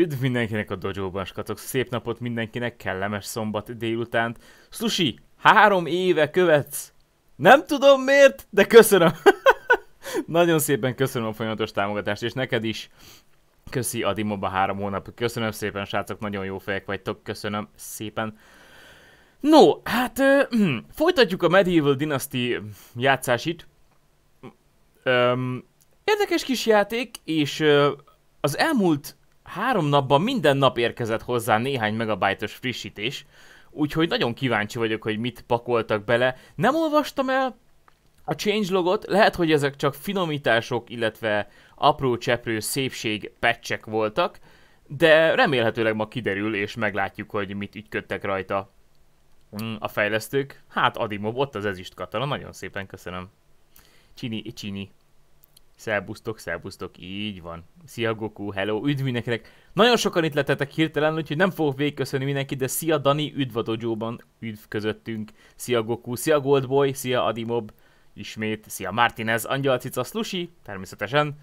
Üdv mindenkinek a dojóban, skatok. Szép napot mindenkinek, kellemes szombat délutánt. Sushi, három éve követsz. Nem tudom miért, de köszönöm. Nagyon szépen köszönöm a folyamatos támogatást, és neked is. Köszi Adimoba három hónap. Köszönöm szépen, srácok, nagyon jó fejek vagytok. Köszönöm szépen. No, hát uh, folytatjuk a Medieval Dynasty játszásit. Um, érdekes kis játék, és uh, az elmúlt három napban minden nap érkezett hozzá néhány megabajtos frissítés, úgyhogy nagyon kíváncsi vagyok, hogy mit pakoltak bele. Nem olvastam el a changelogot, lehet, hogy ezek csak finomítások, illetve apró cseprő szépség pecsek voltak, de remélhetőleg ma kiderül, és meglátjuk, hogy mit ügyködtek rajta mm, a fejlesztők. Hát Adimob, ott az ezüst katana, nagyon szépen köszönöm. Csini, csini. Szerbusztok, szerbusztok, így van. Szia Goku, hello, üdv mindenkinek. Nagyon sokan itt letettek hirtelen, úgyhogy nem fogok végigköszönni mindenkit, de szia Dani, üdv a dojóban, üdv közöttünk. Szia Goku, szia Goldboy, szia Adimob, ismét, szia Martinez, Angyal Cica, Slushi, természetesen.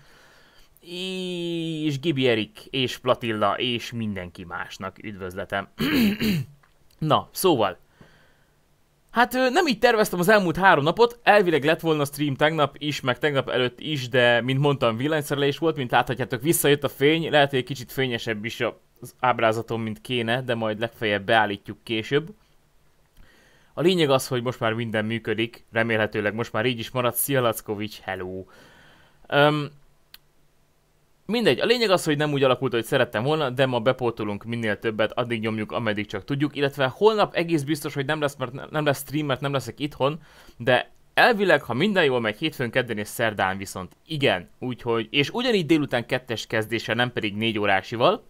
És Gibi Erik, és Platilla, és mindenki másnak üdvözletem. Na, szóval, Hát nem így terveztem az elmúlt három napot, elvileg lett volna stream tegnap is, meg tegnap előtt is, de mint mondtam, villanyszerelés volt, mint láthatjátok, visszajött a fény, lehet, hogy egy kicsit fényesebb is az ábrázatom, mint kéne, de majd legfeljebb beállítjuk később. A lényeg az, hogy most már minden működik, remélhetőleg most már így is marad. Szia Lackovics, hello! Um, Mindegy, a lényeg az, hogy nem úgy alakult, hogy szerettem volna, de ma bepótolunk minél többet, addig nyomjuk, ameddig csak tudjuk, illetve holnap egész biztos, hogy nem lesz, mert nem lesz stream, mert nem leszek itthon, de elvileg, ha minden jól megy, hétfőn, kedden és szerdán viszont igen, úgyhogy, és ugyanígy délután kettes kezdése, nem pedig négy órásival,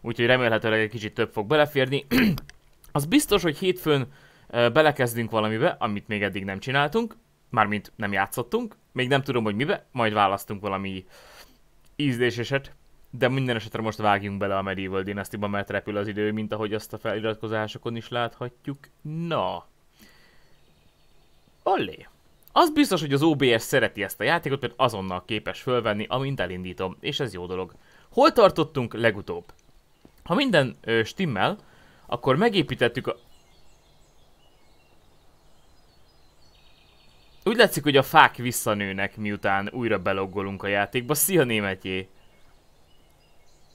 úgyhogy remélhetőleg egy kicsit több fog beleférni. az biztos, hogy hétfőn belekezdünk valamibe, amit még eddig nem csináltunk, mármint nem játszottunk, még nem tudom, hogy mibe, majd választunk valami ízléseset, de minden esetre most vágjunk bele a Medieval dynasty mert repül az idő, mint ahogy azt a feliratkozásokon is láthatjuk. Na. Ollé. Az biztos, hogy az OBS szereti ezt a játékot, mert azonnal képes fölvenni, amint elindítom, és ez jó dolog. Hol tartottunk legutóbb? Ha minden ö, stimmel, akkor megépítettük a... Úgy látszik, hogy a fák visszanőnek, miután újra beloggolunk a játékba. Szia németjé!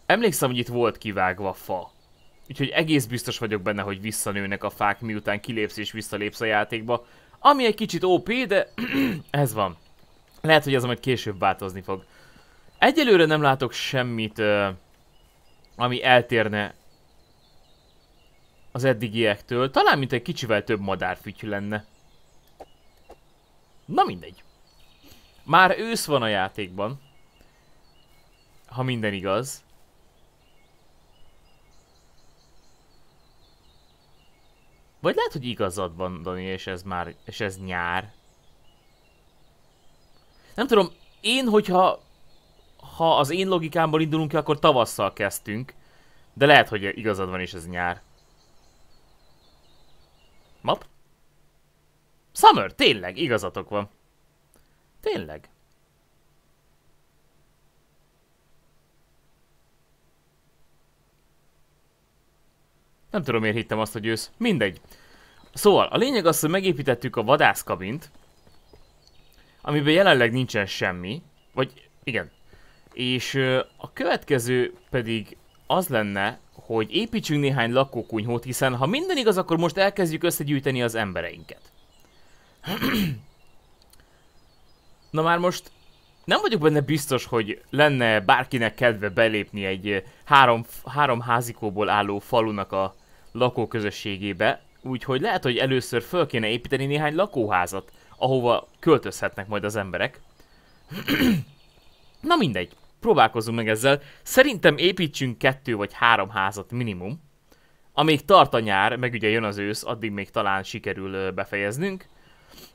Emlékszem, hogy itt volt kivágva fa. Úgyhogy egész biztos vagyok benne, hogy visszanőnek a fák, miután kilépsz és visszalépsz a játékba. Ami egy kicsit OP, de ez van. Lehet, hogy ez majd később változni fog. Egyelőre nem látok semmit, ami eltérne az eddigiektől. Talán mint egy kicsivel több madárfüty lenne. Na mindegy. Már ősz van a játékban. Ha minden igaz. Vagy lehet, hogy igazad van, Dani, és ez már, és ez nyár. Nem tudom, én, hogyha ha az én logikámból indulunk ki, akkor tavasszal kezdtünk. De lehet, hogy igazad van, és ez nyár. Map? Summer, tényleg, igazatok van. Tényleg. Nem tudom, miért hittem azt, hogy ősz. Mindegy. Szóval, a lényeg az, hogy megépítettük a vadászkabint, amiben jelenleg nincsen semmi, vagy igen. És a következő pedig az lenne, hogy építsünk néhány lakókunyhót, hiszen ha minden igaz, akkor most elkezdjük összegyűjteni az embereinket. Na már most nem vagyok benne biztos, hogy lenne bárkinek kedve belépni egy három, három házikóból álló falunak a lakóközösségébe, úgyhogy lehet, hogy először föl kéne építeni néhány lakóházat, ahova költözhetnek majd az emberek. Na mindegy, próbálkozunk meg ezzel. Szerintem építsünk kettő vagy három házat minimum. Amíg tart a nyár, meg ugye jön az ősz, addig még talán sikerül befejeznünk.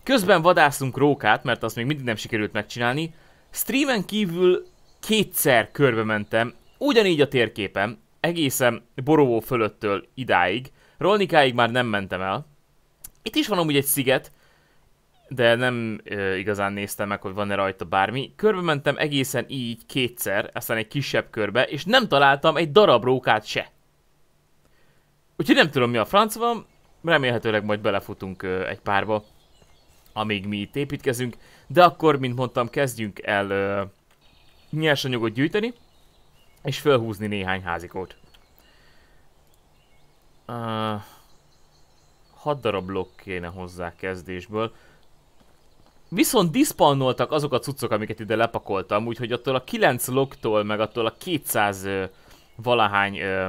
Közben vadászunk rókát, mert azt még mindig nem sikerült megcsinálni. Streamen kívül kétszer körbe mentem, ugyanígy a térképen, egészen Borovó fölöttől idáig. Rolnikáig már nem mentem el. Itt is van amúgy egy sziget, de nem ö, igazán néztem meg, hogy van-e rajta bármi. Körbe mentem egészen így kétszer, aztán egy kisebb körbe, és nem találtam egy darab rókát se. Úgyhogy nem tudom mi a franc van, remélhetőleg majd belefutunk ö, egy párba, amíg mi itt építkezünk, de akkor, mint mondtam, kezdjünk el ö, nyersanyagot gyűjteni, és felhúzni néhány házikót. Uh, 6 darab blokk kéne hozzá kezdésből. Viszont diszpannoltak azok a cuccok, amiket ide lepakoltam, úgyhogy attól a 9 loktól, meg attól a 200 ö, valahány ö,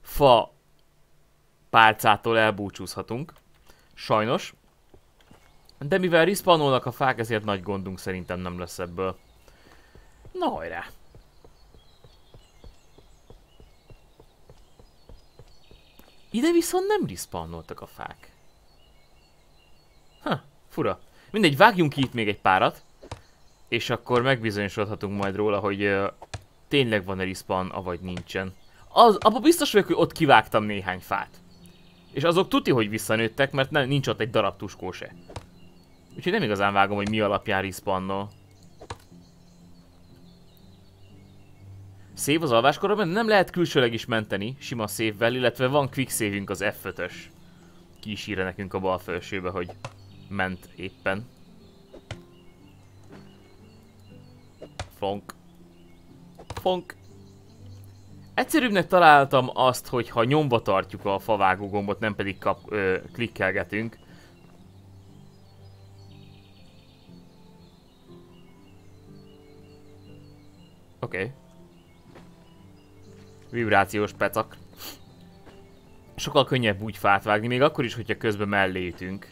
fa pálcától elbúcsúzhatunk. Sajnos. De mivel respawnolnak a fák, ezért nagy gondunk szerintem nem lesz ebből. Na hajrá! Ide viszont nem respawnoltak a fák. Ha, fura. Mindegy, vágjunk ki itt még egy párat. És akkor megbizonyosodhatunk majd róla, hogy uh, tényleg van-e respawn, avagy nincsen. Az, abban biztos vagyok, hogy ott kivágtam néhány fát. És azok tuti, hogy visszanőttek, mert nem, nincs ott egy darab tuskó se. Úgyhogy nem igazán vágom, hogy mi alapján respawnnol. Szév az alváskorban nem lehet külsőleg is menteni, sima szévvel, illetve van quick save az F5-ös. Ki is írja nekünk a bal felsőbe, hogy ment éppen. Fonk. Fonk. Egyszerűbbnek találtam azt, hogy ha nyomba tartjuk a favágó gombot, nem pedig kap, ö, klikkelgetünk. Oké. Okay. Vibrációs pecak. Sokkal könnyebb úgy fát vágni, még akkor is, hogyha közben mellé ütünk.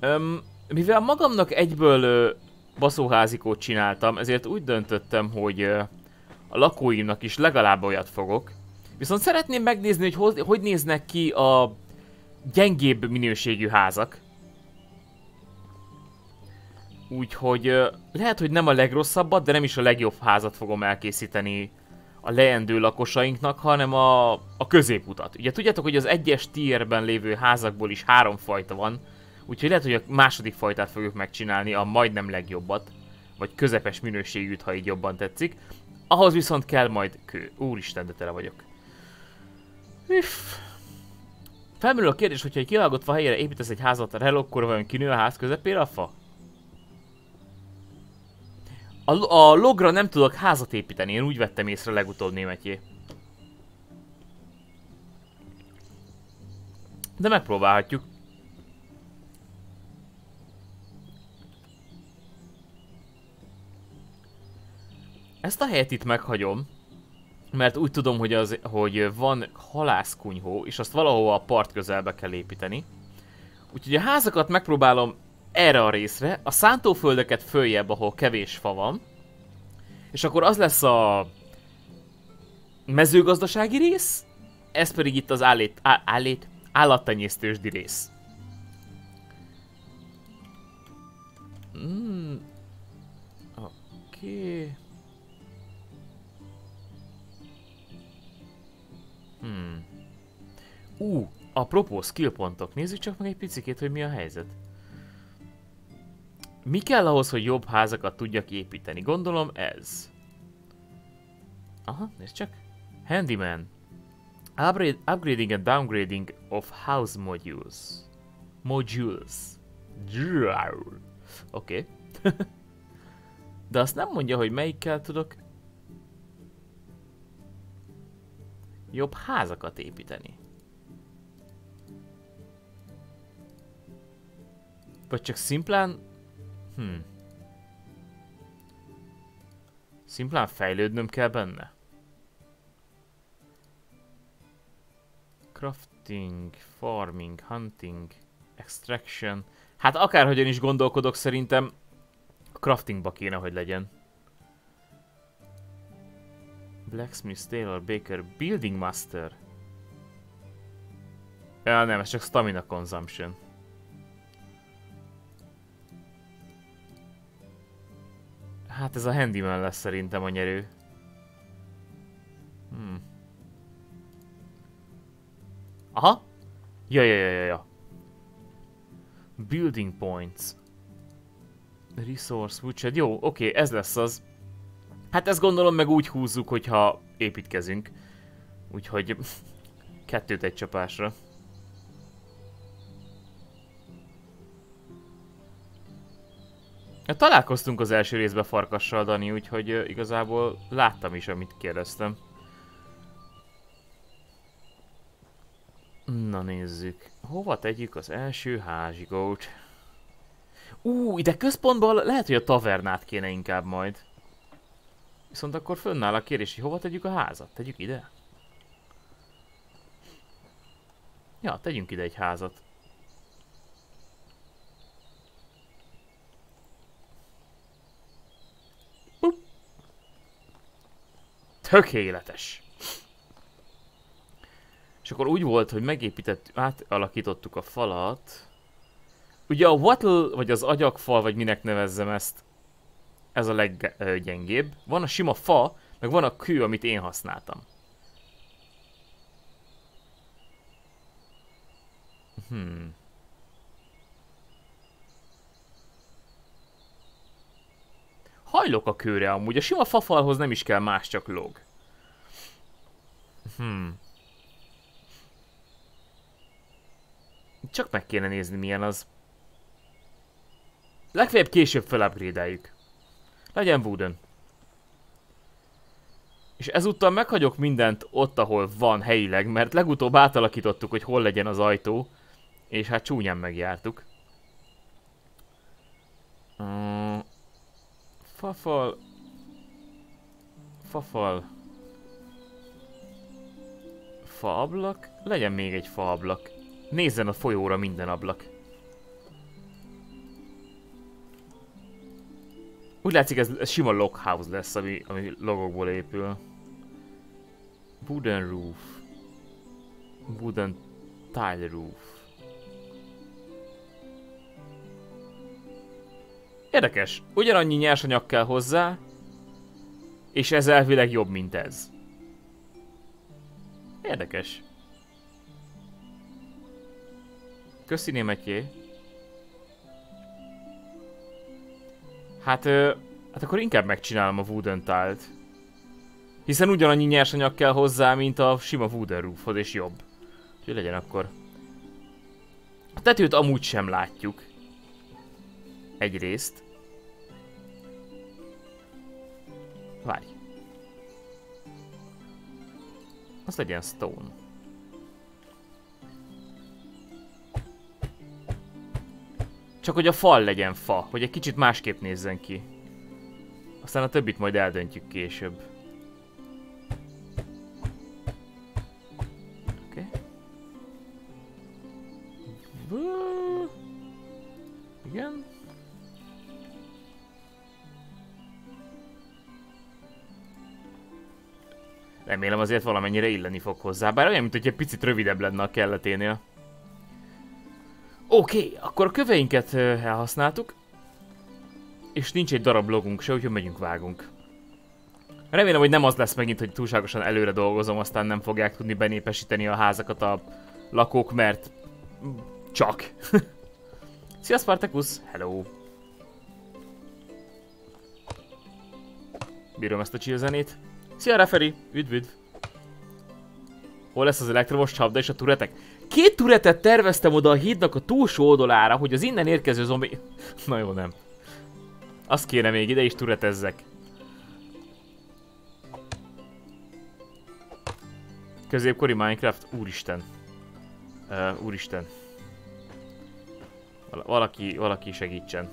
Öm, mivel magamnak egyből ö, baszóházikót csináltam, ezért úgy döntöttem, hogy ö, a lakóimnak is legalább olyat fogok. Viszont szeretném megnézni, hogy hogy, néznek ki a gyengébb minőségű házak. Úgyhogy lehet, hogy nem a legrosszabbat, de nem is a legjobb házat fogom elkészíteni a leendő lakosainknak, hanem a, a középutat. Ugye tudjátok, hogy az egyes tierben lévő házakból is három fajta van, úgyhogy lehet, hogy a második fajtát fogjuk megcsinálni, a majdnem legjobbat, vagy közepes minőségűt, ha így jobban tetszik. Ahhoz viszont kell majd kő. Úristen, de tele vagyok. Üff. Felmerül a kérdés, hogyha egy kivágott fa helyére építesz egy házat a relokkor, vajon kinő a ház közepére a fa? A, a logra nem tudok házat építeni, én úgy vettem észre legutóbb németjé. De megpróbálhatjuk. Ezt a helyet itt meghagyom, mert úgy tudom, hogy, az, hogy van halászkunyhó, és azt valahova a part közelbe kell építeni. Úgyhogy a házakat megpróbálom erre a részre, a szántóföldeket följebb, ahol kevés fa van, és akkor az lesz a mezőgazdasági rész, ez pedig itt az állét, á, állét, állattenyésztősdi rész. Mm. Oké. Okay. Hmm. Ú, uh, apropó skillpontok, nézzük csak meg egy picikét, hogy mi a helyzet. Mi kell ahhoz, hogy jobb házakat tudjak építeni? Gondolom ez. Aha, nézd csak. Handyman. Upgrading and downgrading of house modules. Modules. Oké. Okay. De azt nem mondja, hogy melyikkel tudok jobb házakat építeni. Vagy csak szimplán Hmm. Szimplán fejlődnöm kell benne? Crafting, farming, hunting, extraction. Hát akárhogyan is gondolkodok, szerintem craftingba kéne, hogy legyen. Blacksmith, Tailor, Baker, Building Master. Ja, nem, ez csak stamina consumption. Hát ez a handyman lesz szerintem a nyerő. Hmm. Aha. Ja, ja, ja, ja, ja. Building points. Resource woodshed. Jó, oké, okay, ez lesz az. Hát ezt gondolom meg úgy húzzuk, hogyha építkezünk. Úgyhogy kettőt egy csapásra. Ja, találkoztunk az első részben farkassal, Dani, úgyhogy uh, igazából láttam is, amit kérdeztem. Na nézzük. Hova tegyük az első házsigót? Ú, ide központban lehet, hogy a tavernát kéne inkább majd. Viszont akkor fönnáll a kérdés, hogy hova tegyük a házat? Tegyük ide? Ja, tegyünk ide egy házat. Tökéletes. És akkor úgy volt, hogy megépített, átalakítottuk a falat. Ugye a wattle, vagy az agyagfal, vagy minek nevezzem ezt, ez a leggyengébb. Van a sima fa, meg van a kő, amit én használtam. Hmm. Hajlok a kőre amúgy, a sima fafalhoz nem is kell más, csak log. Hmm. Csak meg kéne nézni milyen az. Legfeljebb később felupgrade-eljük. Legyen Wooden. És ezúttal meghagyok mindent ott, ahol van helyileg, mert legutóbb átalakítottuk, hogy hol legyen az ajtó. És hát csúnyán megjártuk. Uh, fafal. Fafal. Faablak? Legyen még egy faablak. Nézzen a folyóra minden ablak. Úgy látszik ez, ez sima loghouse lesz, ami, ami logokból épül. Wooden roof. Wooden tile roof. Érdekes. Ugyanannyi nyersanyag kell hozzá, és ez elvileg jobb, mint ez. Érdekes. Köszi németjé. Hát, ö, hát akkor inkább megcsinálom a wooden tile-t. Hiszen ugyanannyi nyersanyag kell hozzá, mint a sima wooden roofhoz, és jobb. Úgyhogy legyen akkor. A tetőt amúgy sem látjuk. Egyrészt. Várj. Az legyen stone. Csak hogy a fal legyen fa, hogy egy kicsit másképp nézzen ki. Aztán a többit majd eldöntjük később. Oké. Okay. Igen. Remélem azért valamennyire illeni fog hozzá, bár olyan, mint hogy picit rövidebb lenne a kelleténél. Oké, okay, akkor a köveinket elhasználtuk. És nincs egy darab logunk se, úgyhogy megyünk, vágunk. Remélem, hogy nem az lesz megint, hogy túlságosan előre dolgozom, aztán nem fogják tudni benépesíteni a házakat a lakók, mert... Csak. Szia Spartacus! Hello! Bírom ezt a chill zenét. Szia Referi! Üdv, üdv! Hol lesz az elektromos csapda és a turetek? Két turetet terveztem oda a hídnak a túlsó oldalára, hogy az innen érkező zombi... Na jó, nem. Azt kéne még ide is turetezzek. Középkori Minecraft, úristen. Uh, úristen. Val valaki, valaki segítsen.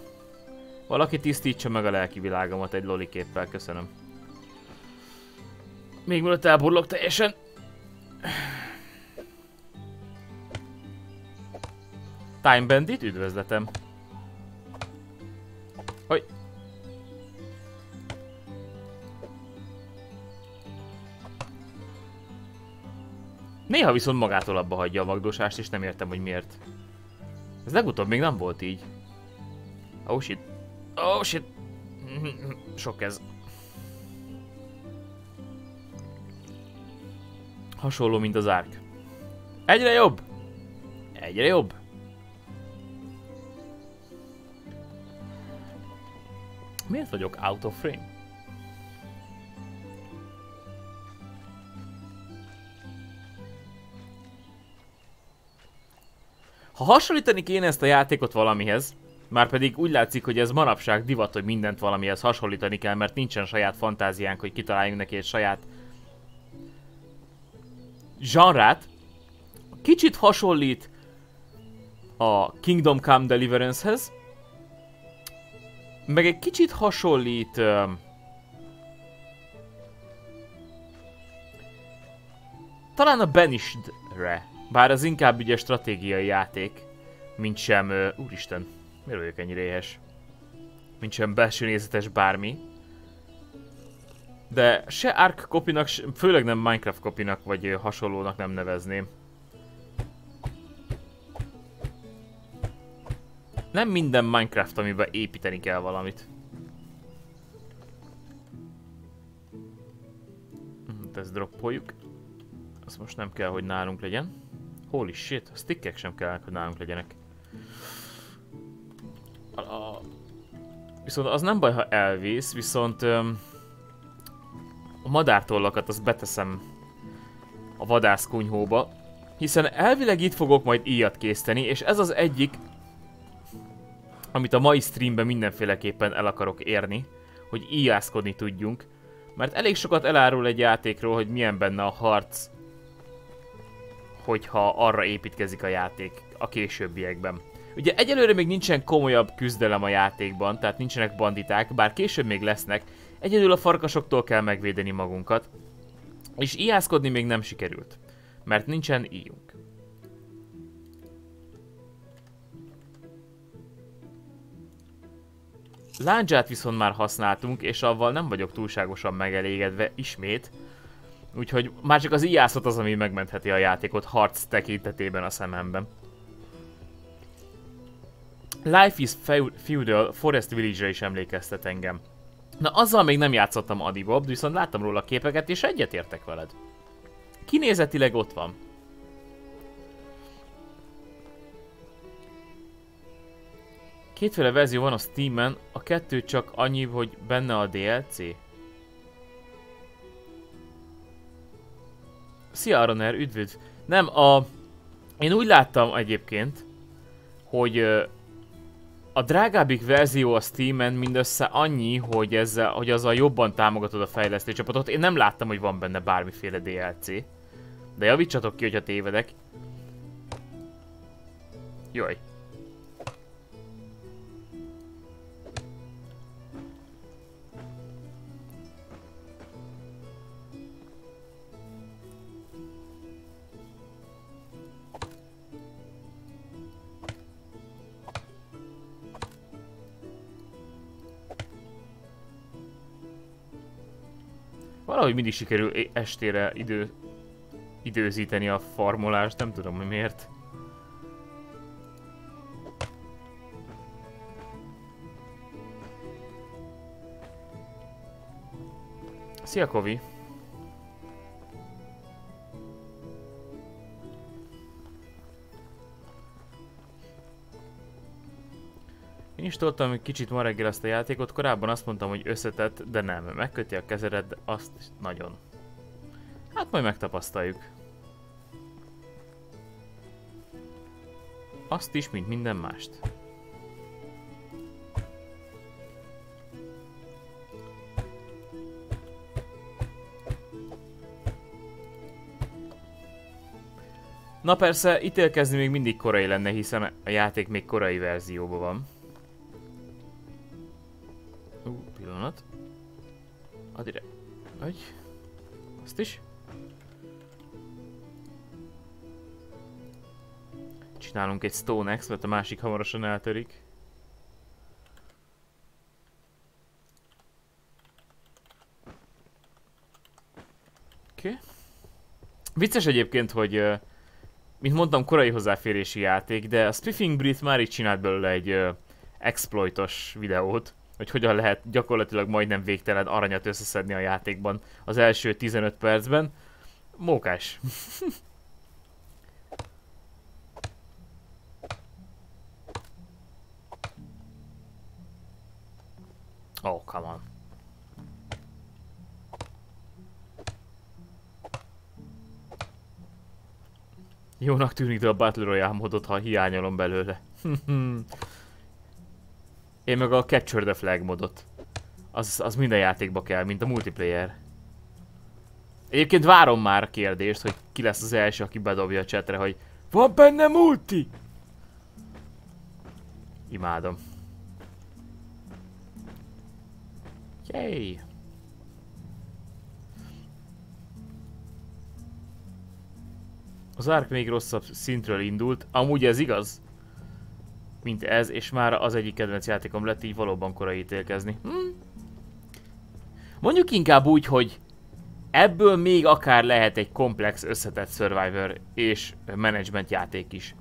Valaki tisztítsa meg a lelki világomat egy loliképpel, köszönöm. Még mielőtt elborlok teljesen. Time Bandit, üdvözletem. Hogy. Néha viszont magától abba hagyja a magdósást, és nem értem, hogy miért. Ez legutóbb még nem volt így. Oh shit. Oh shit. Sok ez. Hasonló, mint az árk. Egyre jobb! Egyre jobb! Miért vagyok out of frame? Ha hasonlítani kéne ezt a játékot valamihez, már pedig úgy látszik, hogy ez manapság divat, hogy mindent valamihez hasonlítani kell, mert nincsen saját fantáziánk, hogy kitaláljunk neki egy saját zsanrát. Kicsit hasonlít a Kingdom Come Deliverance-hez, meg egy kicsit hasonlít uh, talán a Banished-re, bár az inkább ugye stratégiai játék, mint sem, uh, úristen, miért vagyok ennyire éhes? Mint sem belső nézetes bármi. De se Ark kopinak, főleg nem Minecraft kopinak, vagy hasonlónak nem nevezném. Nem minden Minecraft, amiben építeni kell valamit. Hm, ezt droppoljuk. Azt most nem kell, hogy nálunk legyen. Holy shit, a stickek sem kell, hogy nálunk legyenek. Viszont az nem baj, ha elvész, viszont öm, a madártollakat azt beteszem a vadászkunyhóba, hiszen elvileg itt fogok majd íjat készíteni, és ez az egyik amit a mai streamben mindenféleképpen el akarok érni, hogy íjászkodni tudjunk, mert elég sokat elárul egy játékról, hogy milyen benne a harc, hogyha arra építkezik a játék a későbbiekben. Ugye egyelőre még nincsen komolyabb küzdelem a játékban, tehát nincsenek banditák, bár később még lesznek, egyedül a farkasoktól kell megvédeni magunkat, és íjászkodni még nem sikerült, mert nincsen íjunk. Láncsát viszont már használtunk, és avval nem vagyok túlságosan megelégedve ismét. Úgyhogy már csak az ijászat az, ami megmentheti a játékot harc tekintetében a szememben. Life is Feudal Forest Village-re is emlékeztet engem. Na azzal még nem játszottam Adibob, viszont láttam róla képeket és egyetértek veled. Kinézetileg ott van. Kétféle verzió van a Steam-en, a kettő csak annyi, hogy benne a DLC. Szia Aroner, üdvöd! Nem, a... Én úgy láttam egyébként, hogy a drágábbik verzió a Steam-en mindössze annyi, hogy, ezzel, hogy azzal jobban támogatod a fejlesztő csapatot. Én nem láttam, hogy van benne bármiféle DLC. De javítsatok ki, hogyha tévedek. Jaj. Valahogy mindig sikerül estére idő, időzíteni a farmolást, nem tudom, hogy miért. Szia, Kovi! Én is toltam hogy kicsit ma reggel ezt a játékot, korábban azt mondtam, hogy összetett, de nem, megköti a kezered, azt nagyon. Hát majd megtapasztaljuk. Azt is, mint minden mást. Na persze, ítélkezni még mindig korai lenne, hiszen a játék még korai verzióban van. Ú, pillanat. Add ide. Vagy. Azt is. Csinálunk egy Stone X, mert a másik hamarosan eltörik. Oké. Okay. Vicces egyébként, hogy mint mondtam, korai hozzáférési játék, de a Spiffing Breath már így csinált belőle egy exploitos videót hogy hogyan lehet gyakorlatilag majdnem végtelen aranyat összeszedni a játékban az első 15 percben. Mókás. Oh, come on. Jónak tűnik, de a Battle Royale modot, ha hiányolom belőle. Én meg a Capture the Flag modot. Az, az minden játékba kell, mint a multiplayer. Egyébként várom már a kérdést, hogy ki lesz az első, aki bedobja a csetre, hogy Van benne multi! Imádom. Yay! Az Ark még rosszabb szintről indult, amúgy ez igaz? Mint ez, és már az egyik kedvenc játékom lett így valóban korai ítélkezni. Hm? Mondjuk inkább úgy, hogy ebből még akár lehet egy komplex, összetett Survivor és management játék is.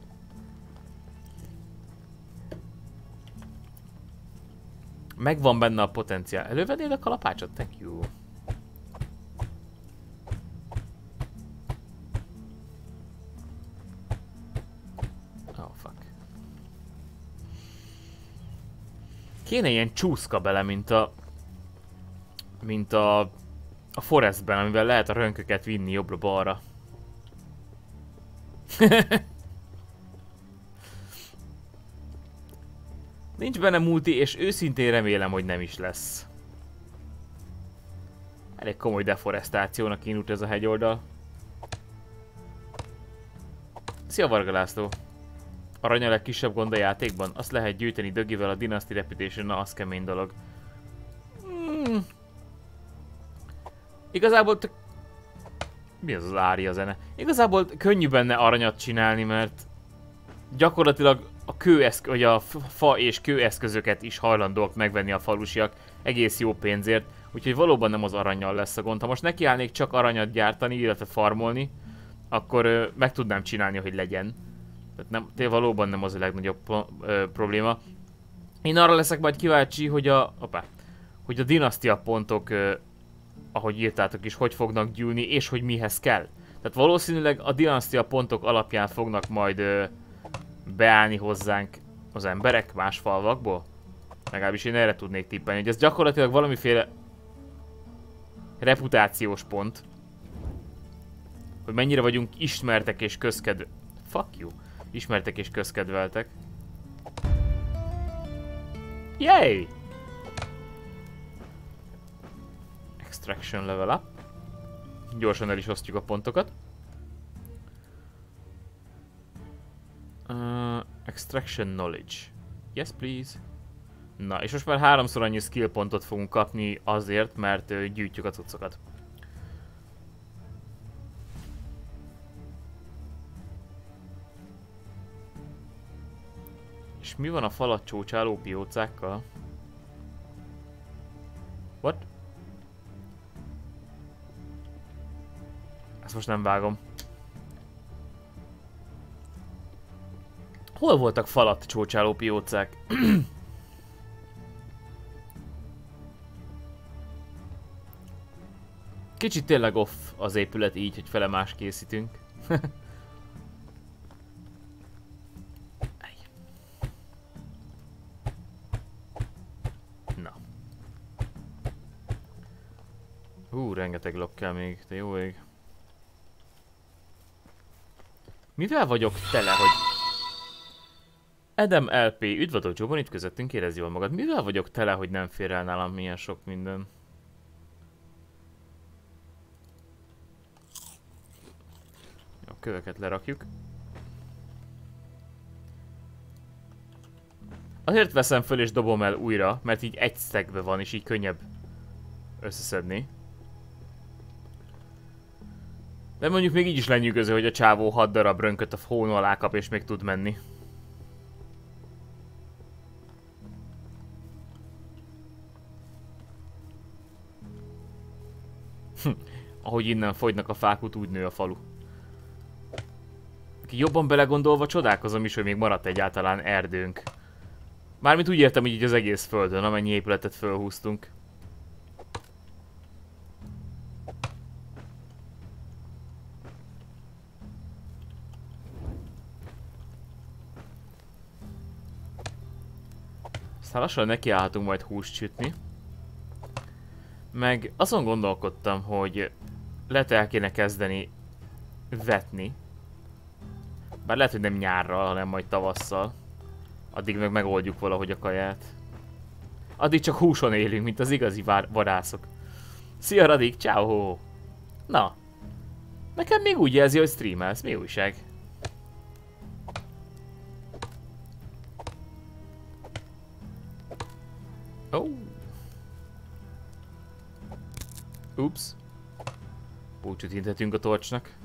Megvan benne a potenciál. Elővennél a kalapácsot? Thank you. Kéne ilyen csúszka bele, mint a... Mint a... A Forestben, amivel lehet a rönköket vinni jobbra-balra. Nincs benne multi, és őszintén remélem, hogy nem is lesz. Elég komoly deforestációnak indult ez a hegyoldal. Szia Varga László! Arany a legkisebb gond a játékban? Azt lehet gyűjteni dögivel a Dynasty Reputation, na az kemény dolog. Hmm. Igazából tök... Mi az az ária zene? Igazából könnyű benne aranyat csinálni, mert gyakorlatilag a kőeszk, vagy a fa és kőeszközöket is hajlandóak megvenni a falusiak egész jó pénzért, úgyhogy valóban nem az aranyjal lesz a gond. Ha most nekiállnék csak aranyat gyártani, illetve farmolni, akkor ö, meg tudnám csinálni, hogy legyen. Tehát nem, tényleg valóban nem az a legnagyobb ö, probléma. Én arra leszek majd kíváncsi, hogy a, opá, hogy a dinasztia pontok, ö, ahogy írtátok is, hogy fognak gyűlni, és hogy mihez kell. Tehát valószínűleg a dinasztia pontok alapján fognak majd ö, beállni hozzánk az emberek más falvakból? Legalábbis én erre tudnék tippelni, hogy ez gyakorlatilag valamiféle reputációs pont. Hogy mennyire vagyunk ismertek és közkedve... Fuck you. Ismertek és közkedveltek. Yay! Extraction level up. Gyorsan el is osztjuk a pontokat. Uh, extraction knowledge. Yes, please. Na, és most már háromszor annyi skill pontot fogunk kapni azért, mert uh, gyűjtjük a cuccokat. Mi van a falat csócsáló piócákkal? What? Ezt most nem vágom. Hol voltak falat csócsáló piócák? Kicsit tényleg off az épület így, hogy fele készítünk. Hú, rengeteg lok kell még, de jó ég. Mivel vagyok tele, hogy Edem LP, üdv a dojo itt közöttünk, érez jól magad. Mivel vagyok tele, hogy nem fér el nálam milyen sok minden? A köveket lerakjuk. Azért veszem föl és dobom el újra, mert így egy szegbe van, és így könnyebb összeszedni. De mondjuk még így is lenyűgöző, hogy a csávó 6 darab rönköt a hón alá kap, és még tud menni. Ahogy innen fogynak a fák, úgy nő a falu. Jobban belegondolva csodálkozom is, hogy még maradt egyáltalán erdőnk. Mármint úgy értem, hogy így az egész földön, amennyi épületet fölhúztunk. Aztán lassan nekiállhatunk majd húst sütni. Meg azon gondolkodtam, hogy lehet el kéne kezdeni vetni. Bár lehet, hogy nem nyárra, hanem majd tavasszal. Addig meg megoldjuk valahogy a kaját. Addig csak húson élünk, mint az igazi vadászok. Szia Radik, ciao. Na. Nekem még úgy jelzi, hogy streamelsz. Mi újság? Oh. Ups. Búcsút hintetünk a torcsnak.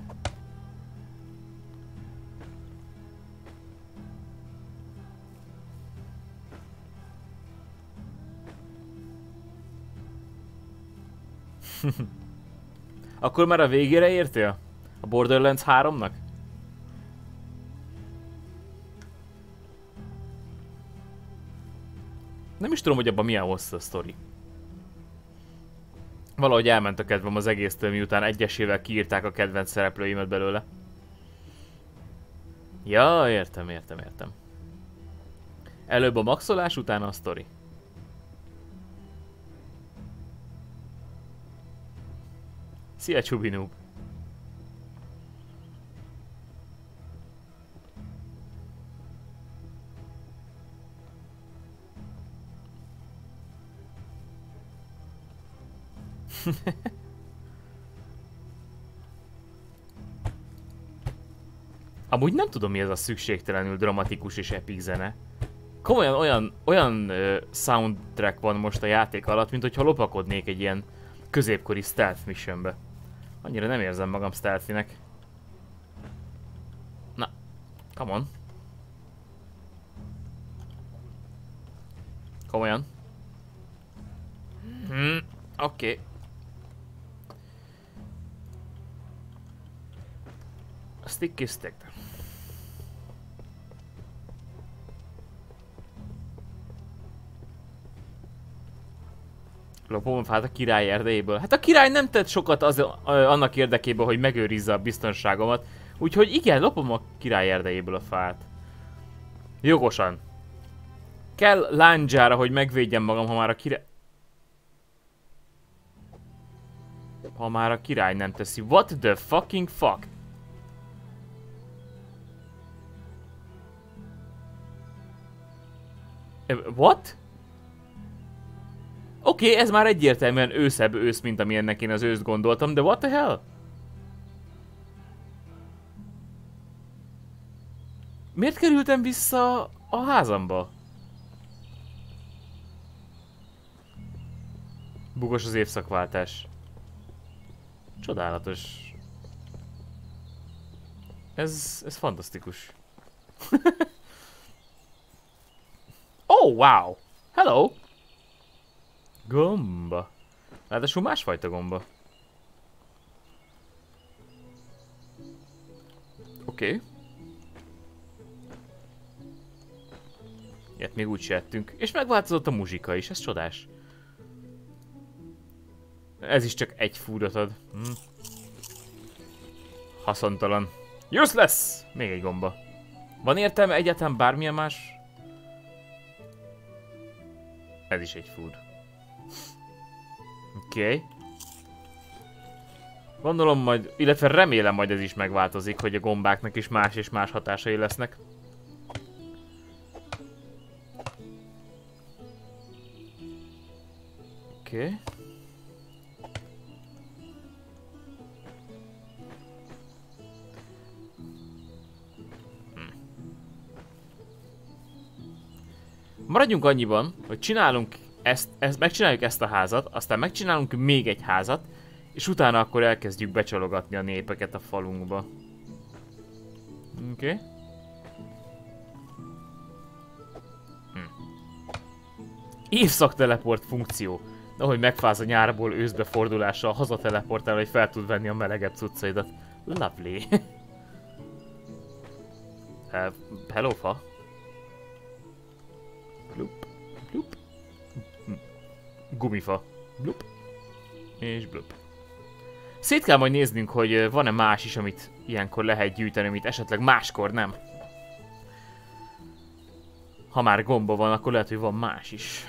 Akkor már a végére értél? A Borderlands 3-nak? Nem is tudom, hogy abban milyen hosszú a sztori. Valahogy elment a kedvem az egésztől, miután egyesével kiírták a kedvenc szereplőimet belőle. Ja, értem, értem, értem. Előbb a maxolás, utána a sztori. Szia Csubinúb! Amúgy nem tudom mi ez a szükségtelenül dramatikus és epic zene. Komolyan olyan, olyan uh, soundtrack van most a játék alatt, mint hogyha lopakodnék egy ilyen középkori stealth missionbe. Annyira nem érzem magam stealthinek. Na, come on. Komolyan. Hmm, oké. Okay. Stick is stick. Lopom hát a király erdejéből. Hát a király nem tett sokat az, annak érdekében, hogy megőrizze a biztonságomat. Úgyhogy igen, lopom a király erdejéből a fát. Jogosan. Kell lándzsára, hogy megvédjem magam, ha már a király... Ha már a király nem teszi. What the fucking fuck? What? Oké, okay, ez már egyértelműen őszebb ősz, mint amilyennek én az őszt gondoltam, de what the hell? Miért kerültem vissza a házamba? Bugos az évszakváltás. Csodálatos. Ez, ez fantasztikus. oh, wow! Hello! Gomba. Ráadásul másfajta gomba. Oké. Okay. Ilyet még úgy settünk. És megváltozott a muzsika is, ez csodás. Ez is csak egy fúdot ad. Hm. Haszontalan. Useless! Még egy gomba. Van értelme egyáltalán bármilyen más? Ez is egy food. Oké. Okay. Gondolom majd, illetve remélem majd ez is megváltozik, hogy a gombáknak is más és más hatásai lesznek. Oké. Okay. Maradjunk annyiban, hogy csinálunk ezt, ezt, megcsináljuk ezt a házat, aztán megcsinálunk még egy házat, és utána akkor elkezdjük becsalogatni a népeket a falunkba. Oké. Okay. Hm. Évszak teleport funkció. Ahogy megfáz a nyárból őszbe fordulással, hazateleportál, hogy fel tud venni a melegebb cuccaidat. Lovely. hello, fa. Bloop. Bloop gumifa. Blup. És blup. Szét kell majd néznünk, hogy van-e más is, amit ilyenkor lehet gyűjteni, amit esetleg máskor nem. Ha már gomba van, akkor lehet, hogy van más is.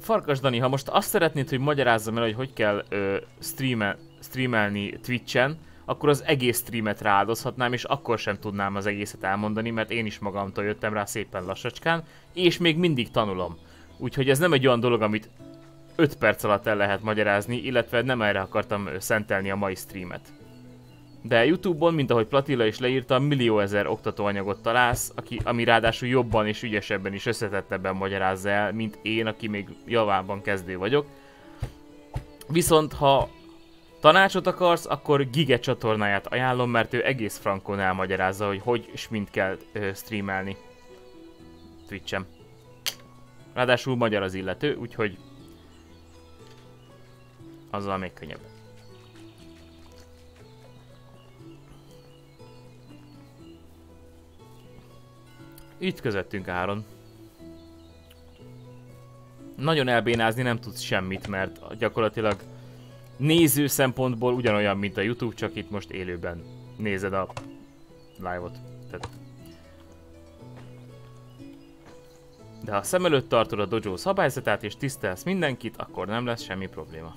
Farkas Dani, ha most azt szeretnéd, hogy magyarázzam el, hogy hogy kell ö, streame, streamelni Twitch-en, akkor az egész streamet rááldozhatnám, és akkor sem tudnám az egészet elmondani, mert én is magamtól jöttem rá szépen lassacskán, és még mindig tanulom. Úgyhogy ez nem egy olyan dolog, amit 5 perc alatt el lehet magyarázni, illetve nem erre akartam szentelni a mai streamet. De Youtube-on, mint ahogy Platilla is leírta, millió ezer oktatóanyagot találsz, aki, ami ráadásul jobban és ügyesebben is összetettebben magyarázza el, mint én, aki még javában kezdő vagyok. Viszont ha tanácsot akarsz, akkor Gige csatornáját ajánlom, mert ő egész frankon elmagyarázza, hogy hogy és mint kell ö, streamelni Twitch-en. Ráadásul magyar az illető, úgyhogy azzal még könnyebb. Itt közöttünk Áron. Nagyon elbénázni nem tudsz semmit, mert gyakorlatilag néző szempontból ugyanolyan, mint a Youtube, csak itt most élőben nézed a live-ot. Tehát... De ha szem előtt tartod a dojo szabályzatát és tisztelsz mindenkit, akkor nem lesz semmi probléma.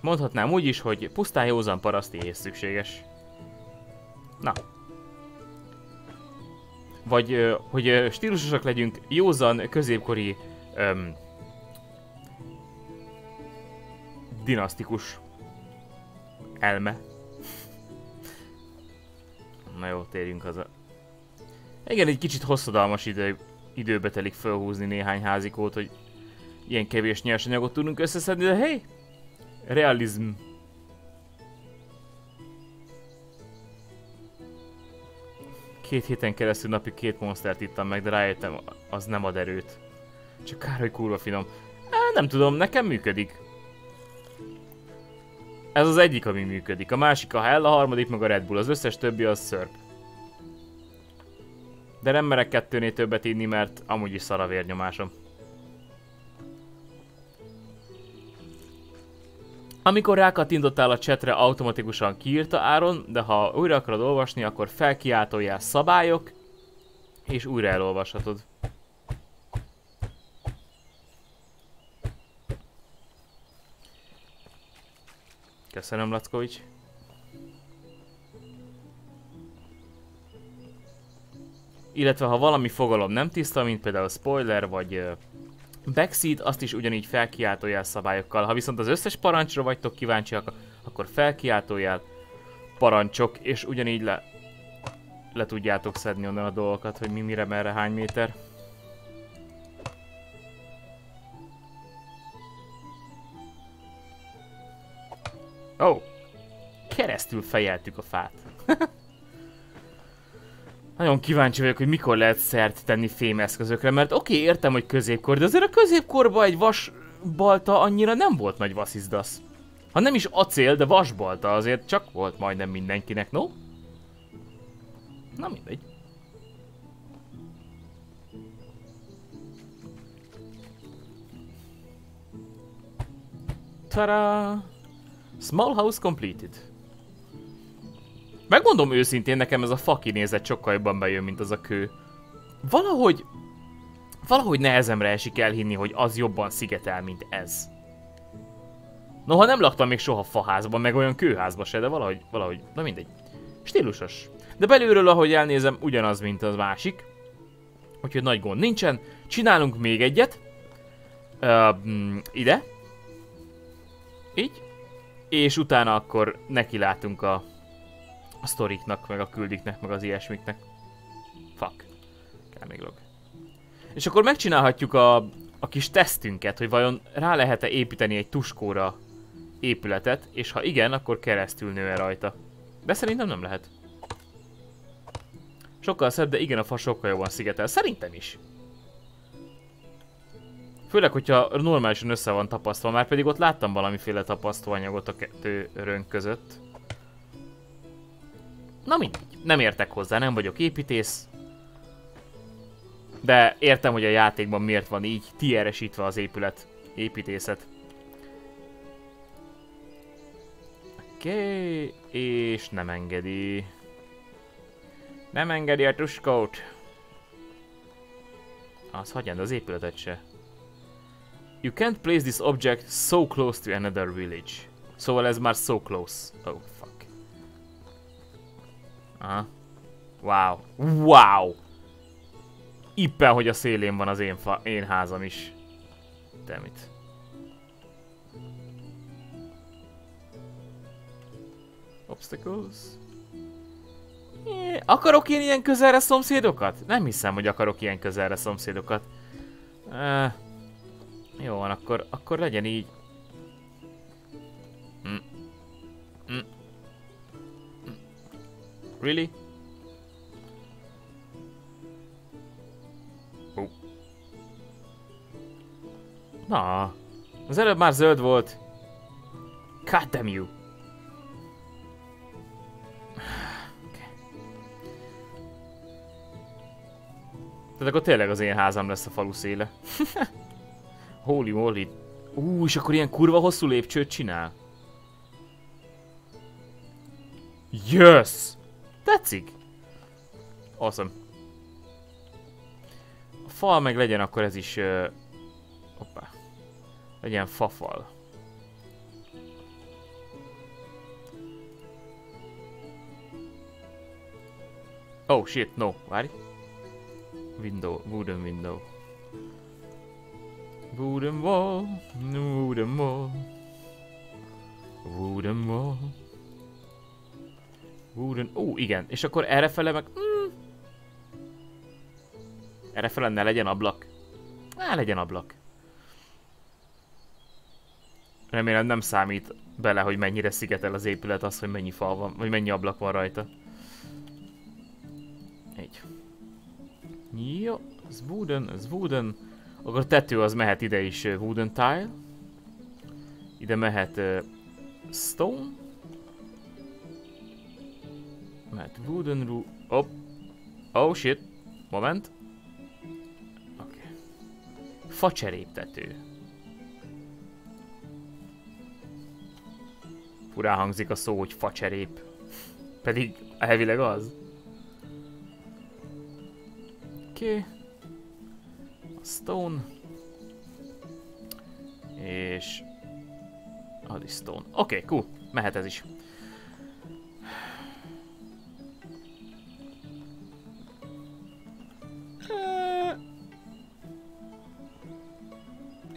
Mondhatnám úgy is, hogy pusztán józan paraszti és szükséges. Na. Vagy, hogy stílusosak legyünk, józan, középkori... Öm, dinasztikus elme. Na jó, térjünk haza. Igen, egy kicsit hosszadalmas idő, időbe telik felhúzni néhány házikót, hogy ilyen kevés nyersanyagot tudunk összeszedni, de hey, Realizm. Két héten keresztül napi két monstert ittam meg, de rájöttem, az nem ad erőt. Csak kár, hogy kurva finom. Á, nem tudom, nekem működik. Ez az egyik, ami működik. A másik a Hell, a harmadik meg a Red Bull. Az összes többi az szörp. De nem merek kettőnél többet inni, mert amúgy is szar a vérnyomásom. Amikor rákattintottál a chatre, automatikusan kiírta Áron, de ha újra akarod olvasni, akkor felkiáltójál szabályok, és újra elolvashatod. Köszönöm, Lackovics. Illetve ha valami fogalom nem tiszta, mint például spoiler vagy Backseat azt is ugyanígy felkiáltójel szabályokkal. Ha viszont az összes parancsra vagytok kíváncsiak, akkor felkiáltójel parancsok, és ugyanígy le, le tudjátok szedni onnan a dolgokat, hogy mi mire, merre, hány méter. Ó, oh, keresztül fejeltük a fát. Nagyon kíváncsi vagyok, hogy mikor lehet szert tenni fémeszközökre, mert oké, okay, értem, hogy középkor, de azért a középkorban egy vas balta annyira nem volt nagy vasszizdasz. Ha nem is acél, de vasbalta azért csak volt majdnem mindenkinek, no? Na mindegy. Tada! Small house completed. Megmondom őszintén, nekem ez a fa kinézet sokkal jobban bejön, mint az a kő. Valahogy... Valahogy nehezemre esik elhinni, hogy az jobban szigetel, mint ez. Noha nem laktam még soha faházban, meg olyan kőházban se, de valahogy, valahogy, na mindegy. Stílusos. De belülről, ahogy elnézem, ugyanaz, mint az másik. Úgyhogy nagy gond nincsen. Csinálunk még egyet. Uh, ide. Így. És utána akkor nekilátunk a a sztoriknak, meg a küldiknek, meg az ilyesmiknek. Fuck. Kell még log. És akkor megcsinálhatjuk a, a kis tesztünket, hogy vajon rá lehet-e építeni egy tuskóra épületet, és ha igen, akkor keresztül nő-e rajta. De szerintem nem lehet. Sokkal szebb, de igen, a fa sokkal jobban szigetel. Szerintem is. Főleg, hogyha normálisan össze van tapasztva, már pedig ott láttam valamiféle tapasztóanyagot a kettő rönk között. Na mindegy, nem értek hozzá, nem vagyok építész. De értem, hogy a játékban miért van így tieresítve az épület, építészet. Oké, okay, és nem engedi. Nem engedi a tuskót. Az hagyján, az épületet se. You can't place this object so close to another village. Szóval ez már so close. Oh. Aha. Wow. Wow! Ippen, hogy a szélén van az én, fa én házam is. Dammit. Obstacles. akarok én ilyen közelre szomszédokat? Nem hiszem, hogy akarok ilyen közelre szomszédokat. Uh, jó van, akkor, akkor legyen így. Really? Oh. Na, az előbb már zöld volt. God damn you. Tehát akkor tényleg az én házam lesz a falu széle. Holy moly. Ú, és akkor ilyen kurva hosszú lépcsőt csinál. Yes! Tetszik? Awesome. A fal meg legyen akkor ez is... Uh, hoppá. Legyen fafal. Oh shit, no, várj. Window, wooden window. Wooden wall, wooden wall. Wooden wall. Wooden... Ó, igen. És akkor errefele meg... Mm. Errefele ne legyen ablak. Á, legyen ablak. Remélem nem számít bele, hogy mennyire szigetel az épület az, hogy mennyi fal van, vagy mennyi ablak van rajta. Egy. Jó, ez wooden, ez wooden. Akkor a tető az mehet ide is uh, wooden tile. Ide mehet uh, stone. Mehet wooden roof. Oh. Oh shit. Moment. Oké. Okay. Facseréptető. Furán hangzik a szó, hogy facserép. Pedig elvileg az. Oké. Okay. Stone. És... Az is stone. Oké, okay, cool. Mehet ez is.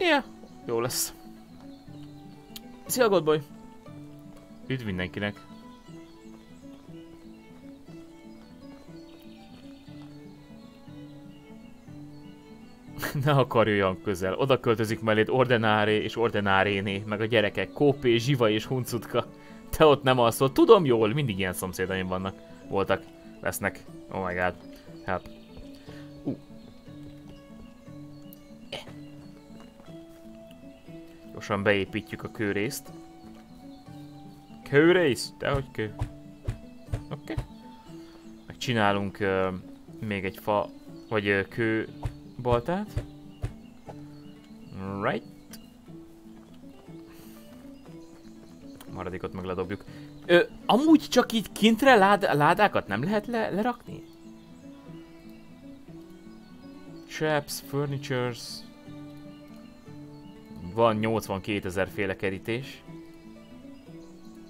Yeah, jó lesz. Szia Godboy! Üdv mindenkinek! ne akarj olyan közel. Oda költözik melléd Ordenáré és Ordenáréné, meg a gyerekek, Kópé, Zsiva és Huncutka. Te ott nem alszol. Tudom jól, mindig ilyen szomszédaim vannak. Voltak, lesznek. Oh my god. Help. Gyorsan beépítjük a kőrészt. Kőrész? hogy kő. Oké. Okay. Megcsinálunk uh, még egy fa, vagy uh, kő baltát. Right. Maradékot meg ledobjuk. Ö, amúgy csak így kintre lád ládákat nem lehet le lerakni? Traps, furnitures... Van 82 ezer féle kerítés.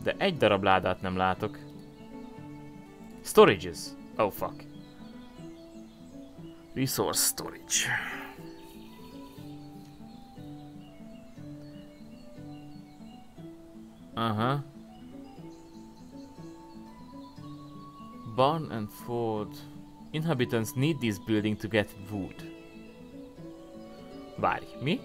De egy darab ládát nem látok. Storages. Oh fuck. Resource storage. Uh-huh. Barn and fort. Inhabitants need this building to get wood. Várj, mi?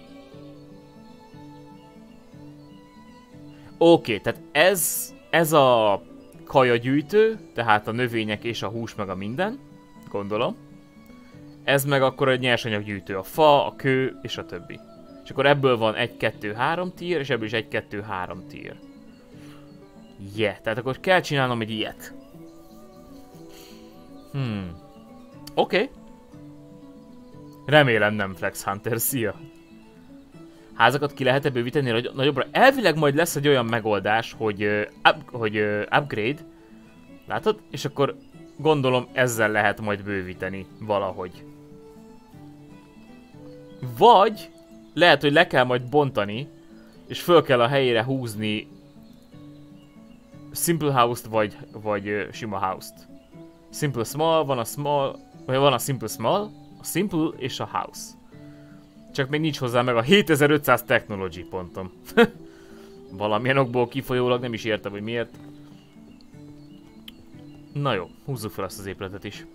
Oké, okay, tehát ez, ez a kajagyűjtő, tehát a növények és a hús meg a minden, gondolom. Ez meg akkor egy nyersanyaggyűjtő, a fa, a kő és a többi. És akkor ebből van 1, 2, 3 tier, és ebből is 1, 2, 3 tier. Yeah, tehát akkor kell csinálnom egy ilyet. Hmm. Oké. Okay. Remélem nem Flex Hunter, szia. Házakat ki lehet-e bővíteni nagy- nagyobbra? Elvileg majd lesz egy olyan megoldás, hogy, ö, up, hogy ö, upgrade, látod? És akkor gondolom ezzel lehet majd bővíteni valahogy. Vagy lehet, hogy le kell majd bontani, és föl kell a helyére húzni Simple House-t vagy, vagy ö, sima House-t. Simple Small, van a Small, vagy van a Simple Small, a Simple és a House. Csak még nincs hozzá meg a 7500 Technology pontom. Valamilyen okból kifolyólag nem is értem, hogy miért. Na jó, húzzuk fel azt az épületet is.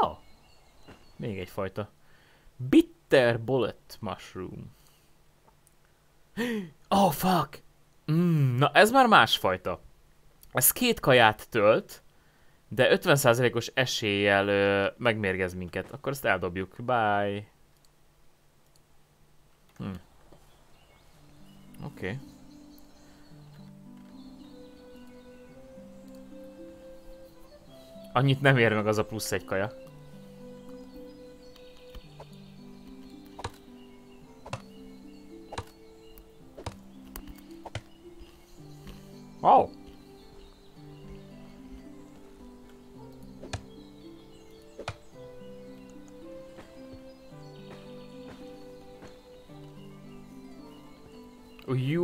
Oh. Még egyfajta. Bitter bullet mushroom. Oh fuck! Mm, na ez már másfajta. Ez két kaját tölt, de 50%-os eséllyel ö, megmérgez minket. Akkor ezt eldobjuk. Bye. Hm. Oké. Okay. Annyit nem ér meg az a plusz egy kaja. Oh.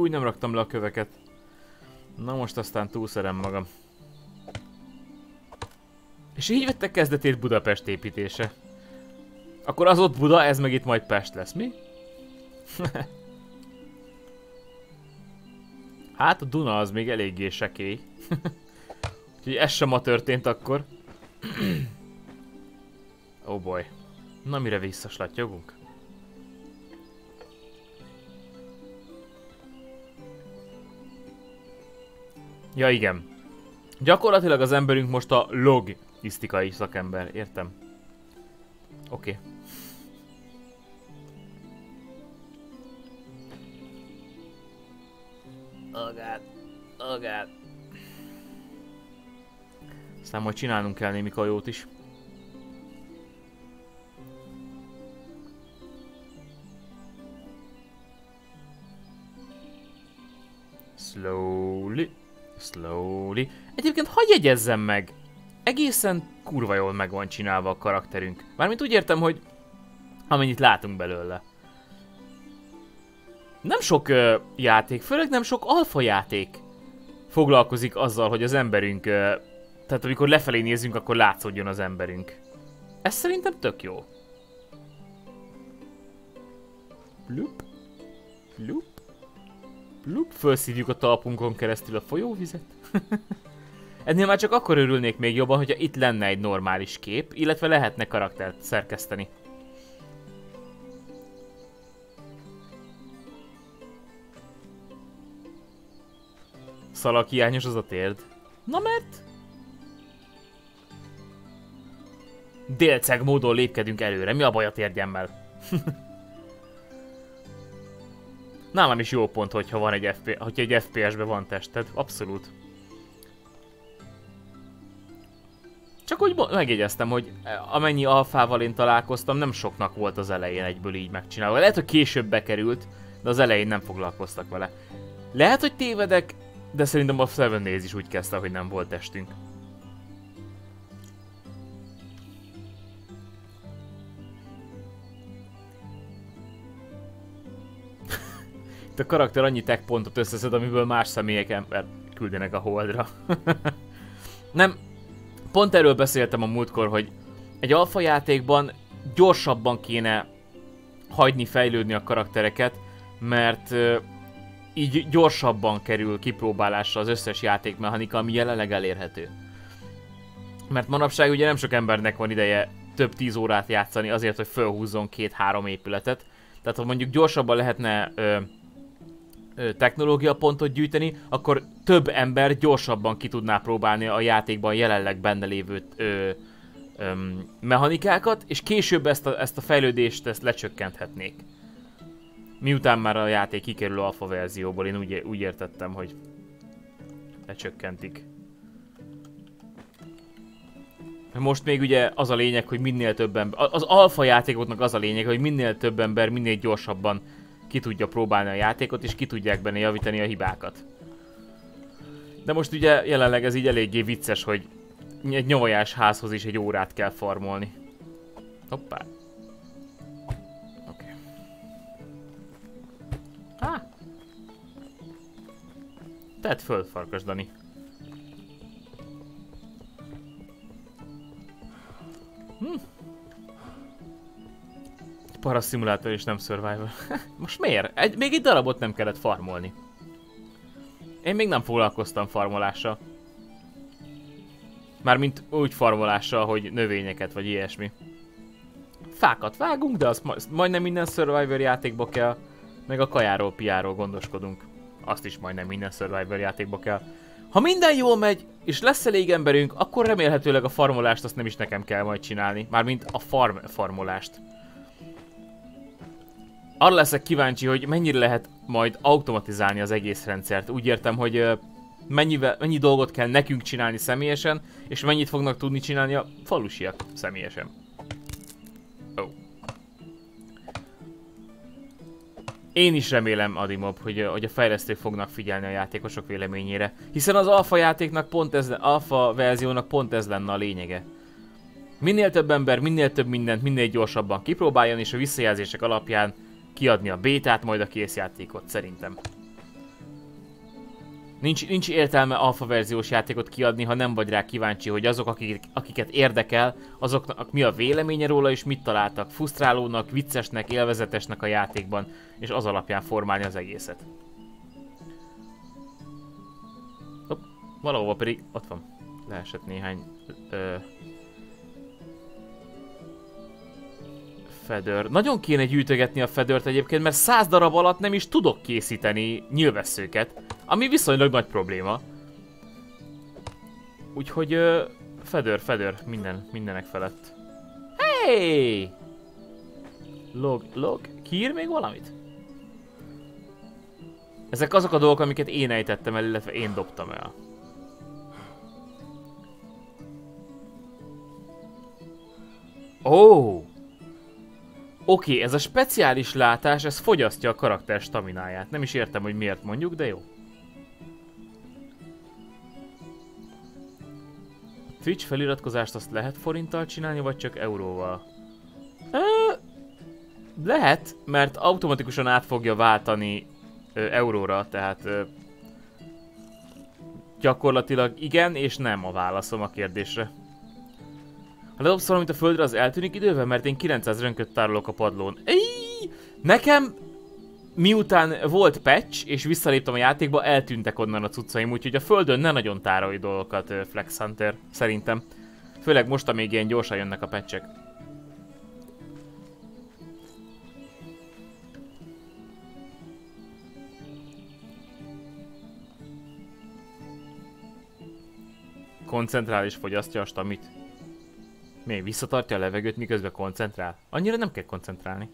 Új, nem raktam le a köveket. Na most aztán túlszerem magam. És így vette kezdetét Budapest építése. Akkor az ott Buda, ez meg itt majd Pest lesz, mi? hát a Duna az még eléggé sekély. Úgyhogy ez sem ma történt akkor. oh boy. Na mire visszaslatjogunk? Ja igen. Gyakorlatilag az emberünk most a logisztikai szakember, értem? Oké. Okay. Oh god. Oh god. Aztán majd csinálnunk kell némi kajót is. Slowly. Slowly. Egyébként hagyj jegyezzem meg! Egészen kurva jól meg van csinálva a karakterünk. Mármint úgy értem, hogy amennyit látunk belőle. Nem sok ö, játék, főleg nem sok alfa játék foglalkozik azzal, hogy az emberünk, ö, tehát amikor lefelé nézünk, akkor látszódjon az emberünk. Ez szerintem tök jó. Plup. Plup. Plup. Fölszívjuk a talpunkon keresztül a folyóvizet. Ennél már csak akkor örülnék még jobban, hogyha itt lenne egy normális kép, illetve lehetne karaktert szerkeszteni. Szalaghiányos az a térd. Na mert? Délceg módon lépkedünk előre, mi a baj a térdjemmel? Nálam is jó pont, hogyha van egy, FP, hogyha egy FPS-be van tested, abszolút. Csak úgy megjegyeztem, hogy amennyi alfával én találkoztam, nem soknak volt az elején egyből így megcsinálva. Lehet, hogy később bekerült, de az elején nem foglalkoztak vele. Lehet, hogy tévedek, de szerintem a Seven Days is úgy kezdte, hogy nem volt testünk. Itt a karakter annyi tech pontot összeszed, amiből más személyek ember küldenek a holdra. nem, pont erről beszéltem a múltkor, hogy egy alfa játékban gyorsabban kéne hagyni fejlődni a karaktereket, mert így gyorsabban kerül kipróbálásra az összes játékmechanika, ami jelenleg elérhető. Mert manapság ugye nem sok embernek van ideje több tíz órát játszani azért, hogy felhúzzon két-három épületet. Tehát ha mondjuk gyorsabban lehetne ö, ö, technológia pontot gyűjteni, akkor több ember gyorsabban ki tudná próbálni a játékban jelenleg benne lévő ö, ö, mechanikákat, és később ezt a, ezt a fejlődést ezt lecsökkenthetnék. Miután már a játék kikerül alfa verzióból, én úgy, úgy értettem, hogy lecsökkentik. Most még ugye az a lényeg, hogy minél több ember, az alfa játékoknak az a lényeg, hogy minél több ember minél gyorsabban ki tudja próbálni a játékot, és ki tudják benne javítani a hibákat. De most ugye jelenleg ez így eléggé vicces, hogy egy nyavajás házhoz is egy órát kell farmolni. Hoppá. Ah. Tedd föl, farkas Dani. Hm. Paraszimulátor és nem Survivor. Most miért? Egy, még egy darabot nem kellett farmolni. Én még nem foglalkoztam farmolással. Mármint úgy farmolással, hogy növényeket vagy ilyesmi. Fákat vágunk, de azt majdnem minden Survivor játékba kell. Meg a kajáról, piáról gondoskodunk. Azt is majdnem minden Survivor játékba kell. Ha minden jól megy, és lesz elég emberünk, akkor remélhetőleg a farmolást azt nem is nekem kell majd csinálni. Mármint a farm farmolást. Arra leszek kíváncsi, hogy mennyire lehet majd automatizálni az egész rendszert. Úgy értem, hogy mennyivel, mennyi dolgot kell nekünk csinálni személyesen, és mennyit fognak tudni csinálni a falusiak személyesen. Én is remélem, Adimob, hogy, hogy a fejlesztők fognak figyelni a játékosok véleményére. Hiszen az alfa játéknak pont ez, alfa verziónak pont ez lenne a lényege. Minél több ember, minél több mindent, minél gyorsabban kipróbáljon, és a visszajelzések alapján kiadni a bétát, majd a kész játékot, szerintem. Nincs, nincs értelme alfa verziós játékot kiadni, ha nem vagy rá kíváncsi, hogy azok, akik, akiket érdekel, azoknak mi a véleménye róla és mit találtak frusztrálónak, viccesnek, élvezetesnek a játékban, és az alapján formálni az egészet. Hopp, valahova pedig ott van. Leesett néhány ö, Fedör. Nagyon kéne gyűjtögetni a fedört egyébként, mert száz darab alatt nem is tudok készíteni nyilvesszőket, ami viszonylag nagy probléma. Úgyhogy ö, fedör, fedör, minden, mindenek felett. Hey! Log, log, kiír még valamit? Ezek azok a dolgok, amiket én ejtettem el, illetve én dobtam el. Oh! Oké, okay, ez a speciális látás, ez fogyasztja a karakter stamináját. Nem is értem, hogy miért mondjuk, de jó. Twitch feliratkozást azt lehet forinttal csinálni, vagy csak euróval? Ö, lehet, mert automatikusan át fogja váltani ö, euróra, tehát ö, gyakorlatilag igen és nem a válaszom a kérdésre. Ha ledobsz valamit a földre, az eltűnik idővel, mert én 900 rönköt tárolok a padlón. Ejj! Nekem miután volt patch, és visszaléptem a játékba, eltűntek onnan a cuccaim, úgyhogy a földön ne nagyon tárolj dolgokat Flex Hunter, szerintem. Főleg most, amíg ilyen gyorsan jönnek a patchek. Koncentrál és fogyasztja a stamit. Mi? Visszatartja a levegőt, miközben koncentrál? Annyira nem kell koncentrálni.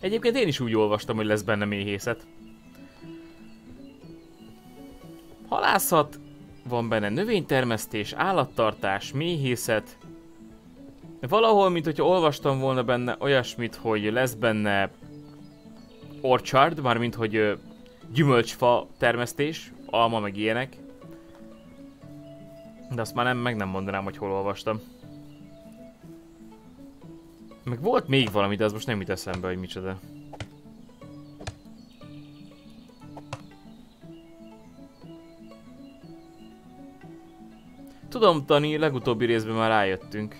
Egyébként én is úgy olvastam, hogy lesz benne méhészet. Halászat, van benne növénytermesztés, állattartás, méhészet. Valahol, mint hogyha olvastam volna benne olyasmit, hogy lesz benne orchard, mármint hogy gyümölcsfa termesztés, alma meg ilyenek. De azt már nem, meg nem mondanám, hogy hol olvastam. Meg volt még valami, de az most nem jut eszembe, hogy micsoda. Tudom, Tani, legutóbbi részben már rájöttünk.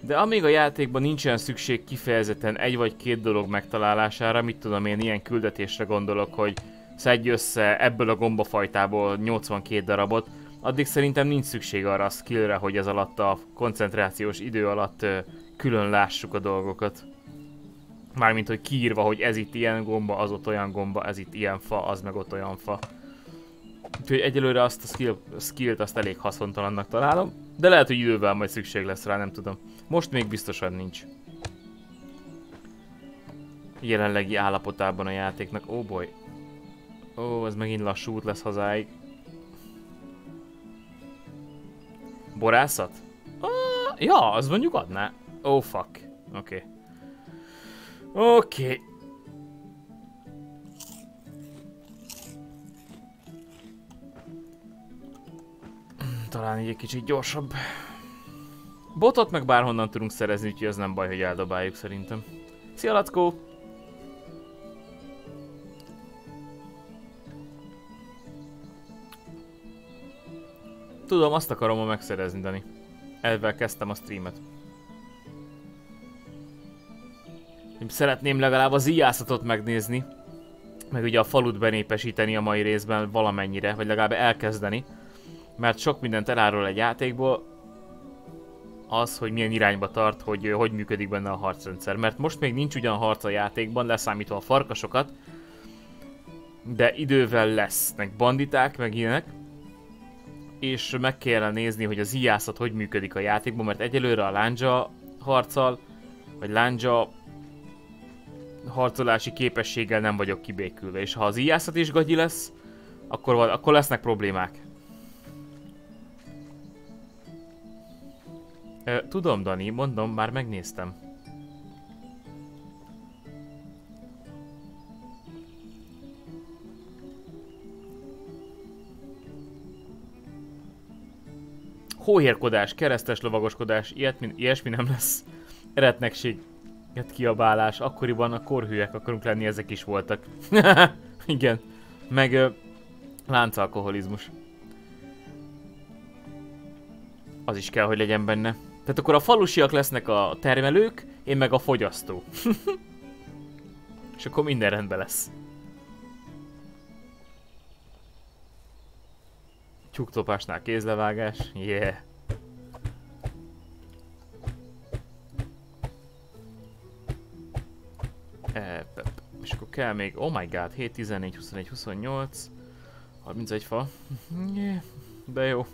De amíg a játékban nincsen szükség kifejezetten egy vagy két dolog megtalálására, mit tudom én, ilyen küldetésre gondolok, hogy szedj össze ebből a gombafajtából 82 darabot, addig szerintem nincs szükség arra a skillre, hogy ez alatt a koncentrációs idő alatt külön lássuk a dolgokat. Mármint, hogy kiírva, hogy ez itt ilyen gomba, az ott olyan gomba, ez itt ilyen fa, az meg ott olyan fa. Úgyhogy egyelőre azt a skill, skillt azt elég haszontalannak találom, de lehet, hogy idővel majd szükség lesz rá, nem tudom. Most még biztosan nincs. Jelenlegi állapotában a játéknak. Ó oh boy. Ó, ez megint lassú út lesz hazáig. Borászat? Ah, ja, az mondjuk adná. Oh fuck. Oké. Okay. Oké. Okay. Talán így egy kicsit gyorsabb. Botot meg bárhonnan tudunk szerezni, úgyhogy az nem baj, hogy eldobáljuk szerintem. Szia, Lackó! Tudom, azt akarom ma megszerezni, Dani. Ezzel kezdtem a streamet. Szeretném legalább az íjászatot megnézni. Meg ugye a falut benépesíteni a mai részben valamennyire, vagy legalább elkezdeni. Mert sok mindent elárul egy játékból, az, hogy milyen irányba tart, hogy hogy működik benne a harcrendszer. Mert most még nincs ugyan harc a játékban, leszámítva a farkasokat, de idővel lesznek banditák, meg ilyenek. És meg kellene nézni, hogy az ijászat hogy működik a játékban, mert egyelőre a lándzsa harccal, vagy lándzsa harcolási képességgel nem vagyok kibékülve. És ha az ijászat is gagyi lesz, akkor, akkor lesznek problémák. Tudom, Dani, mondom, már megnéztem. Hóhérkodás, keresztes lovagoskodás, ilyet, ilyesmi nem lesz. Eretnekség, kiabálás, akkoriban a korhűek akarunk lenni, ezek is voltak. Igen. Meg ö, láncalkoholizmus. Az is kell, hogy legyen benne. Tehát akkor a falusiak lesznek a termelők, én meg a fogyasztó. És akkor minden rendben lesz. Tyúktopásnál kézlevágás, yeah. Epp, és akkor kell még, oh my god, 7, 14, 21, 28, 31 fa. yeah. De jó.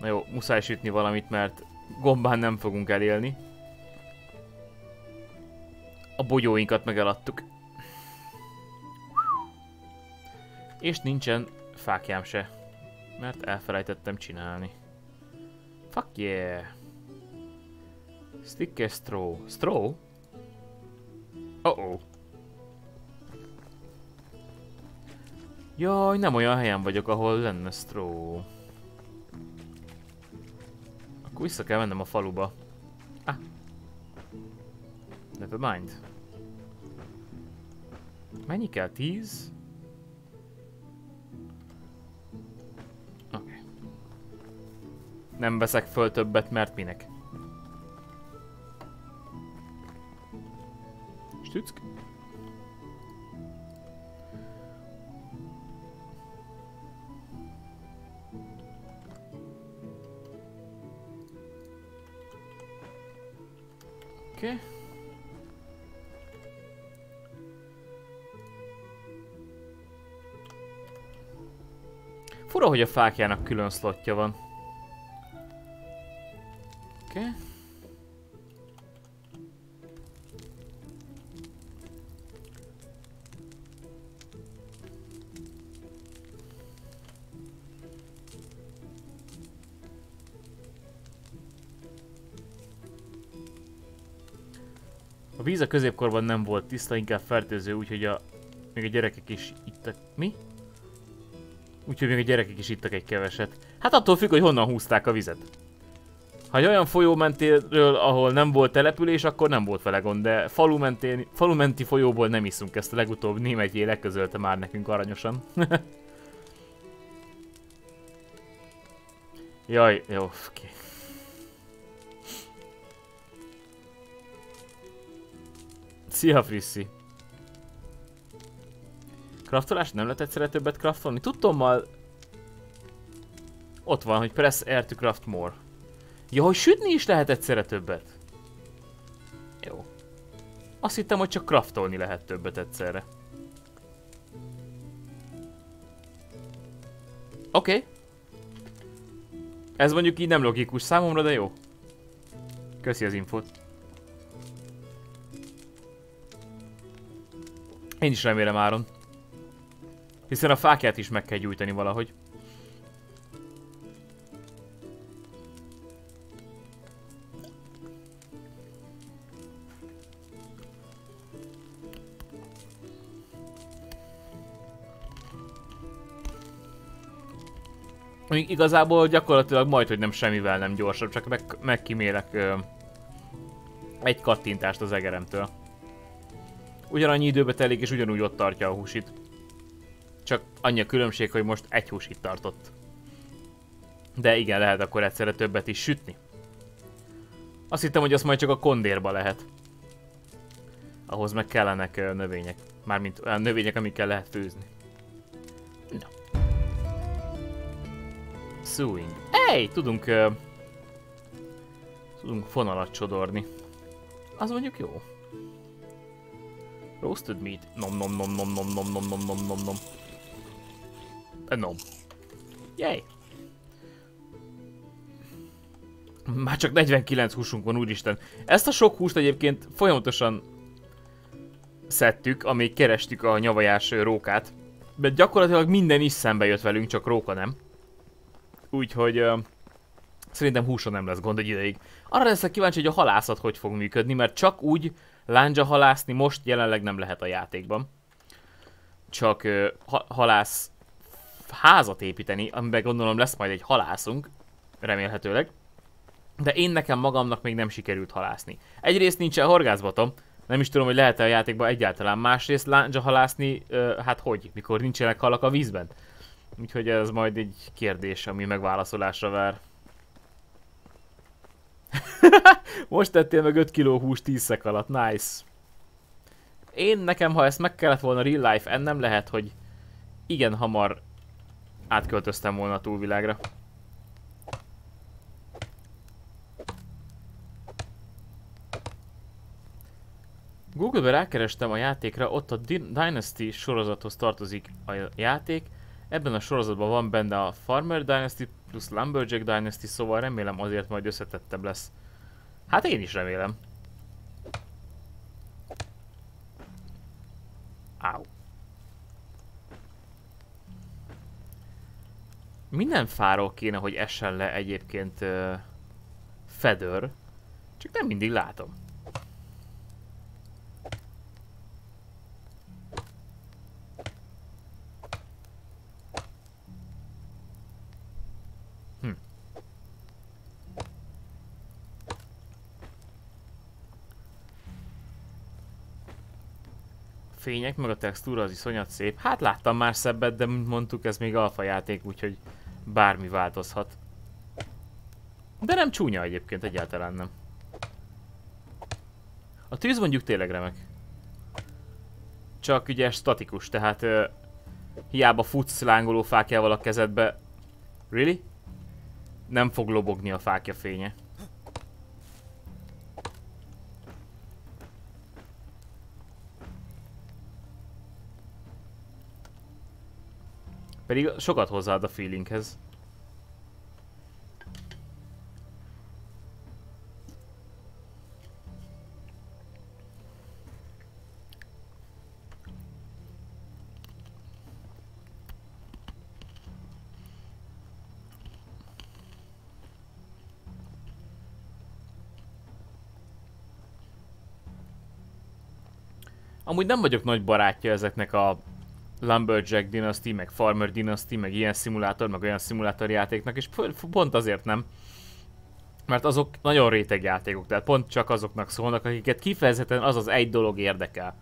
Na jó, muszáj sütni valamit, mert gombán nem fogunk elélni. A bogyóinkat meg eladtuk. És nincsen fákjám se. Mert elfelejtettem csinálni. Fuck yeah! Sticker straw. Straw? Uh oh. Jaj, nem olyan helyen vagyok, ahol lenne straw. Akkor vissza kell mennem a faluba. Ah. Never mind. Mennyi kell? 10? Nem veszek föl többet, mert minek? Stück. Oké. Okay. Fura, hogy a fákjának külön szlotja van. Oké. Okay. víz a középkorban nem volt tiszta, inkább fertőző, úgyhogy a, még a gyerekek is ittak. Mi? Úgyhogy még a gyerekek is ittak egy keveset. Hát attól függ, hogy honnan húzták a vizet. Ha egy olyan folyó mentéről, ahol nem volt település, akkor nem volt vele gond, de falu, mentén, falu menti folyóból nem iszunk, ezt a legutóbb némegyé leközölte már nekünk aranyosan. Jaj, jó, oké. Szia, Frissi! Kraftolás? Nem lehet egyszerre többet kraftolni? Tudtommal... Ott van, hogy press air to craft more. Ja, hogy sütni is lehet egyszerre többet. Jó. Azt hittem, hogy csak kraftolni lehet többet egyszerre. Oké. Okay. Ez mondjuk így nem logikus számomra, de jó. Köszi az infot. Én is remélem Áron. Hiszen a fákját is meg kell gyújtani valahogy. Igazából gyakorlatilag majd, hogy nem semmivel nem gyorsabb, csak meg, megkimélek ö, egy kattintást az egeremtől. Ugyanannyi időbe telik, és ugyanúgy ott tartja a húsit. Csak annyi a különbség, hogy most egy húsit tartott. De igen, lehet akkor egyszerre többet is sütni. Azt hittem, hogy azt majd csak a kondérba lehet. Ahhoz meg kellenek növények. Mármint olyan növények, amikkel lehet főzni. Sewing. Hey, tudunk... Uh, tudunk fonalat csodorni. Az mondjuk jó. Roasted meat. Nom nom nom nom nom nom nom nom nom nom nom. Nom. Yay. Már csak 49 húsunk van, úristen. Ezt a sok húst egyébként folyamatosan szedtük, amíg kerestük a nyavajás rókát. De gyakorlatilag minden is szembe jött velünk, csak róka nem. Úgyhogy uh, szerintem húsa nem lesz gond egy ideig. Arra leszek kíváncsi, hogy a halászat hogy fog működni, mert csak úgy lándzsa halászni most jelenleg nem lehet a játékban. Csak uh, ha halász házat építeni, amiben gondolom lesz majd egy halászunk, remélhetőleg. De én nekem magamnak még nem sikerült halászni. Egyrészt nincsen horgászbatom, nem is tudom, hogy lehet-e a játékban egyáltalán. Másrészt lándzsa halászni, uh, hát hogy, mikor nincsenek halak a vízben. Úgyhogy ez majd egy kérdés, ami megválaszolásra vár. Most tettél meg 5 kg hús 10 szek alatt, nice. Én nekem, ha ezt meg kellett volna real life ennem, lehet, hogy igen hamar átköltöztem volna a túlvilágra. Google-be rákerestem a játékra, ott a Dynasty sorozathoz tartozik a játék. Ebben a sorozatban van benne a Farmer Dynasty plusz Lumberjack Dynasty, szóval remélem azért majd összetettebb lesz. Hát én is remélem. Áú. Minden fáról kéne, hogy essen le egyébként uh, fedör, csak nem mindig látom. Fények, meg a textúra az iszonyat szép. Hát láttam már szebbet, de mint mondtuk, ez még alfa játék, úgyhogy bármi változhat. De nem csúnya egyébként, egyáltalán nem. A tűz mondjuk tényleg remek. Csak ugye statikus, tehát uh, hiába futsz lángoló fákjával a kezedbe. Really? Nem fog lobogni a fákja fénye. Pedig sokat hozzáad a feelinghez. Amúgy nem vagyok nagy barátja ezeknek a Lumberjack Dynasty, meg Farmer Dynasty, meg ilyen szimulátor, meg olyan szimulátor játéknak, és pont azért nem. Mert azok nagyon réteg játékok, tehát pont csak azoknak szólnak, akiket kifejezetten az az egy dolog érdekel.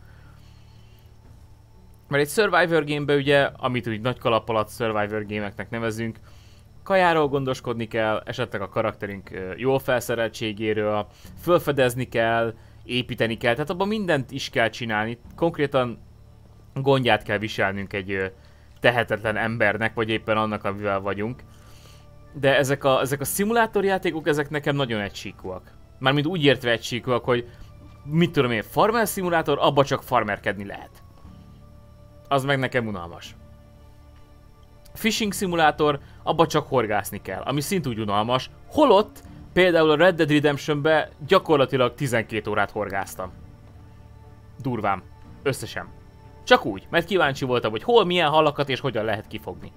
Mert egy Survivor gamebe ugye, amit úgy nagy kalap alatt Survivor gémeknek nevezünk, kajáról gondoskodni kell, esetleg a karakterünk jó felszereltségéről, fölfedezni kell, építeni kell, tehát abban mindent is kell csinálni. Konkrétan gondját kell viselnünk egy tehetetlen embernek, vagy éppen annak, amivel vagyunk. De ezek a, ezek a szimulátorjátékok, ezek nekem nagyon egysíkúak. Mármint úgy értve egysíkúak, hogy mit tudom én, farmer szimulátor, abba csak farmerkedni lehet. Az meg nekem unalmas. Fishing szimulátor, abba csak horgászni kell, ami szintúgy unalmas. Holott például a Red Dead Redemption-be gyakorlatilag 12 órát horgáztam. Durvám. Összesen. Csak úgy, mert kíváncsi voltam, hogy hol milyen halakat és hogyan lehet kifogni.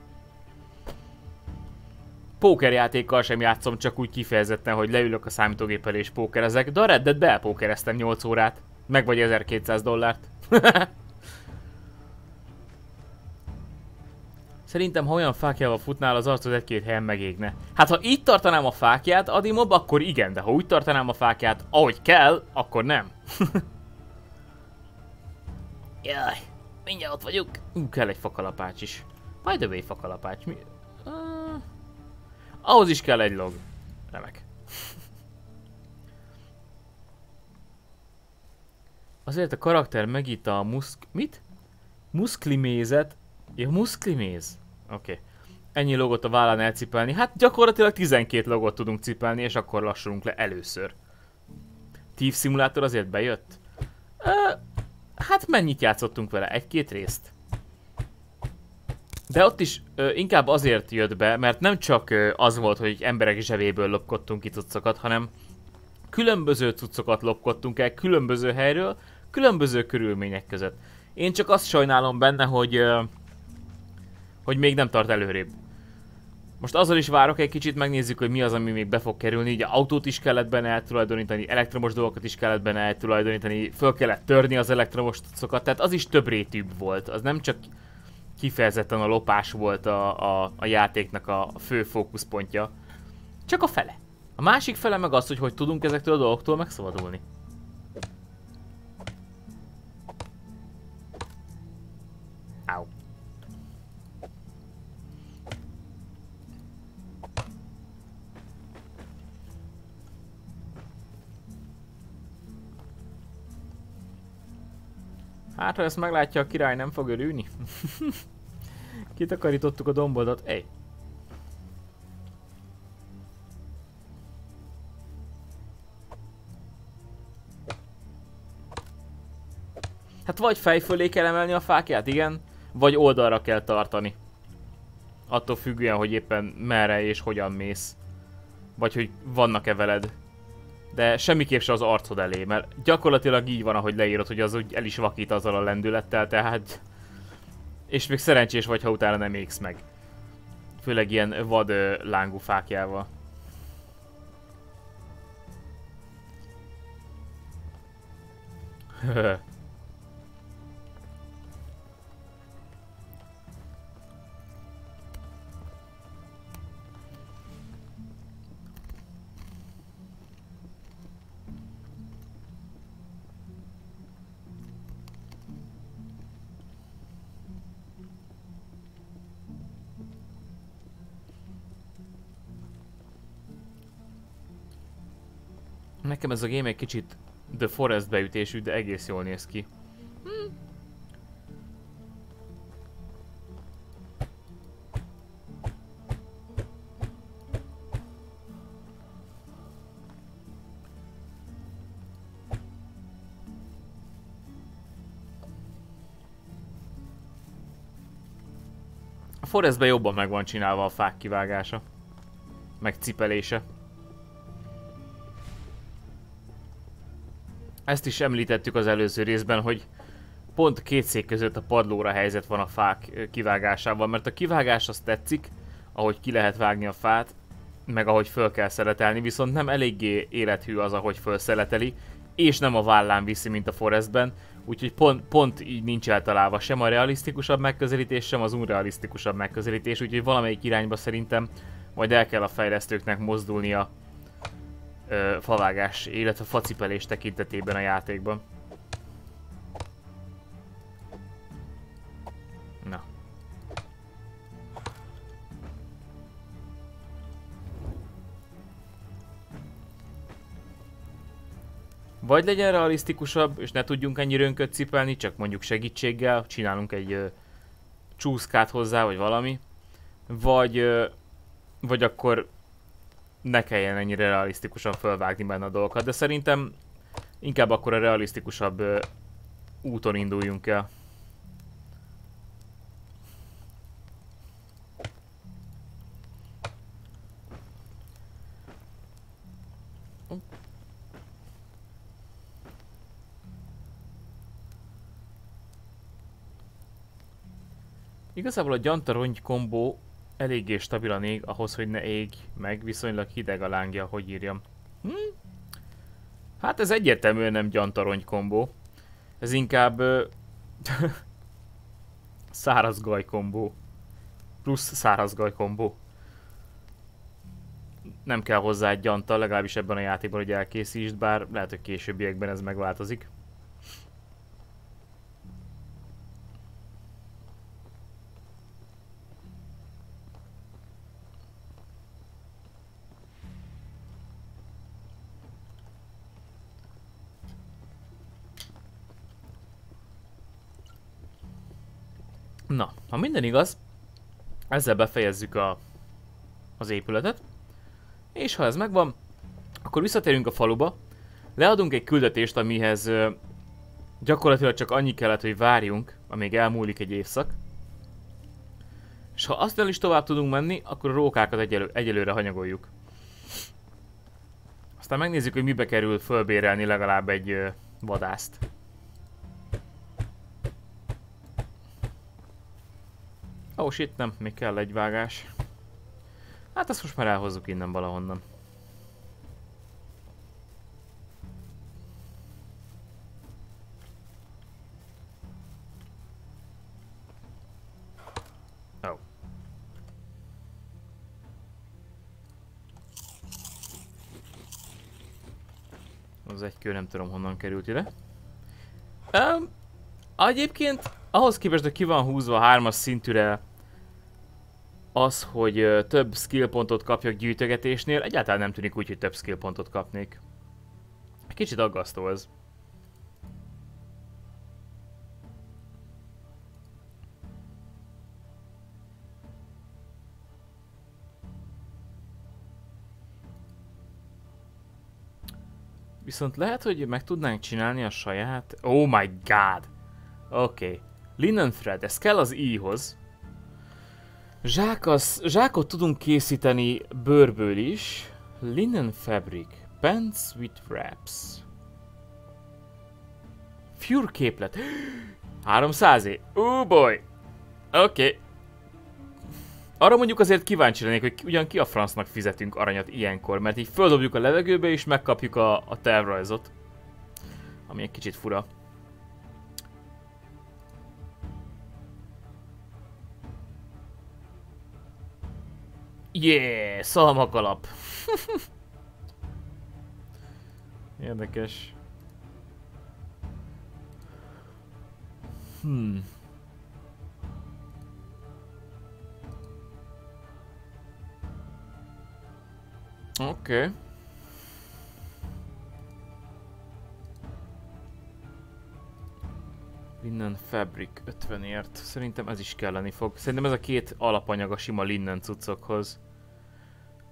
Pókerjátékkal sem játszom, csak úgy kifejezetten, hogy leülök a számítógép elé és pókerezek, de a Red Dead-be elpókereztem 8 órát. Meg vagy 1200 dollárt. Szerintem, ha olyan fákjával futnál, az arcod egy-két helyen megégne. Hát, ha így tartanám a fákját, Adimob, akkor igen, de ha úgy tartanám a fákját, ahogy kell, akkor nem. Jaj, mindjárt ott vagyunk. Ú, kell egy fakalapács is. By the way, fakalapács. Mi? Uh, ahhoz is kell egy log. Remek. Azért a karakter megitta a muszk... Mit? Muszklimézet Ja, muszkliméz. Oké. Okay. Ennyi logot a vállán elcipelni. Hát gyakorlatilag 12 logot tudunk cipelni, és akkor lassulunk le először. Tív szimulátor azért bejött? Uh, hát mennyit játszottunk vele? Egy-két részt? De ott is uh, inkább azért jött be, mert nem csak uh, az volt, hogy emberek zsebéből lopkodtunk ki cuccokat, hanem különböző cuccokat lopkodtunk el különböző helyről, különböző körülmények között. Én csak azt sajnálom benne, hogy uh, hogy még nem tart előrébb. Most azzal is várok egy kicsit, megnézzük, hogy mi az, ami még be fog kerülni. Ugye autót is kellett benne eltulajdonítani, elektromos dolgokat is kellett benne eltulajdonítani, föl kellett törni az elektromos cuccokat, tehát az is több rétűbb volt. Az nem csak kifejezetten a lopás volt a, a, a játéknak a fő fókuszpontja, csak a fele. A másik fele meg az, hogy hogy tudunk ezektől a dolgoktól megszabadulni. Hát, ha ezt meglátja a király, nem fog örülni. Kitakarítottuk a domboldat. Ej. Hát vagy fej fölé kell emelni a fákját, igen, vagy oldalra kell tartani. Attól függően, hogy éppen merre és hogyan mész. Vagy hogy vannak-e veled de semmiképp se az arcod elé, mert gyakorlatilag így van, ahogy leírod, hogy az úgy el is vakít azzal a lendülettel, tehát... És még szerencsés vagy, ha utána nem égsz meg. Főleg ilyen vad lángú fákjával. Nekem ez a game egy kicsit The Forest beütésű, de egész jól néz ki. Hmm. A Forestben jobban meg van csinálva a fák kivágása. Meg cipelése. Ezt is említettük az előző részben, hogy pont két szék között a padlóra helyzet van a fák kivágásával, mert a kivágás azt tetszik, ahogy ki lehet vágni a fát, meg ahogy föl kell szeletelni, viszont nem eléggé élethű az, ahogy felszeleteli, és nem a vállán viszi, mint a Forestben, úgyhogy pont, pont így nincs eltalálva sem a realisztikusabb megközelítés, sem az unrealisztikusabb megközelítés, úgyhogy valamelyik irányba szerintem majd el kell a fejlesztőknek mozdulnia ö, favágás, illetve facipelés tekintetében a játékban. Na. Vagy legyen realisztikusabb, és ne tudjunk ennyi rönköt cipelni, csak mondjuk segítséggel, csinálunk egy ö, csúszkát hozzá, vagy valami. Vagy, ö, vagy akkor ne kelljen ennyire realisztikusan fölvágni benne a dolgokat, de szerintem inkább akkor a realisztikusabb ö, úton induljunk el. Igazából a gyantarongy kombó eléggé stabilan ég ahhoz, hogy ne ég meg, viszonylag hideg a lángja, hogy írjam. Hm? Hát ez egyértelműen nem gyantarony kombó. Ez inkább ö, száraz gaj kombó. Plusz száraz gaj kombó. Nem kell hozzá egy gyanta, legalábbis ebben a játékban, hogy elkészítsd, bár lehet, hogy későbbiekben ez megváltozik. Na, ha minden igaz, ezzel befejezzük a, az épületet. És ha ez megvan, akkor visszatérünk a faluba, leadunk egy küldetést, amihez gyakorlatilag csak annyi kellett, hogy várjunk, amíg elmúlik egy évszak. És ha azt is tovább tudunk menni, akkor a rókákat egyelő, egyelőre hanyagoljuk. Aztán megnézzük, hogy mibe kerül fölbérelni legalább egy vadászt. Ó, shit, nem, még kell egy vágás. Hát ezt most már elhozzuk innen valahonnan. Oh. Az egy kő nem tudom honnan került ide. Um, egyébként ahhoz képest, hogy ki van húzva hármas szintűre az, hogy több skill pontot kapjak gyűjtögetésnél, egyáltalán nem tűnik úgy, hogy több skill pontot kapnék. Kicsit aggasztó ez. Viszont lehet, hogy meg tudnánk csinálni a saját... Oh my god! Oké. Okay. Linen thread, ez kell az i-hoz. Zsák az, zsákot tudunk készíteni bőrből is. Linen fabric. Pants with wraps. Fure képlet. 300 é. Oh boy. Oké. Okay. Arra mondjuk azért kíváncsi lennék, hogy ugyan ki a francnak fizetünk aranyat ilyenkor, mert így földobjuk a levegőbe és megkapjuk a, a tervrajzot. Ami egy kicsit fura. Yeah, szalmakalap. Érdekes. Hmm. Oké. Okay. Linnen Fabric 50ért. Szerintem ez is kelleni fog. Szerintem ez a két alapanyag a sima linnen cuccokhoz.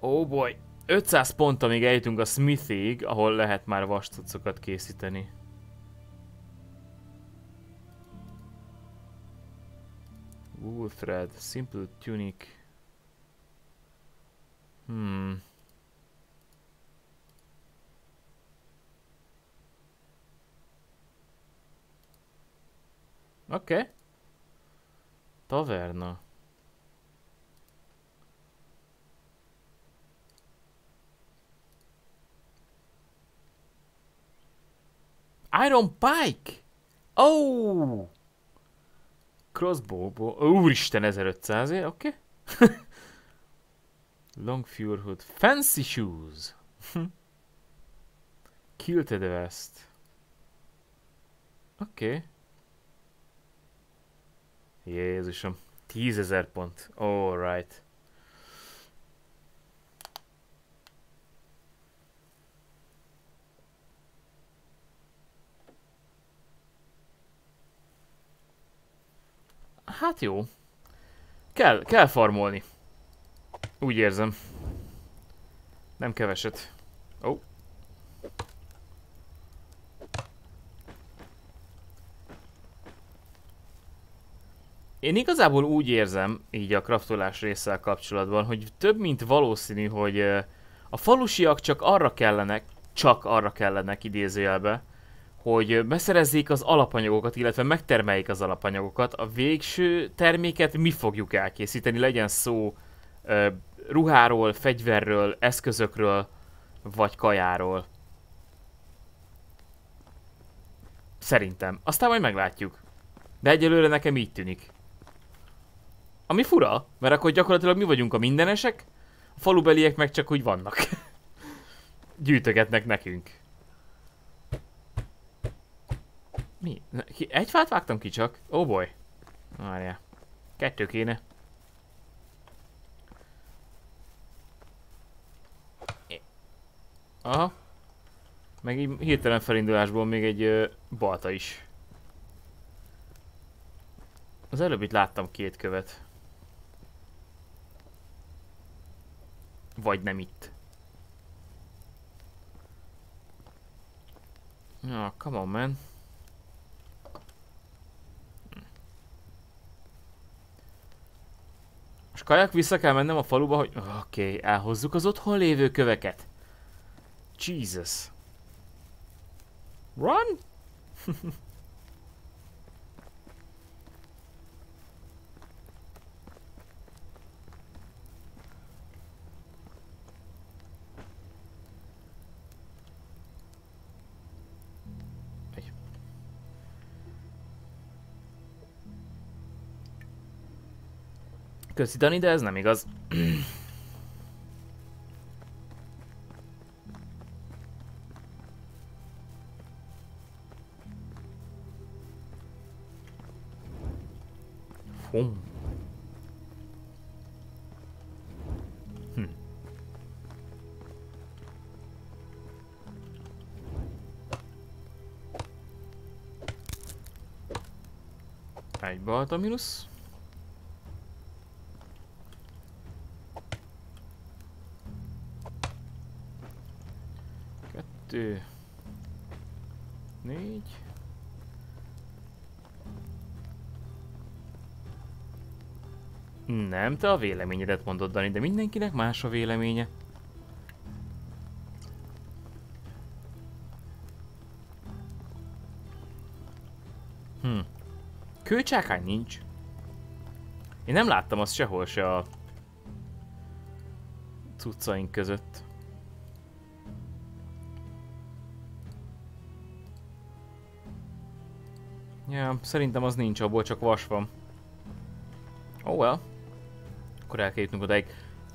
Oh boy. 500 pont, amíg eljutunk a Smithig, ahol lehet már vastucokat készíteni. Wool thread, simple tunic. Hmm. Oké. Okay. Taverna. Iron Pike! Oh! Crossbowból. Úristen, 1500 oké? Okay. Long Fure Hood. Fancy Shoes. Kilted Vest. Oké. Okay. Jézusom. Tízezer pont. Alright. Hát jó. Kell, kell farmolni. Úgy érzem. Nem keveset. Ó. Oh. Én igazából úgy érzem, így a kraftolás résszel kapcsolatban, hogy több mint valószínű, hogy a falusiak csak arra kellenek, csak arra kellenek idézőjelbe, hogy beszerezzék az alapanyagokat, illetve megtermeljék az alapanyagokat. A végső terméket mi fogjuk elkészíteni, legyen szó uh, ruháról, fegyverről, eszközökről, vagy kajáról. Szerintem. Aztán majd meglátjuk. De egyelőre nekem így tűnik. Ami fura, mert akkor gyakorlatilag mi vagyunk a mindenesek, a falubeliek meg csak úgy vannak. Gyűjtögetnek nekünk. Mi? Egy fát vágtam ki csak? Oh boy. Várjál. Kettő kéne. Aha. Meg így hirtelen felindulásból még egy ö, balta is. Az előbb itt láttam két követ. Vagy nem itt. Ja, come on man. Most kajak vissza kell mennem a faluba, hogy... Oké, okay, elhozzuk az otthon lévő köveket. Jesus. Run? Köszi Dani, de ez nem igaz. Fum. Hm. Egy balta mínusz. Kettő, négy, Nem, te a véleményedet mondod, Dani, de mindenkinek más a véleménye. Hm. Kőcsákány nincs. Én nem láttam azt sehol se a cuccaink között. Ja, szerintem az nincs, abból csak vas van. Oh well. Akkor el kell jutnunk odáig.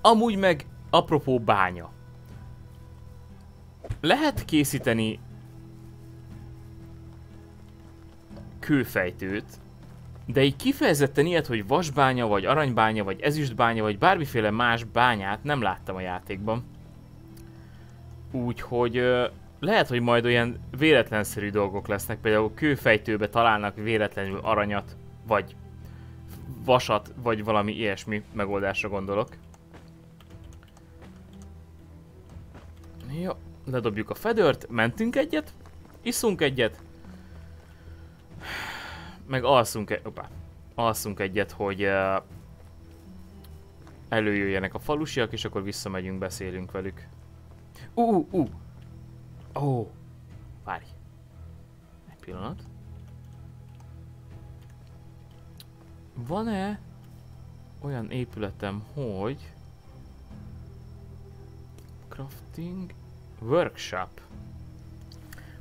Amúgy meg, apropó bánya. Lehet készíteni kőfejtőt, de így kifejezetten ilyet, hogy vasbánya, vagy aranybánya, vagy ezüstbánya, vagy bármiféle más bányát nem láttam a játékban. Úgyhogy lehet, hogy majd olyan véletlenszerű dolgok lesznek, például kőfejtőbe találnak véletlenül aranyat, vagy vasat, vagy valami ilyesmi megoldásra gondolok. Jó, ledobjuk a fedőrt, mentünk egyet, iszunk egyet, meg alszunk, egy, opa, alszunk egyet, hogy uh, előjöjjenek a falusiak, és akkor visszamegyünk, beszélünk velük. Uh, uh, Ó, oh, várj. Egy pillanat. Van-e olyan épületem, hogy crafting workshop.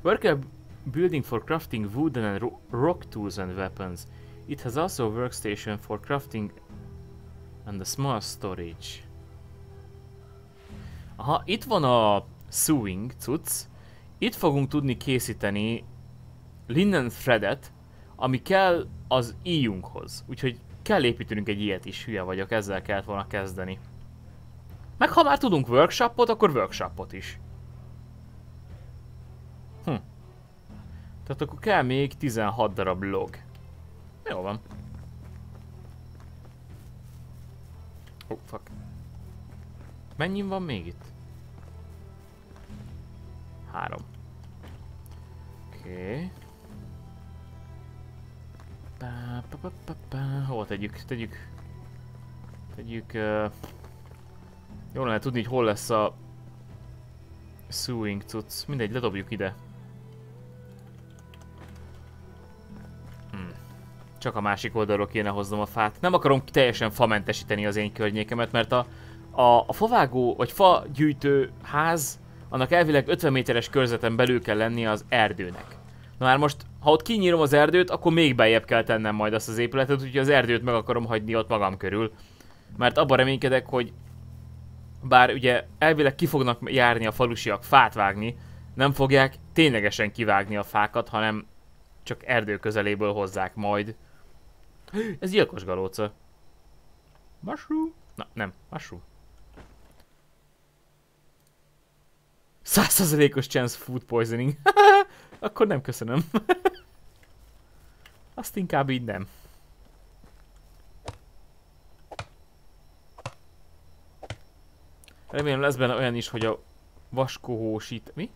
Workshop building for crafting wooden and ro rock tools and weapons. It has also a workstation for crafting and a small storage. Aha, itt van a sewing cucc, itt fogunk tudni készíteni linen threadet, ami kell az íjunkhoz. Úgyhogy kell építenünk egy ilyet is, hülye vagyok, ezzel kellett volna kezdeni. Meg ha már tudunk workshopot, akkor workshopot is. Hm. Tehát akkor kell még 16 darab log. Jó van. Oh, fuck. Mennyi van még itt? Három. Oké. Okay. Hol tegyük? Tegyük. Tegyük... Uh... Jól lehet tudni, hogy hol lesz a... Sewing cucc. Mindegy, ledobjuk ide. Hmm. Csak a másik oldalról kéne hoznom a fát. Nem akarom teljesen famentesíteni az én környékemet, mert a, a, a favágó, vagy fa gyűjtő ház, annak elvileg 50 méteres körzeten belül kell lennie az erdőnek. Na már most, ha ott kinyírom az erdőt, akkor még beljebb kell tennem majd azt az épületet, úgyhogy az erdőt meg akarom hagyni ott magam körül. Mert abban reménykedek, hogy bár ugye elvileg ki fognak járni a falusiak fát vágni, nem fogják ténylegesen kivágni a fákat, hanem csak erdő közeléből hozzák majd. Ez gyilkos galóca. Mushroom? Na, nem, mushroom. Százszerzelékos chance food poisoning. Akkor nem köszönöm. Azt inkább így nem. Remélem lesz benne olyan is, hogy a vaskóhósít... Mi?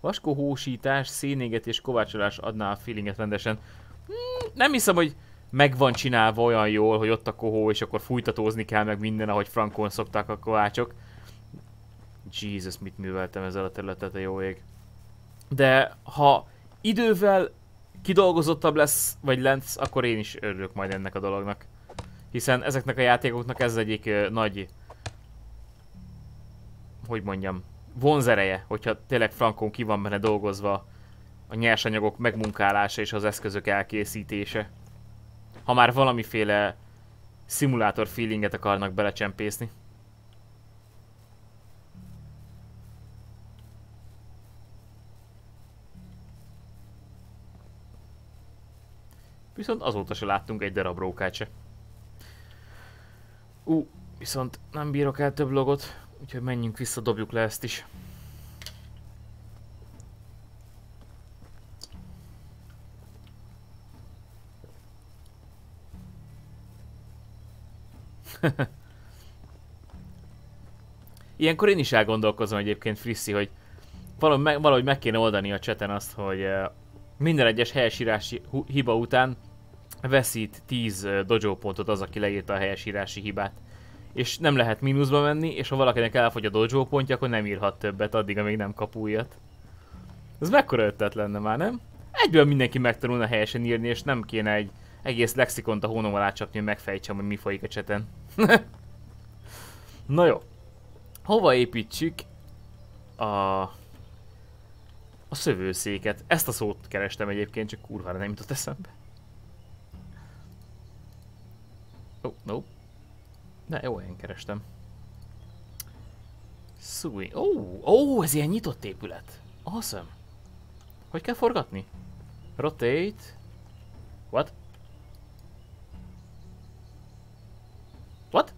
Vaskóhósítás, szénégetés, kovácsolás adná a feelinget rendesen. Hmm, nem hiszem, hogy meg van csinálva olyan jól, hogy ott a kohó, és akkor fújtatózni kell meg minden, ahogy frankon szokták a kovácsok. Jesus, mit műveltem ezzel a területet, a jó ég. De ha idővel kidolgozottabb lesz, vagy lesz, akkor én is örülök majd ennek a dolognak. Hiszen ezeknek a játékoknak ez egyik uh, nagy, hogy mondjam, vonzereje, hogyha tényleg frankon ki van benne dolgozva a nyersanyagok megmunkálása és az eszközök elkészítése. Ha már valamiféle szimulátor feelinget akarnak belecsempészni. Viszont azóta se láttunk egy darab rókát. Ú, viszont nem bírok el több logot, úgyhogy menjünk vissza, dobjuk le ezt is. Ilyenkor én is elgondolkozom egyébként Frissi, hogy valahogy meg, valahogy meg kéne oldani a cseten azt, hogy eh, minden egyes helyesírási hiba után veszít 10 dojo pontot az, aki leírta a helyesírási hibát. És nem lehet mínuszba menni, és ha valakinek elfogy a dojo pontja, akkor nem írhat többet addig, amíg nem kap újat. Ez mekkora ötlet lenne már, nem? Egyből mindenki megtanulna helyesen írni, és nem kéne egy egész lexikont a hónom alá csapni, hogy megfejtsem, hogy mi folyik a cseten. Na jó. Hova építsük a... a szövőszéket? Ezt a szót kerestem egyébként, csak kurvára nem jutott eszembe. Oh, no. De jó, én kerestem. Szúj. Ó, oh, oh, ez ilyen nyitott épület. Awesome. Hogy kell forgatni? Rotate. What? What?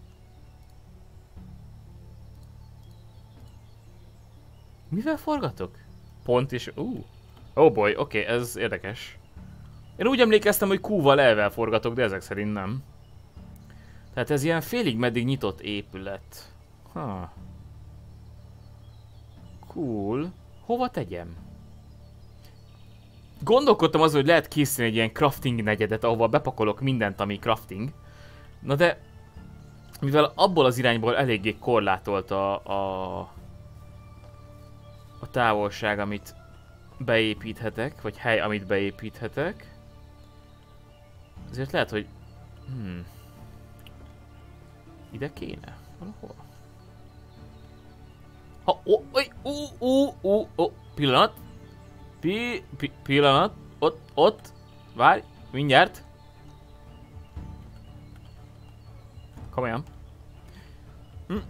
Mivel forgatok? Pont is... Uh. Oh boy, oké, okay, ez érdekes. Én úgy emlékeztem, hogy Q-val forgatok, de ezek szerint nem. Tehát ez ilyen félig meddig nyitott épület. Ha. Cool. Hova tegyem? Gondolkodtam azon, hogy lehet készíteni egy ilyen crafting negyedet, ahova bepakolok mindent, ami crafting. Na de, mivel abból az irányból eléggé korlátolt a, a, a távolság, amit beépíthetek, vagy hely, amit beépíthetek, ezért lehet, hogy... Hmm. Ide kéne? Valahol? Ha, ó, oj, ú, ú, ú, ó, pillanat. Pi, pi, pillanat. Ott, ott. Várj, mindjárt. Komolyan. Hm.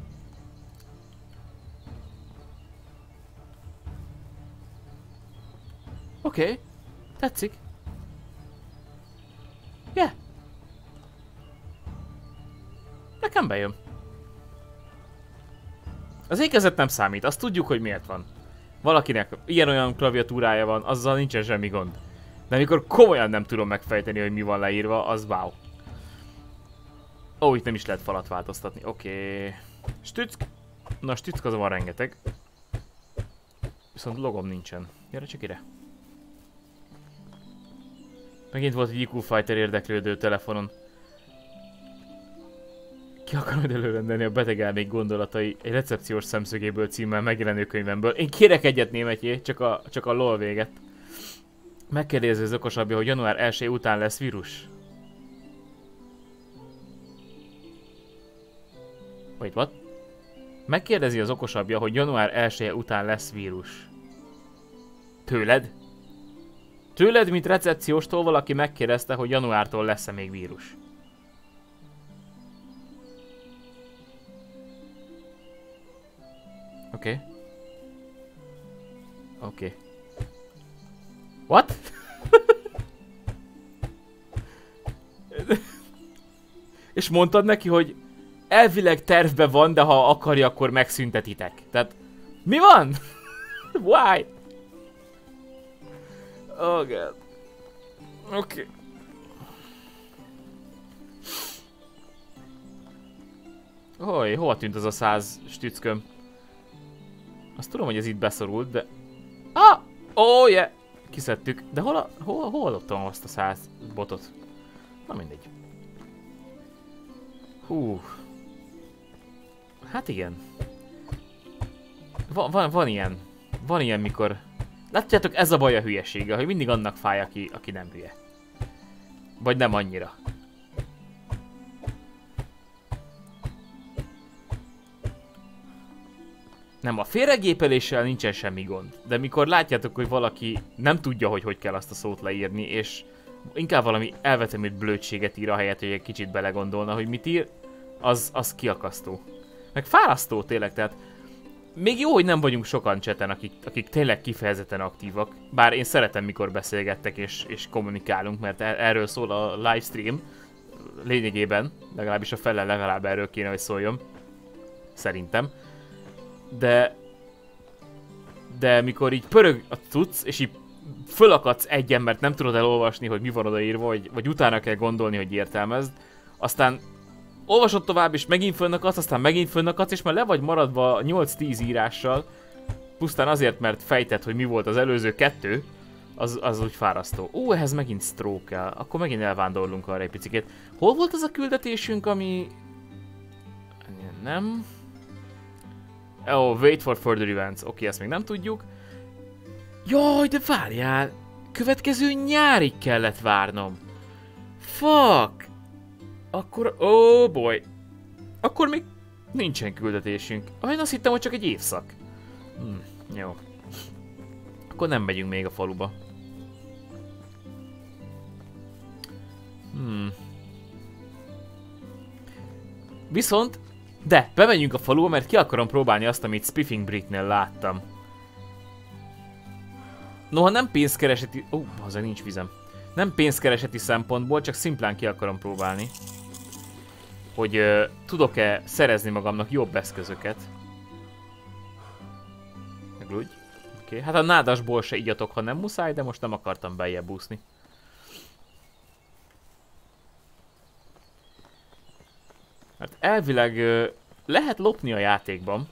Oké. Okay. Tetszik. Yeah. Nekem bejön. Az ékezet nem számít, azt tudjuk, hogy miért van. Valakinek ilyen-olyan klaviatúrája van, azzal nincsen semmi gond. De amikor komolyan nem tudom megfejteni, hogy mi van leírva, az wow. Ó, itt nem is lehet falat változtatni. Oké. Okay. Stück. Na, stück az van rengeteg. Viszont logom nincsen. Gyere csak ide. Megint volt egy IQ Fighter érdeklődő telefonon. Ki akar majd előrendelni a beteg elmék gondolatai egy recepciós szemszögéből címmel megjelenő könyvemből. Én kérek egyet németjé, csak a, csak a lol véget. Megkérdezi az okosabbja, hogy január 1 után lesz vírus. Wait, what? Megkérdezi az okosabbja, hogy január 1 -e után lesz vírus. Tőled? Tőled, mint recepcióstól valaki megkérdezte, hogy januártól lesz-e még vírus. Okay. Okay. What? És mondtad neki, hogy elvileg tervbe van, de ha akarja, akkor megszüntetitek. Tehát, mi van? Why? Oh god. Oké. Okay. Hoj, hova tűnt az a száz stücköm? Azt tudom, hogy ez itt beszorult, de... Ah! Oh, yeah! Kiszedtük. De hol, a, hol, hol adottam azt a száz botot? Na mindegy. Hú. Hát igen. Van, van, van ilyen. Van ilyen, mikor... Látjátok, ez a baj a hülyesége, hogy mindig annak fáj, aki, aki nem hülye. Vagy nem annyira. Nem, a félregépeléssel nincsen semmi gond. De mikor látjátok, hogy valaki nem tudja, hogy hogy kell azt a szót leírni, és inkább valami elvetemült blödséget ír a helyet, hogy egy kicsit belegondolna, hogy mit ír, az, az kiakasztó. Meg fárasztó tényleg, tehát még jó, hogy nem vagyunk sokan cseten, akik, akik tényleg kifejezetten aktívak. Bár én szeretem, mikor beszélgettek és, és kommunikálunk, mert er, erről szól a livestream. Lényegében, legalábbis a fele legalább erről kéne, hogy szóljon. Szerintem de de mikor így pörög a cucc, és így fölakadsz egy embert, nem tudod elolvasni, hogy mi van odaírva, vagy, vagy utána kell gondolni, hogy értelmezd, aztán olvasod tovább, és megint fönnakadsz, aztán megint fönnakadsz, és már le vagy maradva 8-10 írással, pusztán azért, mert fejted, hogy mi volt az előző kettő, az, az úgy fárasztó. Ó, ehhez megint stroke kell. Akkor megint elvándorlunk arra egy picit. Hol volt az a küldetésünk, ami... Nem... Oh, wait for further events. Oké, okay, ezt még nem tudjuk. Jaj, de várjál! Következő nyárig kellett várnom. Fuck! Akkor, oh boy. Akkor még nincsen küldetésünk. Ah, én azt hittem, hogy csak egy évszak. Hm, jó. Akkor nem megyünk még a faluba. Hmm. Viszont de, bemegyünk a faluba, mert ki akarom próbálni azt, amit Spiffing Bricknél láttam. Noha nem pénzkereseti... Ó, oh, haza nincs vizem. Nem pénzkereseti szempontból, csak szimplán ki akarom próbálni. Hogy uh, tudok-e szerezni magamnak jobb eszközöket. Megludj. Oké, okay. hát a nádasból se igyatok, ha nem muszáj, de most nem akartam beljebb úszni. Hát elvileg lehet lopni a játékban.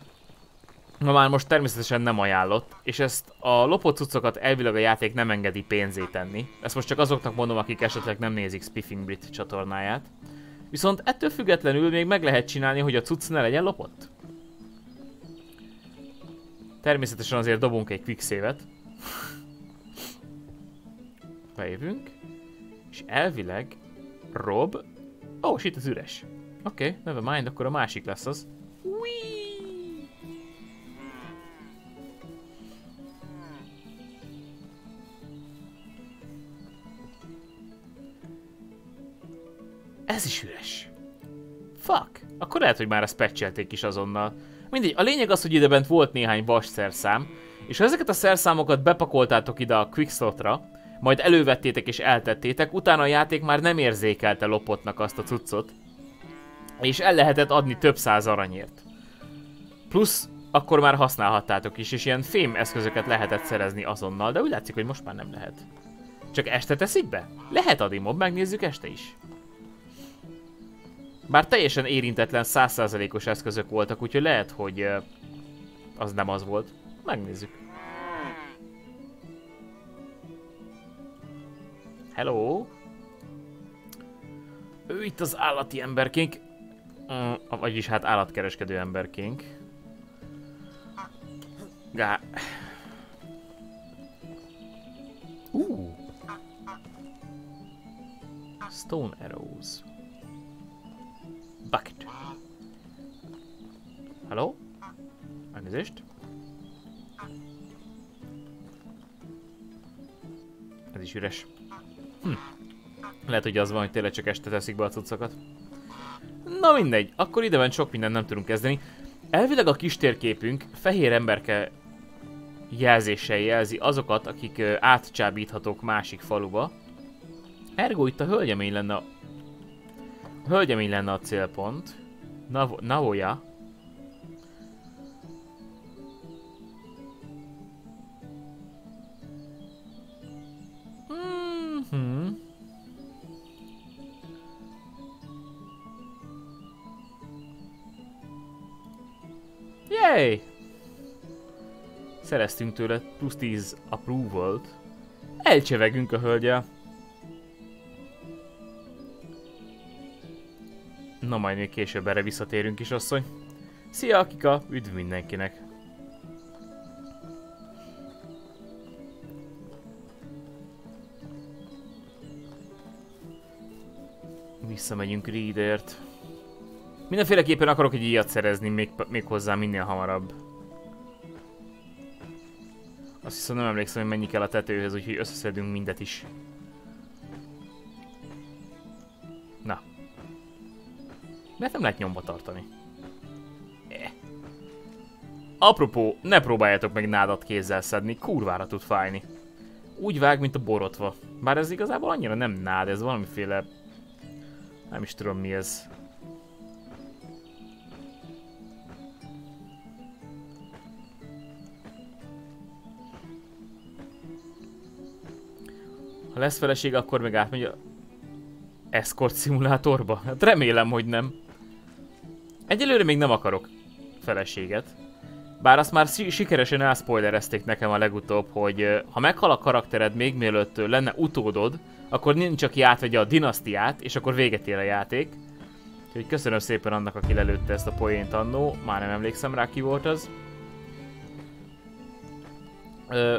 Na már most természetesen nem ajánlott, és ezt a lopott cuccokat elvileg a játék nem engedi pénzé tenni. Ezt most csak azoknak mondom, akik esetleg nem nézik Spiffing Brit csatornáját. Viszont ettől függetlenül még meg lehet csinálni, hogy a cucc ne legyen lopott. Természetesen azért dobunk egy quicksave-et. Bejövünk. És elvileg Rob... Ó, oh, shit, ez üres. Oké, okay, never mind, akkor a másik lesz az. Ez is üres. Fuck. Akkor lehet, hogy már ezt patchelték is azonnal. Mindegy, a lényeg az, hogy ide bent volt néhány vas szerszám, és ha ezeket a szerszámokat bepakoltátok ide a quickslotra, majd elővettétek és eltettétek, utána a játék már nem érzékelte lopottnak azt a cuccot, és el lehetett adni több száz aranyért. Plusz akkor már használhattátok is, és ilyen fém eszközöket lehetett szerezni azonnal, de úgy látszik, hogy most már nem lehet. Csak este teszik be? Lehet adni mob, megnézzük este is. Bár teljesen érintetlen, százszázalékos eszközök voltak, úgyhogy lehet, hogy az nem az volt. Megnézzük. Hello? Ő itt az állati emberkénk. Uh, vagyis hát állatkereskedő emberkénk. Gá... Uh. Stone arrows. Bucket. Hello? Elnézést. Ez is üres. Hm. Lehet, hogy az van, hogy tényleg csak este teszik be a cuccokat. Na mindegy, akkor ide sok mindent nem tudunk kezdeni. Elvileg a kis térképünk fehér emberke jelzéssel jelzi azokat, akik átcsábíthatók másik faluba. Ergo itt a hölgyemény lenne a... a hölgyemény lenne a célpont. Nav Navoya. Yay! Szereztünk tőle plusz 10 approval-t. Elcsevegünk a hölgyel. Na majd még később erre visszatérünk is, asszony. Szia, Akika! Üdv mindenkinek! Visszamegyünk Readert. Mindenféleképpen akarok egy ilyet szerezni, még, még hozzá minél hamarabb. Azt hiszem nem emlékszem, hogy mennyi kell a tetőhöz, úgyhogy összeszedünk mindet is. Na. Miért nem lehet nyomba tartani? Eh. Apropó, ne próbáljátok meg nádat kézzel szedni, kurvára tud fájni. Úgy vág, mint a borotva. Bár ez igazából annyira nem nád, ez valamiféle... Nem is tudom mi ez. Ha lesz feleség, akkor meg átmegy a escort szimulátorba? Hát remélem, hogy nem. Egyelőre még nem akarok feleséget. Bár azt már sikeresen elspoilerezték nekem a legutóbb, hogy ha meghal a karaktered még mielőtt lenne utódod, akkor nincs, aki átvegye a dinasztiát, és akkor véget ér a játék. Úgyhogy köszönöm szépen annak, aki lelőtte ezt a poént annó, már nem emlékszem rá ki volt az. Ö,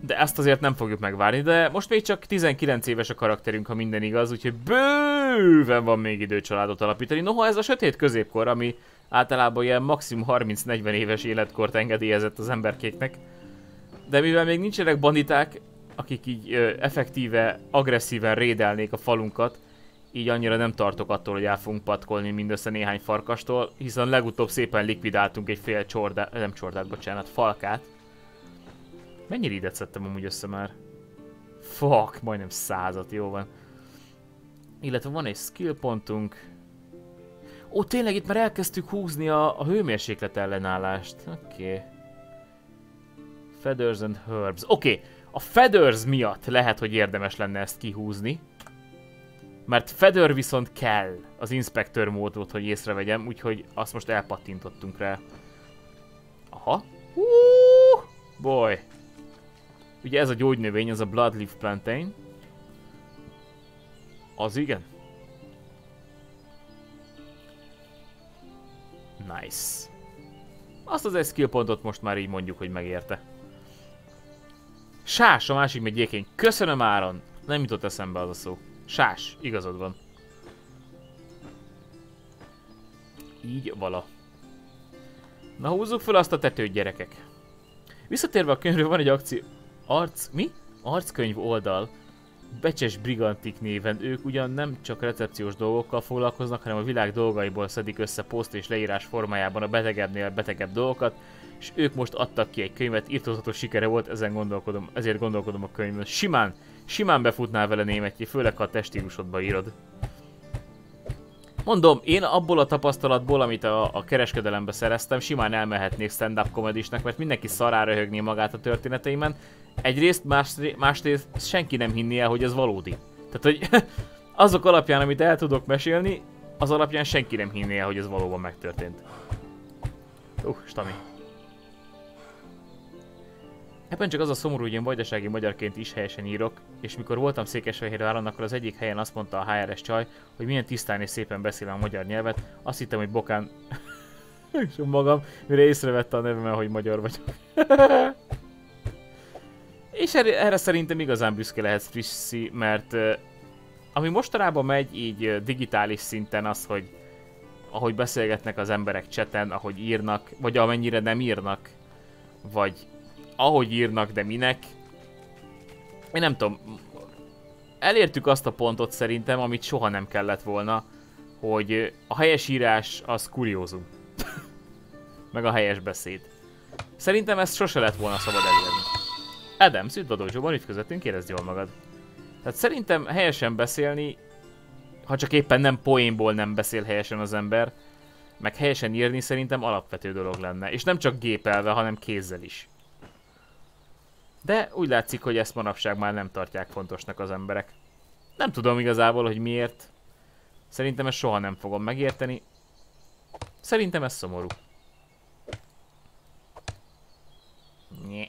de ezt azért nem fogjuk megvárni, de most még csak 19 éves a karakterünk, ha minden igaz, úgyhogy bőven van még idő családot alapítani. Noha ez a sötét középkor, ami általában ilyen maximum 30-40 éves életkort engedélyezett az emberkéknek. De mivel még nincsenek banditák, akik így ö, effektíve, agresszíven rédelnék a falunkat, így annyira nem tartok attól, hogy el fogunk patkolni mindössze néhány farkastól, hiszen legutóbb szépen likvidáltunk egy fél csordát, nem csordát, bocsánat, falkát, Mennyi ridet szedtem amúgy össze már? Fuck, majdnem százat, jó van. Illetve van egy skill pontunk. Ó, tényleg itt már elkezdtük húzni a, a hőmérséklet ellenállást. Oké. Okay. Feathers and Herbs. Oké, okay. a Feathers miatt lehet, hogy érdemes lenne ezt kihúzni. Mert Feather viszont kell az Inspector módot, hogy észrevegyem, úgyhogy azt most elpattintottunk rá. Aha. Uh, boy. Ugye ez a gyógynövény, az a Bloodleaf Plantain. Az igen. Nice. Azt az egy skill pontot most már így mondjuk, hogy megérte. Sás, a másik meg gyékény. Köszönöm Áron. Nem jutott eszembe az a szó. Sás, igazad van. Így vala. Na húzzuk fel azt a tetőt, gyerekek. Visszatérve a könyvről van egy akció... Arc... mi? Arckönyv oldal. Becses Brigantik néven. Ők ugyan nem csak recepciós dolgokkal foglalkoznak, hanem a világ dolgaiból szedik össze poszt és leírás formájában a betegebbnél betegebb dolgokat, és ők most adtak ki egy könyvet, írtózható sikere volt, ezen gondolkodom, ezért gondolkodom a könyvön. Simán, simán befutnál vele németjé, főleg ha a testílusodba írod. Mondom, én abból a tapasztalatból, amit a, a kereskedelembe szereztem, simán elmehetnék stand-up komedisnek, mert mindenki szarára röhögné magát a történeteimen. Egyrészt, másrészt, másrészt senki nem hinni el, hogy ez valódi. Tehát, hogy azok alapján, amit el tudok mesélni, az alapján senki nem hinné el, hogy ez valóban megtörtént. Uh, stami. Ebben csak az a szomorú, hogy én vajdasági magyarként is helyesen írok, és mikor voltam Székesfehérváron, akkor az egyik helyen azt mondta a HRS csaj, hogy milyen tisztán és szépen beszélem a magyar nyelvet, azt hittem, hogy bokán... és magam, mire észrevette a nevemet, hogy magyar vagyok. és erre, erre szerintem igazán büszke lehet Frissi, mert ami mostanában megy így digitális szinten az, hogy ahogy beszélgetnek az emberek cseten, ahogy írnak, vagy amennyire nem írnak, vagy ahogy írnak, de minek. Én nem tudom, elértük azt a pontot szerintem, amit soha nem kellett volna, hogy a helyes írás az kuriózum. Meg a helyes beszéd. Szerintem ezt sose lett volna szabad elérni. Adam, üdv a dojo ütközöttünk, érezd jól magad. Tehát szerintem helyesen beszélni, ha csak éppen nem poénból nem beszél helyesen az ember, meg helyesen írni szerintem alapvető dolog lenne. És nem csak gépelve, hanem kézzel is. De úgy látszik, hogy ezt manapság már nem tartják fontosnak az emberek. Nem tudom igazából, hogy miért. Szerintem ezt soha nem fogom megérteni. Szerintem ez szomorú. Nye.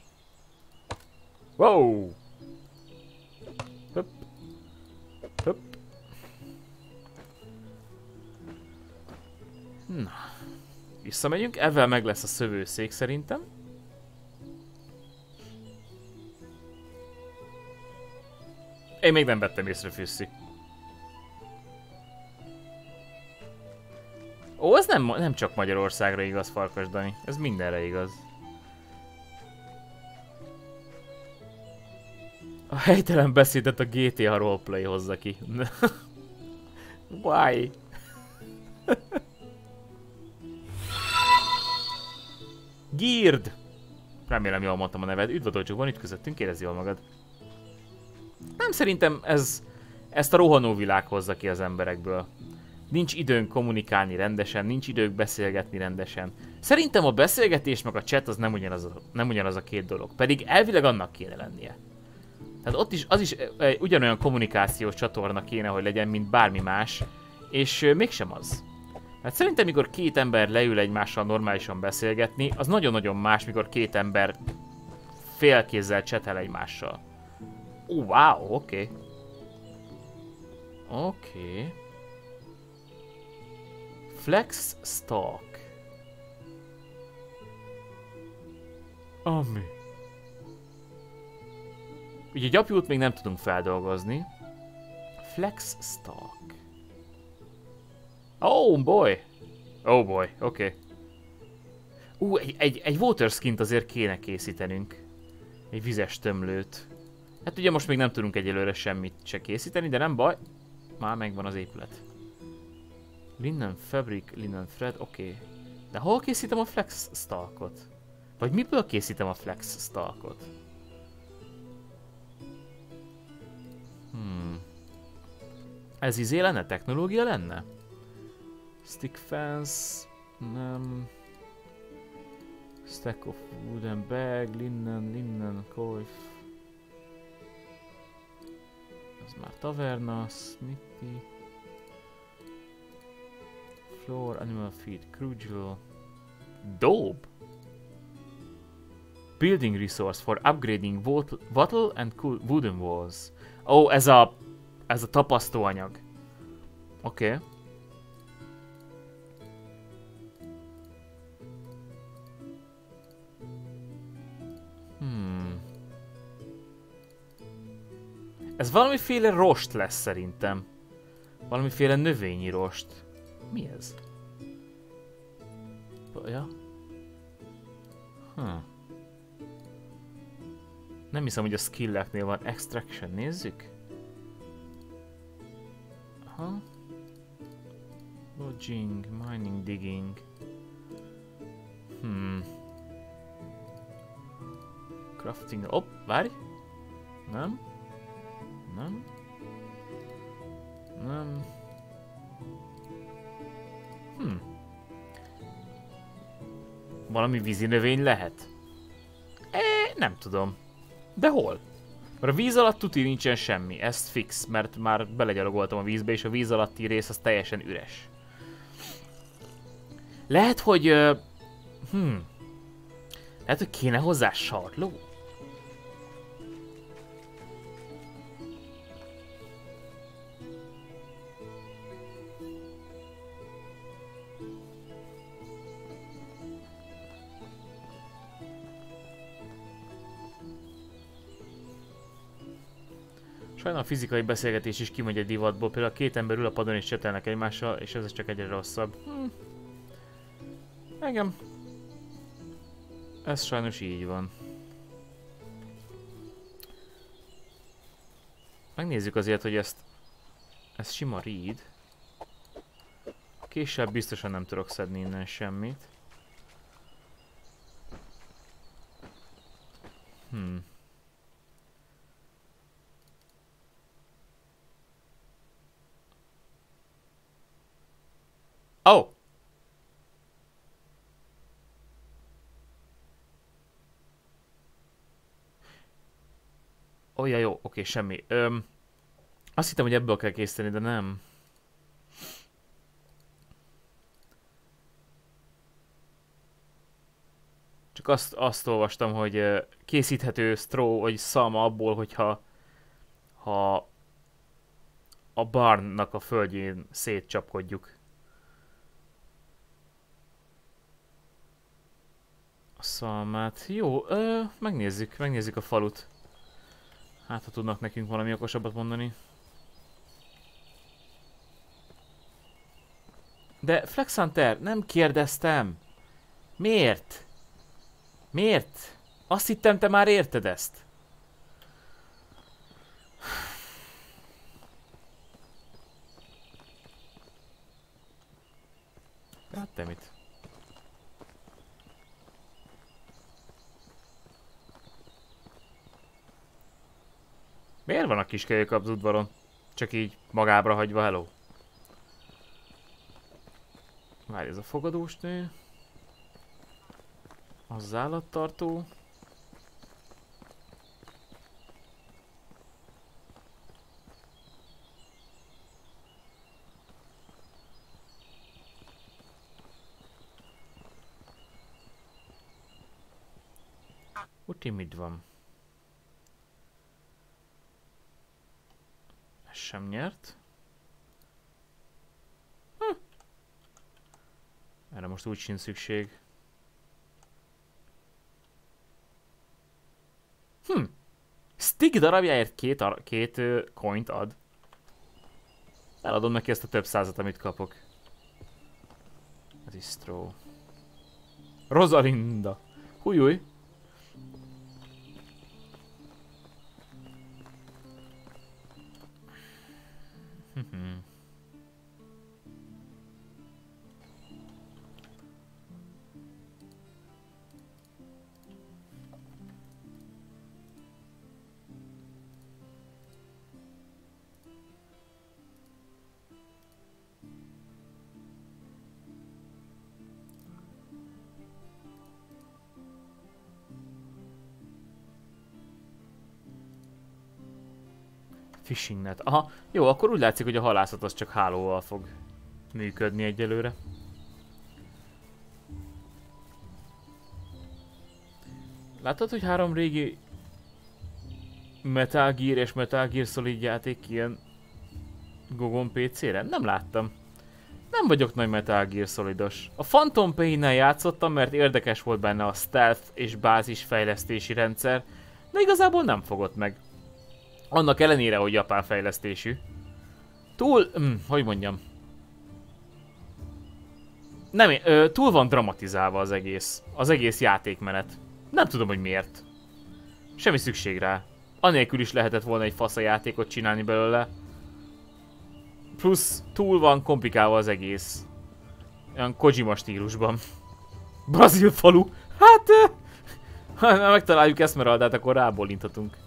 Wow! Hopp. Hopp. Na. Visszamegyünk, ezzel meg lesz a szövőszék szerintem. Én még nem vettem észre Füsszi. Ó, ez nem, nem csak Magyarországra igaz, Farkas Dani. Ez mindenre igaz. A helytelen beszédet a GTA roleplay hozza ki. Why? Gírd! Remélem jól mondtam a neved. Üdv a van itt közöttünk, érezd jól magad. Nem szerintem ez, ezt a rohanó világ hozza ki az emberekből. Nincs időnk kommunikálni rendesen, nincs idők beszélgetni rendesen. Szerintem a beszélgetés meg a chat az nem ugyanaz a, nem ugyanaz a két dolog, pedig elvileg annak kéne lennie. Tehát ott is, az is e, e, ugyanolyan kommunikációs csatorna kéne, hogy legyen, mint bármi más, és mégsem az. Hát szerintem, mikor két ember leül egymással normálisan beszélgetni, az nagyon-nagyon más, mikor két ember félkézzel csetel egymással. Oh, wow, oké. Okay. Oké. Okay. Flex stock. Ami. Ugye gyapjút még nem tudunk feldolgozni. Flex stock. Oh boy! Oh boy, oké. Okay. Ú, uh, egy, egy, egy water skint azért kéne készítenünk. Egy vizes tömlőt. Hát ugye most még nem tudunk egyelőre semmit se készíteni, de nem baj. Már megvan az épület. Linen Fabric, Linen Thread, oké. Okay. De hol készítem a Flex Stalkot? Vagy miből készítem a Flex Stalkot? Hmm. Ez izé lenne? Technológia lenne? Stick fence... Nem... Stack of wooden bag, linen, linen, coif... Ez már taverna, smithy... Floor, animal feed, crucial... Dope! Building resource for upgrading wattle and wooden walls. Ó, oh, ez a... Ez a tapasztóanyag. Oké. Okay. Ez valamiféle rost lesz szerintem. Valamiféle növényi rost. Mi ez? Ja. Hm. Nem hiszem, hogy a skilleknél van extraction. Nézzük. Aha. Lodging, mining, digging. Hmm. Crafting. Op, várj. Nem? Nem? Nem. Hm. Valami vízi növény lehet? E, nem tudom. De hol? Mert a víz alatt tuti nincsen semmi, ezt fix, mert már belegyalogoltam a vízbe, és a víz alatti rész az teljesen üres. Lehet, hogy... Uh, hmm. Lehet, hogy kéne hozzá sarló? Sajnálom a fizikai beszélgetés is kimegy a divatból, például a két ember ül a padon és csetelnek egymással, és ez csak egyre rosszabb. Hm. Engem. Ez sajnos így van. Megnézzük azért, hogy ezt... Ez sima read. Késsel biztosan nem tudok szedni innen semmit. Hmm. Oh! Olyan jó, oké, semmi. Öm, azt hittem, hogy ebből kell készíteni, de nem. Csak azt, azt olvastam, hogy készíthető straw, vagy szalma abból, hogyha ha a barnnak a földjén szétcsapkodjuk. Szalmát. Jó, ö, megnézzük, megnézzük a falut. Hát, ha tudnak nekünk valami okosabbat mondani. De Flex Hunter, nem kérdeztem. Miért? Miért? Azt hittem, te már érted ezt. Hát te mit? Miért van a kiskelyek az udvaron? Csak így magábra hagyva, hello. Várj, ez a fogadós nő. Az állattartó. Uti mit van? Sem nyert. Hm. Erre most úgy sincs szükség. Hm. Stick darabjáért két, két uh, coint ad. Eladom neki ezt a több százat, amit kapok. Ez is straw. Rosalinda. Hújúj. Fishing net. Aha, jó, akkor úgy látszik, hogy a halászat az csak hálóval fog működni egyelőre. Látod, hogy három régi Metal Gear és Metal Gear Solid játék ilyen Gogon PC-re? Nem láttam. Nem vagyok nagy Metal Gear Solidos. A Phantom Pain-nel játszottam, mert érdekes volt benne a stealth és bázis fejlesztési rendszer, de igazából nem fogott meg. Annak ellenére, hogy japán fejlesztésű. Túl, hm, hogy mondjam. Nem, ö, túl van dramatizálva az egész. Az egész játékmenet. Nem tudom, hogy miért. Semmi szükség rá. Anélkül is lehetett volna egy fasz játékot csinálni belőle. Plusz túl van komplikálva az egész. Olyan Kojima stílusban. Brazil falu. Hát, ha megtaláljuk Esmeraldát, akkor rábólinthatunk.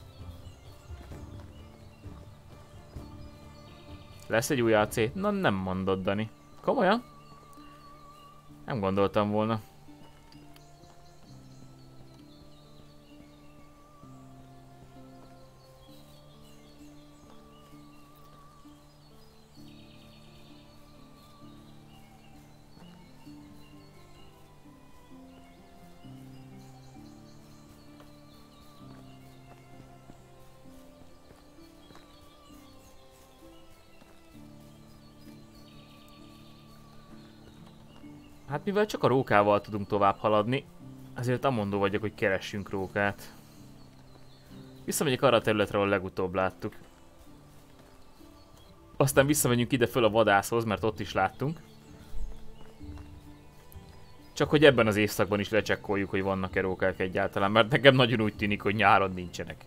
Lesz egy új AC? Na nem mondod, Dani. Komolyan? Nem gondoltam volna. Mivel csak a rókával tudunk tovább haladni, ezért amondó vagyok, hogy keressünk rókát. Visszamegyek arra a területre, ahol legutóbb láttuk. Aztán visszamegyünk ide föl a vadászhoz, mert ott is láttunk. Csak hogy ebben az évszakban is lecsekkoljuk, hogy vannak-e rókák egyáltalán, mert nekem nagyon úgy tűnik, hogy nyáron nincsenek.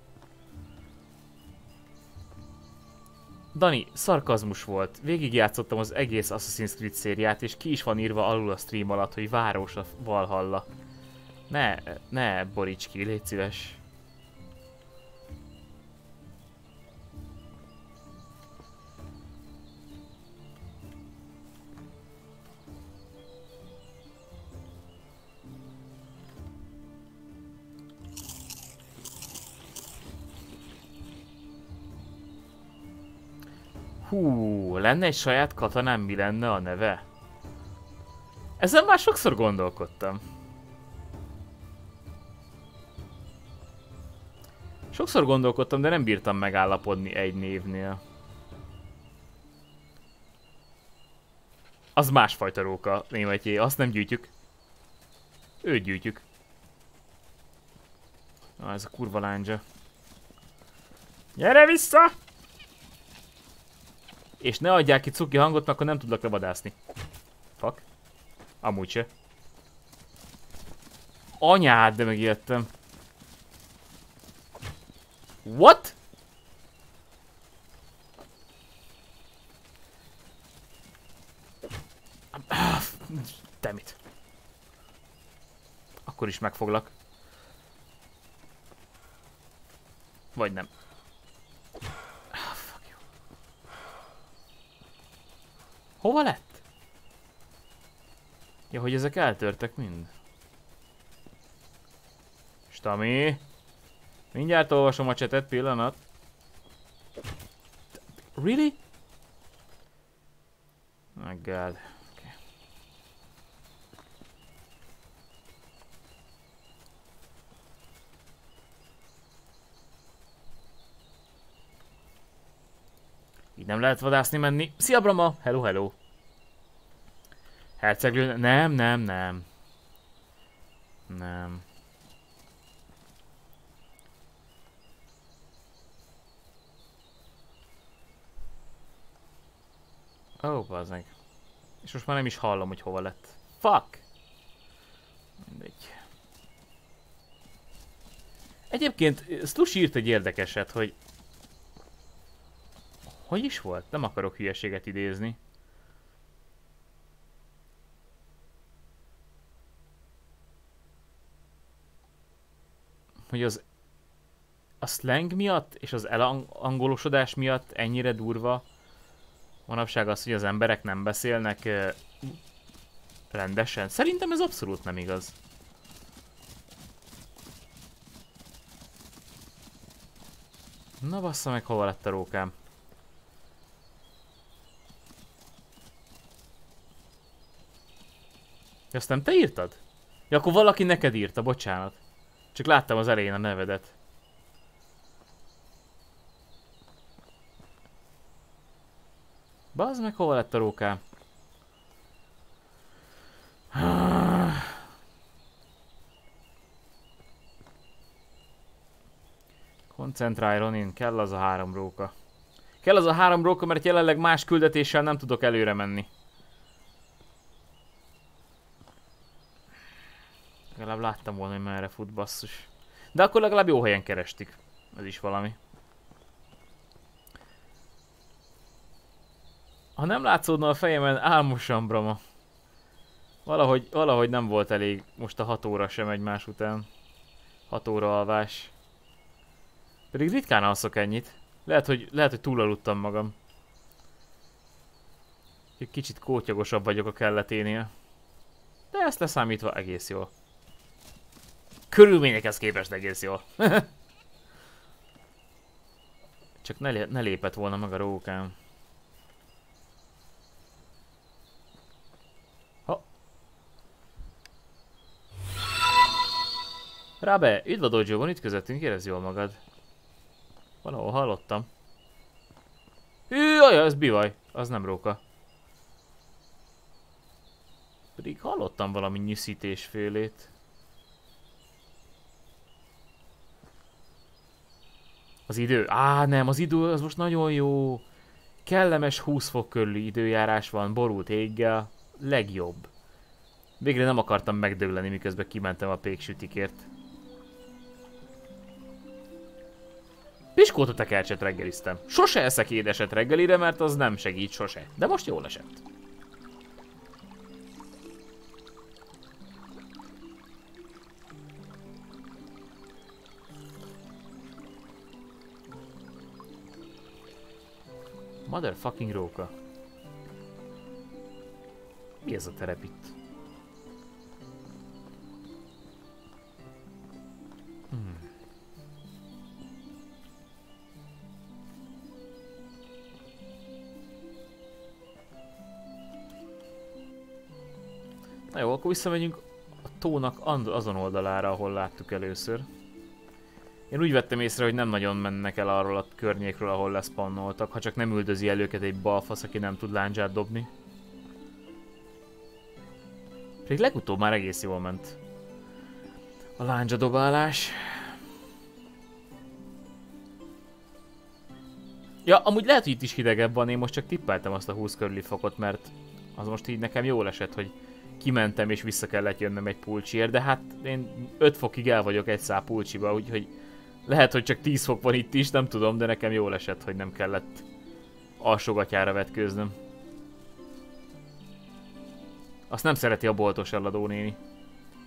Dani, szarkazmus volt. Végigjátszottam az egész Assassin's Creed szériát, és ki is van írva alul a stream alatt, hogy város a Valhalla. Ne, ne boríts ki, légy szíves. Hú, lenne egy saját katanám, mi lenne a neve? Ezen már sokszor gondolkodtam. Sokszor gondolkodtam, de nem bírtam megállapodni egy névnél. Az másfajta róka, németjé, azt nem gyűjtjük. Őt gyűjtjük. Na, ez a kurva lándzsa. Gyere vissza! És ne adják ki cuki hangot, mert akkor nem tudlak levadászni. Fuck. Amúgy se. Anyád, de megijedtem. What? Demit. Akkor is megfoglak. Vagy nem. Hova lett? Ja, hogy ezek eltörtek mind. Stami. Mindjárt olvasom a csetet, pillanat. Really? Oh god. Nem lehet vadászni menni. Szia Brama! Hello, hello! Herceglő... Nem, nem, nem. Nem. Ó, oh, bazdmeg. És most már nem is hallom, hogy hova lett. Fuck! Mindegy. Egyébként Slush írt egy érdekeset, hogy... Hogy is volt? Nem akarok hülyeséget idézni. Hogy az a slang miatt és az elangolosodás miatt ennyire durva manapság az, hogy az emberek nem beszélnek rendesen. Szerintem ez abszolút nem igaz. Na bassza meg, hova lett a rókám? Ezt nem te írtad? Ja, akkor valaki neked írta, bocsánat. Csak láttam az elején a nevedet. Bazd meg, hol lett a rókám? Koncentrálj Ronin, kell az a három róka. Kell az a három róka, mert jelenleg más küldetéssel nem tudok előre menni. Legalább láttam volna, hogy merre fut basszus. De akkor legalább jó helyen kerestik. Ez is valami. Ha nem látszódna a fejemen, álmosan, Brama. Valahogy, valahogy nem volt elég most a 6 óra sem egymás után. 6 óra alvás. Pedig ritkán alszok ennyit. Lehet, hogy, lehet, hogy túlaludtam magam. Kicsit kótyagosabb vagyok a kelleténél. De ezt leszámítva egész jól. Körülményekhez képest egész jól. Csak ne, ne lépett volna meg a rókám. Rábe, üdv a dojo itt közöttünk, érezd jól magad. Valahol hallottam. Hű, aja, ez bivaj. Az nem róka. Pedig hallottam valami nyűszítésfélét. Az idő? Á, nem, az idő az most nagyon jó. Kellemes 20 fok körüli időjárás van, borult éggel. Legjobb. Végre nem akartam megdőleni, miközben kimentem a péksütikért. Piskóta tekercset reggeliztem. Sose eszek édeset reggelire, mert az nem segít sose. De most jól esett. Motherfucking róka. Mi ez a terep itt? Hmm. Na jó, akkor visszamegyünk a tónak azon oldalára, ahol láttuk először. Én úgy vettem észre, hogy nem nagyon mennek el arról a környékről, ahol leszpannoltak, ha csak nem üldözi el őket egy balfasz, aki nem tud láncsát dobni. Pedig legutóbb már egész jól ment. A láncsa dobálás. Ja, amúgy lehet, hogy itt is hidegebb van, én most csak tippeltem azt a 20 körüli fokot, mert az most így nekem jól esett, hogy kimentem és vissza kellett jönnöm egy pulcsiért, de hát én 5 fokig el vagyok egy szál pulcsiba, úgyhogy lehet, hogy csak 10 fok van itt is, nem tudom, de nekem jól esett, hogy nem kellett alsógatyára vetkőznöm. Azt nem szereti a boltos eladó néni.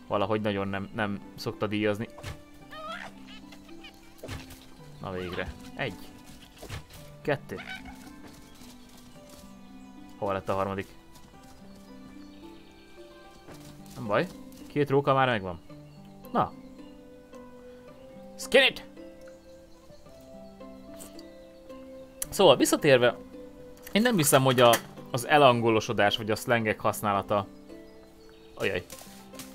Valahogy nagyon nem, nem szokta díjazni. Na végre. Egy. Kettő. Hol lett a harmadik? Nem baj. Két róka már megvan. Na. Skin it! Szóval visszatérve, én nem hiszem, hogy a, az elangolosodás vagy a szlengek használata... Ajaj,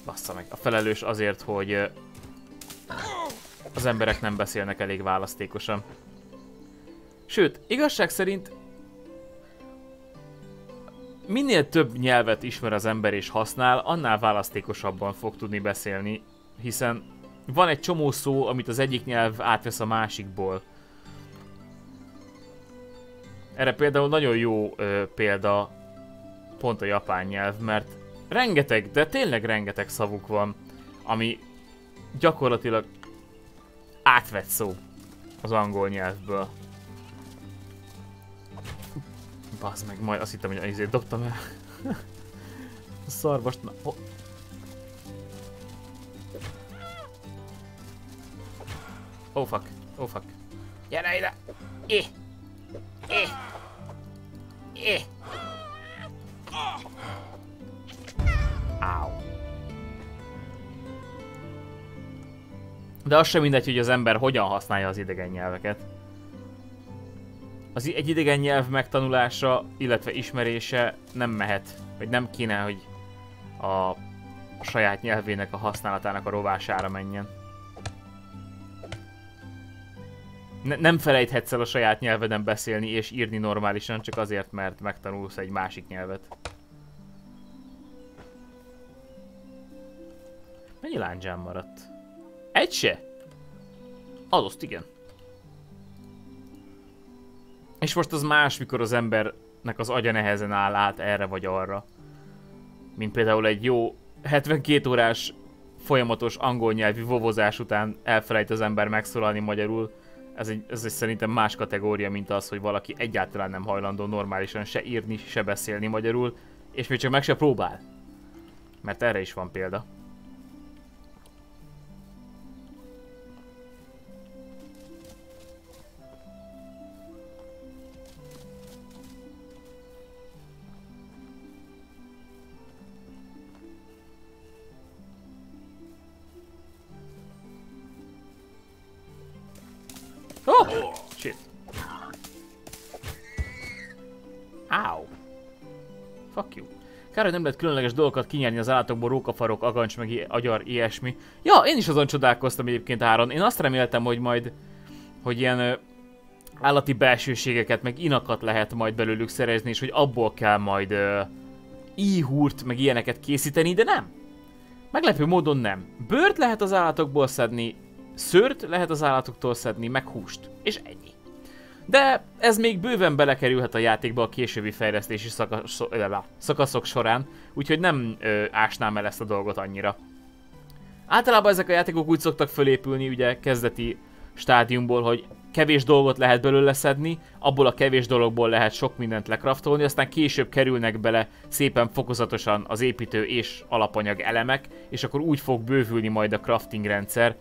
bassza meg. A felelős azért, hogy az emberek nem beszélnek elég választékosan. Sőt, igazság szerint minél több nyelvet ismer az ember és használ, annál választékosabban fog tudni beszélni, hiszen van egy csomó szó, amit az egyik nyelv átvesz a másikból. Erre például nagyon jó ö, példa pont a japán nyelv, mert rengeteg, de tényleg rengeteg szavuk van, ami gyakorlatilag átvett szó az angol nyelvből. Bazd meg, majd azt hittem, hogy azért dobtam el. a szarvast... Na, oh. oh fuck, oh fuck. Gyere ide! Eh. Eh. Eh. Áú. De az sem mindegy, hogy az ember hogyan használja az idegen nyelveket. Az egy idegen nyelv megtanulása, illetve ismerése nem mehet, vagy nem kéne, hogy a saját nyelvének a használatának a rovására menjen. Ne, nem felejthetsz el a saját nyelveden beszélni és írni normálisan, csak azért, mert megtanulsz egy másik nyelvet. Mennyi láncsám maradt? Egy se? Adoszt, igen. És most az más, mikor az embernek az agya nehezen áll át erre vagy arra. Mint például egy jó 72 órás folyamatos angol nyelvű vovozás után elfelejt az ember megszólalni magyarul, ez egy, ez egy szerintem más kategória, mint az, hogy valaki egyáltalán nem hajlandó normálisan se írni, se beszélni magyarul, és még csak meg se próbál. Mert erre is van példa. Oh! Shit. Ow. Fuck you. Kár, hogy nem lehet különleges dolgokat kinyerni az állatokból, rókafarok, agancs, meg agyar, ilyesmi. Ja, én is azon csodálkoztam egyébként Áron. Én azt reméltem, hogy majd, hogy ilyen ö, állati belsőségeket, meg inakat lehet majd belőlük szerezni, és hogy abból kell majd ö, íhúrt, meg ilyeneket készíteni, de nem. Meglepő módon nem. Bőrt lehet az állatokból szedni, szőrt lehet az állatoktól szedni, meg húst. És ennyi. De ez még bőven belekerülhet a játékba a későbbi fejlesztési szakaszok során, úgyhogy nem ö, ásnám el ezt a dolgot annyira. Általában ezek a játékok úgy szoktak fölépülni, ugye kezdeti stádiumból, hogy kevés dolgot lehet belőle szedni, abból a kevés dologból lehet sok mindent lekraftolni, aztán később kerülnek bele szépen fokozatosan az építő és alapanyag elemek, és akkor úgy fog bővülni majd a crafting rendszer,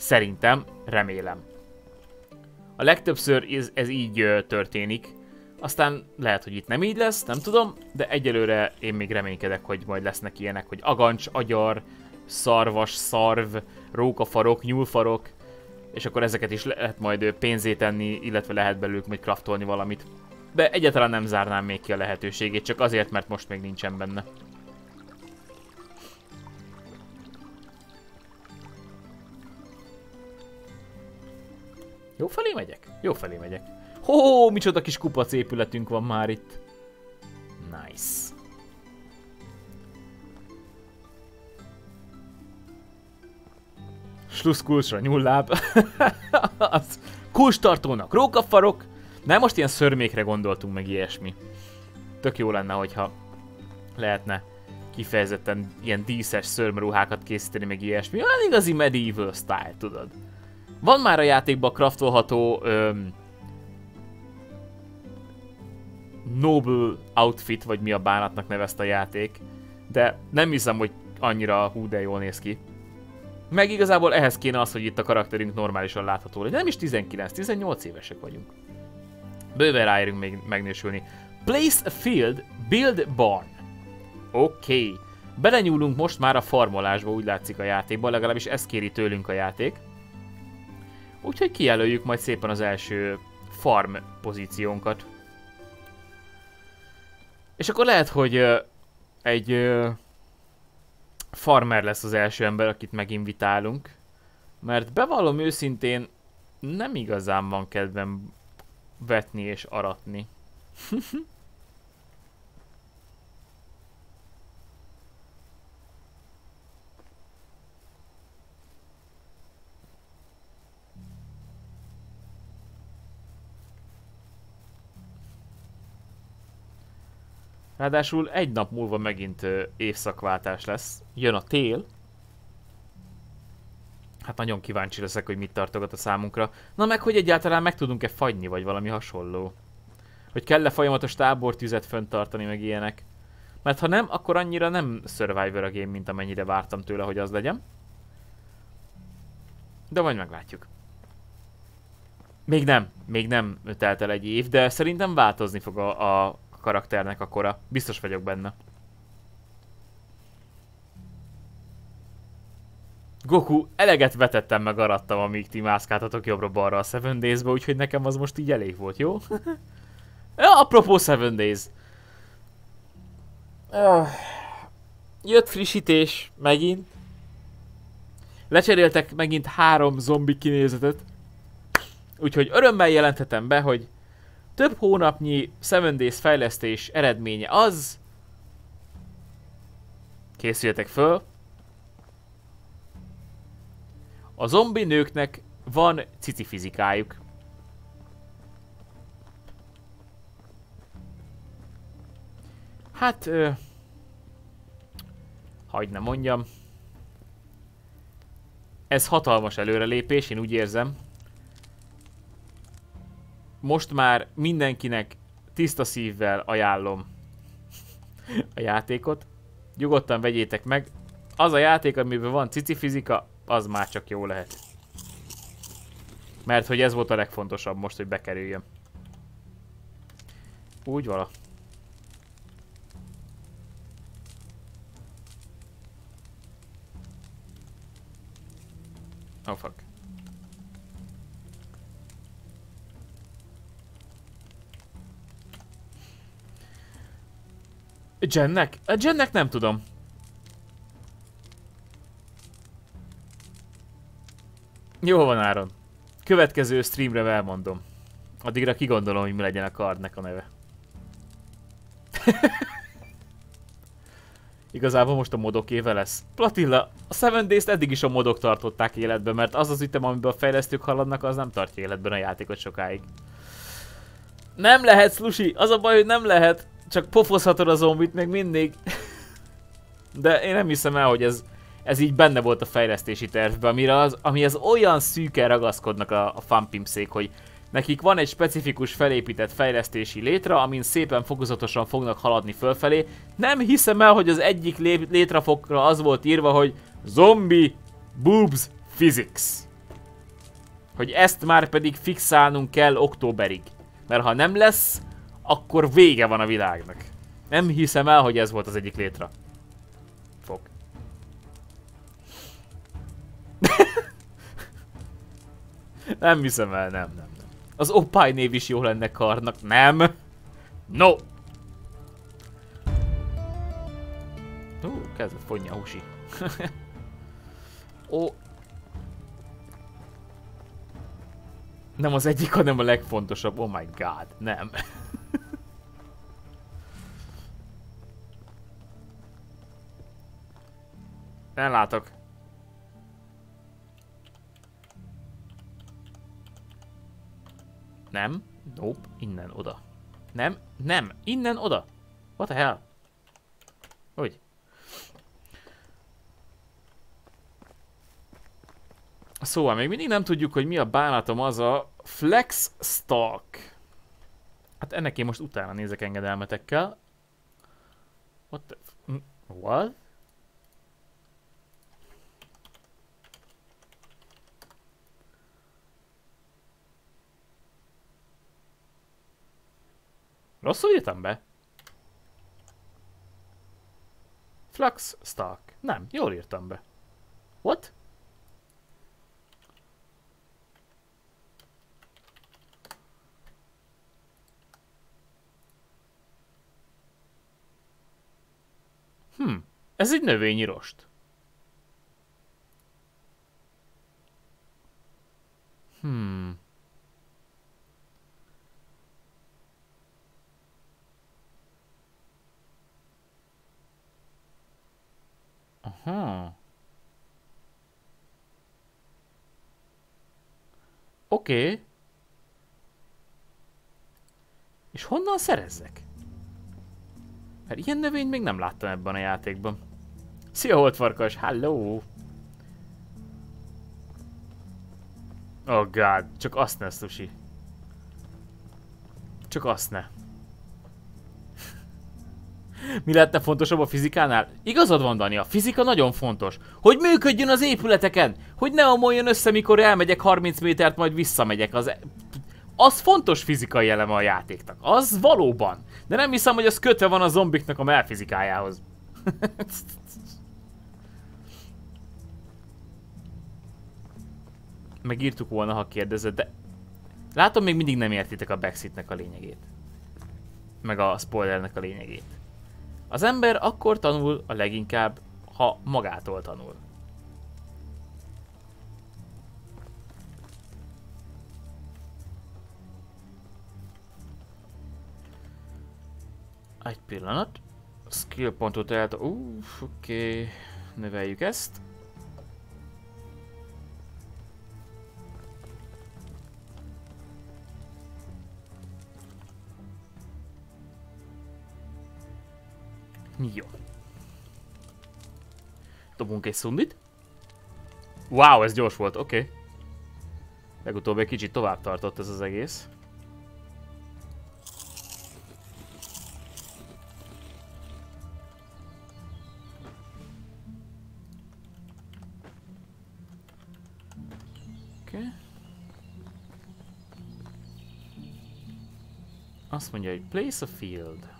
szerintem, remélem. A legtöbbször ez, ez így történik, aztán lehet, hogy itt nem így lesz, nem tudom, de egyelőre én még reménykedek, hogy majd lesznek ilyenek, hogy agancs, agyar, szarvas, szarv, rókafarok, nyúlfarok, és akkor ezeket is lehet majd pénzét tenni, illetve lehet belőlük majd kraftolni valamit. De egyáltalán nem zárnám még ki a lehetőségét, csak azért, mert most még nincsen benne. Jó felé megyek? Jó felé megyek. Hó, micsoda kis kupac épületünk van már itt. Nice. Sluszkulcsra nyulláb. az kulcstartónak rókafarok. Nem, most ilyen szörmékre gondoltunk meg ilyesmi. Tök jó lenne, hogyha lehetne kifejezetten ilyen díszes szörmruhákat készíteni, meg ilyesmi. Olyan igazi medieval style, tudod. Van már a játékban craftolható öm, Noble Outfit, vagy mi a bánatnak nevezte a játék, de nem hiszem, hogy annyira hú de jól néz ki. Meg igazából ehhez kéne az, hogy itt a karakterünk normálisan látható legyen. Nem is 19-18 évesek vagyunk. Bőven ráérünk még megnősülni. Place a field, build barn. Oké. Okay. Belenyúlunk most már a farmolásba, úgy látszik a játékban, legalábbis ezt kéri tőlünk a játék. Úgyhogy kijelöljük majd szépen az első farm pozíciónkat. És akkor lehet, hogy egy farmer lesz az első ember, akit meginvitálunk. Mert bevallom őszintén, nem igazán van kedvem vetni és aratni. Ráadásul egy nap múlva megint évszakváltás lesz. Jön a tél. Hát nagyon kíváncsi leszek, hogy mit tartogat a számunkra. Na meg, hogy egyáltalán meg tudunk-e fagyni, vagy valami hasonló. Hogy kell-e folyamatos tábortüzet föntartani, meg ilyenek. Mert ha nem, akkor annyira nem Survivor a game, mint amennyire vártam tőle, hogy az legyen. De majd meglátjuk. Még nem, még nem telt el egy év, de szerintem változni fog a, a karakternek a kora. Biztos vagyok benne. Goku, eleget vetettem meg arattam, amíg ti mászkáltatok jobbra-balra a Seven Days-be, úgyhogy nekem az most így elég volt, jó? apropó Seven Days. Uh, jött frissítés, megint. Lecseréltek megint három zombi kinézetet. Úgyhogy örömmel jelenthetem be, hogy több hónapnyi 7 Days fejlesztés eredménye az... Készüljetek föl. A zombi nőknek van cici fizikájuk. Hát... Ö, hagyd ne mondjam. Ez hatalmas előrelépés, én úgy érzem most már mindenkinek tiszta szívvel ajánlom a játékot. Nyugodtan vegyétek meg. Az a játék, amiben van cici fizika, az már csak jó lehet. Mert hogy ez volt a legfontosabb most, hogy bekerüljön. Úgy vala. Oh fuck. Jennek? A Jennek nem tudom. Jó van Áron. Következő streamre elmondom. Addigra kigondolom, hogy mi legyen a kardnek a neve. Igazából most a modokéve lesz. Platilla, a Seven Days-t eddig is a modok tartották életben, mert az az ütem, amiben a fejlesztők haladnak, az nem tartja életben a játékot sokáig. Nem lehet, Slushi! Az a baj, hogy nem lehet. Csak pofozhatod a zombit még mindig. De én nem hiszem el, hogy ez, ez így benne volt a fejlesztési tervben, amire az, amihez olyan szűken ragaszkodnak a, a fanpimpszék, hogy nekik van egy specifikus felépített fejlesztési létra, amin szépen fokozatosan fognak haladni fölfelé. Nem hiszem el, hogy az egyik lé létrafokra az volt írva, hogy Zombie Boobs Physics. Hogy ezt már pedig fixálnunk kell októberig. Mert ha nem lesz, akkor vége van a világnak. Nem hiszem el, hogy ez volt az egyik létra. Fog. nem hiszem el, nem, nem, nem. Az Opály név is jó lenne karnak, nem? No! Ó, kezdett fogyni a husi. Ó. Nem az egyik, hanem a legfontosabb. Oh my god, nem. Nem látok. Nem. Nope. Innen oda. Nem. Nem. Innen oda. What the hell? Hogy? Szóval még mindig nem tudjuk, hogy mi a bánatom az a Flex Stalk. Hát ennek én most utána nézek engedelmetekkel. What the... What? Rosszul írtam be? Flux Stalk. Nem, jól írtam be. What? Hm, ez egy növényi rost. Hmm. Aha. Oké. Okay. És honnan szerezzek? Mert ilyen növényt még nem láttam ebben a játékban. Szia, Holtfarkas! Hello! Oh god, csak azt ne, Sushi. Csak azt ne. Mi lehetne fontosabb a fizikánál? Igazad van, Dani, a fizika nagyon fontos. Hogy működjön az épületeken! Hogy ne omoljon össze, mikor elmegyek 30 métert, majd visszamegyek. Az, az fontos fizikai eleme a játéknak. Az valóban. De nem hiszem, hogy az kötve van a zombiknak a melfizikájához. Megírtuk volna, ha kérdezed, de... Látom, még mindig nem értitek a backseatnek a lényegét. Meg a spoilernek a lényegét. Az ember akkor tanul a leginkább, ha magától tanul. Egy pillanat. Skill pontot el... Uff, oké. Okay. Növeljük ezt. Jó. Dobunk egy szundit. Wow, ez gyors volt, oké. Okay. Legutóbb egy kicsit tovább tartott ez az egész. Azt mondja, hogy place a field.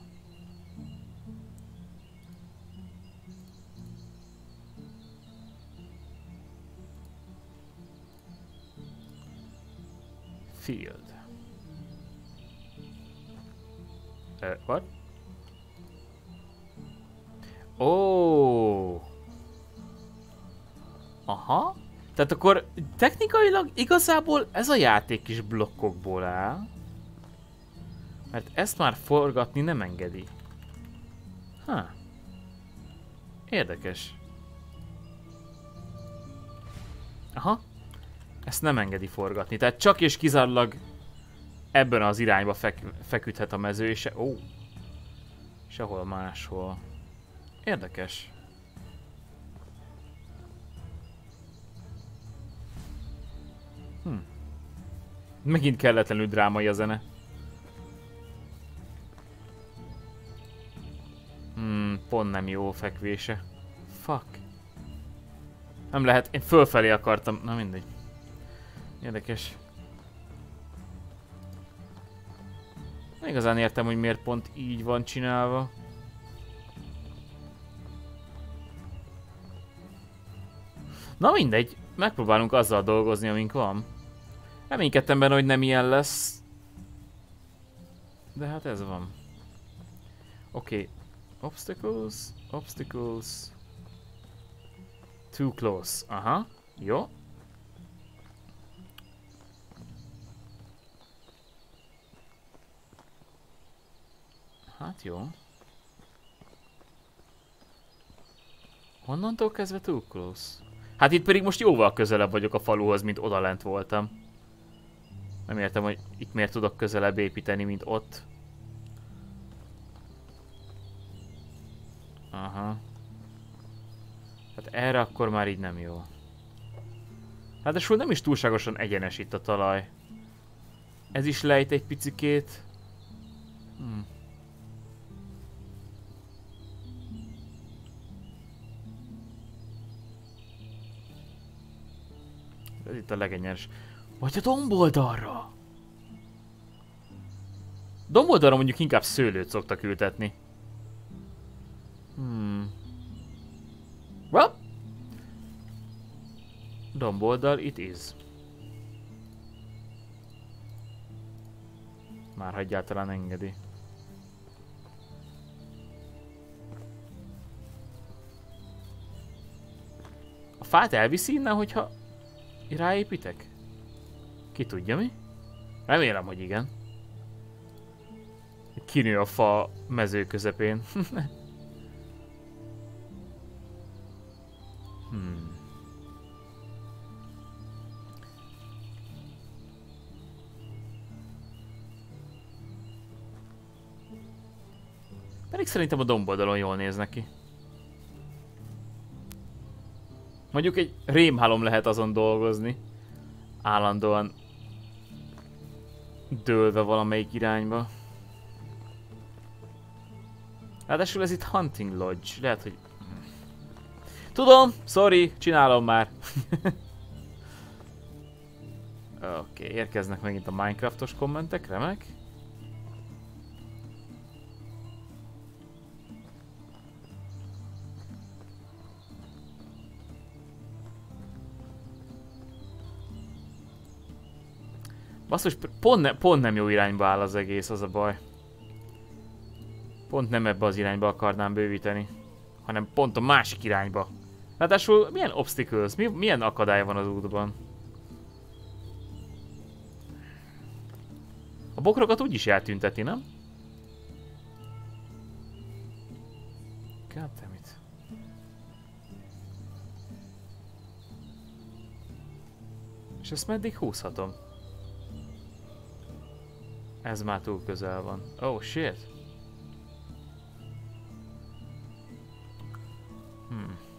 field. Uh, what? Oh. Aha. Tehát akkor technikailag igazából ez a játék is blokkokból áll. Mert ezt már forgatni nem engedi. Ha. Érdekes. Aha. Ezt nem engedi forgatni. Tehát csak és kizárólag ebben az irányba fek feküdhet a mező, és se... Ó. Sehol máshol. Érdekes. Hm. Megint kelletlenül drámai a zene. Hmm, pont nem jó fekvése. Fuck. Nem lehet, én fölfelé akartam, na mindegy. Érdekes. Nem igazán értem, hogy miért pont így van csinálva. Na mindegy, megpróbálunk azzal dolgozni, amink van. Reménykedtem benne, hogy nem ilyen lesz. De hát ez van. Oké. Obstacles, obstacles. Too close. Aha. Jó. Hát jó. Honnantól kezdve too close? Hát itt pedig most jóval közelebb vagyok a faluhoz, mint odalent voltam. Nem értem, hogy itt miért tudok közelebb építeni, mint ott. Aha. Hát erre akkor már így nem jó. Hát de nem is túlságosan egyenes itt a talaj. Ez is lejt egy picikét. Hmm. Ez itt a legenyes. Vagy a domboldalra? Domboldalra mondjuk inkább szőlőt szoktak ültetni. Hmm. Well. Domboldal it is. Már egyáltalán engedi. A fát elviszi innen, hogyha ráépítek? Ki tudja mi? Remélem, hogy igen. Kinő a fa mező közepén. hmm. Pedig szerintem a domboldalon jól néz neki. Mondjuk egy rémhalom lehet azon dolgozni. Állandóan dőlve valamelyik irányba. Ráadásul ez itt Hunting Lodge. Lehet, hogy... Tudom, sorry, csinálom már. Oké, okay, érkeznek megint a Minecraftos kommentek, remek. Basszus, pont, ne, pont nem jó irányba áll az egész, az a baj. Pont nem ebbe az irányba akarnám bővíteni, hanem pont a másik irányba. Ráadásul milyen obstacles, mi, milyen akadály van az útban? A bokrokat úgyis eltünteti, nem? Goddammit. És ezt meddig húzhatom? Ez már túl közel van. Oh shit. Hmm.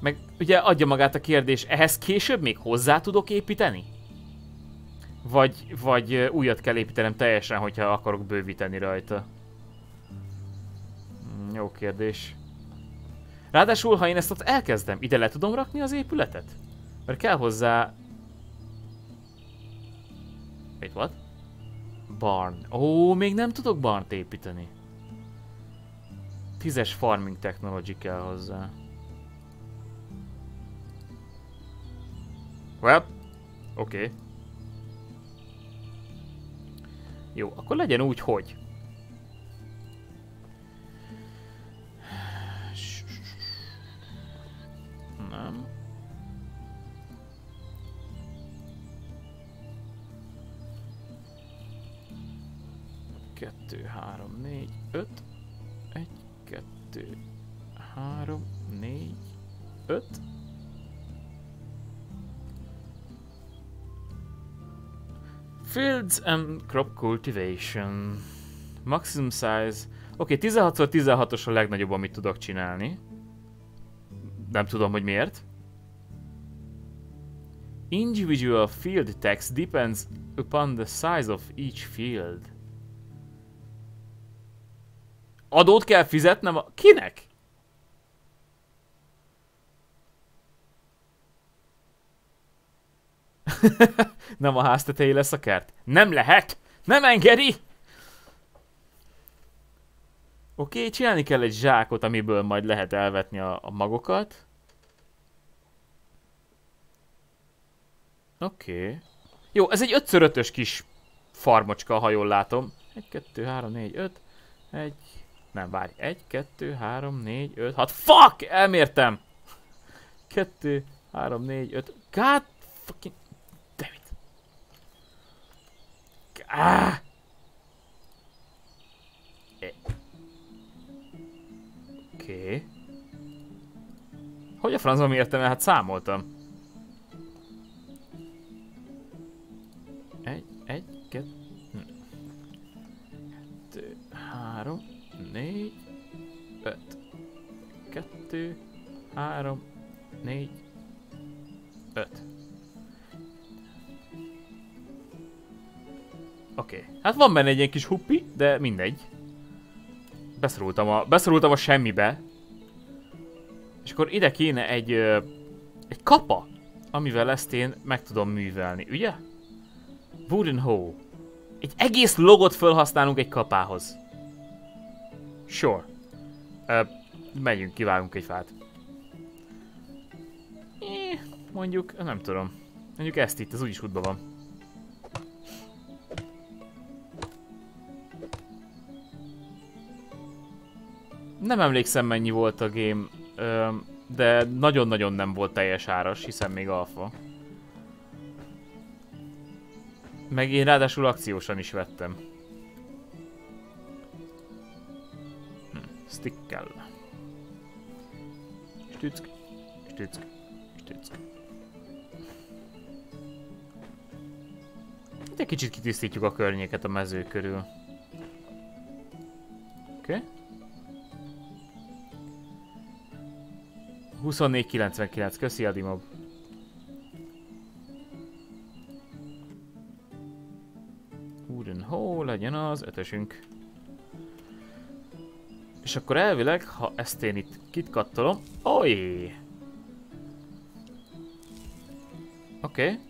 Meg ugye adja magát a kérdés, ehhez később még hozzá tudok építeni? Vagy, vagy újat kell építenem teljesen, hogyha akarok bővíteni rajta? Hmm, jó kérdés. Ráadásul, ha én ezt ott elkezdem, ide le tudom rakni az épületet? Mert kell hozzá... Wait, what? Barn. Ó, még nem tudok barnt építeni. Tízes farming technology kell hozzá. Well, oké. Okay. Jó, akkor legyen úgy, hogy Nem. kettő, három, négy, öt. Egy, kettő, három, négy, öt. Fields and crop cultivation. Maximum size. Oké, okay, 16x16-os a legnagyobb, amit tudok csinálni. Nem tudom, hogy miért. Individual field tax depends upon the size of each field. Adót kell fizetnem a... Kinek? Nem a háztetei lesz a kert? Nem lehet! Nem engedi! Oké, okay, csinálni kell egy zsákot, amiből majd lehet elvetni a, a magokat. Oké. Okay. Jó, ez egy 5x5-ös kis farmocska, ha jól látom. 1, 2, 3, 4, 5. 1, nem, várj. 1, 2, 3, 4, 5, 6. Fuck! Elmértem! 2, 3, 4, 5. God fucking... Damn it. Ah! Oké. Okay. Hogy a francban mértem el? Hát számoltam. Egy, egy, kettő, hm. kettő, három, négy, öt. Kettő, három, négy, öt. Oké. Okay. Hát van benne egy ilyen kis huppi, de mindegy. Beszorultam a, beszorultam a semmibe. És akkor ide kéne egy, egy kapa, amivel ezt én meg tudom művelni, ugye? Wooden hoe. Egy egész logot felhasználunk egy kapához. Sure. Uh, megyünk, kivágunk egy fát. Eh, mondjuk, nem tudom. Mondjuk ezt itt, az úgyis útban van. Nem emlékszem mennyi volt a game, de nagyon-nagyon nem volt teljes áras, hiszen még alfa. Meg én ráadásul akciósan is vettem. Hm, stickkel. Stück, stück, stück. Itt egy kicsit kitisztítjuk a környéket a mező körül. Oké. Okay. 24.99, köszi Adimov. Wooden hó, legyen az ötösünk. És akkor elvileg, ha ezt én itt kitkattolom... Oké. Okay.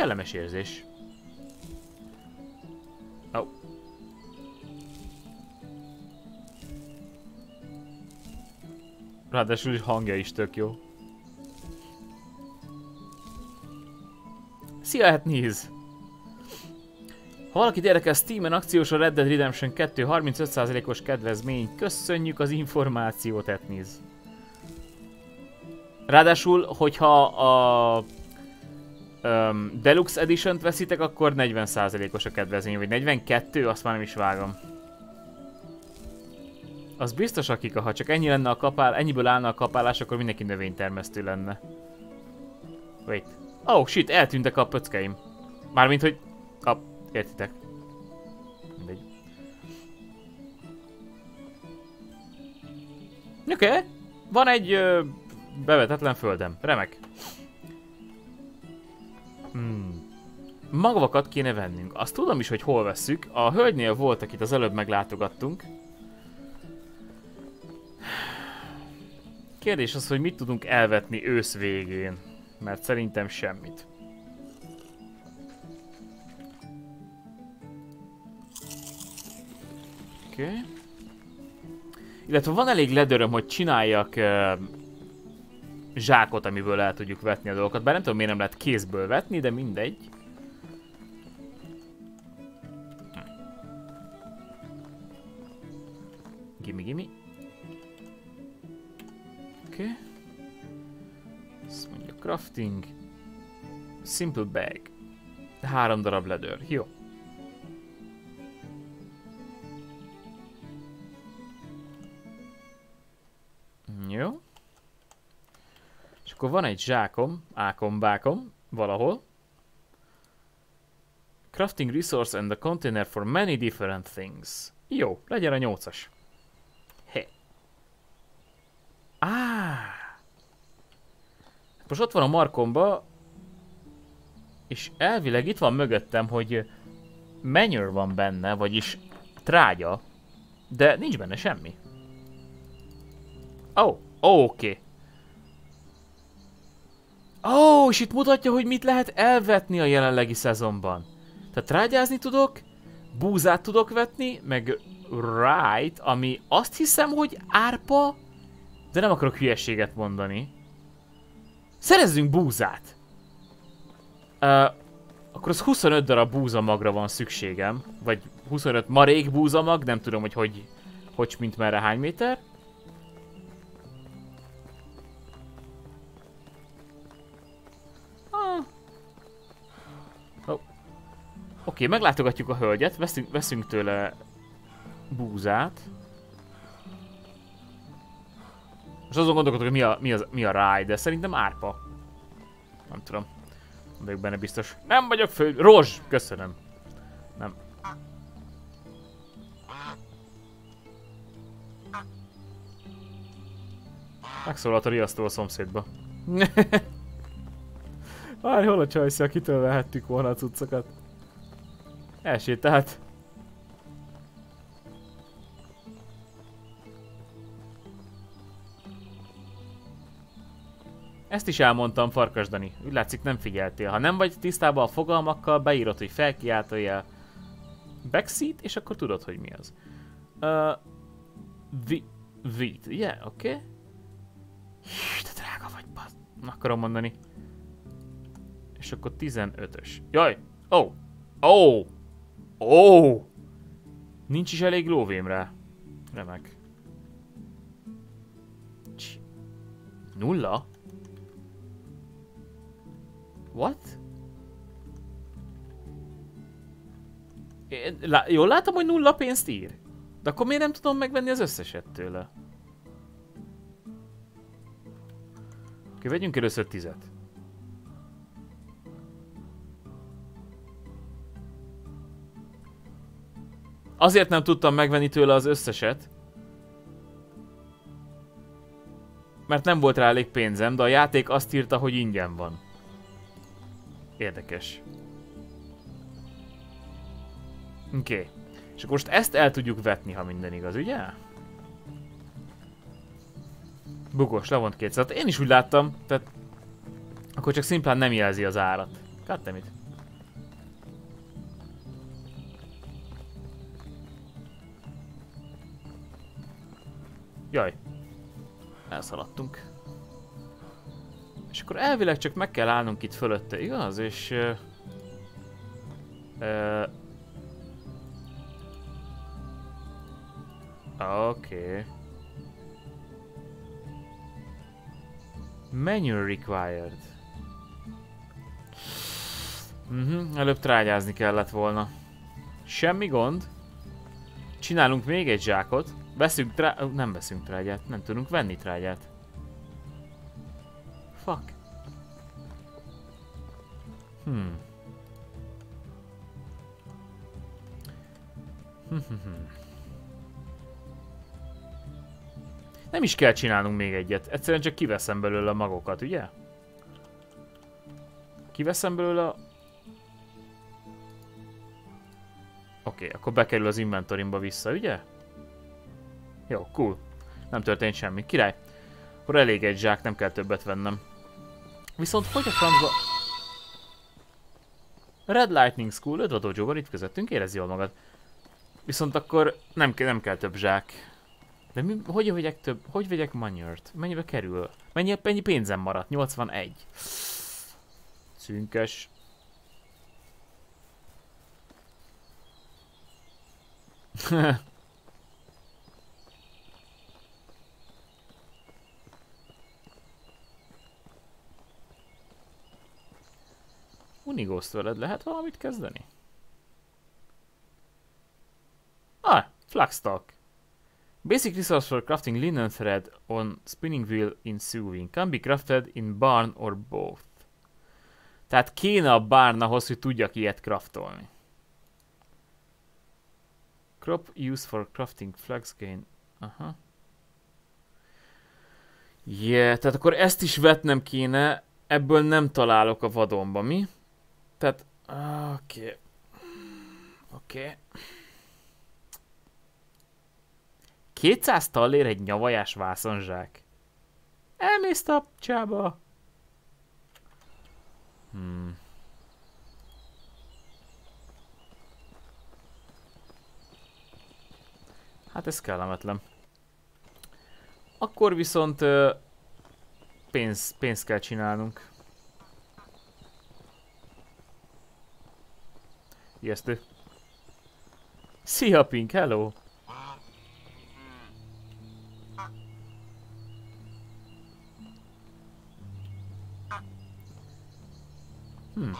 Kellemes érzés. Oh. Ráadásul hangja is tök jó. Szia, hát néz! Ha valakit érdekel Steam-en akciós a Red Dead Redemption 2 35%-os kedvezmény, köszönjük az információt, Etniz. Ráadásul, hogyha a um, Deluxe Edition-t veszitek, akkor 40%-os a kedvezmény, vagy 42, azt már nem is vágom. Az biztos, akik, ha csak ennyi lenne a kapál, ennyiből állna a kapálás, akkor mindenki növénytermesztő lenne. Wait. Oh shit, eltűntek a pöckeim. Mármint, hogy... Ah, értitek. Mindegy. Oké. Okay. Van egy ö, bevetetlen földem. Remek. Hmm. Magvakat kéne vennünk. Azt tudom is, hogy hol vesszük. A hölgynél voltak itt az előbb meglátogattunk. Kérdés az, hogy mit tudunk elvetni ősz végén. Mert szerintem semmit. Oké. Okay. Illetve van elég ledöröm, hogy csináljak uh, zsákot, amiből el tudjuk vetni a dolgokat. Bár nem tudom, miért nem lehet kézből vetni, de mindegy. Gimme, gimme. Oké. Okay. Azt mondja crafting. Simple bag. Három darab leather. Jó. Jó. Akkor van egy zsákom, ákom, bákom, valahol. Crafting resource and a container for many different things. Jó, legyen a nyolcas. Hé. Á. Most ott van a markomba, és elvileg itt van mögöttem, hogy manure van benne, vagyis trágya, de nincs benne semmi. Ó, oh, oké. Okay. Ó, oh, és itt mutatja, hogy mit lehet elvetni a jelenlegi szezonban. Tehát trágyázni tudok, búzát tudok vetni, meg right, ami azt hiszem, hogy árpa, de nem akarok hülyeséget mondani. Szerezzünk búzát! Uh, akkor az 25 darab búzamagra van szükségem, vagy 25 marék búzamag, nem tudom, hogy hogy, hogy mint merre hány méter. Okay, meglátogatjuk a hölgyet, veszünk, veszünk tőle búzát. Most azon gondolkodok, hogy mi a, mi, az, mi a ráj, de szerintem árpa. Nem tudom. Nem vagyok benne biztos. Nem vagyok fő... Rozs! Köszönöm. Nem. Megszólalt a riasztó a szomszédba. Várj, hol a csajszi, akitől vehettük volna a cuccokat? Elsétált. Ezt is elmondtam, Farkas Dani. Úgy látszik nem figyeltél. Ha nem vagy tisztában a fogalmakkal, beírod, hogy felkiáltója backseat, és akkor tudod, hogy mi az. Uh, vi Vít, ugye? Yeah, oké? Okay. De drága vagy, baz. Akarom mondani. És akkor 15-ös. Jaj! Oh! Oh! Oh! Nincs is elég lóvém rá. Remek. Nulla? What? Én lá jól látom, hogy nulla pénzt ír? De akkor miért nem tudom megvenni az összeset tőle? Oké, vegyünk először tizet. Azért nem tudtam megvenni tőle az összeset. Mert nem volt rá elég pénzem, de a játék azt írta, hogy ingyen van. Érdekes. Oké. Okay. És akkor most ezt el tudjuk vetni, ha minden igaz, ugye? Bugos, levont 200. Én is úgy láttam, tehát... Akkor csak szimplán nem jelzi az árat. Kattem Jaj. Elszaladtunk. És akkor elvileg csak meg kell állnunk itt fölötte, igaz? És... Uh, uh, Oké. Menu required. Mhm, uh -huh, előbb trágyázni kellett volna. Semmi gond. Csinálunk még egy zsákot. Veszünk trá... Nem veszünk trágyát, nem tudunk venni trágyát. Fuck. Hmm. Nem is kell csinálnunk még egyet, egyszerűen csak kiveszem belőle a magokat, ugye? Kiveszem belőle a... Oké, okay, akkor bekerül az inventorimba vissza, ugye? Jó, cool. Nem történt semmi. Király. Akkor elég egy zsák, nem kell többet vennem. Viszont hogy a francba... Red Lightning School, 5 dojo itt közöttünk, érez jól magad. Viszont akkor nem, nem kell több zsák. De mi, hogy vegyek több, hogy vegyek manure-t? Mennyibe kerül? Mennyi, mennyi pénzem maradt? 81. Szűnkös. Unighost veled lehet valamit kezdeni? Ah, Flaxstock. Basic resource for crafting linen thread on spinning wheel in sewing. Can be crafted in barn or both. Tehát kéne a barn ahhoz, hogy tudjak ilyet craftolni. Crop used for crafting flax gain. Aha. Yeah, tehát akkor ezt is vetnem kéne, ebből nem találok a vadonba, mi? Tehát, oké. Oké. Okay. 200 tallér egy nyavajás vászonzsák. Elmész a csába. Hmm. Hát ez kellemetlen. Akkor viszont pénz, pénzt kell csinálnunk. Ijesztő. Szia Pink, hello! Hmm.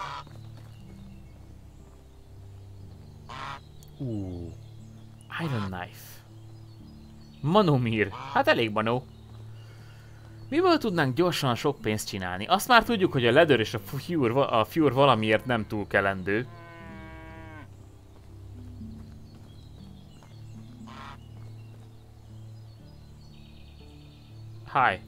Uh. Iron Knife. Manomir. Hát elég manó. Miből tudnánk gyorsan sok pénzt csinálni? Azt már tudjuk, hogy a Leather és a Fure, a Fure valamiért nem túl kelendő. Hi.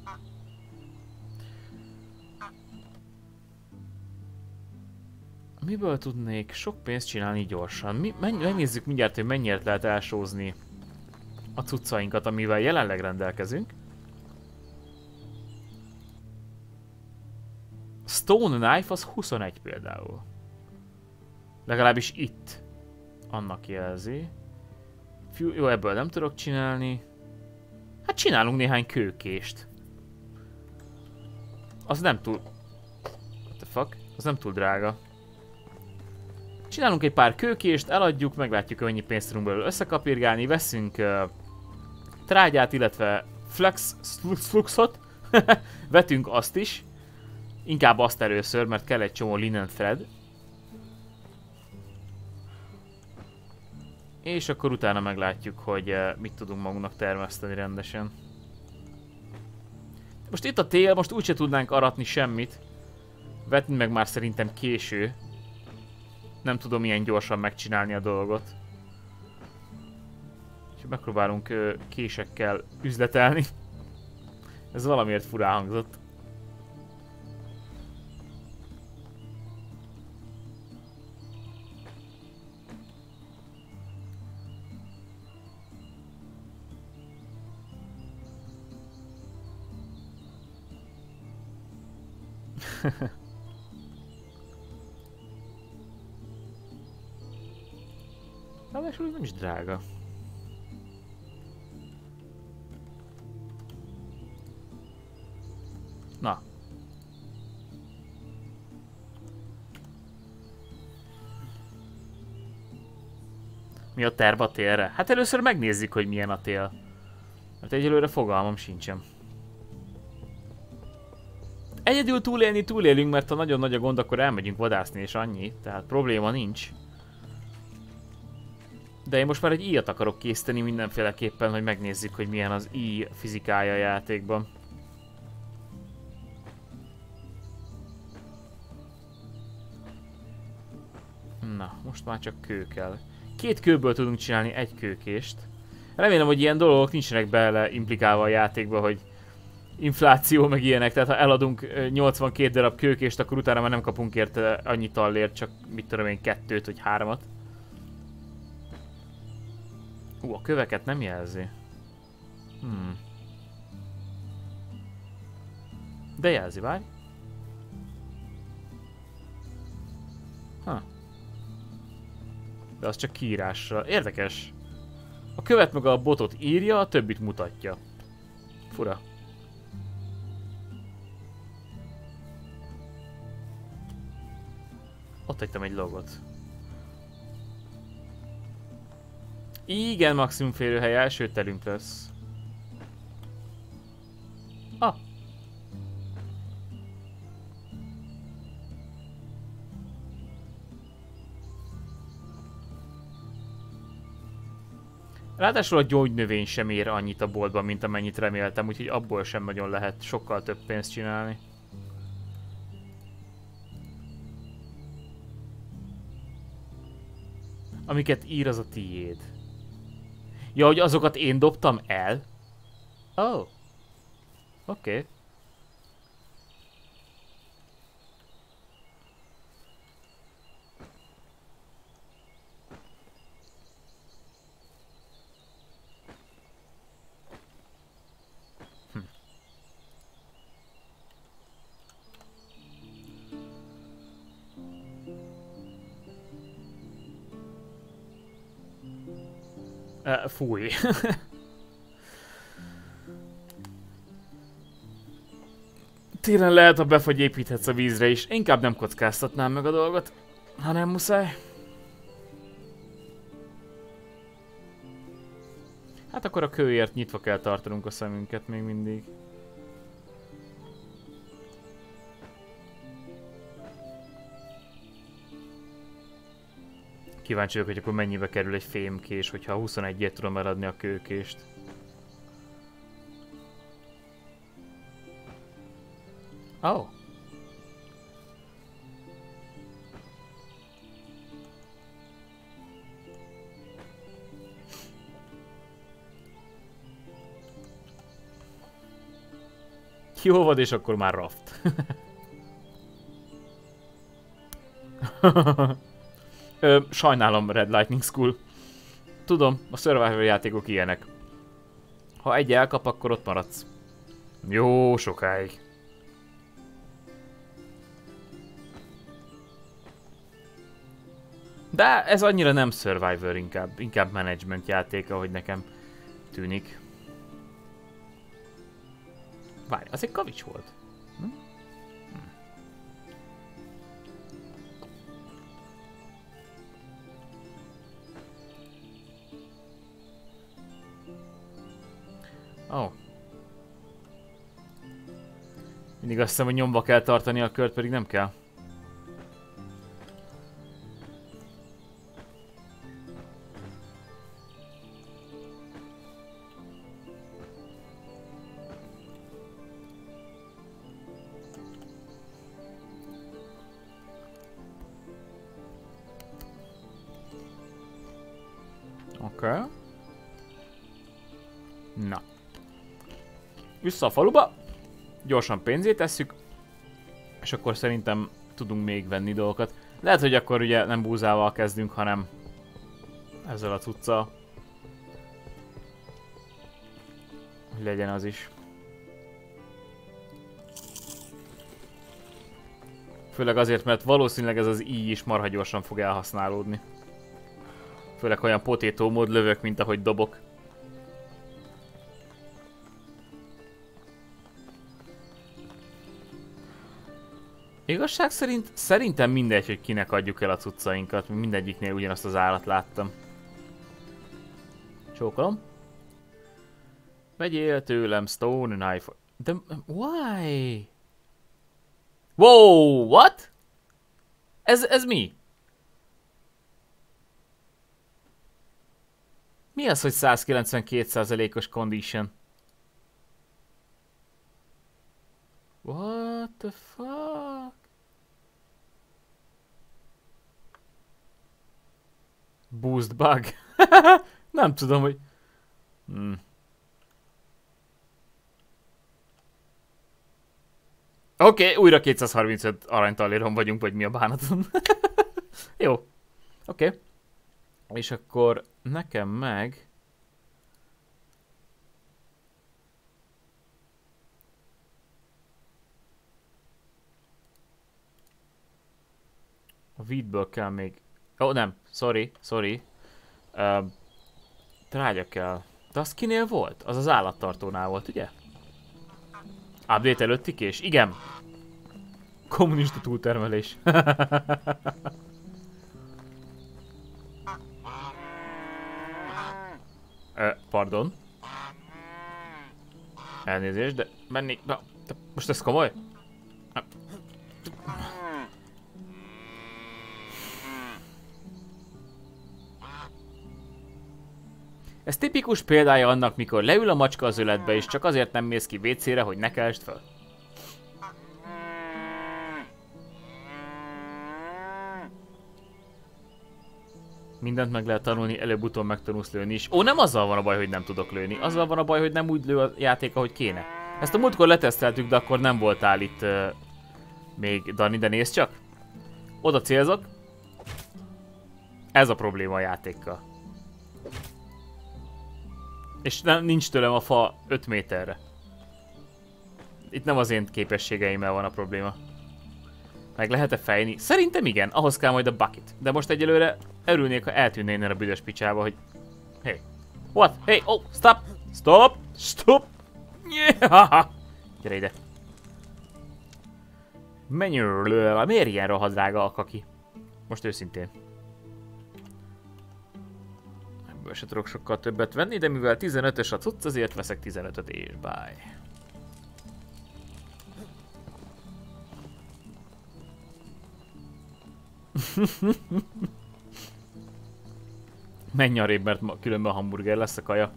Miből tudnék sok pénzt csinálni gyorsan? Mi, menj, megnézzük mindjárt, hogy mennyire lehet elsózni a cuccainkat, amivel jelenleg rendelkezünk. Stone Knife az 21 például. Legalábbis itt. Annak jelzi. Jó, ebből nem tudok csinálni. Hát csinálunk néhány kőkést. Az nem túl... What the fuck? Az nem túl drága. Csinálunk egy pár kőkést, eladjuk, meglátjuk, hogy mennyi pénzt tudunk belőle összekapirgálni, veszünk uh, trágyát, illetve flex fluxot, vetünk azt is, inkább azt először, mert kell egy csomó linen thread. És akkor utána meglátjuk, hogy uh, mit tudunk magunknak termeszteni rendesen. Most itt a tél, most úgyse tudnánk aratni semmit. Vetni meg már szerintem késő nem tudom ilyen gyorsan megcsinálni a dolgot. És megpróbálunk ö, késekkel üzletelni. Ez valamiért furá hangzott. Ráadásul nem is drága. Na. Mi a terv a télre? Hát először megnézzük, hogy milyen a tél. Mert egyelőre fogalmam sincsen. Egyedül túlélni túlélünk, mert ha nagyon nagy a gond, akkor elmegyünk vadászni és annyi. Tehát probléma nincs. De én most már egy íjat akarok készíteni mindenféleképpen, hogy megnézzük, hogy milyen az íj fizikája a játékban. Na, most már csak kő kell. Két kőből tudunk csinálni egy kőkést. Remélem, hogy ilyen dolgok nincsenek bele implikálva a játékba, hogy infláció meg ilyenek, tehát ha eladunk 82 darab kőkést, akkor utána már nem kapunk érte annyi tallért, csak mit tudom én, kettőt vagy háromat. Hú, a köveket nem jelzi. Hmm. De jelzi, várj. Ha. De az csak kiírásra. Érdekes. A követ meg a botot írja, a többit mutatja. Fura. Ott hagytam egy logot. Igen, maximum férőhely, első terünk lesz. Ah. Ráadásul a gyógynövény sem ér annyit a boltban, mint amennyit reméltem, úgyhogy abból sem nagyon lehet sokkal több pénzt csinálni. Amiket ír, az a tiéd. Ja, hogy azokat én dobtam el? Oh. Oké. Okay. Uh, fúj. Télen lehet, ha befagy építhetsz a vízre is. Inkább nem kockáztatnám meg a dolgot, ha nem muszáj. Hát akkor a kőért nyitva kell tartanunk a szemünket még mindig. Kíváncsi vagyok, hogy akkor mennyibe kerül egy fémkés, hogyha 21-et tudom eladni a kőkést. Oh. Jó vagy, és akkor már raft. Ö, sajnálom Red Lightning School. Tudom, a Survivor játékok ilyenek. Ha egy elkap, akkor ott maradsz. Jó sokáig. De ez annyira nem Survivor inkább, inkább management játék, ahogy nekem tűnik. Várj, az egy kavics volt. Oh. Mindig azt hiszem, hogy nyomba kell tartani a kört, pedig nem kell. Vissza a faluba. Gyorsan pénzét tesszük. És akkor szerintem tudunk még venni dolgokat. Lehet, hogy akkor ugye nem búzával kezdünk, hanem ezzel a cucca. Hogy legyen az is. Főleg azért, mert valószínűleg ez az így is marha gyorsan fog elhasználódni. Főleg olyan potétó mód lövök, mint ahogy dobok. Igazság szerint szerintem mindegy, hogy kinek adjuk el a cuccainkat, mindegyiknél ugyanazt az állat láttam. Csókolom. Vegyél tőlem stone knife. De why? Wow, what? Ez, ez mi? Mi az, hogy 192%-os condition? What the fuck? Boost bug. Nem tudom, hogy... Hmm. Oké, okay, újra 235 aranytaléron vagyunk, vagy mi a bánaton. Jó. Oké. Okay. És akkor nekem meg... A vídből kell még... Ó, nem. Sorry, sorry. Uh, trágya kell. De az kinél volt? Az az állattartónál volt, ugye? Update előtti kés? Igen. Kommunista túltermelés. uh, pardon. Elnézést, de menni... Na, most ez komoly? Ez tipikus példája annak, mikor leül a macska az öletbe, és csak azért nem mész ki vécére, hogy ne keltsd fel. Mindent meg lehet tanulni, előbb-utóbb megtanulsz lőni is. Ó, nem azzal van a baj, hogy nem tudok lőni. Azzal van a baj, hogy nem úgy lő a játék, ahogy kéne. Ezt a múltkor leteszteltük, de akkor nem voltál itt uh, még, Dani, de nézd csak. Oda célzok. Ez a probléma a játékkal. És nem, nincs tőlem a fa 5 méterre. Itt nem az én képességeimmel van a probléma. Meg lehet-e fejni? Szerintem igen, ahhoz kell majd a bucket. De most egyelőre örülnék, ha eltűnne innen a büdös picsába, hogy... Hey. What? Hey, oh, stop! Stop! Stop! Yeah! Gyere ide. Menjünk, miért ilyen rohadrága a kaki? Most őszintén. Ebből se tudok sokkal többet venni, de mivel 15-ös a cucc, azért veszek 15-öt és bye. Menj arrébb, mert ma különben hamburger lesz a kaja.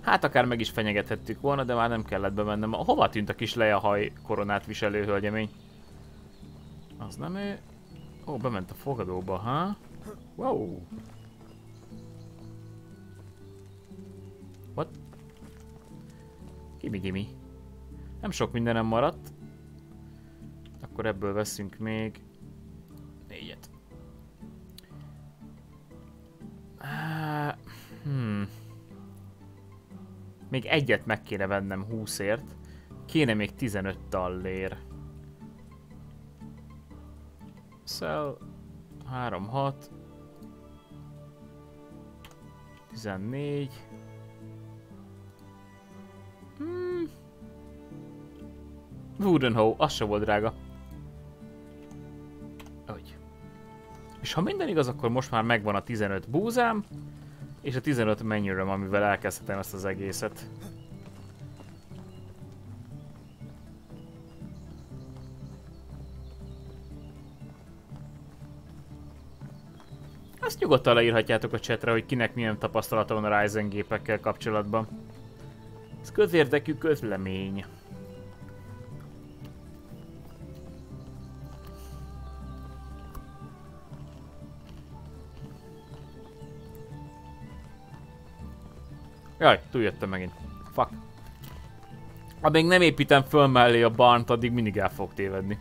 Hát akár meg is fenyegethettük volna, de már nem kellett bemennem. Hova tűnt a kis haj koronát viselő hölgyemény? Az nem ő... Ó, bement a fogadóba, ha? Wow! Gimi gimi. Nem sok mindenem maradt. Akkor ebből veszünk még négyet. Hmm. Még egyet meg kéne vennem 20-ért. Kéne még 15 tallér. Sell 3, 6 14 Woodenhoe, az se volt drága. Úgy. És ha minden igaz, akkor most már megvan a 15 búzám, és a 15 mennyöröm, amivel elkezdhetem ezt az egészet. Azt nyugodtan leírhatjátok a chatre, hogy kinek milyen tapasztalata van a Ryzen gépekkel kapcsolatban. Ez közérdekű közlemény. Jaj, túljöttem megint. Fuck. Amíg nem építem föl mellé a barnt, addig mindig el fog tévedni.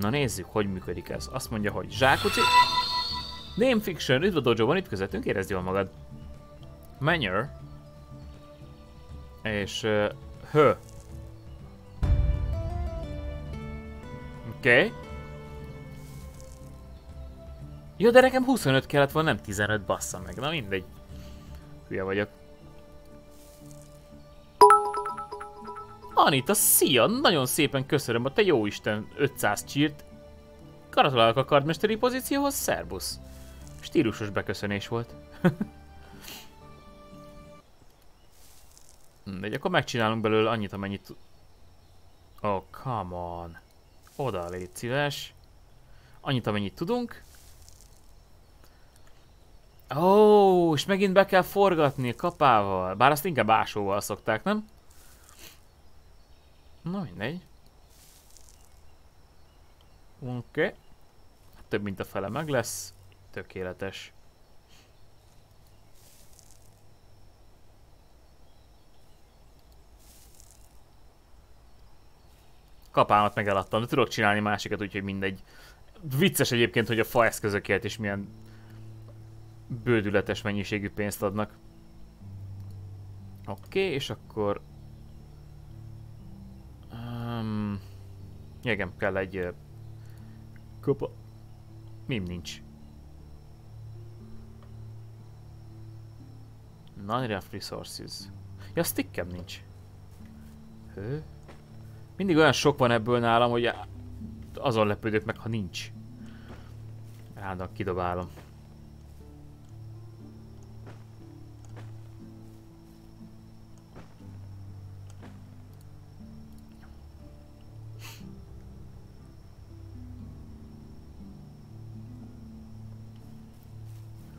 Na nézzük, hogy működik ez. Azt mondja, hogy zsákuci. Name Fiction, üdv a dojo itt közöttünk, érezd jól magad. Manure. És... Uh, hö. Oké. Okay. Jó, de nekem 25 kellett volna, nem 15, bassza meg. Na mindegy. Hülye vagyok. Anita, szia! Nagyon szépen köszönöm a te jóisten 500 csírt. Gratulálok a kardmesteri pozícióhoz, szerbusz. Stílusos beköszönés volt. De akkor megcsinálunk belőle annyit, amennyit... Oh, come on. Oda légy szíves. Annyit, amennyit tudunk. Ó, és megint be kell forgatni kapával. Bár azt inkább ásóval szokták, nem? Na mindegy. Oké. Okay. Több mint a fele meg lesz. Tökéletes. Kapámat megeladtam, de tudok csinálni másikat, úgyhogy mindegy. Vicces egyébként, hogy a fa eszközökért is milyen bődületes mennyiségű pénzt adnak. Oké, okay, és akkor... Um, igen, kell egy... Uh, kopa... Mim nincs. Non-enough resources. Ja, stickem nincs. Hő? Mindig olyan sok van ebből nálam, hogy azon lepődök meg, ha nincs. Állandóan kidobálom.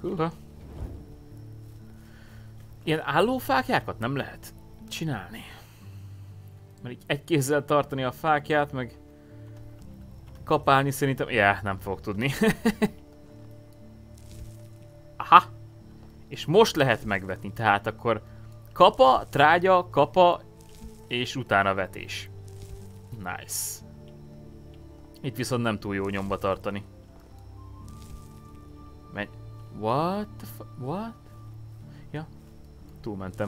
Húha. ilyen állófákjákat nem lehet csinálni. Mert így egy kézzel tartani a fákját, meg kapálni szerintem... Ja, nem fog tudni. Aha! És most lehet megvetni, tehát akkor kapa, trágya, kapa, és utána vetés. Nice. Itt viszont nem túl jó nyomba tartani. What the What? Ja. Túlmentem.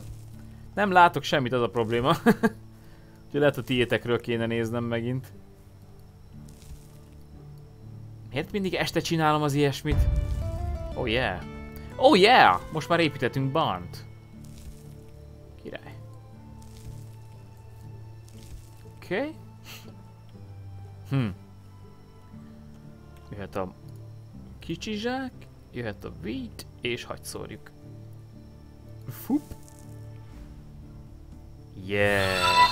Nem látok semmit, az a probléma. Úgyhogy lehet a tiétekről kéne néznem megint. Miért mindig este csinálom az ilyesmit? Oh yeah. Oh yeah! Most már építettünk bant. Király. Oké. Okay. Hm. Jöhet a kicsi zsák, jöhet a wheat, és hagyd szórjuk. Fup. Yeah!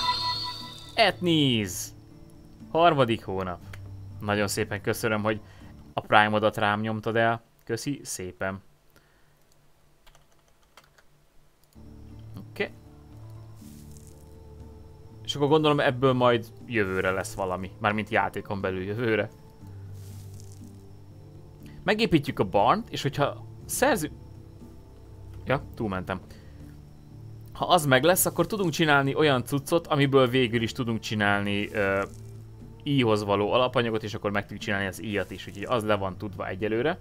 Etniz! Harmadik hónap. Nagyon szépen köszönöm, hogy a Prime-odat rám nyomtad el. Köszi szépen. Oké. Okay. És akkor gondolom ebből majd jövőre lesz valami. Mármint játékon belül jövőre. Megépítjük a barnt, és hogyha szerző... Ja, túlmentem. Ha az meg lesz, akkor tudunk csinálni olyan cuccot, amiből végül is tudunk csinálni uh, i-hoz való alapanyagot, és akkor meg tudjuk csinálni az i-at is, úgyhogy az le van tudva egyelőre.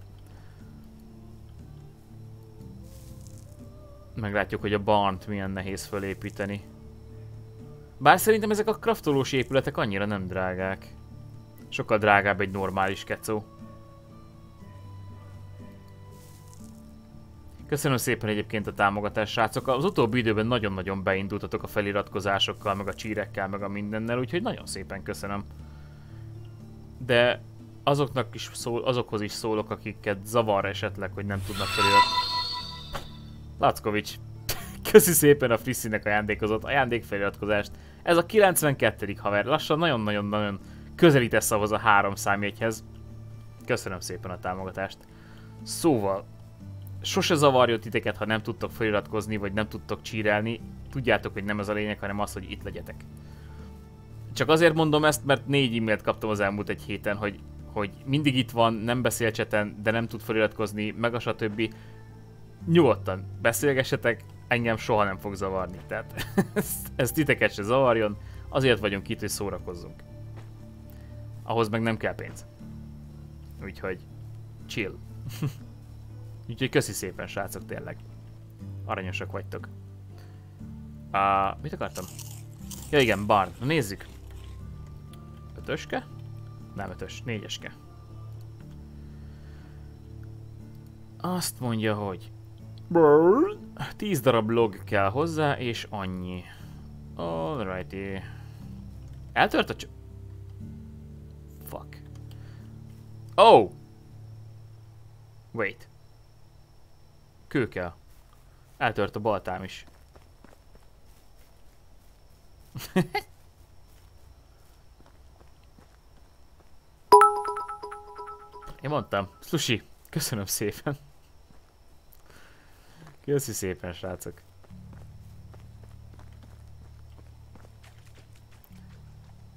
Meglátjuk, hogy a barnt milyen nehéz fölépíteni. Bár szerintem ezek a kraftolós épületek annyira nem drágák. Sokkal drágább egy normális kecó. Köszönöm szépen egyébként a támogatást, srácok. Az utóbbi időben nagyon-nagyon beindultatok a feliratkozásokkal, meg a csírekkel, meg a mindennel, úgyhogy nagyon szépen köszönöm. De azoknak is szól, azokhoz is szólok, akiket zavar esetleg, hogy nem tudnak feliratkozni. Lackovics, köszi szépen a Frissinek ajándékozott ajándékfeliratkozást. Ez a 92. haver, lassan nagyon-nagyon-nagyon közelítesz ahhoz a három számjegyhez. Köszönöm szépen a támogatást. Szóval, sose zavarjon titeket, ha nem tudtok feliratkozni, vagy nem tudtok csírelni. Tudjátok, hogy nem ez a lényeg, hanem az, hogy itt legyetek. Csak azért mondom ezt, mert négy e-mailt kaptam az elmúlt egy héten, hogy, hogy mindig itt van, nem beszél cseten, de nem tud feliratkozni, meg a stb. Nyugodtan beszélgessetek, engem soha nem fog zavarni. Tehát ez, ez titeket se zavarjon, azért vagyunk itt, hogy szórakozzunk. Ahhoz meg nem kell pénz. Úgyhogy chill. Úgyhogy köszi szépen, srácok, tényleg. Aranyosak vagytok. Uh, mit akartam? Ja igen, barn. Na nézzük. Ötöske? Nem ötös, négyeske. Azt mondja, hogy 10 darab log kell hozzá, és annyi. Alrighty. Eltört a cs... Fuck. Oh! Wait. Kő kell. Eltört a baltám is. Én mondtam. Sushi. Köszönöm szépen. Köszi szépen, srácok.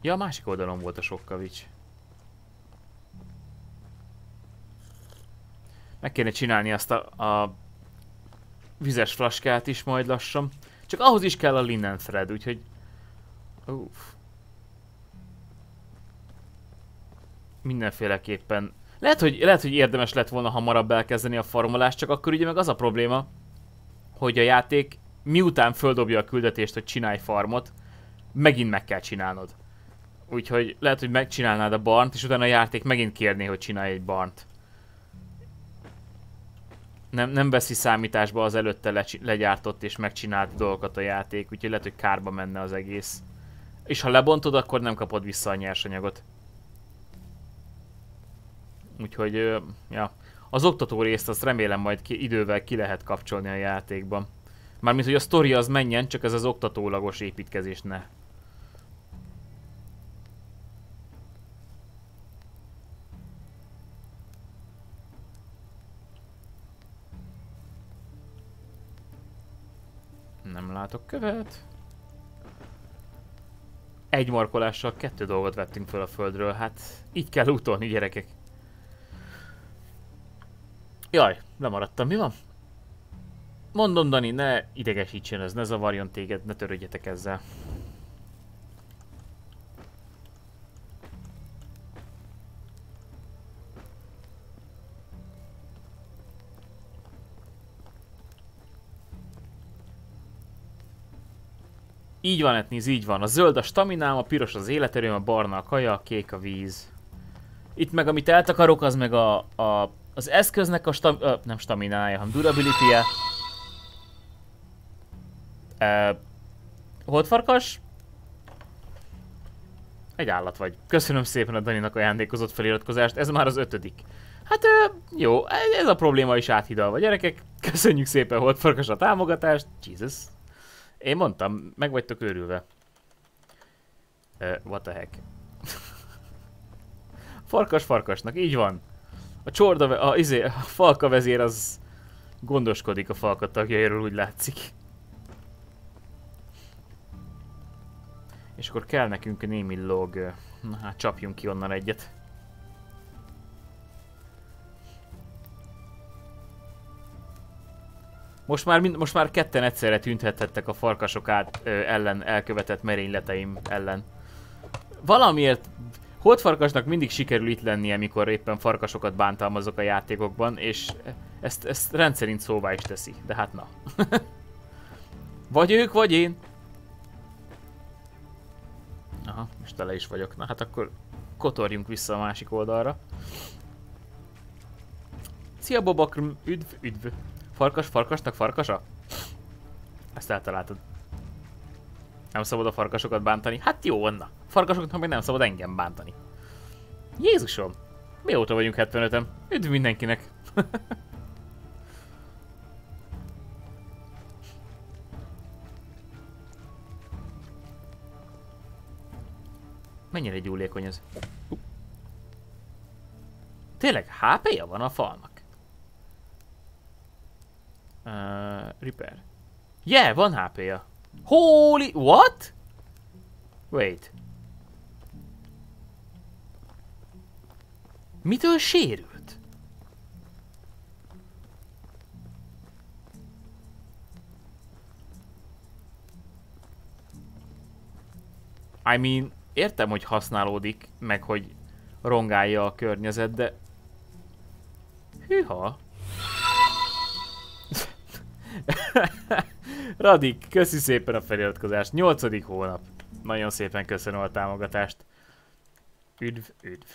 Ja, a másik oldalon volt a sokkavics. Meg kéne csinálni azt a, a vizes flaskát is majd lassan. Csak ahhoz is kell a linen thread, úgyhogy... Uff. Mindenféleképpen. Lehet hogy, lehet, hogy érdemes lett volna hamarabb elkezdeni a formulást, csak akkor ugye meg az a probléma, hogy a játék miután földobja a küldetést, hogy csinálj farmot, megint meg kell csinálnod. Úgyhogy lehet, hogy megcsinálnád a barnt, és utána a játék megint kérné, hogy csinálj egy barnt nem, nem veszi számításba az előtte le, legyártott és megcsinált dolgokat a játék, úgyhogy lehet, hogy kárba menne az egész. És ha lebontod, akkor nem kapod vissza a nyersanyagot. Úgyhogy, ja. Az oktató részt azt remélem majd ki, idővel ki lehet kapcsolni a játékban. Mármint, hogy a sztori az menjen, csak ez az oktatólagos építkezés ne. Nem látok követ. Egy markolással kettő dolgot vettünk fel a földről. Hát így kell utolni, gyerekek. Jaj, lemaradtam. Mi van? Mondom, Dani, ne idegesítsen ez, ne zavarjon téged, ne törődjetek ezzel. Így van, Etniz, így van. A zöld a staminám, a piros az életerőm, a barna a kaja, a kék a víz. Itt meg amit eltakarok, az meg a, a az eszköznek a stam, ö, nem staminája, hanem durability-je. Uh, holdfarkas? Egy állat vagy. Köszönöm szépen a Daninak ajándékozott feliratkozást, ez már az ötödik. Hát ö, jó, ez a probléma is áthidalva. Gyerekek, köszönjük szépen holdfarkas a támogatást. Jesus. Én mondtam, meg vagytok őrülve. Uh, what the heck. Farkas farkasnak, így van. A csorda, a, izé, a falka vezér az gondoskodik a falka tagjairól, úgy látszik. És akkor kell nekünk némi log. Na hát csapjunk ki onnan egyet. Most már, mind, most már ketten egyszerre tűnhethettek a farkasok át, ö, ellen elkövetett merényleteim ellen. Valamiért Holdfarkasnak mindig sikerül itt lennie, mikor éppen farkasokat bántalmazok a játékokban, és ezt, ezt rendszerint szóvá is teszi, de hát na. vagy ők, vagy én. Aha, most tele is vagyok. Na hát akkor kotorjunk vissza a másik oldalra. Szia Bobak, üdv, üdv. Farkas, farkasnak farkasa? Ezt eltaláltad. Nem szabad a farkasokat bántani? Hát jó, na. Farkasoknak meg nem szabad engem bántani. Jézusom! Mióta vagyunk 75-en? Üdv mindenkinek! Mennyire gyúlékony ez? Tényleg HP-ja van a falnak? Uh, repair. Yeah, van HP-ja. Holy... What? Wait. Mitől sérült? I mean, értem, hogy használódik, meg hogy rongálja a környezet, de... Hűha! Radik, köszi szépen a feliratkozást. Nyolcadik hónap. Nagyon szépen köszönöm a támogatást. Üdv, üdv.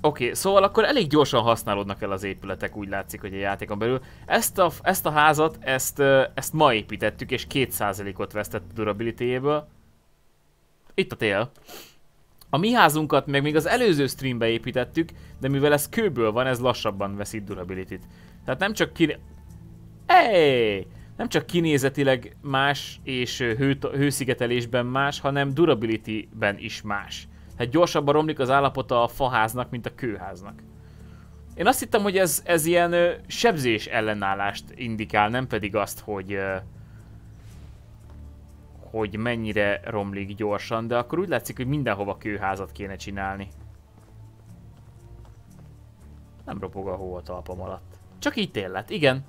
Oké, okay, szóval akkor elég gyorsan használódnak el az épületek, úgy látszik, hogy a játékon belül. Ezt a, ezt a házat, ezt, ezt ma építettük, és 2%-ot vesztett a durability Itt a tél. A mi házunkat meg még az előző streambe építettük, de mivel ez kőből van, ez lassabban veszít durability-t. Tehát nem csak ki... Hey! Nem csak kinézetileg más és hő, hőszigetelésben más, hanem durability-ben is más. Hát gyorsabban romlik az állapota a faháznak, mint a kőháznak. Én azt hittem, hogy ez, ez ilyen ö, sebzés ellenállást indikál, nem pedig azt, hogy ö, hogy mennyire romlik gyorsan, de akkor úgy látszik, hogy mindenhova kőházat kéne csinálni. Nem ropog a hó a talpam alatt. Csak így tél lett, igen.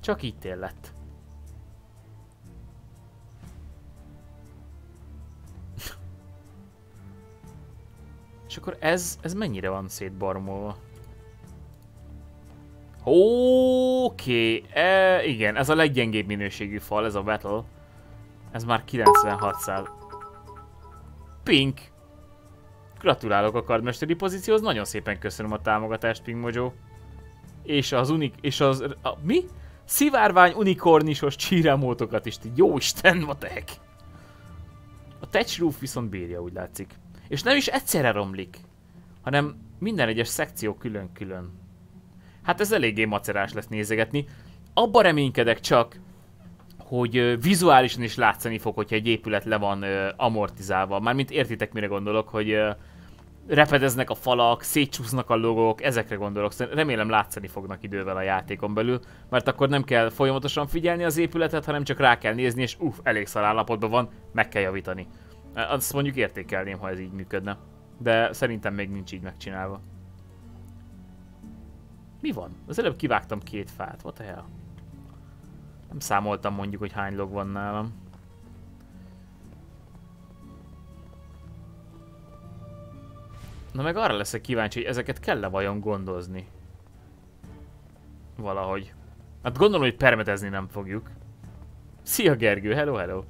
Csak így tél lett. És akkor ez, ez mennyire van szétbarmolva? Oké, e, igen, ez a leggyengébb minőségű fal, ez a Battle. Ez már 96 szál. Pink. Gratulálok a kardmesteri pozícióhoz, nagyon szépen köszönöm a támogatást, Pink Mojo. És az unik... és az... A, mi? Szivárvány unikornisos csírámótokat is, jó isten, heck? A touch roof viszont bírja, úgy látszik. És nem is egyszerre romlik, hanem minden egyes szekció külön-külön. Hát ez eléggé macerás lesz nézegetni. Abba reménykedek csak, hogy vizuálisan is látszani fog, hogyha egy épület le van amortizálva. Mármint értitek, mire gondolok, hogy repedeznek a falak, szétcsúsznak a logók, ezekre gondolok. Remélem látszani fognak idővel a játékon belül, mert akkor nem kell folyamatosan figyelni az épületet, hanem csak rá kell nézni, és uff, elég szar állapotban van, meg kell javítani. Azt mondjuk értékelném, ha ez így működne. De szerintem még nincs így megcsinálva. Mi van? Az előbb kivágtam két fát, what the hell? Nem számoltam mondjuk, hogy hány log van nálam. Na meg arra leszek kíváncsi, hogy ezeket kell-e vajon gondozni. Valahogy. Hát gondolom, hogy permetezni nem fogjuk. Szia Gergő, hello, hello.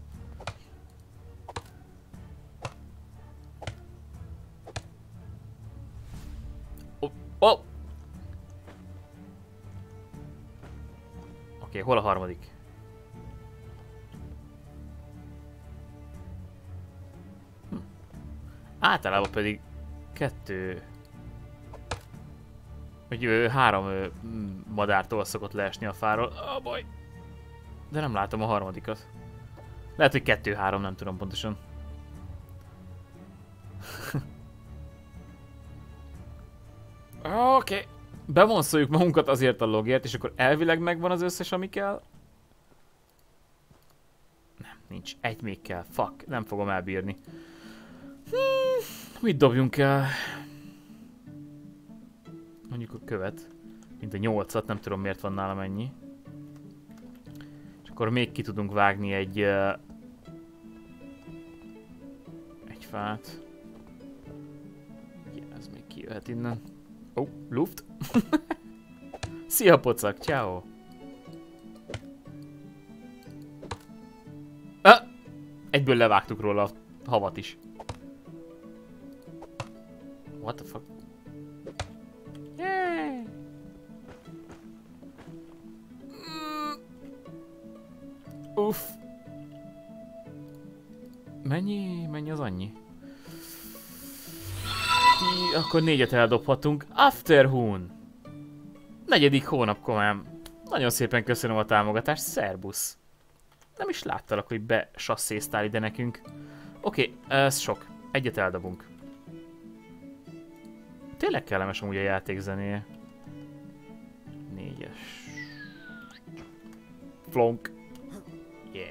Oh, oh. Oké, okay, hol a harmadik? Hm. Általában pedig kettő... Vagy ő, három ő, madártól szokott leesni a fáról. Oh, baj. De nem látom a harmadikat. Lehet, hogy kettő-három, nem tudom pontosan. Oké. Okay. Bevonszoljuk magunkat azért a logért, és akkor elvileg megvan az összes, ami kell. Nem, nincs. Egy még kell. Fuck, nem fogom elbírni. Hmm. Mit dobjunk el? Mondjuk a követ. Mint a nyolcat, nem tudom miért van nálam ennyi. És akkor még ki tudunk vágni egy... Uh, egy fát. Igen, ez még kijöhet innen. Oh, luft. Szia pocak, ciao. Ah! Egyből levágtuk róla a havat is. What the fuck? Yay! Mm. Uff. Mennyi, mennyi az annyi? Ki, akkor négyet eldobhatunk. Afterhoon! Negyedik hónap komám. Nagyon szépen köszönöm a támogatást, szerbusz. Nem is láttalak, hogy besasszéztál ide nekünk. Oké, okay, ez sok. Egyet eldobunk. Tényleg kellemes amúgy a játék zenéje. Négyes. Flonk. Yeah.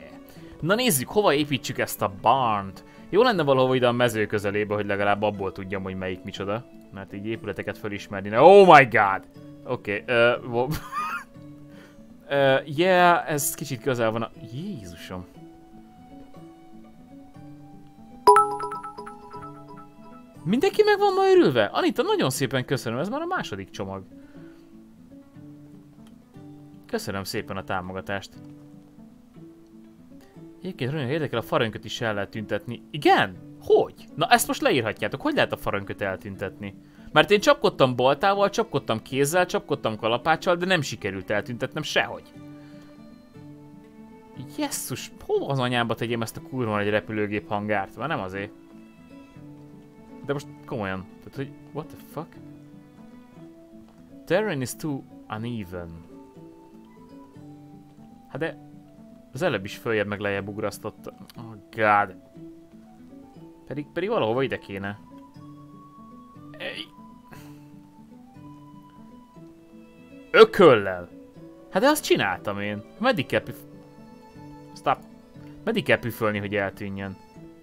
Na nézzük, hova építsük ezt a barnt. Jó lenne valahol ide a mező közelébe, hogy legalább abból tudjam, hogy melyik micsoda. Mert így épületeket felismerni. Oh my god! Oké, okay, uh, uh, yeah, ez kicsit közel van a... Jézusom. Mindenki meg van ma örülve? Anita, nagyon szépen köszönöm, ez már a második csomag. Köszönöm szépen a támogatást. Egyébként nagyon érdekel, a farönköt is el lehet tüntetni. Igen? Hogy? Na ezt most leírhatjátok, hogy lehet a farönköt eltüntetni? Mert én csapkodtam boltával, csapkodtam kézzel, csapkodtam kalapáccsal, de nem sikerült eltüntetnem sehogy. Jesszus, hova az anyába tegyem ezt a kurva egy repülőgép hangárt? Már nem azért. De most komolyan. Tehát, hogy what the fuck? Terrain is too uneven. Hát de az előbb is följebb meg lejjebb ugrasztott. Oh god. Pedig, pedig valahova ide kéne. Ej. Ököllel. Hát de azt csináltam én. Meddig kell püf... Stop. Meddig kell püfölni, hogy eltűnjön?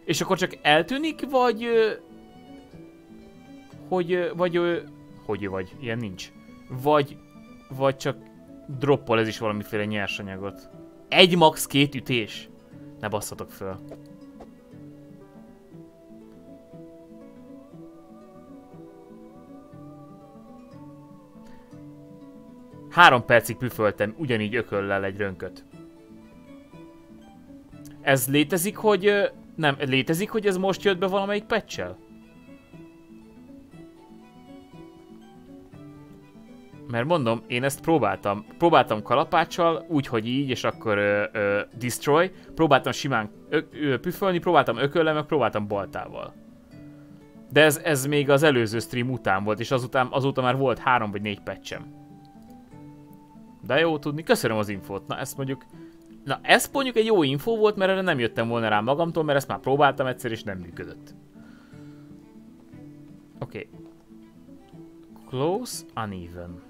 És akkor csak eltűnik, vagy hogy vagy ő, hogy ő vagy, ilyen nincs. Vagy, vagy csak droppol ez is valamiféle nyersanyagot. Egy max két ütés? Ne basszatok föl. Három percig püföltem ugyanígy ököllel egy rönköt. Ez létezik, hogy... Nem, létezik, hogy ez most jött be valamelyik patch -el? Mert mondom, én ezt próbáltam. Próbáltam kalapáccsal, úgy, hogy így, és akkor ö, ö, destroy. Próbáltam simán ö, püfölni, próbáltam ököllel, meg próbáltam baltával. De ez, ez még az előző stream után volt, és azután, azóta már volt három vagy négy patchem. De jó tudni, köszönöm az infót. Na ezt mondjuk... Na ez mondjuk egy jó info volt, mert erre nem jöttem volna rá magamtól, mert ezt már próbáltam egyszer, és nem működött. Oké. Okay. Close, uneven.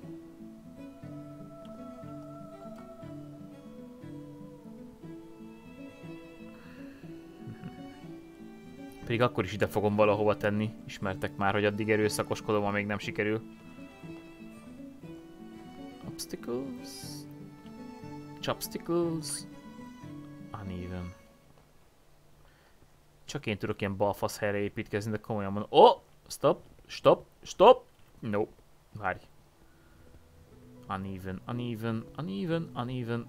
Pedig akkor is ide fogom valahova tenni. Ismertek már, hogy addig erőszakoskodom, amíg nem sikerül. Obstacles. Chopsticles. Uneven. Csak én tudok ilyen balfasz helyre építkezni, de komolyan mondom. Oh! Stop! Stop! Stop! No. Várj. Uneven, uneven, uneven, uneven.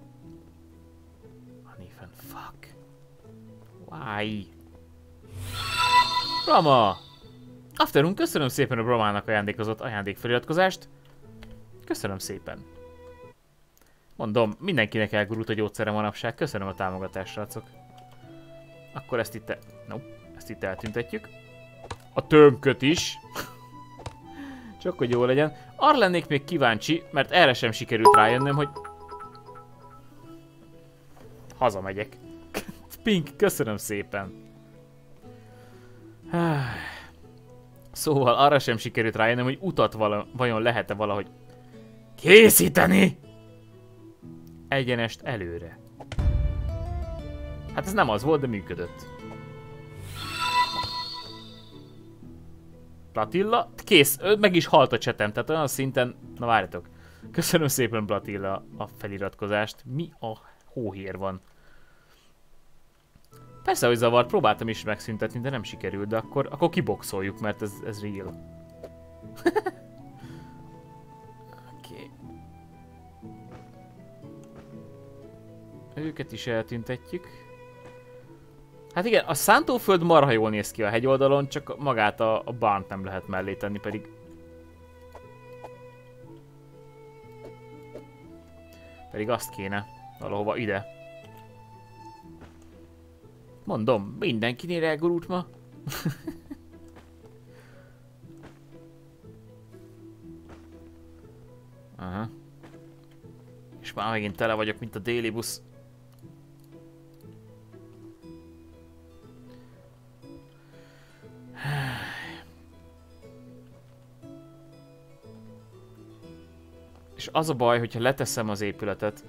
Uneven, fuck. Why? Brahma! Afterun, köszönöm szépen a Bramának ajándékozott ajándékfeliratkozást. Köszönöm szépen. Mondom, mindenkinek elgurult a gyógyszere manapság. Köszönöm a támogatást, srácok. Akkor ezt itt... No, ezt itt eltüntetjük. A tömköt is. Csak hogy jó legyen. Arra lennék még kíváncsi, mert erre sem sikerült rájönnöm, hogy... Hazamegyek. Pink, köszönöm szépen. Szóval arra sem sikerült rájönnöm, hogy utat vala, vajon lehet-e valahogy készíteni egyenest előre. Hát ez nem az volt, de működött. Platilla, kész, meg is halt a csetem, tehát olyan szinten, na várjatok. Köszönöm szépen Platilla a feliratkozást. Mi a hóhér van? Persze, hogy zavart, próbáltam is megszüntetni, de nem sikerült, de akkor, akkor kiboxoljuk, mert ez, ez real. Oké. okay. Őket is eltüntetjük. Hát igen, a szántóföld marha jól néz ki a hegyoldalon, csak magát a, a barnt nem lehet mellé tenni, pedig... Pedig azt kéne, valahova ide. Mondom, mindenkinél elgurult ma. Aha. És már megint tele vagyok, mint a déli busz. És az a baj, hogyha leteszem az épületet,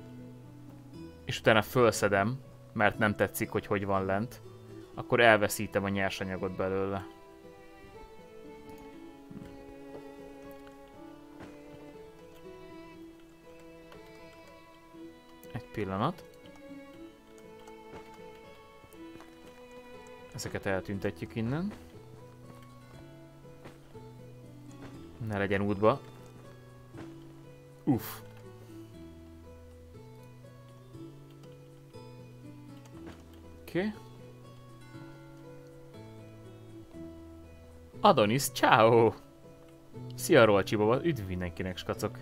és utána fölszedem, mert nem tetszik, hogy hogy van lent, akkor elveszítem a nyersanyagot belőle. Egy pillanat. Ezeket eltüntetjük innen. Ne legyen útba. Uff. Oké. Okay. Adonis, ciao! Szia Rolcsi baba, üdv mindenkinek, skacok!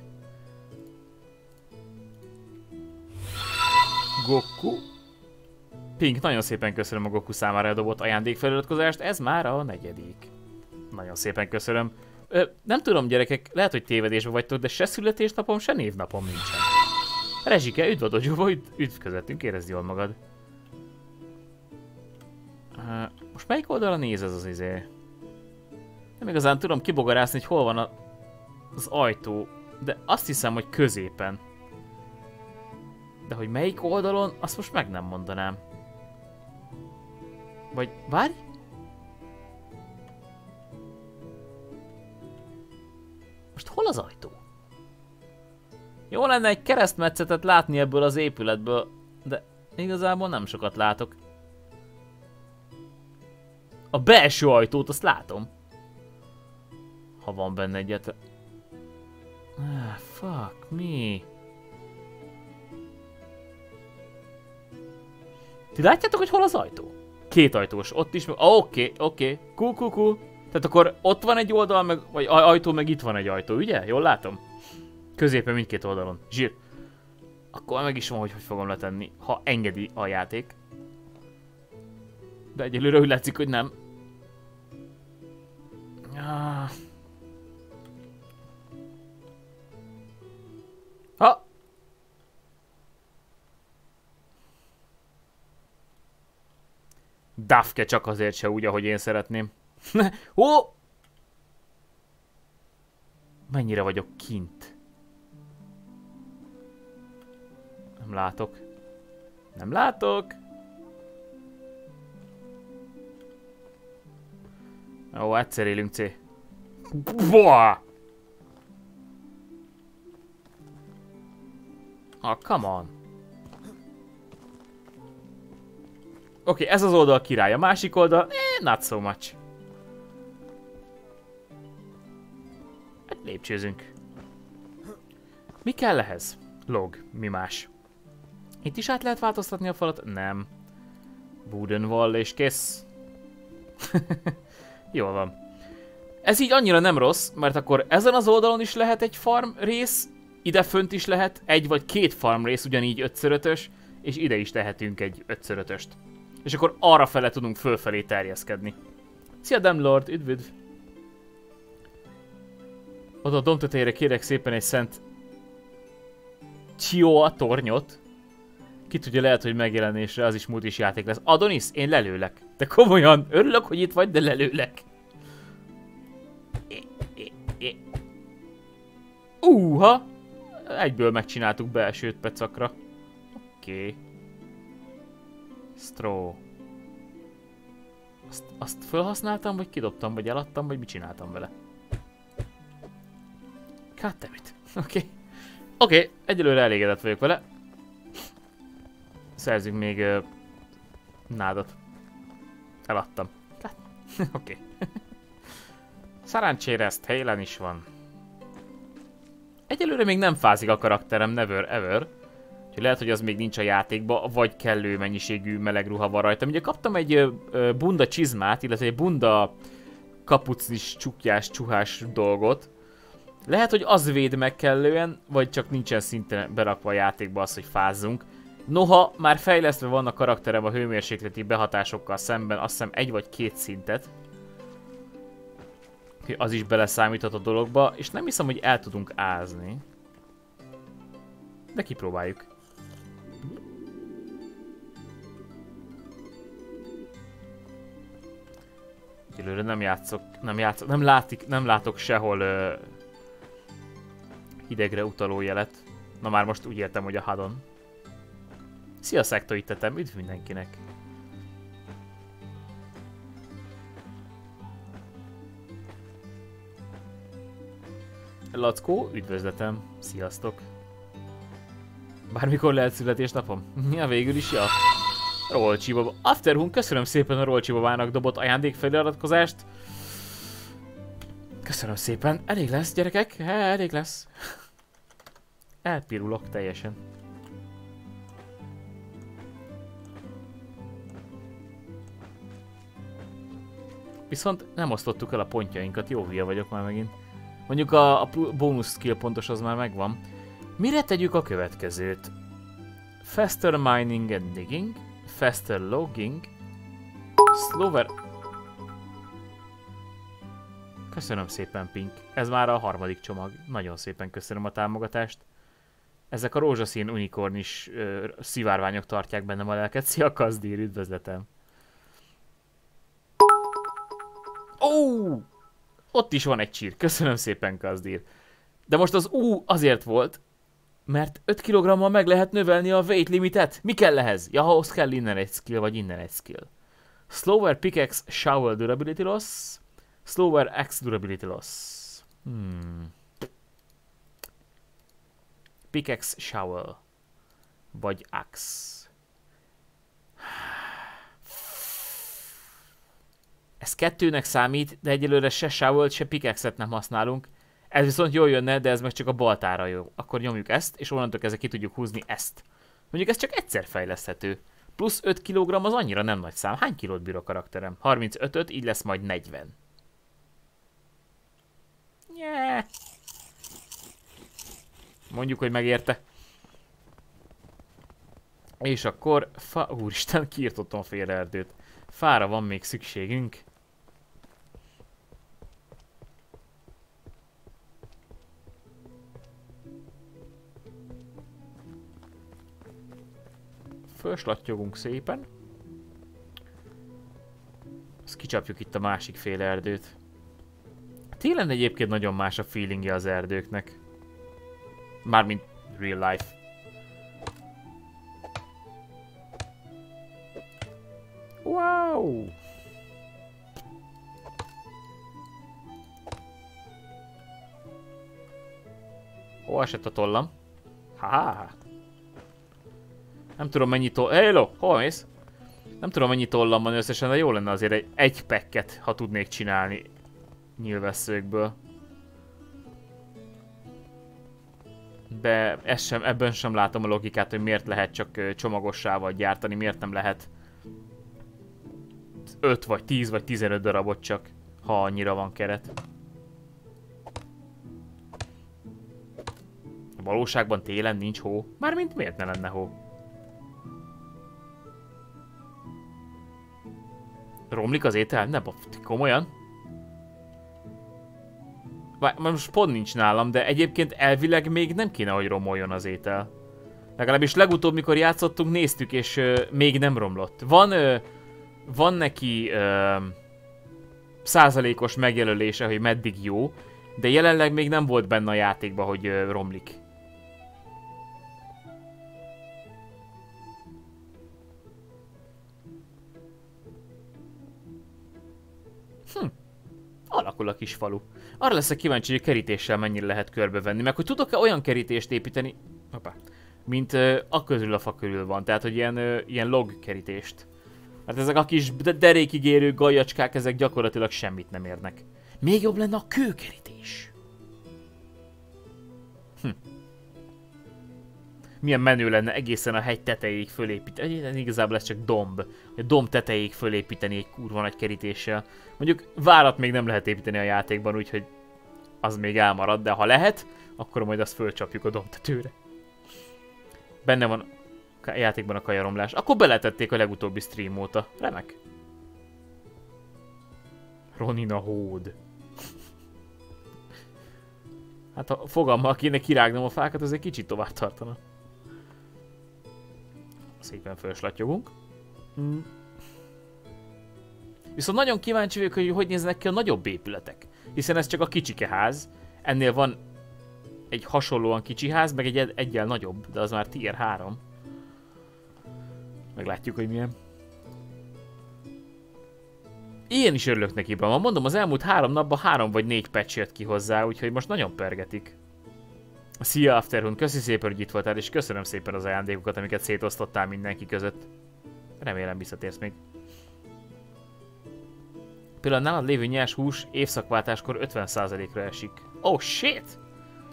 Goku. Pink, nagyon szépen köszönöm a Goku számára eldobott ajándékfeliratkozást, ez már a negyedik. Nagyon szépen köszönöm. Ö, nem tudom gyerekek, lehet, hogy tévedésben vagytok, de se születésnapom, se névnapom nincsen. Rezsike, üdv a dojóba, üdv, üdv közöttünk, érezd jól magad. Most melyik oldalra néz ez az izé? Nem igazán tudom kibogarászni, hogy hol van a, az ajtó, de azt hiszem, hogy középen. De hogy melyik oldalon, azt most meg nem mondanám. Vagy, várj? Most hol az ajtó? Jó lenne egy keresztmetszetet látni ebből az épületből, de igazából nem sokat látok. A belső ajtót, azt látom. Ha van benne egyet. Ah, fuck, mi? Ti látjátok, hogy hol az ajtó? Két ajtós, ott is, oké, oké, okay, cool, cool, cool. Tehát akkor ott van egy oldal, meg, vagy ajtó, meg itt van egy ajtó, ugye? Jól látom? Középen mindkét oldalon. Zsír. Akkor meg is van, hogy hogy fogom letenni, ha engedi a játék. De egyelőre úgy látszik, hogy nem. Ah. Ha! Dafke csak azért se úgy, ahogy én szeretném. Ó! Mennyire vagyok kint? Nem látok. Nem látok! Ó, egyszer élünk C. Boah! Ah, come on. Oké, okay, ez az oldal király, a másik oldal, eh, not so much. Hát lépcsőzünk. Mi kell ehhez? Log, mi más? Itt is át lehet változtatni a falat? Nem. Wooden wall és kész. Jól van. Ez így annyira nem rossz, mert akkor ezen az oldalon is lehet egy farm rész, ide fönt is lehet egy vagy két farm rész, ugyanígy 5 ös és ide is tehetünk egy 5 öst És akkor arra fele tudunk fölfelé terjeszkedni. Szia Demlord, üdv, üdv! Oda a domtetejére kérek szépen egy szent Chioa tornyot. Ki tudja, lehet, hogy megjelenésre az is multis játék lesz. Adonis, én lelőlek. De komolyan, örülök, hogy itt vagy, de lelőlek. Úha! Egyből megcsináltuk belsőt pecakra. Oké. Okay. Straw. Azt, azt felhasználtam, vagy kidobtam, vagy eladtam, vagy mit csináltam vele? it. Oké. Okay. Oké, okay, egyelőre elégedett vagyok vele. Szerzünk még uh, nádat. Eladtam. Oké. okay. Szerencsére ezt Halen is van. Egyelőre még nem fázik a karakterem, never ever. Úgyhogy lehet, hogy az még nincs a játékban, vagy kellő mennyiségű meleg ruha van rajta. Ugye kaptam egy bunda csizmát, illetve egy bunda kapucnis, csukjás, csuhás dolgot. Lehet, hogy az véd meg kellően, vagy csak nincsen szinte berakva a játékba az, hogy fázzunk. Noha már fejlesztve van a karakterem a hőmérsékleti behatásokkal szemben, azt hiszem egy vagy két szintet az is beleszámíthat a dologba, és nem hiszem, hogy el tudunk ázni. De kipróbáljuk. Egyelőre nem játszok, nem játszok, nem, látik, nem látok sehol ö, hidegre utaló jelet. Na már most úgy értem, hogy a hadon. Szia szektorítetem, üdv mindenkinek! Lackó, üdvözletem, sziasztok. Bármikor lehet születésnapom? Ja, végül is, ja. Rolcsibaba. Afterhun, köszönöm szépen a Rolcsibabának dobott ajándékfeliratkozást. Köszönöm szépen. Elég lesz, gyerekek? Elég lesz. Elpirulok teljesen. Viszont nem osztottuk el a pontjainkat, jó hülye vagyok már megint. Mondjuk a, a bónusz skill pontos az már megvan. Mire tegyük a következőt? Faster mining and digging, faster logging, slower... Köszönöm szépen, Pink. Ez már a harmadik csomag. Nagyon szépen köszönöm a támogatást. Ezek a rózsaszín unikornis ö, szivárványok tartják bennem a lelket. Szia, Kazdír, üdvözletem! Ó! Ott is van egy csír. Köszönöm szépen, Kazdír. De most az U azért volt, mert 5 kg meg lehet növelni a weight limitet. Mi kell ehhez? Ja, ahhoz kell innen egy skill, vagy innen egy skill. Slower pickaxe shovel durability loss. Slower X durability loss. Hmm. Pickaxe shovel. Vagy axe. Ez kettőnek számít, de egyelőre se shovel se pickaxe nem használunk. Ez viszont jól jönne, de ez meg csak a baltára jó. Akkor nyomjuk ezt, és onnantól kezdve ki tudjuk húzni ezt. Mondjuk ez csak egyszer fejleszthető. Plusz 5 kg az annyira nem nagy szám. Hány kilót bír a karakterem? 35-öt, így lesz majd 40. Yeah. Mondjuk, hogy megérte. És akkor, fa... úristen, kiirtottam félre erdőt. Fára van még szükségünk. Fölslattyogunk szépen. Azt kicsapjuk itt a másik fél erdőt. Télen egyébként nagyon más a feelingje az erdőknek. Mármint real life. Wow! Hol esett a tollam? Ha. Nem tudom mennyi toll... Hello! Hol mész? Nem tudom mennyi tollam van összesen, de jó lenne azért egy, egy pekket, ha tudnék csinálni nyilvesszőkből. De ezt sem, ebben sem látom a logikát, hogy miért lehet csak csomagossával gyártani, miért nem lehet 5 vagy 10 vagy 15 darabot csak, ha annyira van keret. A valóságban télen nincs hó. Mármint miért ne lenne hó? Romlik az étel? Ne komolyan? Most pont nincs nálam, de egyébként elvileg még nem kéne, hogy romoljon az étel. Legalábbis legutóbb, mikor játszottunk, néztük, és uh, még nem romlott. Van, uh, van neki uh, százalékos megjelölése, hogy meddig jó, de jelenleg még nem volt benne a játékban, hogy uh, romlik. Alakul a kis falu. Arra leszek kíváncsi, hogy kerítéssel mennyire lehet körbevenni, meg hogy tudok-e olyan kerítést építeni, Hoppá. mint uh, a közül a fa körül van, tehát hogy ilyen, uh, ilyen log kerítést. Hát ezek a kis derékig érő gajacskák, ezek gyakorlatilag semmit nem érnek. Még jobb lenne a kőkerítés. Milyen menő lenne egészen a hegy tetejéig fölépíteni. Igazából ez csak domb. A domb tetejéig fölépíteni egy kurva nagy kerítéssel. Mondjuk várat még nem lehet építeni a játékban, úgyhogy az még elmarad, de ha lehet, akkor majd azt fölcsapjuk a domb tetőre. Benne van a játékban a kajaromlás. Akkor beletették a legutóbbi stream óta. Remek. Ronina hód. Hát ha fogalma kéne kirágnom a fákat, az egy kicsit tovább tartana. Szépen felslatyogunk. Mm. Viszont nagyon kíváncsi vagyok, hogy hogy néznek ki a nagyobb épületek. Hiszen ez csak a kicsike ház. Ennél van egy hasonlóan kicsi ház, meg egy egyel nagyobb, de az már tier 3. Meglátjuk, hogy milyen. Ilyen is örülök neki, Brahma. Mondom, az elmúlt három napban három vagy négy patch jött ki hozzá, úgyhogy most nagyon pergetik. Szia Afterhun, köszi szépen, hogy itt voltál, és köszönöm szépen az ajándékokat, amiket szétosztottál mindenki között. Remélem visszatérsz még. Például nálad lévő nyers hús évszakváltáskor 50%-ra esik. Oh shit!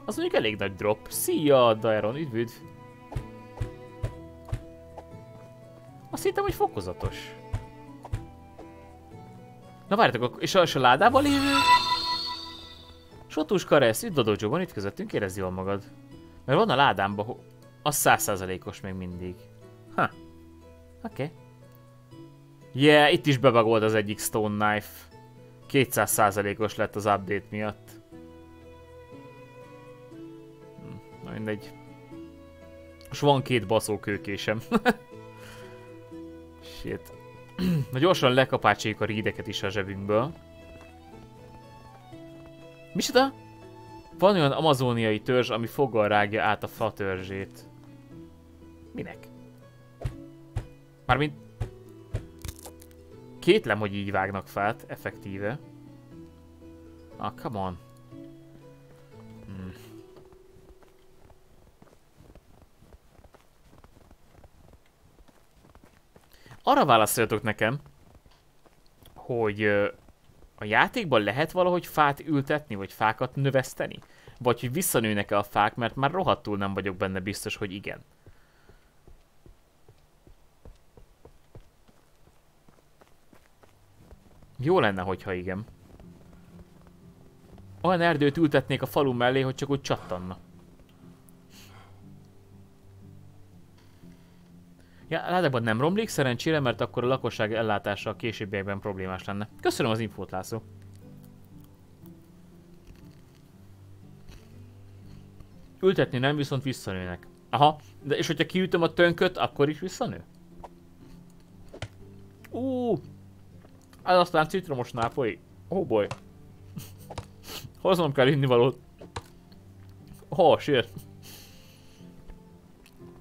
Az mondjuk elég nagy drop. Szia, Daeron, üdvüdv! Azt hittem, hogy fokozatos. Na várjátok, és és a ládában lévő... Sotus Karesz, üdv a dojo itt közöttünk, érezd jól magad. Mert van a ládámban, az százszázalékos még mindig. Ha. Oké. Okay. Yeah, itt is bebagolt az egyik Stone Knife. 200 százalékos lett az update miatt. Hm, na mindegy. Most van két baszókőkésem. Shit. Na gyorsan lekapácsoljuk a rídeket is a zsebünkből. Micsoda? Van olyan amazóniai törzs, ami foggal rágja át a fa törzsét. Minek? Mármint... Kétlem, hogy így vágnak fát, effektíve. Ah, come on. Hmm. Arra válaszoljatok nekem, hogy a játékban lehet valahogy fát ültetni, vagy fákat növeszteni? Vagy hogy visszanőnek-e a fák, mert már rohadtul nem vagyok benne biztos, hogy igen. Jó lenne, hogyha igen. Olyan erdőt ültetnék a falu mellé, hogy csak úgy csattanna. Ja, ládában nem romlik, szerencsére, mert akkor a lakosság ellátása a későbbiekben problémás lenne. Köszönöm az infót, László. Ültetni nem, viszont visszanőnek. Aha, de és hogyha kiütöm a tönköt, akkor is visszanő? Ú, az aztán citromos nápoly. Oh boy. Hoznom kell inni valót. Oh, shit.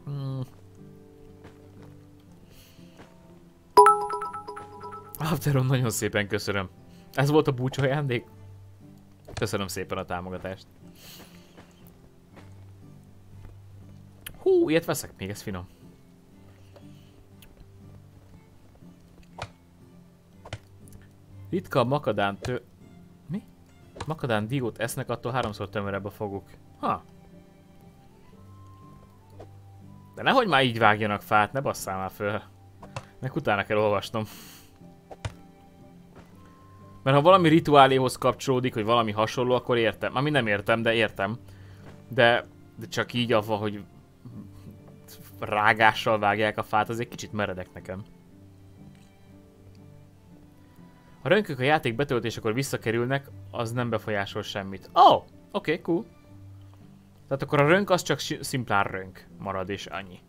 Mm. Afteron, nagyon szépen köszönöm. Ez volt a búcsú ajándék? Köszönöm szépen a támogatást. Hú, ilyet veszek még, ez finom. Ritka makadán tő... Mi? Makadán diót esznek, attól háromszor tömörebb a foguk. Ha. De nehogy már így vágjanak fát, ne basszál már föl. Meg utána kell olvasnom. Mert ha valami rituáléhoz kapcsolódik, hogy valami hasonló, akkor értem. Már nem értem, de értem. De, de csak így avva, hogy rágással vágják a fát, az egy kicsit meredek nekem. Ha rönkök a játék betöltésekor visszakerülnek, az nem befolyásol semmit. Oh, oké, okay, cool. Tehát akkor a rönk az csak szimplán rönk marad, és annyi.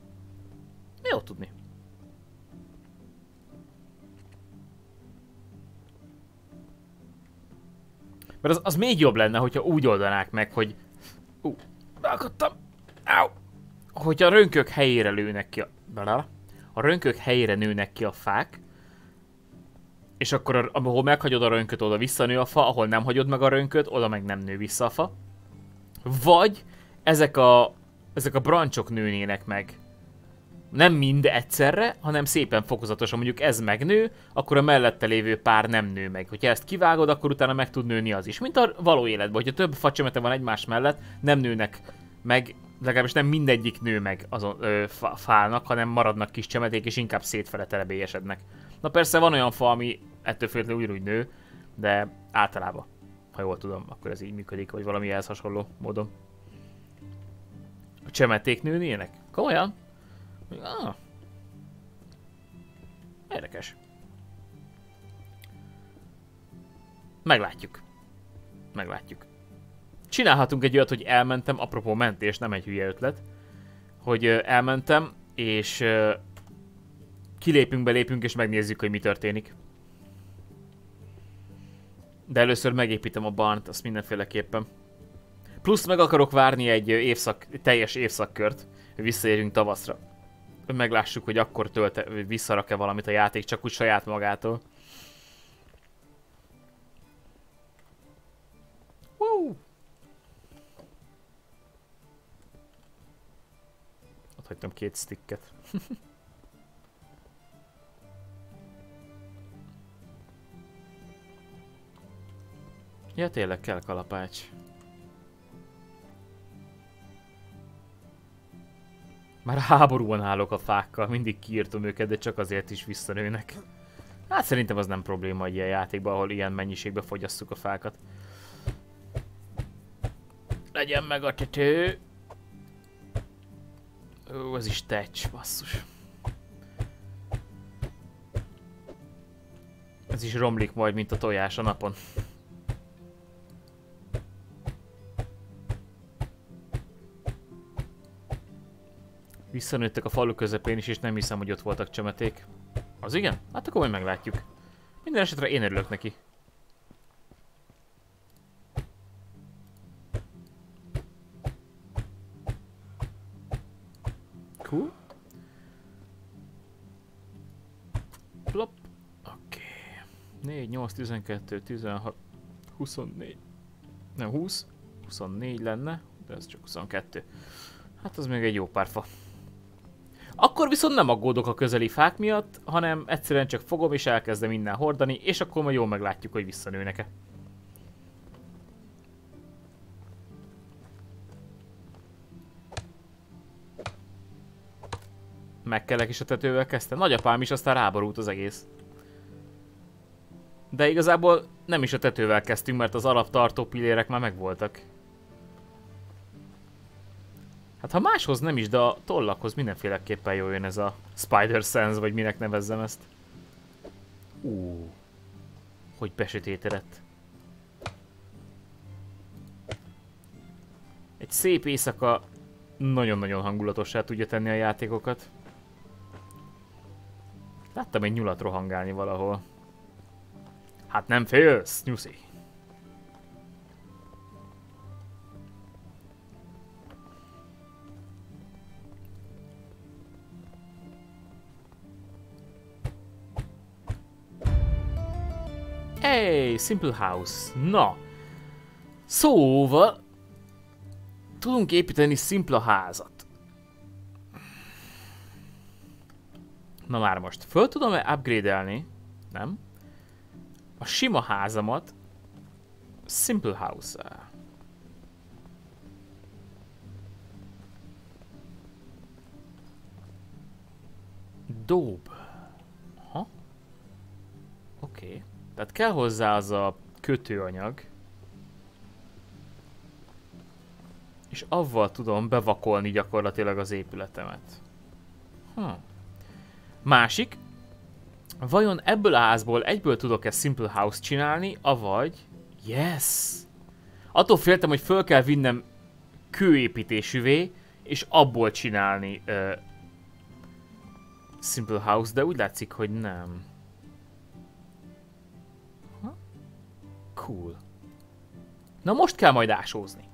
Jó tudni. Mert az, az még jobb lenne, hogyha úgy oldanák meg, hogy... Ú, uh, beakadtam! Áu! Hogyha a rönkök helyére lőnek ki a... A rönkök helyére nőnek ki a fák, és akkor ahol meghagyod a rönköt, oda visszanő a fa, ahol nem hagyod meg a rönköt, oda meg nem nő vissza a fa. Vagy ezek a, ezek a brancsok nőnének meg. Nem mind egyszerre, hanem szépen fokozatosan. Mondjuk ez megnő, akkor a mellette lévő pár nem nő meg. Hogyha ezt kivágod, akkor utána meg tud nőni az is. Mint a való életben, hogyha több facsemete van egymás mellett, nem nőnek meg, legalábbis nem mindegyik nő meg azon ö, fának, hanem maradnak kis csemeték, és inkább szétfele telebélyesednek. Na persze van olyan fa, ami ettől függetlenül ugyanúgy nő, de általában, ha jól tudom, akkor ez így működik, vagy valami ehhez hasonló módon. A csemeték nőnének? Komolyan? Ah. Érdekes. Meglátjuk. Meglátjuk. Csinálhatunk egy olyat, hogy elmentem, apropó mentés, nem egy hülye ötlet, hogy elmentem, és kilépünk, belépünk, és megnézzük, hogy mi történik. De először megépítem a barnt, azt mindenféleképpen. Plusz meg akarok várni egy évszak, teljes évszakkört, hogy visszaérjünk tavaszra. Meglássuk, hogy akkor tölte, visszarak-e valamit a játék, csak úgy saját magától. Woo! Ott hagytam két sticket. Ja, tényleg kell kalapács. Már háborúban állok a fákkal, mindig kiírtom őket, de csak azért is visszanőnek. Hát szerintem az nem probléma egy ilyen játékban, ahol ilyen mennyiségbe fogyasszuk a fákat. Legyen meg a tető! Ó, ez is tecs, basszus. Ez is romlik majd, mint a tojás a napon. Visszanőttek a falu közepén is, és nem hiszem, hogy ott voltak csemeték. Az igen? Hát akkor majd meglátjuk. Minden esetre én örülök neki. Cool. Plop. Oké. Okay. 4, 8, 12, 16, 24. Nem, 20. 24 lenne, de ez csak 22. Hát az még egy jó pár fa. Akkor viszont nem aggódok a közeli fák miatt, hanem egyszerűen csak fogom és elkezdem innen hordani, és akkor majd jól meglátjuk, hogy visszanőnek-e. Megkelek is a tetővel kezdtem. Nagyapám is aztán ráborult az egész. De igazából nem is a tetővel kezdtünk, mert az alaptartó pillérek már megvoltak. Hát ha máshoz nem is, de a tollakhoz mindenféleképpen jól jön ez a Spider Sense, vagy minek nevezzem ezt. Ú, hogy besötétedett. Egy szép éjszaka nagyon-nagyon hangulatossá tudja tenni a játékokat. Láttam egy nyulat rohangálni valahol. Hát nem félsz, nyuszi. Yay! Simple house. Na. Szóval... Tudunk építeni szimpla házat. Na már most. Föl tudom-e upgrade-elni? Nem. A sima házamat Simple house -a. Dob. Tehát kell hozzá az a kötőanyag. És avval tudom bevakolni gyakorlatilag az épületemet. Hm. Másik. Vajon ebből a házból egyből tudok-e Simple House csinálni, avagy... Yes! Attól féltem, hogy föl kell vinnem kőépítésűvé, és abból csinálni uh, Simple House, de úgy látszik, hogy nem. Cool. Na most kell majd ásózni.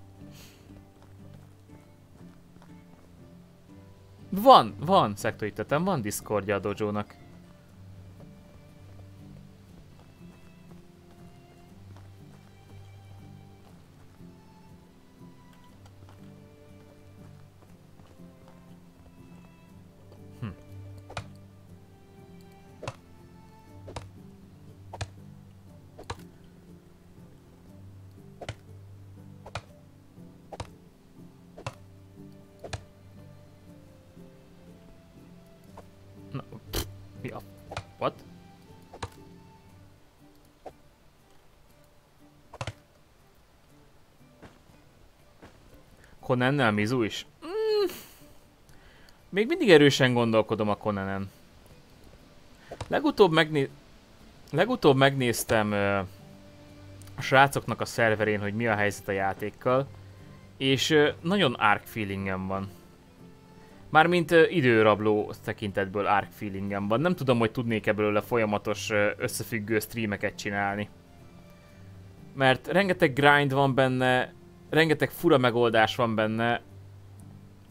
Van, van szektoritetem, van Discordja a dojo-nak. Conannel Mizu is? Mm. Még mindig erősen gondolkodom a Conanen. Legutóbb, megné Legutóbb megnéztem uh, a srácoknak a szerverén, hogy mi a helyzet a játékkal, és uh, nagyon arc feelingem van. Mármint uh, időrabló tekintetből arc feelingem van. Nem tudom, hogy tudnék-e belőle folyamatos uh, összefüggő streameket csinálni. Mert rengeteg grind van benne, rengeteg fura megoldás van benne.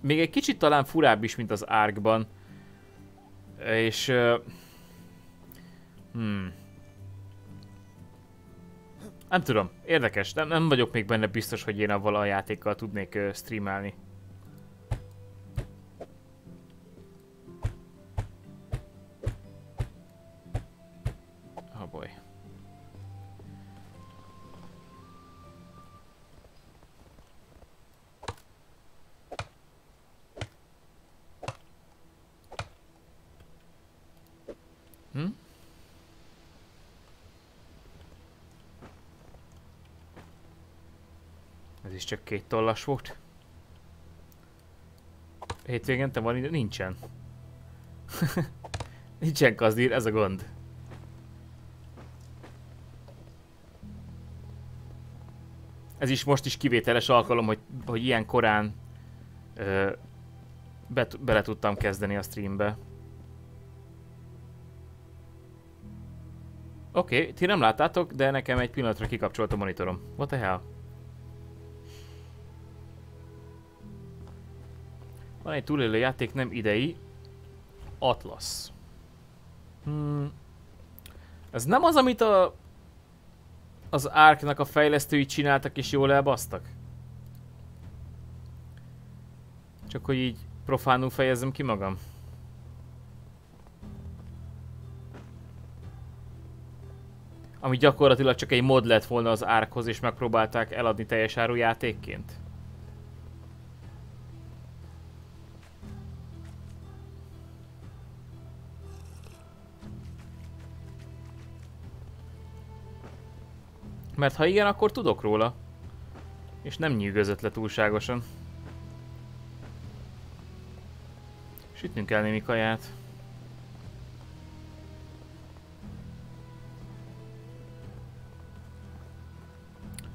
Még egy kicsit talán furább is, mint az Arkban. És... Uh, hmm. Nem tudom, érdekes, nem, nem vagyok még benne biztos, hogy én avval a játékkal tudnék uh, streamelni. Csak két tollas volt. Hétvégente van ide? Nincsen. Nincsen kazdír, ez a gond. Ez is most is kivételes alkalom, hogy, hogy ilyen korán ö, be, bele tudtam kezdeni a streambe. Oké, okay, ti nem láttátok, de nekem egy pillanatra kikapcsolt a monitorom. What the hell? Van egy túlélő játék, nem idei. Atlas. Hmm. Ez nem az, amit a... Az Arknak a fejlesztői csináltak és jól elbasztak? Csak hogy így profánul fejezem ki magam. Ami gyakorlatilag csak egy mod lett volna az Arkhoz és megpróbálták eladni teljes áru játékként. Mert ha igen, akkor tudok róla. És nem nyűgözött le túlságosan. Sütnünk kell némi kaját.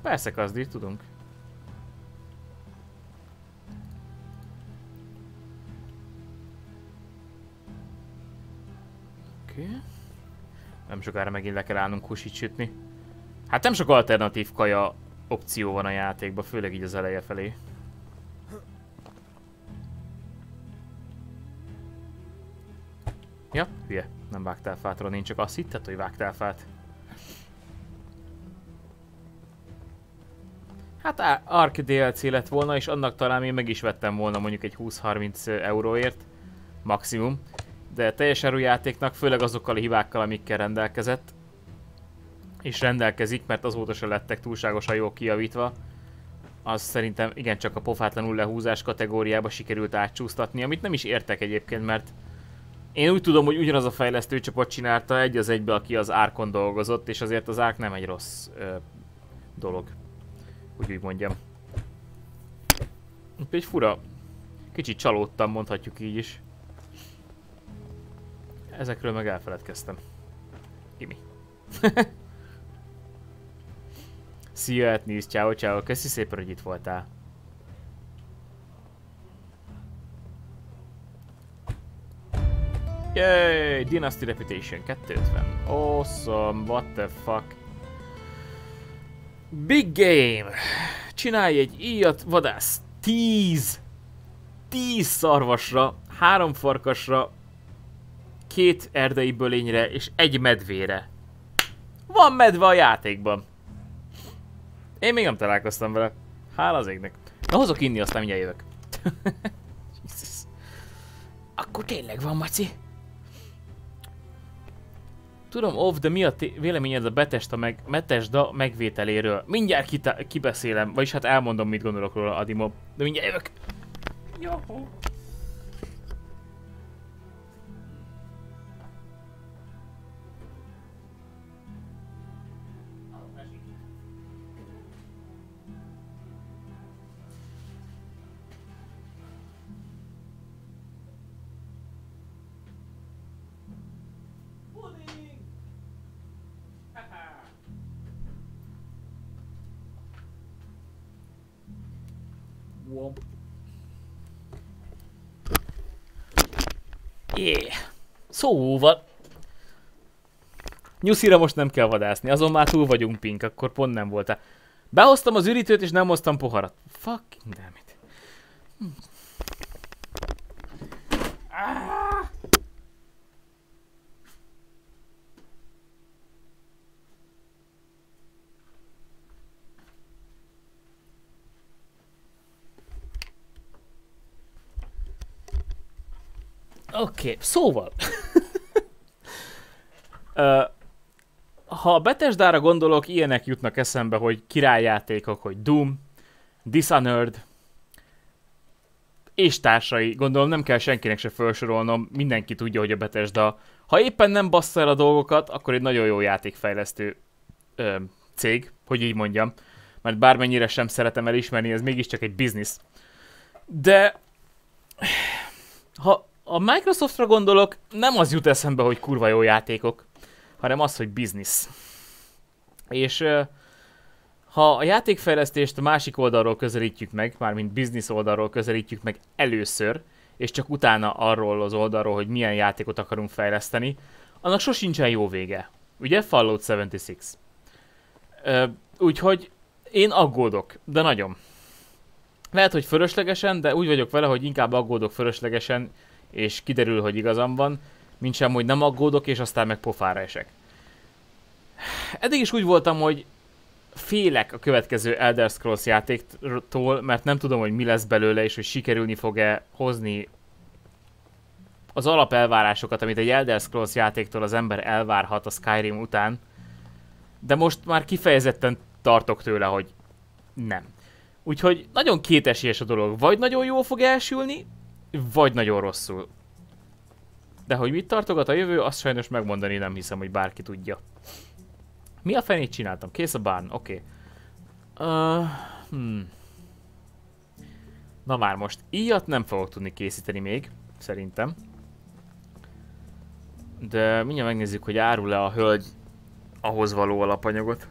Persze, Kazdi, tudunk. Oké. Okay. Nem sokára megint le kell állnunk húsit sütni. Hát nem sok alternatív kaja opció van a játékban, főleg így az eleje felé. Ja, hülye, nem vágtál fát, Ronin, csak azt hitted, hogy vágtál fát. Hát Ark DLC lett volna, és annak talán én meg is vettem volna mondjuk egy 20-30 euróért, maximum. De teljes erőjátéknak, főleg azokkal a hibákkal, amikkel rendelkezett, és rendelkezik, mert azóta se lettek túlságosan jól kijavítva. Az szerintem igencsak a pofátlanul lehúzás kategóriába sikerült átcsúsztatni, amit nem is értek egyébként, mert én úgy tudom, hogy ugyanaz a fejlesztő csapat csinálta egy az egybe, aki az Arkon dolgozott, és azért az Ark nem egy rossz ö, dolog. Úgy úgy mondjam. Egy fura. Kicsit csalódtam, mondhatjuk így is. Ezekről meg elfeledkeztem. Imi. Szia, Etnisz, ciao, ciao. Köszi szépen, hogy itt voltál. Yay! Dynasty Reputation 250. Awesome, what the fuck. Big Game! Csinálj egy íjat, vadász 10 10 szarvasra, 3 farkasra, két erdei bölényre és egy medvére. Van medve a játékban. Én még nem találkoztam vele. Hála az égnek. Na hozok inni, aztán mindjárt jövök. Akkor tényleg van, Maci. Tudom, off, de mi a véleményed a Betesda, meg, Betesda megvételéről? Mindjárt kita- kibeszélem, vagyis hát elmondom, mit gondolok róla, Adimo. De mindjárt jövök. Jó. Womp. Yeah. Szóval... Nyuszira most nem kell vadászni, azon már túl vagyunk, Pink, akkor pont nem voltál. Behoztam az üritőt és nem hoztam poharat. Fucking damn it. Hm. Oké, okay, szóval. ha a Bethesda-ra gondolok, ilyenek jutnak eszembe, hogy királyjátékok, hogy Doom, Dishonored, és társai. Gondolom nem kell senkinek se felsorolnom, mindenki tudja, hogy a Bethesda, ha éppen nem bassza el a dolgokat, akkor egy nagyon jó játékfejlesztő ö, cég, hogy így mondjam. Mert bármennyire sem szeretem elismerni, ez mégiscsak egy biznisz. De ha a Microsoftra gondolok, nem az jut eszembe, hogy kurva jó játékok, hanem az, hogy biznisz. És ha a játékfejlesztést a másik oldalról közelítjük meg, mármint biznisz oldalról közelítjük meg először, és csak utána arról az oldalról, hogy milyen játékot akarunk fejleszteni, annak sosincsen jó vége. Ugye? Fallout 76. úgyhogy én aggódok, de nagyon. Lehet, hogy fölöslegesen, de úgy vagyok vele, hogy inkább aggódok fölöslegesen, és kiderül, hogy igazam van, mint sem, hogy nem aggódok, és aztán meg pofára esek. Eddig is úgy voltam, hogy félek a következő Elder Scrolls játéktól, mert nem tudom, hogy mi lesz belőle, és hogy sikerülni fog-e hozni az alapelvárásokat, amit egy Elder Scrolls játéktól az ember elvárhat a Skyrim után. De most már kifejezetten tartok tőle, hogy nem. Úgyhogy nagyon kétesélyes a dolog. Vagy nagyon jól fog elsülni, vagy nagyon rosszul. De hogy mit tartogat a jövő, azt sajnos megmondani nem hiszem, hogy bárki tudja. Mi a fenét csináltam? Kész a bán, oké. Okay. Uh, hmm. Na már most, íjat nem fogok tudni készíteni még, szerintem. De mindjárt megnézzük, hogy árul-e a hölgy ahhoz való alapanyagot.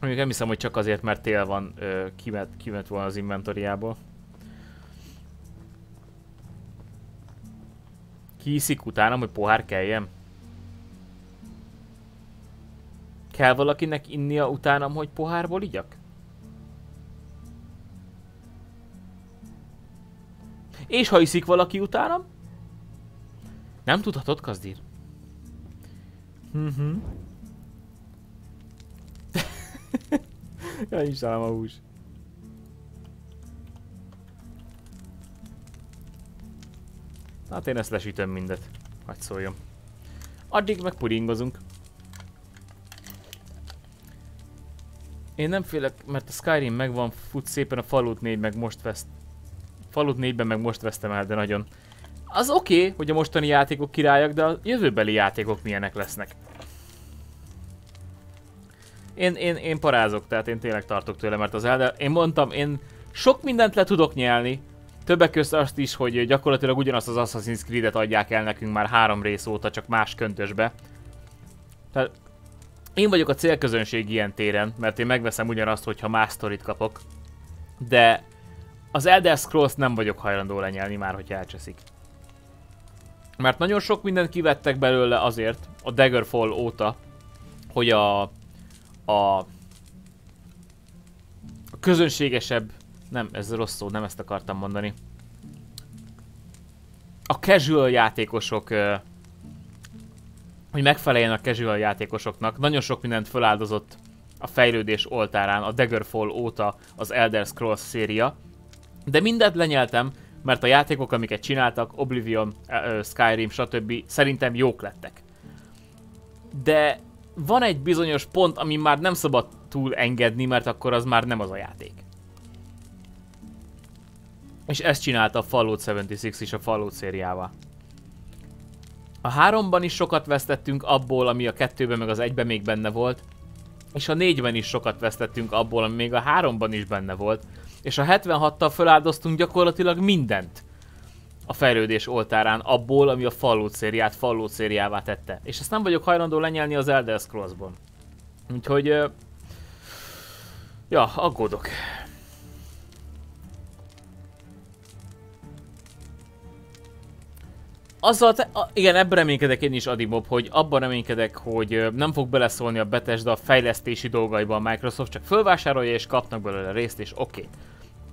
Mondjuk nem hiszem, hogy csak azért, mert tél van, ö, kimet volna az inventoriából. Kiiszik utánam, hogy pohár keljem? Kell valakinek innia utánam, hogy pohárból igyak? És ha iszik valaki utánam? Nem tudhatod, Kazdír? Mhm. ja, installálom a hús. Hát én ezt lesítem mindet. Hagy szóljon. Addig meg pudingozunk. Én nem félek, mert a Skyrim megvan, fut szépen a Fallout 4 meg most veszt. Fallout 4-ben meg most vesztem el, de nagyon. Az oké, okay, hogy a mostani játékok királyak, de a jövőbeli játékok milyenek lesznek. Én, én, én parázok, tehát én tényleg tartok tőle, mert az Elder... Én mondtam, én sok mindent le tudok nyelni. Többek között azt is, hogy gyakorlatilag ugyanazt az Assassin's Creed-et adják el nekünk már három rész óta, csak más köntösbe. Tehát én vagyok a célközönség ilyen téren, mert én megveszem ugyanazt, hogyha más sztorit kapok. De az Elder Scrolls nem vagyok hajlandó lenyelni már, hogy elcseszik. Mert nagyon sok mindent kivettek belőle azért, a Daggerfall óta, hogy a, a, a közönségesebb, nem, ez rossz szó, nem ezt akartam mondani. A casual játékosok hogy megfeleljen a casual játékosoknak. Nagyon sok mindent feláldozott a fejlődés oltárán, a Daggerfall óta az Elder Scrolls széria. De mindent lenyeltem, mert a játékok, amiket csináltak, Oblivion, Skyrim, stb. szerintem jók lettek. De van egy bizonyos pont, ami már nem szabad túl engedni, mert akkor az már nem az a játék. És ezt csinálta a Fallout 76 is a Fallout szériával. A háromban is sokat vesztettünk abból, ami a kettőben meg az egyben még benne volt. És a négyben is sokat vesztettünk abból, ami még a háromban is benne volt. És a 76-tal feláldoztunk gyakorlatilag mindent a fejlődés oltárán abból, ami a Fallout szériát Fallout szériává tette. És ezt nem vagyok hajlandó lenyelni az Elder Scrolls-bon. Úgyhogy... Ja, aggódok. Azzal, te, a, igen, ebben reménykedek én is, Adimob, hogy abban reménykedek, hogy nem fog beleszólni a Bethesda a fejlesztési dolgaiban a Microsoft, csak fölvásárolja és kapnak belőle részt, és oké. Okay.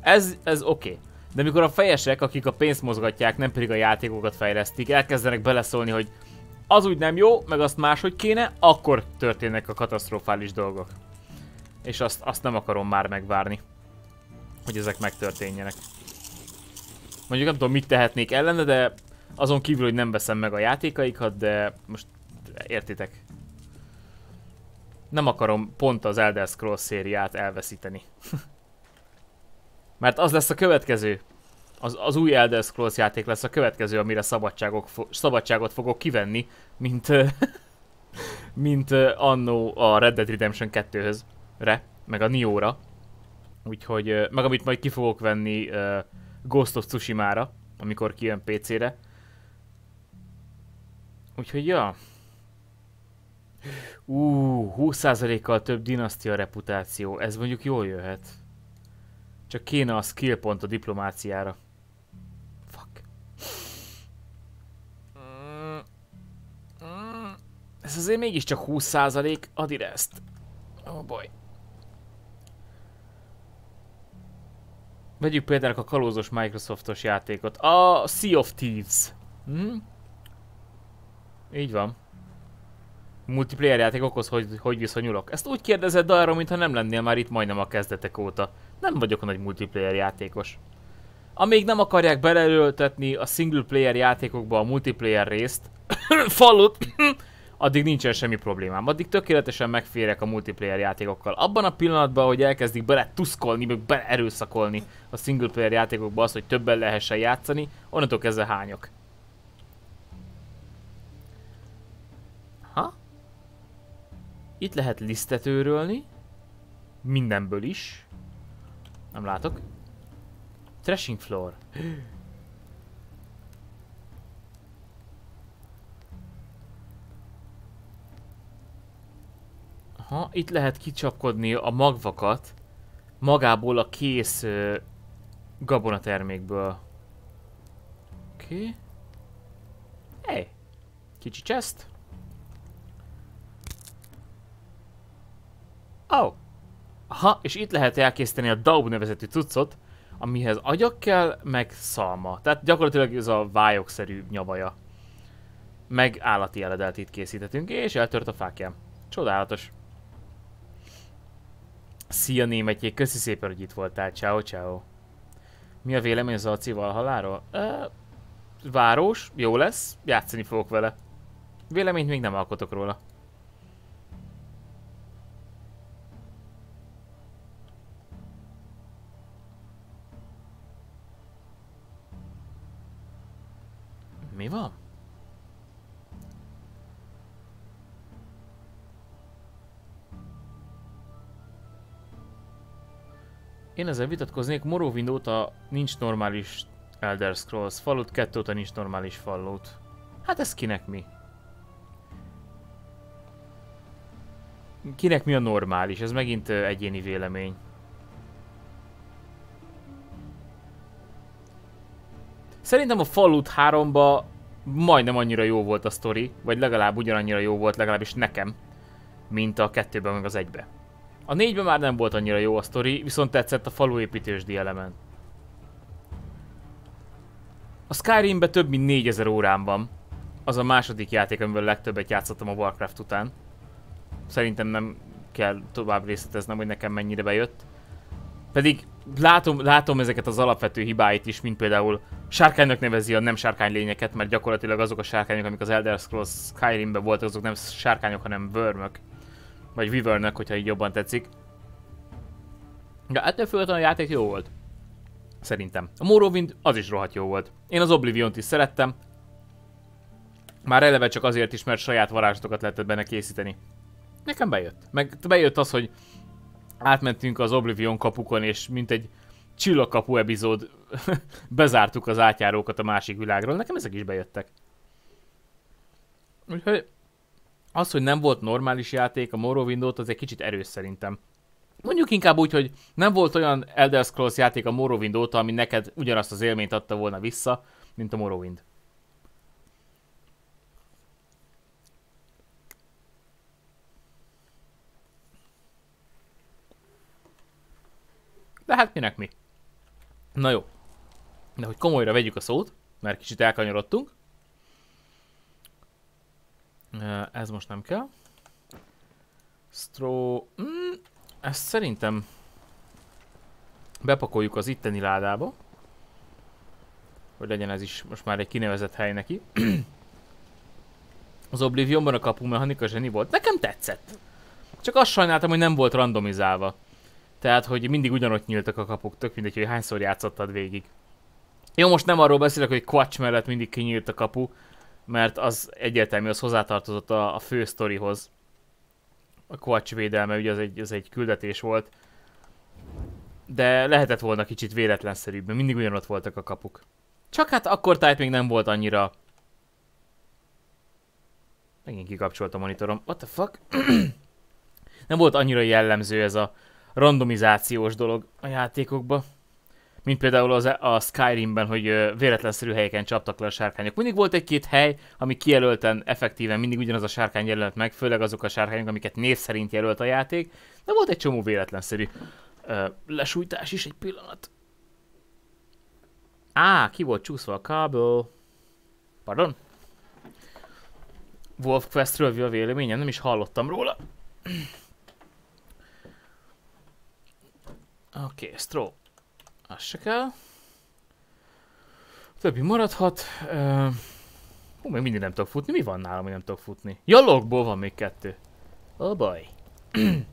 Ez, ez oké. Okay. De mikor a fejesek, akik a pénzt mozgatják, nem pedig a játékokat fejlesztik, elkezdenek beleszólni, hogy az úgy nem jó, meg azt máshogy kéne, akkor történnek a katasztrofális dolgok. És azt, azt nem akarom már megvárni, hogy ezek megtörténjenek. Mondjuk nem tudom, mit tehetnék ellene, de azon kívül, hogy nem veszem meg a játékaikat, de most értitek. Nem akarom pont az Elder Scrolls szériát elveszíteni. Mert az lesz a következő. Az, az új Elder Scrolls játék lesz a következő, amire szabadságok, szabadságot fogok kivenni, mint, mint annó a Red Dead Redemption 2-höz, re, meg a Nioh-ra. Úgyhogy, meg amit majd ki fogok venni uh, Ghost of Tsushima-ra, amikor kijön PC-re. Úgyhogy ja. Ú, 20%-kal több dinasztia reputáció. Ez mondjuk jól jöhet. Csak kéne a skill pont a diplomáciára. Fuck. Ez azért mégiscsak 20% add ezt. Oh boy. Vegyük például a kalózos Microsoftos játékot. A Sea of Thieves. Hm? Így van. Multiplayer játékokhoz hogy, hogy viszonyulok? Ezt úgy kérdezed arra, mintha nem lennél már itt majdnem a kezdetek óta. Nem vagyok nagy multiplayer játékos. Amíg nem akarják beleöltetni a single player játékokba a multiplayer részt, falut, addig nincsen semmi problémám. Addig tökéletesen megférek a multiplayer játékokkal. Abban a pillanatban, hogy elkezdik bele tuszkolni, meg bele erőszakolni a single player játékokba azt, hogy többen lehessen játszani, onnantól kezdve hányok. Itt lehet lisztet őrölni. Mindenből is. Nem látok. Threshing floor. Aha, itt lehet kicsapkodni a magvakat magából a kész uh, gabonatermékből. Oké. Okay. Hey, kicsi chest. Oh. Aha, és itt lehet elkészíteni a Daub nevezetű cuccot, amihez agyak kell, meg szalma. Tehát gyakorlatilag ez a vályokszerű nyavaja. Meg állati eledelt itt készítettünk, és eltört a fákjám. Csodálatos. Szia németjék, köszi szépen, hogy itt voltál. Ciao, ciao. Mi a vélemény az Alci Valhaláról? Uh, város, jó lesz, játszani fogok vele. Véleményt még nem alkotok róla. Mi van? Én ezzel vitatkoznék, Morrowind óta nincs normális Elder Scrolls, Fallout 2 óta nincs normális Fallout. Hát ez kinek mi? Kinek mi a normális? Ez megint egyéni vélemény. Szerintem a Fallout 3-ba majdnem annyira jó volt a sztori, vagy legalább ugyanannyira jó volt, legalábbis nekem, mint a kettőben meg az egybe. A négyben már nem volt annyira jó a sztori, viszont tetszett a faluépítősdi element. A Skyrimbe több mint 4000 órám van. Az a második játék, amiből legtöbbet játszottam a Warcraft után. Szerintem nem kell tovább részleteznem, hogy nekem mennyire bejött. Pedig látom, látom ezeket az alapvető hibáit is, mint például sárkánynak nevezi a nem sárkány lényeket, mert gyakorlatilag azok a sárkányok, amik az Elder Scrolls Skyrimben voltak, azok nem sárkányok, hanem vörmök. Vagy Wyvernök, hogyha így jobban tetszik. De ettől függetlenül a játék jó volt. Szerintem. A Morrowind az is rohadt jó volt. Én az Oblivion-t is szerettem. Már eleve csak azért is, mert saját varázslatokat lehetett benne készíteni. Nekem bejött. Meg bejött az, hogy átmentünk az Oblivion kapukon, és mint egy csillagkapu epizód bezártuk az átjárókat a másik világról. Nekem ezek is bejöttek. Úgyhogy az, hogy nem volt normális játék a Morrowind-ot, az egy kicsit erős szerintem. Mondjuk inkább úgy, hogy nem volt olyan Elder Scrolls játék a Morrowind óta, ami neked ugyanazt az élményt adta volna vissza, mint a Morrowind. De hát minek mi? Na jó. De hogy komolyra vegyük a szót, mert kicsit elkanyarodtunk. Ez most nem kell. Stro... Mm, ezt szerintem bepakoljuk az itteni ládába. Hogy legyen ez is most már egy kinevezett hely neki. az Oblivionban a kapu mechanika zseni volt. Nekem tetszett. Csak azt sajnáltam, hogy nem volt randomizálva. Tehát, hogy mindig ugyanott nyíltak a kapuk, tök mindegy, hogy hányszor játszottad végig. Jó, most nem arról beszélek, hogy Quatch mellett mindig kinyílt a kapu, mert az egyértelmű, az hozzátartozott a, a fő sztorihoz. A Quatch védelme, ugye az egy, az egy küldetés volt. De lehetett volna kicsit véletlenszerűbb, mert mindig ugyanott voltak a kapuk. Csak hát akkor tájt még nem volt annyira... Megint kikapcsolt a monitorom. What the fuck? nem volt annyira jellemző ez a randomizációs dolog a játékokba. Mint például az, a Skyrimben, hogy véletlenszerű helyeken csaptak le a sárkányok. Mindig volt egy-két hely, ami kijelölten effektíven mindig ugyanaz a sárkány jelölt meg, főleg azok a sárkányok, amiket név szerint jelölt a játék, de volt egy csomó véletlenszerű uh, lesújtás is egy pillanat. Á, ki volt csúszva a kábel. Pardon? Wolf Questről a véleményem, nem is hallottam róla. Oké, okay, Straw. Az se kell. A többi maradhat. Uh, hú, még mindig nem tudok futni. Mi van nálam, hogy nem tudok futni? Ja, logból van még kettő. Oh boy.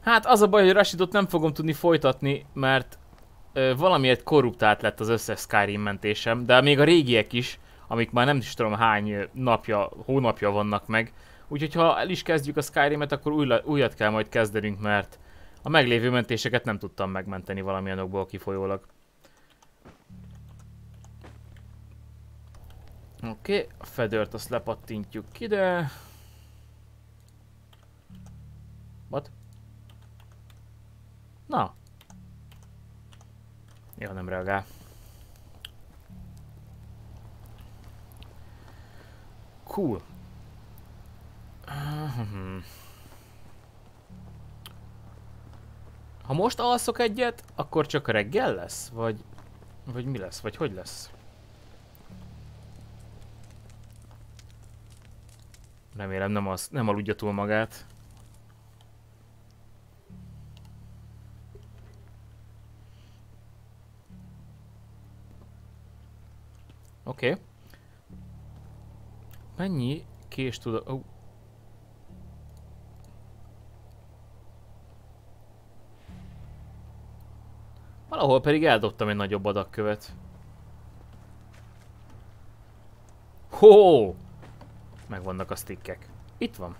hát az a baj, hogy Rashidot nem fogom tudni folytatni, mert uh, valamiért korruptált lett az összes Skyrim mentésem, de még a régiek is, amik már nem is tudom hány napja, hónapja vannak meg, Úgyhogy ha el is kezdjük a Skyrim-et, akkor új, újat kell majd kezdenünk, mert a meglévő mentéseket nem tudtam megmenteni valamilyen okból kifolyólag. Oké, okay, a fedőrt azt lepattintjuk ide. What? Na. Ja, nem reagál. Cool. Hm. Ha most alszok egyet, akkor csak reggel lesz? Vagy, vagy mi lesz? Vagy hogy lesz? Remélem nem, az, nem aludja túl magát. Oké. Okay. Mennyi kést tudok... Oh. Valahol pedig eldobtam egy nagyobb adagkövet. Hó! Megvannak a stickek. Itt van.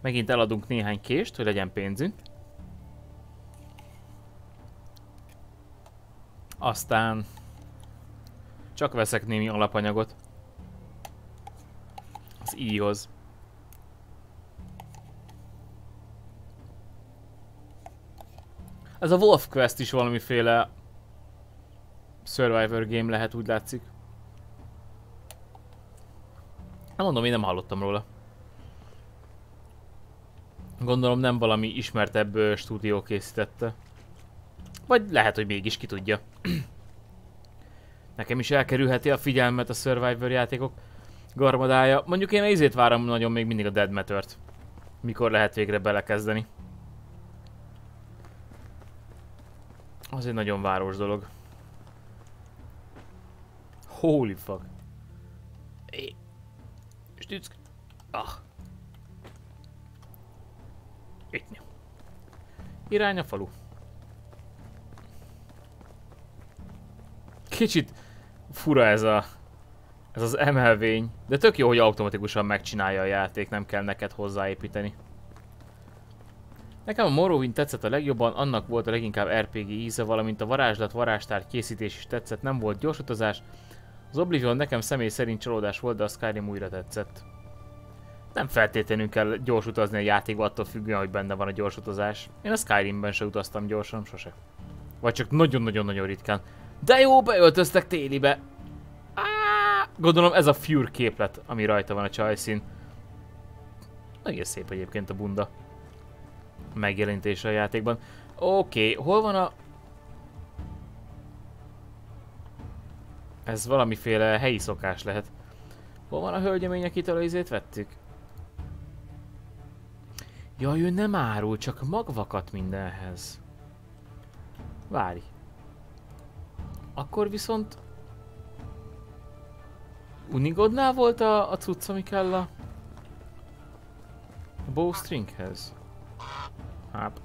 Megint eladunk néhány kést, hogy legyen pénzünk. Aztán csak veszek némi alapanyagot. Az íhoz. Ez a Wolf Quest is valamiféle Survivor game lehet, úgy látszik. Nem mondom, én nem hallottam róla. Gondolom nem valami ismertebb stúdió készítette. Vagy lehet, hogy mégis ki tudja. Nekem is elkerülheti a figyelmet a Survivor játékok garmadája. Mondjuk én ezért várom nagyon még mindig a Dead Matter-t. Mikor lehet végre belekezdeni. Az egy nagyon város dolog. Holy fuck. É. Stück. Ah. Itt Irány a falu. Kicsit fura ez a ez az emelvény, de tök jó, hogy automatikusan megcsinálja a játék, nem kell neked hozzáépíteni. Nekem a Morrowind tetszett a legjobban, annak volt a leginkább RPG íze, valamint a varázslat, varázstár készítés is tetszett, nem volt gyors utazás. Az Oblivion nekem személy szerint csalódás volt, de a Skyrim újra tetszett. Nem feltétlenül kell gyors utazni a játékba attól függően, hogy benne van a gyors utazás. Én a Skyrimben se utaztam gyorsan, sose. Vagy csak nagyon-nagyon-nagyon ritkán. De jó, beöltöztek télibe. Á, gondolom ez a Fure képlet, ami rajta van a csajszín. Egész szép egyébként a bunda. Megjelenítése a játékban. Oké, okay, hol van a... Ez valamiféle helyi szokás lehet. Hol van a hölgyemény, akitől a izét vettük? Jaj, ő nem árul, csak magvakat mindenhez. Várj. Akkor viszont... Unigodnál volt a, a cucc, ami. A bowstringhez? Hát...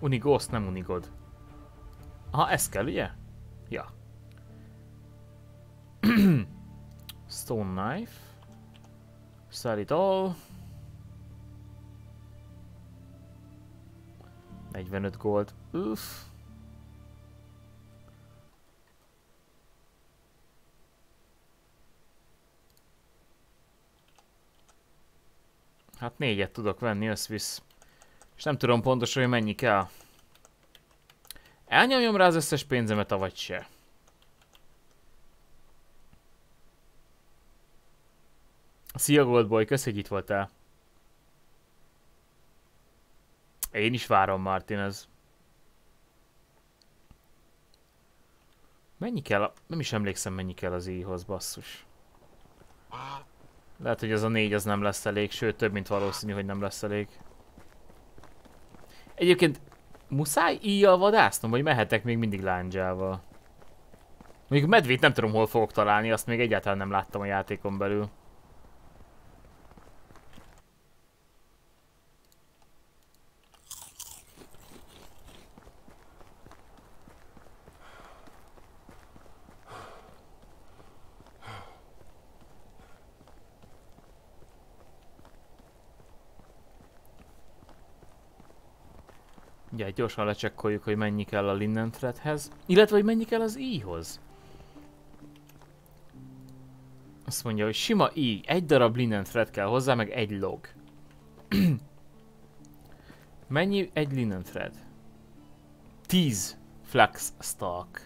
Unighost, nem Unigod. Aha, ez kell, ugye? Ja. Stone knife. Sell it all. 45 gold. Uff. Hát négyet tudok venni, összvisz. És nem tudom pontosan, hogy mennyi kell. Elnyomjam rá az összes pénzemet, avagy se. Szia Goldboy, kösz, hogy itt voltál. Én is várom, Martin, ez. Mennyi kell a... Nem is emlékszem, mennyi kell az íhoz, basszus. Lehet, hogy ez a négy az nem lesz elég, sőt több, mint valószínű, hogy nem lesz elég. Egyébként muszáj íjjal vadásznom, vagy mehetek még mindig lándzsával? Mondjuk medvét nem tudom hol fogok találni, azt még egyáltalán nem láttam a játékon belül. Ugye, gyorsan lecsekkoljuk, hogy mennyi kell a linen threadhez, illetve hogy mennyi kell az i-hoz. Azt mondja, hogy sima i, egy darab linen thread kell hozzá, meg egy log. mennyi egy linen thread? 10 flax stalk.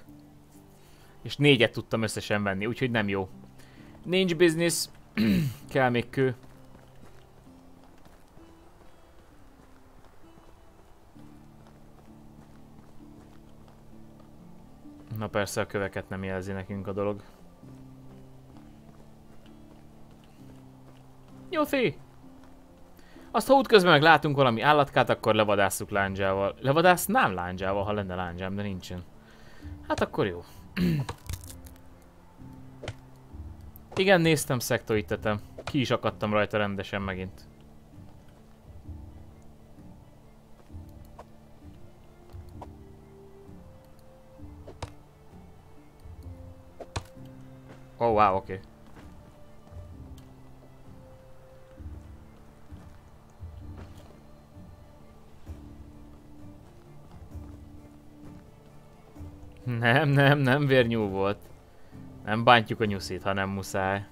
És négyet tudtam összesen venni, úgyhogy nem jó. Nincs business, kell még kő. Na persze a köveket nem jelzi nekünk a dolog. Azt ha útközben meg látunk valami állatkát, akkor levadásszuk lándzsával. Levadásznám lándzsával, ha lenne lándzsám, de nincsen. Hát akkor jó. Igen, néztem szektorítetem. Ki is akadtam rajta rendesen megint. Oh wow. Okay. Nem, nem, nem vérnyú volt. Nem bántjuk a nyuszit, ha nem muszáj.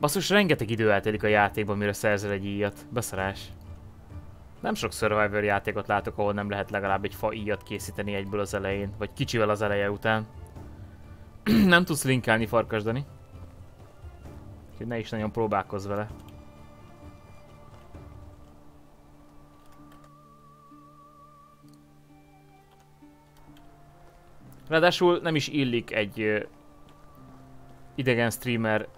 Basszus, rengeteg idő eltelik a játékban, mire szerzel egy íjat. Beszarás. Nem sok Survivor játékot látok, ahol nem lehet legalább egy fa íjat készíteni egyből az elején, vagy kicsivel az eleje után. nem tudsz linkálni farkasdani. Úgyhogy ne is nagyon próbálkozz vele. Ráadásul nem is illik egy idegen streamer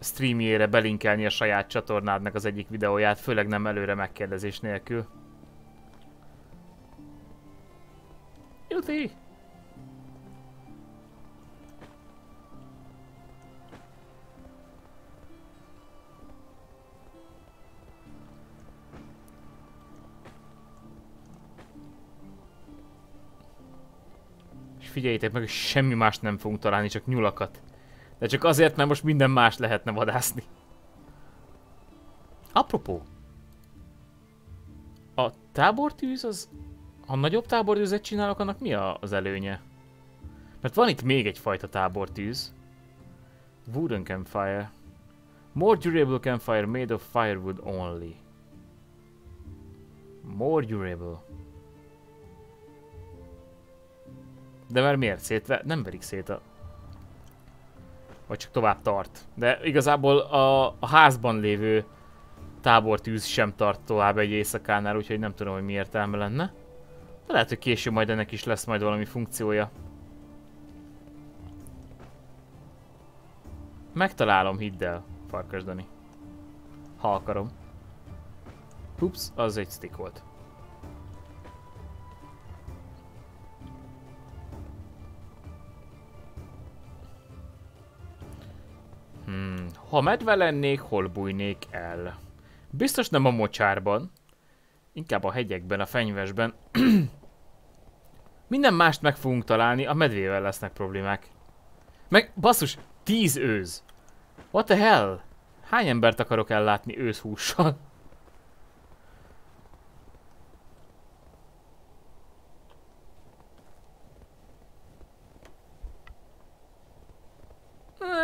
streamjére belinkelni a saját csatornádnak az egyik videóját, főleg nem előre megkérdezés nélkül. Juti! Figyeljétek meg, hogy semmi más nem fogunk találni, csak nyulakat. De csak azért, mert most minden más lehetne vadászni. Apropó. A tábortűz az... Ha nagyobb tábortűzet csinálok, annak mi az előnye? Mert van itt még egyfajta tábortűz. Wooden campfire. More durable campfire made of firewood only. More durable. De már miért szétve? Nem verik szét a... Vagy csak tovább tart. De igazából a, a házban lévő tábortűz sem tart tovább egy éjszakánál, úgyhogy nem tudom, hogy mi értelme lenne. De lehet, hogy később majd ennek is lesz majd valami funkciója. Megtalálom, hidd el, Farkas Dani. Ha akarom. Ups, az egy stick volt. Hmm. Ha medve lennék, hol bújnék el? Biztos nem a mocsárban. Inkább a hegyekben, a fenyvesben. Minden mást meg fogunk találni, a medvével lesznek problémák. Meg, basszus, tíz őz. What the hell? Hány embert akarok ellátni őzhússal?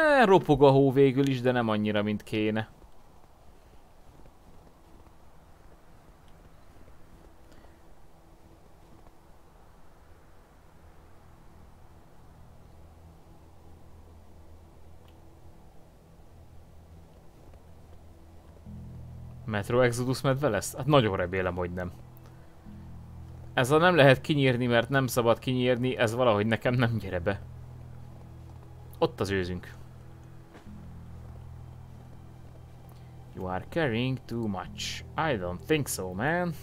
E, ropog a hó végül is, de nem annyira, mint kéne. Metro Exodus medve lesz? Hát nagyon remélem, hogy nem. Ez a nem lehet kinyírni, mert nem szabad kinyírni, ez valahogy nekem nem gyere be. Ott az őzünk. You are carrying too much. I don't think so, man.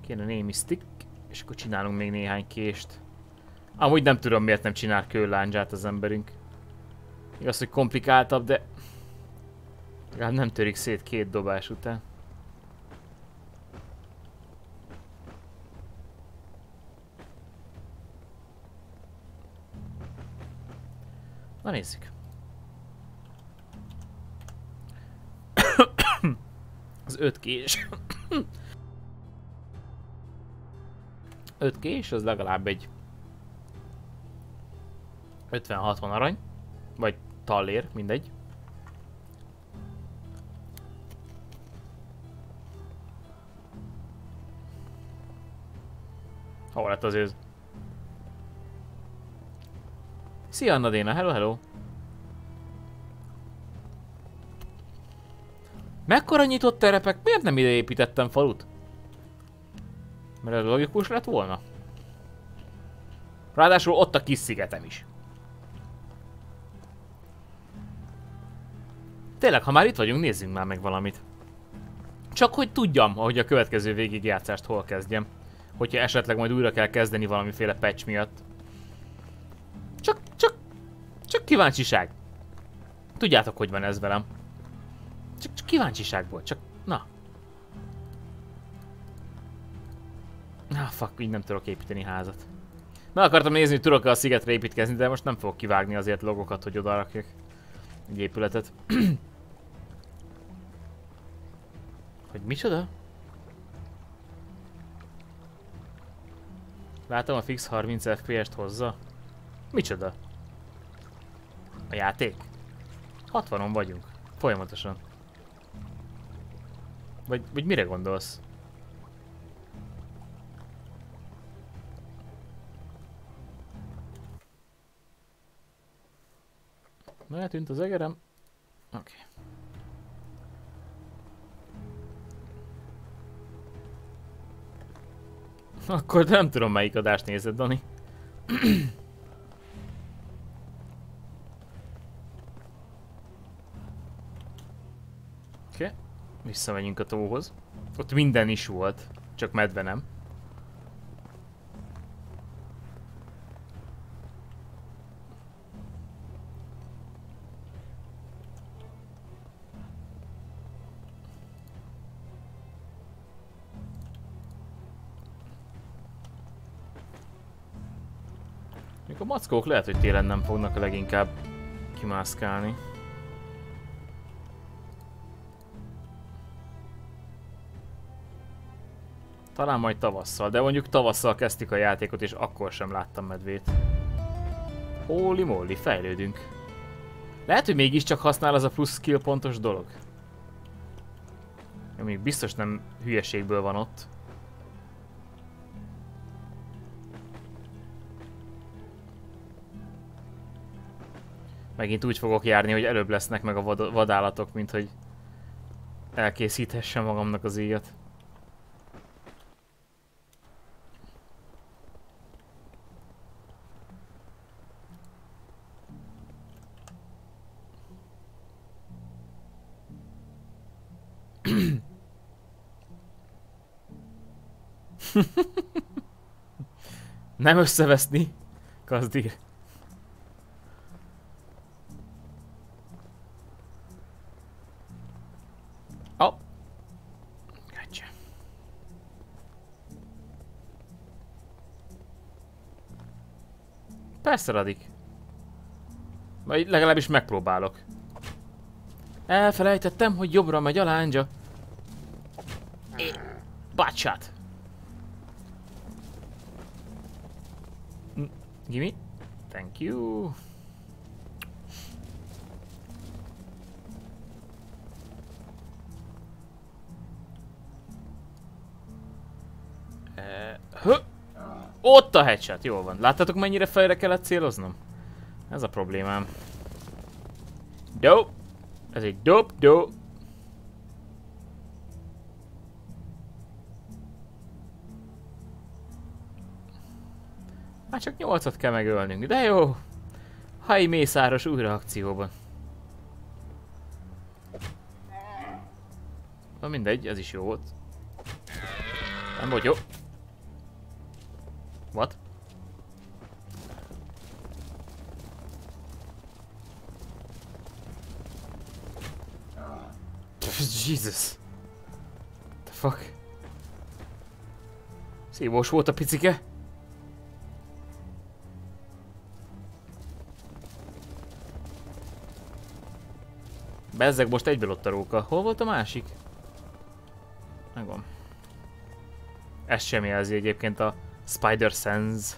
Kéne némi stick, és akkor csinálunk még néhány kést. Amúgy nem tudom miért nem csinál kőláncsát az emberünk. Igaz, hogy komplikáltabb, de... Legalább nem törik szét két dobás után. Na nézzük. Az öt kés. öt kés, az legalább egy 50-60 arany. Vagy tallér, mindegy. Hol lett az őz? Szia Anna Déna, hello hello! Mekkora nyitott terepek? Miért nem ide építettem falut? Mert ez logikus lett volna. Ráadásul ott a kis szigetem is. Tényleg, ha már itt vagyunk, nézzünk már meg valamit. Csak hogy tudjam, hogy a következő végigjátszást hol kezdjem. Hogyha esetleg majd újra kell kezdeni valamiféle patch miatt. Csak, csak, csak kíváncsiság. Tudjátok, hogy van ez velem. Csak, csak kíváncsiságból, csak, na. Na, fuck, így nem tudok építeni házat. Meg akartam nézni, hogy tudok-e a szigetre építkezni, de most nem fogok kivágni azért logokat, hogy oda rakjak egy épületet. hogy micsoda? Látom a fix 30 FPS-t hozza. Micsoda? A játék? 60-on vagyunk. Folyamatosan. Vagy, vagy mire gondolsz? Eltűnt az egerem. Oké. Okay. Akkor nem tudom melyik adást nézed, Dani. Visszamegyünk a tóhoz. Ott minden is volt, csak medve nem. a mackók lehet, hogy télen nem fognak a leginkább kimászkálni. Talán majd tavasszal, de mondjuk tavasszal kezdtük a játékot, és akkor sem láttam medvét. Holy moly, fejlődünk. Lehet, hogy mégiscsak használ az a plusz skill pontos dolog. Még biztos nem hülyeségből van ott. Megint úgy fogok járni, hogy előbb lesznek meg a vad vadállatok, mint hogy elkészíthessem magamnak az íjat. Nem összeveszni, Kazdír. Persze, Radik. Vagy legalábbis megpróbálok. Elfelejtettem, hogy jobbra megy a lándzsa. Bácsát. Gimme. Thank you. Uh, ott a headshot, jól van. Láttatok mennyire fejre kellett céloznom? Ez a problémám. Dope. Ez egy dope, dope. Már csak nyolcat kell megölnünk, de jó. Hai mészáros újra akcióban. Na mindegy, ez is jó volt. Nem volt jó. What? Jesus. The fuck? Szívós volt a picike? Bezzeg most egyből ott a róka. Hol volt a másik? Megvan. Ez sem jelzi egyébként a Spider Sense.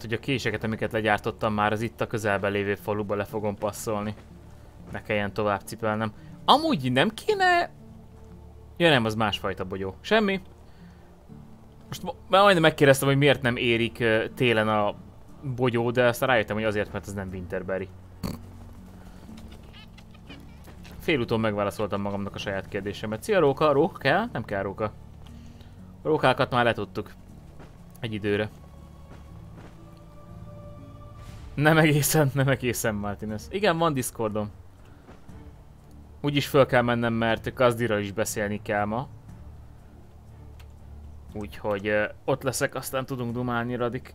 Lehet, hogy a késeket, amiket legyártottam már az itt a közelben lévő faluba le fogom passzolni. Ne kelljen tovább cipelnem. Amúgy nem kéne... Ja nem, az másfajta bogyó. Semmi. Most majdnem megkérdeztem, hogy miért nem érik télen a bogyó, de aztán rájöttem, hogy azért, mert ez nem Winterberry. Félúton megválaszoltam magamnak a saját kérdésemet. Szia Róka, Róka kell? Nem kell Róka. Rókákat már letudtuk. Egy időre. Nem egészen, nem egészen Martinez. Igen, van Discordom. Úgyis föl kell mennem, mert Kazdira is beszélni kell ma. Úgyhogy uh, ott leszek, aztán tudunk dumálni, Radik.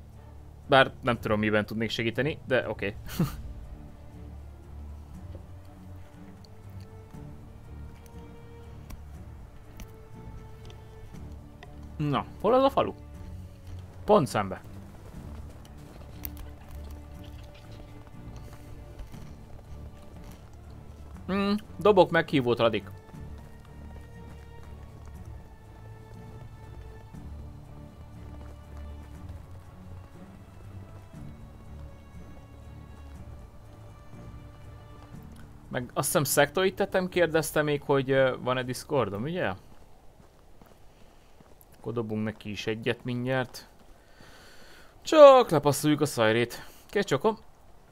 Bár nem tudom miben tudnék segíteni, de oké. Okay. Na, hol az a falu? Pont szembe. Hmm, dobok meghívót, Radik. Meg azt hiszem szektorit tettem, kérdezte még, hogy van-e Discordom, ugye? Akkor dobunk neki is egyet mindjárt. Csak lepasszoljuk a szajrét. Kész csokom.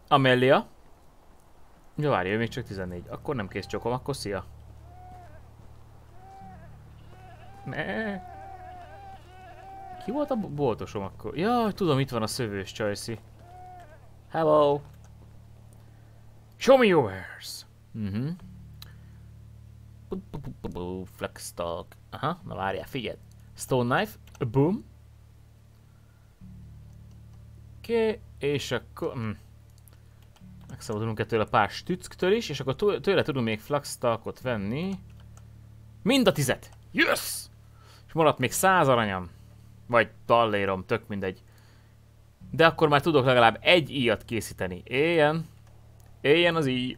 Amelia. Ja, várj, még csak 14. Akkor nem kész csokom, akkor szia. Ne. Ki volt a boltosom akkor? Ja, tudom, itt van a szövős Csajci. Hello. Show me your wares. Mhm. Flex talk. Aha, na várjál, figyeld. Stone Knife, boom. Oké, okay, és akkor... Hm. Megszabadulunk ettől a pár stücktől is, és akkor tőle tudunk még Flux Talkot venni. Mind a tizet! Yes! És maradt még száz aranyam. Vagy tallérom, tök mindegy. De akkor már tudok legalább egy íjat készíteni. Éljen! Éljen az íj!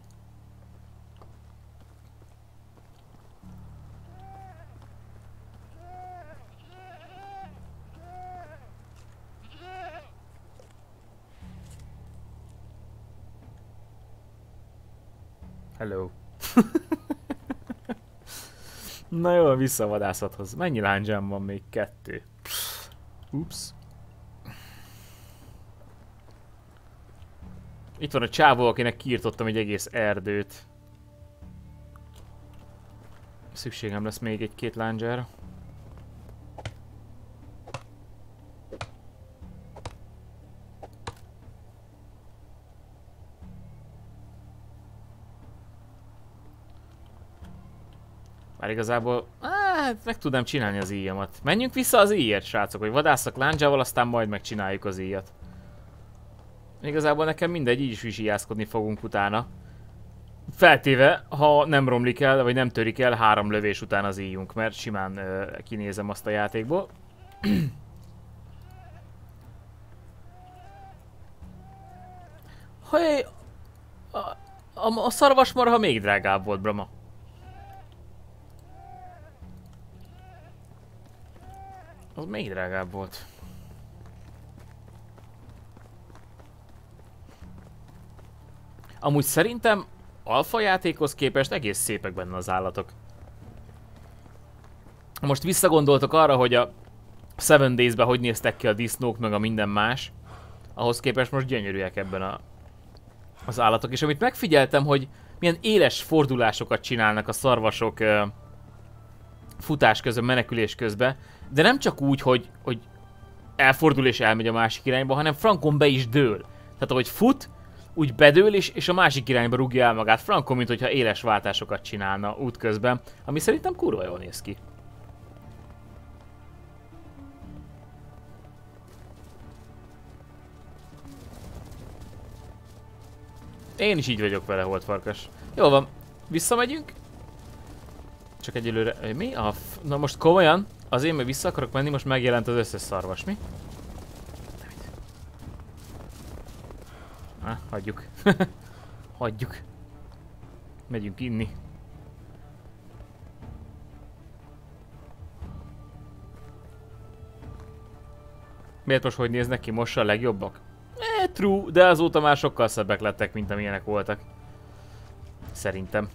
Hello. Na jó, a vadászathoz. Mennyi láncsám van még? Kettő. Ups. Itt van a csávó, akinek kiirtottam egy egész erdőt. Szükségem lesz még egy-két lándzsára. Már igazából, hát meg tudnám csinálni az íjamat. Menjünk vissza az íjért, srácok, hogy vadászak láncsával, aztán majd megcsináljuk az íjat. Igazából nekem mindegy, így is vizsijázkodni fogunk utána. Feltéve, ha nem romlik el, vagy nem törik el három lövés után az íjunk, mert simán uh, kinézem azt a játékból. Hey, a, a, a szarvasmarha még drágább volt, Brama. Az még drágább volt. Amúgy szerintem alfa játékhoz képest egész szépek benne az állatok. Most visszagondoltok arra, hogy a Seven days hogy néztek ki a disznók, meg a minden más. Ahhoz képest most gyönyörűek ebben a, az állatok. És amit megfigyeltem, hogy milyen éles fordulásokat csinálnak a szarvasok uh, futás közben, menekülés közben, de nem csak úgy, hogy, hogy elfordul és elmegy a másik irányba, hanem frankon be is dől. Tehát ahogy fut, úgy bedől és, és a másik irányba rúgja el magát. Frankon, mint hogyha éles váltásokat csinálna útközben, ami szerintem kurva jól néz ki. Én is így vagyok vele, volt farkas. Jó van, visszamegyünk. Csak egyelőre... Mi a f... Na most komolyan? Az én meg vissza akarok menni, most megjelent az összes szarvas, mi? Ah, hagyjuk. hagyjuk. Megyünk inni. Miért most hogy néznek ki? Most a legjobbak? Eh, true, de azóta már sokkal szebbek lettek, mint amilyenek voltak. Szerintem.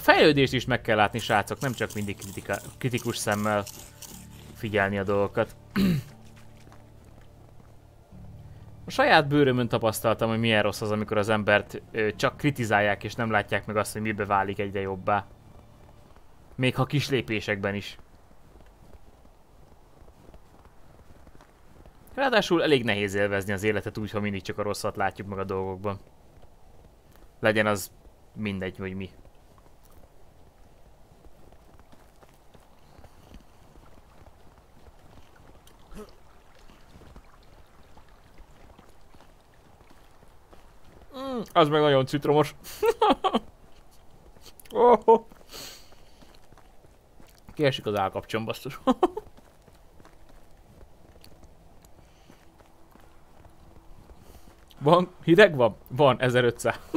Fejlődést is meg kell látni, srácok, nem csak mindig kritika, kritikus szemmel figyelni a dolgokat. A saját bőrömön tapasztaltam, hogy milyen rossz az, amikor az embert ö, csak kritizálják és nem látják meg azt, hogy mibe válik egyre jobbá. Még ha kis lépésekben is. Ráadásul elég nehéz élvezni az életet úgy, ha mindig csak a rosszat látjuk meg a dolgokban. Legyen az mindegy, hogy mi. Az meg nagyon citromos. oh. Kiesik az állkapcsom, basztus. van? Hideg van? Van, 1500.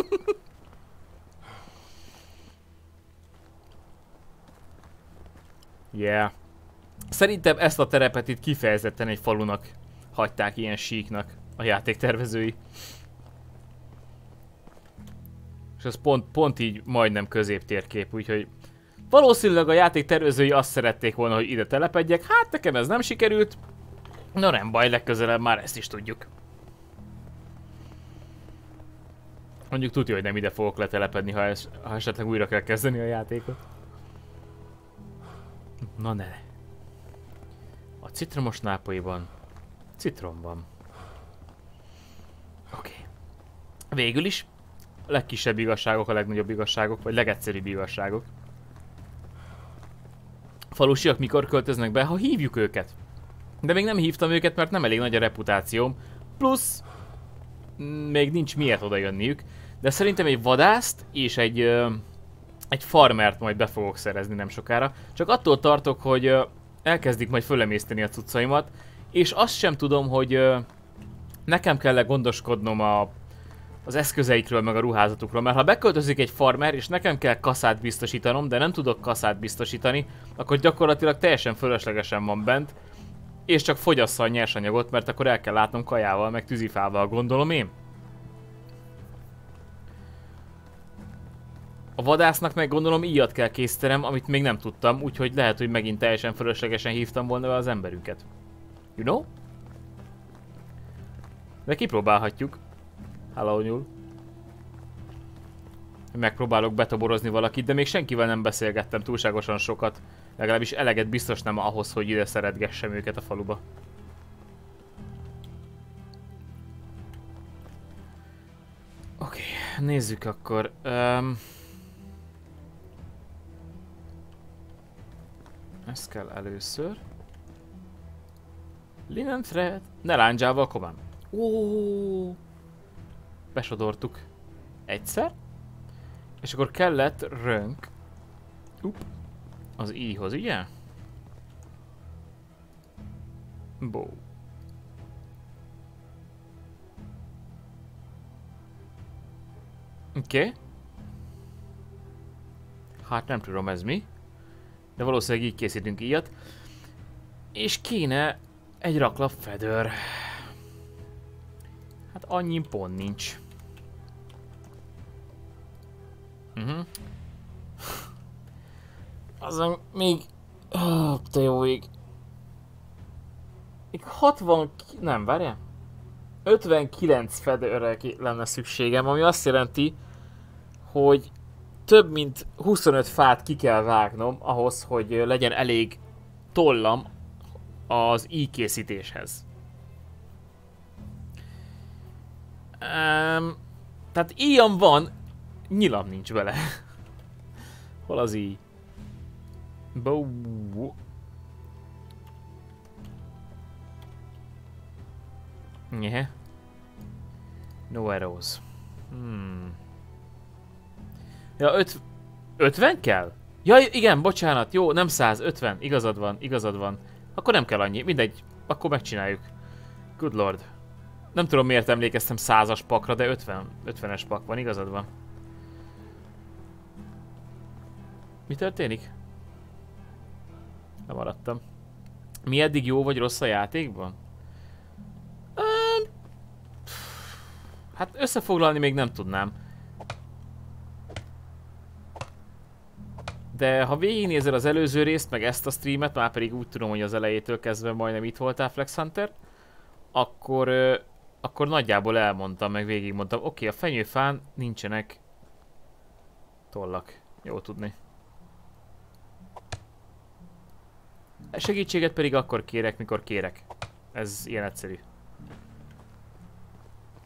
yeah. Szerintem ezt a terepet itt kifejezetten egy falunak hagyták ilyen síknak a játéktervezői. Ez pont, pont így majdnem középtérkép, úgyhogy valószínűleg a játék tervezői azt szerették volna, hogy ide telepedjek. Hát nekem ez nem sikerült. Na nem baj, legközelebb már ezt is tudjuk. Mondjuk tudja, hogy nem ide fogok letelepedni, ha, es ha esetleg újra kell kezdeni a játékot. Na ne. A citromos nápolyban citrom van. Oké. Okay. Végül is legkisebb igazságok a legnagyobb igazságok, vagy legegyszerűbb igazságok. Falusiak mikor költöznek be, ha hívjuk őket. De még nem hívtam őket, mert nem elég nagy a reputációm. Plusz még nincs miért oda jönniük. De szerintem egy vadászt és egy, egy farmert majd be fogok szerezni nem sokára. Csak attól tartok, hogy elkezdik majd fölemészteni a cuccaimat. És azt sem tudom, hogy nekem kell -e gondoskodnom a az eszközeikről, meg a ruházatukról, mert ha beköltözik egy farmer, és nekem kell kaszát biztosítanom, de nem tudok kaszát biztosítani, akkor gyakorlatilag teljesen fölöslegesen van bent, és csak fogyassza a nyersanyagot, mert akkor el kell látnom kajával, meg tűzifával, gondolom én. A vadásznak meg gondolom íjat kell készítenem, amit még nem tudtam, úgyhogy lehet, hogy megint teljesen fölöslegesen hívtam volna az emberünket. You know? De kipróbálhatjuk. Hello. Megpróbálok betoborozni valakit, de még senkivel nem beszélgettem túlságosan sokat. Legalábbis eleget biztos nem ahhoz, hogy ide szeretgessem őket a faluba. Oké, okay, nézzük akkor. Um, ez kell először. Linen thread. Ne lándzsával komám. Ó, besodortuk egyszer. És akkor kellett rönk. Up. Az i-hoz, ugye? Bó. Oké. Okay. Hát nem tudom ez mi. De valószínűleg így készítünk ilyet. És kéne egy raklap fedőr. Hát annyi pont nincs. Uh mhm. Azon még... Oh, te jó ég. Még 60... Nem, várjál. 59 fedőre lenne szükségem, ami azt jelenti, hogy több mint 25 fát ki kell vágnom ahhoz, hogy legyen elég tollam az íkészítéshez. Um, tehát ilyen van, nyilam nincs vele. Hol az így? Bó. Nyehe. No arrows. Hmm. Ja, öt... 50 kell? Ja, igen, bocsánat, jó, nem 100, 50, igazad van, igazad van. Akkor nem kell annyi, mindegy, akkor megcsináljuk. Good lord. Nem tudom miért emlékeztem 100-as pakra, de 50, 50-es pak van, igazad van. Mi történik? maradtam. Mi eddig jó vagy rossz a játékban? Um, hát összefoglalni még nem tudnám. De ha végignézel az előző részt, meg ezt a streamet, már pedig úgy tudom, hogy az elejétől kezdve majdnem itt voltál Flex Hunter, akkor, akkor nagyjából elmondtam, meg végigmondtam, oké, okay, a fenyőfán nincsenek tollak. Jó tudni. Segítséget pedig akkor kérek, mikor kérek. Ez ilyen egyszerű.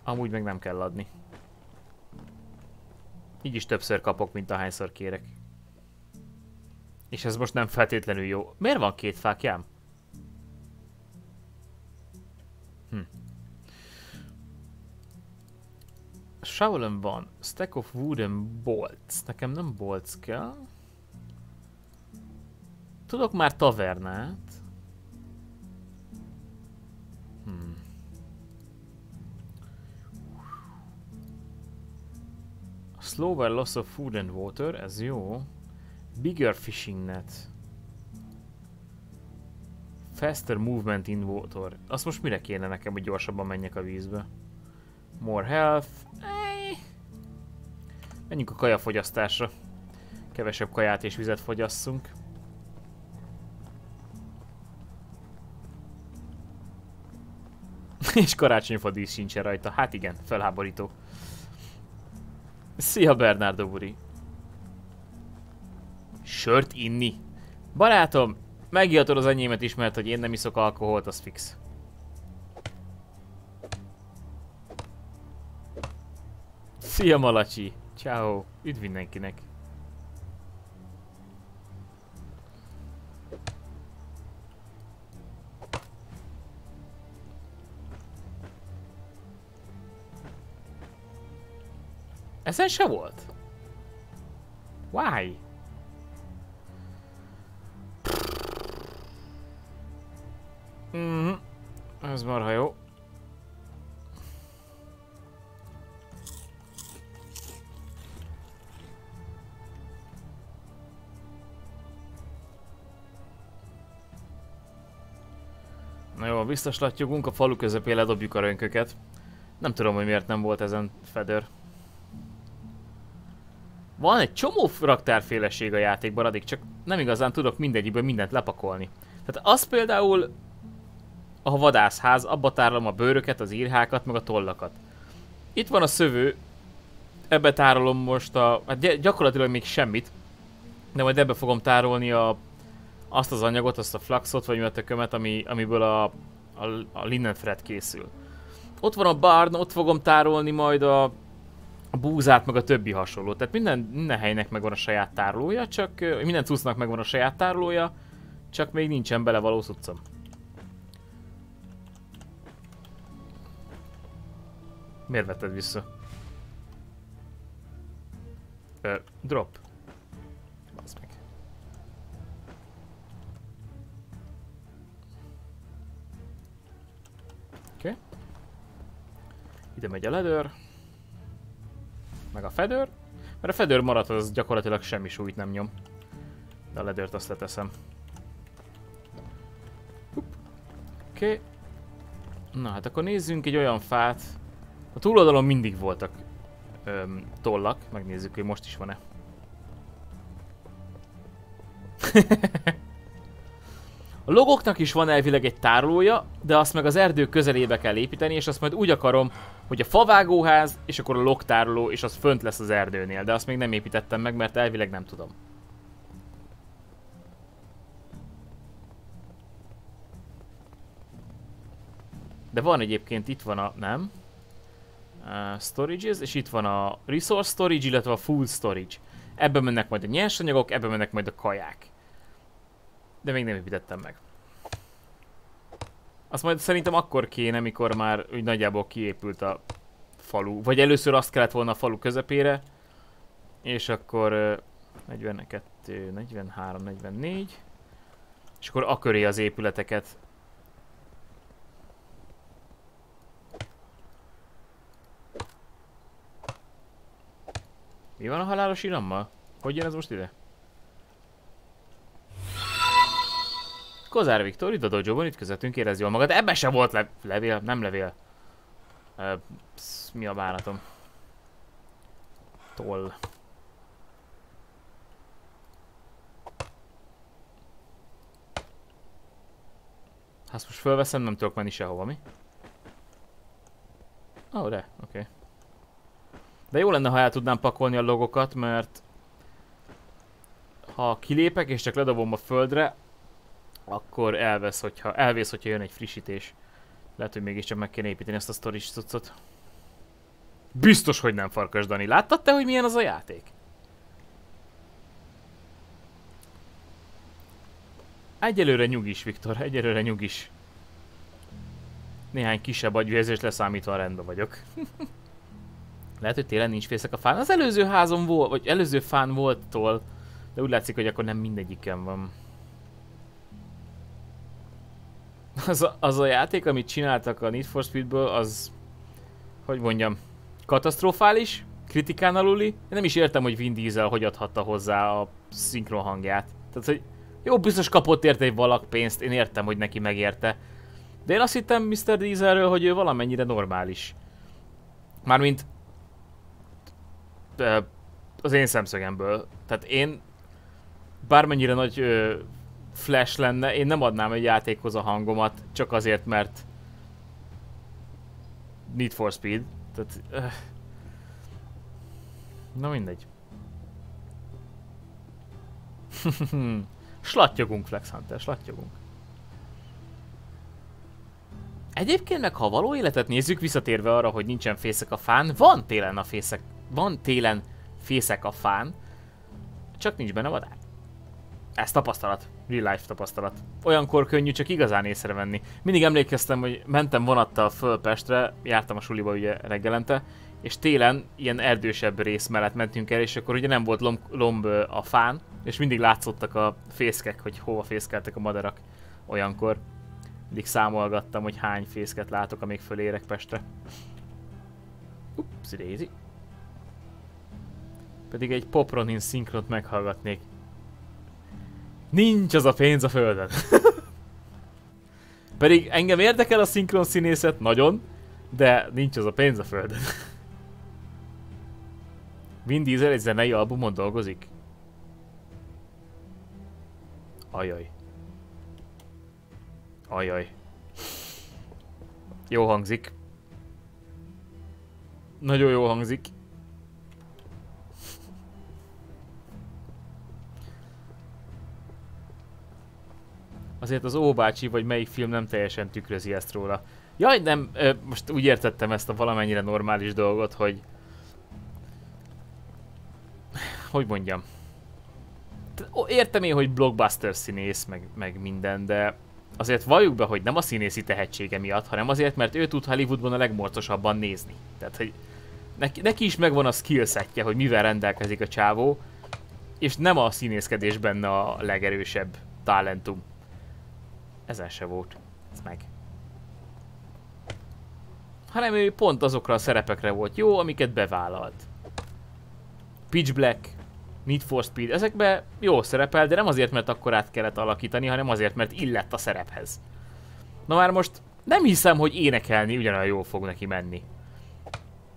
Amúgy meg nem kell adni. Így is többször kapok, mint ahányszor kérek. És ez most nem feltétlenül jó. Miért van két fákjám? Hm. Shovelem van. Stack of wooden bolts. Nekem nem bolts kell. Tudok már tavernát. Hmm. Slower loss of food and water, ez jó. Bigger fishing net. Faster movement in water. Azt most mire kéne nekem, hogy gyorsabban menjek a vízbe? More health. Ej. Menjünk a kajafogyasztásra. Kevesebb kaját és vizet fogyasszunk. és karácsonyfa dísz sincsen rajta. Hát igen, felháborító. Szia Bernardo Buri. Sört inni? Barátom, megihatod az enyémet is, mert hogy én nem iszok alkoholt, az fix. Szia Malacsi! Ciao! Üdv mindenkinek! Ezen se volt? Why? Mhm. Ez marha jó. Na jó, biztoslatjogunk, a falu közepén ledobjuk a rönköket. Nem tudom, hogy miért nem volt ezen fedőr. Van egy csomó raktárféleség a játékban, addig csak nem igazán tudok mindegyikből mindent lepakolni. Tehát az például a vadászház, abba tárolom a bőröket, az írhákat, meg a tollakat. Itt van a szövő, ebbe tárolom most a, hát gyakorlatilag még semmit, de majd ebbe fogom tárolni a, azt az anyagot, azt a flaxot, vagy a kömet, ami, amiből a, a, a linen thread készül. Ott van a barn, ott fogom tárolni majd a, a búzát, meg a többi hasonló. Tehát minden, minden helynek megvan a saját tárolója, csak minden cuccnak megvan a saját tárolója, csak még nincsen bele való cuccom. Miért vetted vissza? Ö, drop. Basz meg. Oké. Okay. Ide megy a ledőr meg a fedőr, mert a fedőr maradt, az gyakorlatilag semmi súlyt nem nyom. De a ledőrt azt leteszem. Oké. Okay. Na hát akkor nézzünk egy olyan fát. A túloldalon mindig voltak öm, tollak, megnézzük, hogy most is van-e. A logoknak is van elvileg egy tárolója, de azt meg az erdő közelébe kell építeni, és azt majd úgy akarom, hogy a favágóház, és akkor a logtároló, és az fönt lesz az erdőnél, de azt még nem építettem meg, mert elvileg nem tudom. De van egyébként, itt van a, nem? Uh, storages, és itt van a resource storage, illetve a food storage. Ebben mennek majd a nyersanyagok, ebben mennek majd a kaják. De még nem építettem meg. Azt majd szerintem akkor kéne, mikor már úgy nagyjából kiépült a falu. Vagy először azt kellett volna a falu közepére. És akkor 42, 43, 44. És akkor a köré az épületeket. Mi van a halálos irammal? Hogy jön ez most ide? Kozár Viktor, itt a dojo ütközöttünk, érez jól magad. Ebben se volt le levél, nem levél. Ö, psz, mi a bánatom? Toll. Hát most fölveszem, nem tudok menni sehova, mi? Ó, oh, de, oké. Okay. De jó lenne, ha el tudnám pakolni a logokat, mert... Ha kilépek és csak ledobom a földre, akkor elvesz, hogyha, elvész, hogyha jön egy frissítés. Lehet, hogy mégiscsak meg kéne építeni ezt a storage cuccot. Biztos, hogy nem farkas, Dani. Láttad te, hogy milyen az a játék? Egyelőre nyugis, Viktor, egyelőre nyugis. Néhány kisebb agyvérzés leszámítva rendben vagyok. Lehet, hogy télen nincs fészek a fán. Az előző házon volt, vagy előző fán volttól. De úgy látszik, hogy akkor nem mindegyiken van. Az a, az a játék, amit csináltak a Need for Speedből, az... Hogy mondjam... Katasztrofális, kritikán aluli. Én nem is értem, hogy Vin Diesel hogy adhatta hozzá a szinkron hangját. Tehát, hogy jó, biztos kapott érte egy valak pénzt, én értem, hogy neki megérte. De én azt hittem Mr. Dieselről, hogy ő valamennyire normális. Mármint... Az én szemszögemből. Tehát én... Bármennyire nagy ö, flash lenne, én nem adnám egy játékhoz a hangomat, csak azért, mert... Need for Speed. Tehát... Ö, na mindegy. Slattyogunk, Flex Hunter, slattyogunk. Egyébként meg, ha való életet nézzük, visszatérve arra, hogy nincsen fészek a fán, van télen a fészek, van télen fészek a fán, csak nincs benne vadár. Ez tapasztalat, real life tapasztalat. Olyankor könnyű csak igazán észrevenni. Mindig emlékeztem, hogy mentem vonattal föl Pestre, jártam a suliba ugye reggelente, és télen ilyen erdősebb rész mellett mentünk el, és akkor ugye nem volt lomb, lomb a fán, és mindig látszottak a fészkek, hogy hova fészkeltek a madarak olyankor. Mindig számolgattam, hogy hány fészket látok, amíg fölérek Pestre. Ups, Daisy. Pedig egy Popronin szinkront meghallgatnék. Nincs az a pénz a földön. Pedig engem érdekel a szinkron színészet, nagyon, de nincs az a pénz a földön. Vin Diesel egy zenei albumon dolgozik? Ajaj. Ajaj. Jó hangzik. Nagyon jó hangzik. Azért az Óbácsi vagy melyik film nem teljesen tükrözi ezt róla. Jaj, nem, most úgy értettem ezt a valamennyire normális dolgot, hogy... Hogy mondjam? Értem én, hogy blockbuster színész, meg, meg minden, de azért valljuk be, hogy nem a színészi tehetsége miatt, hanem azért, mert ő tud Hollywoodban a legmorcosabban nézni. Tehát, hogy neki, neki is megvan a skillsetje, hogy mivel rendelkezik a csávó, és nem a színészkedés benne a legerősebb talentum. Ezen se volt. Ez meg. Hanem ő pont azokra a szerepekre volt jó, amiket bevállalt. Pitch Black, Need for Speed, ezekbe jó szerepel, de nem azért, mert akkor át kellett alakítani, hanem azért, mert illett a szerephez. Na már most nem hiszem, hogy énekelni ugyanolyan jól fog neki menni.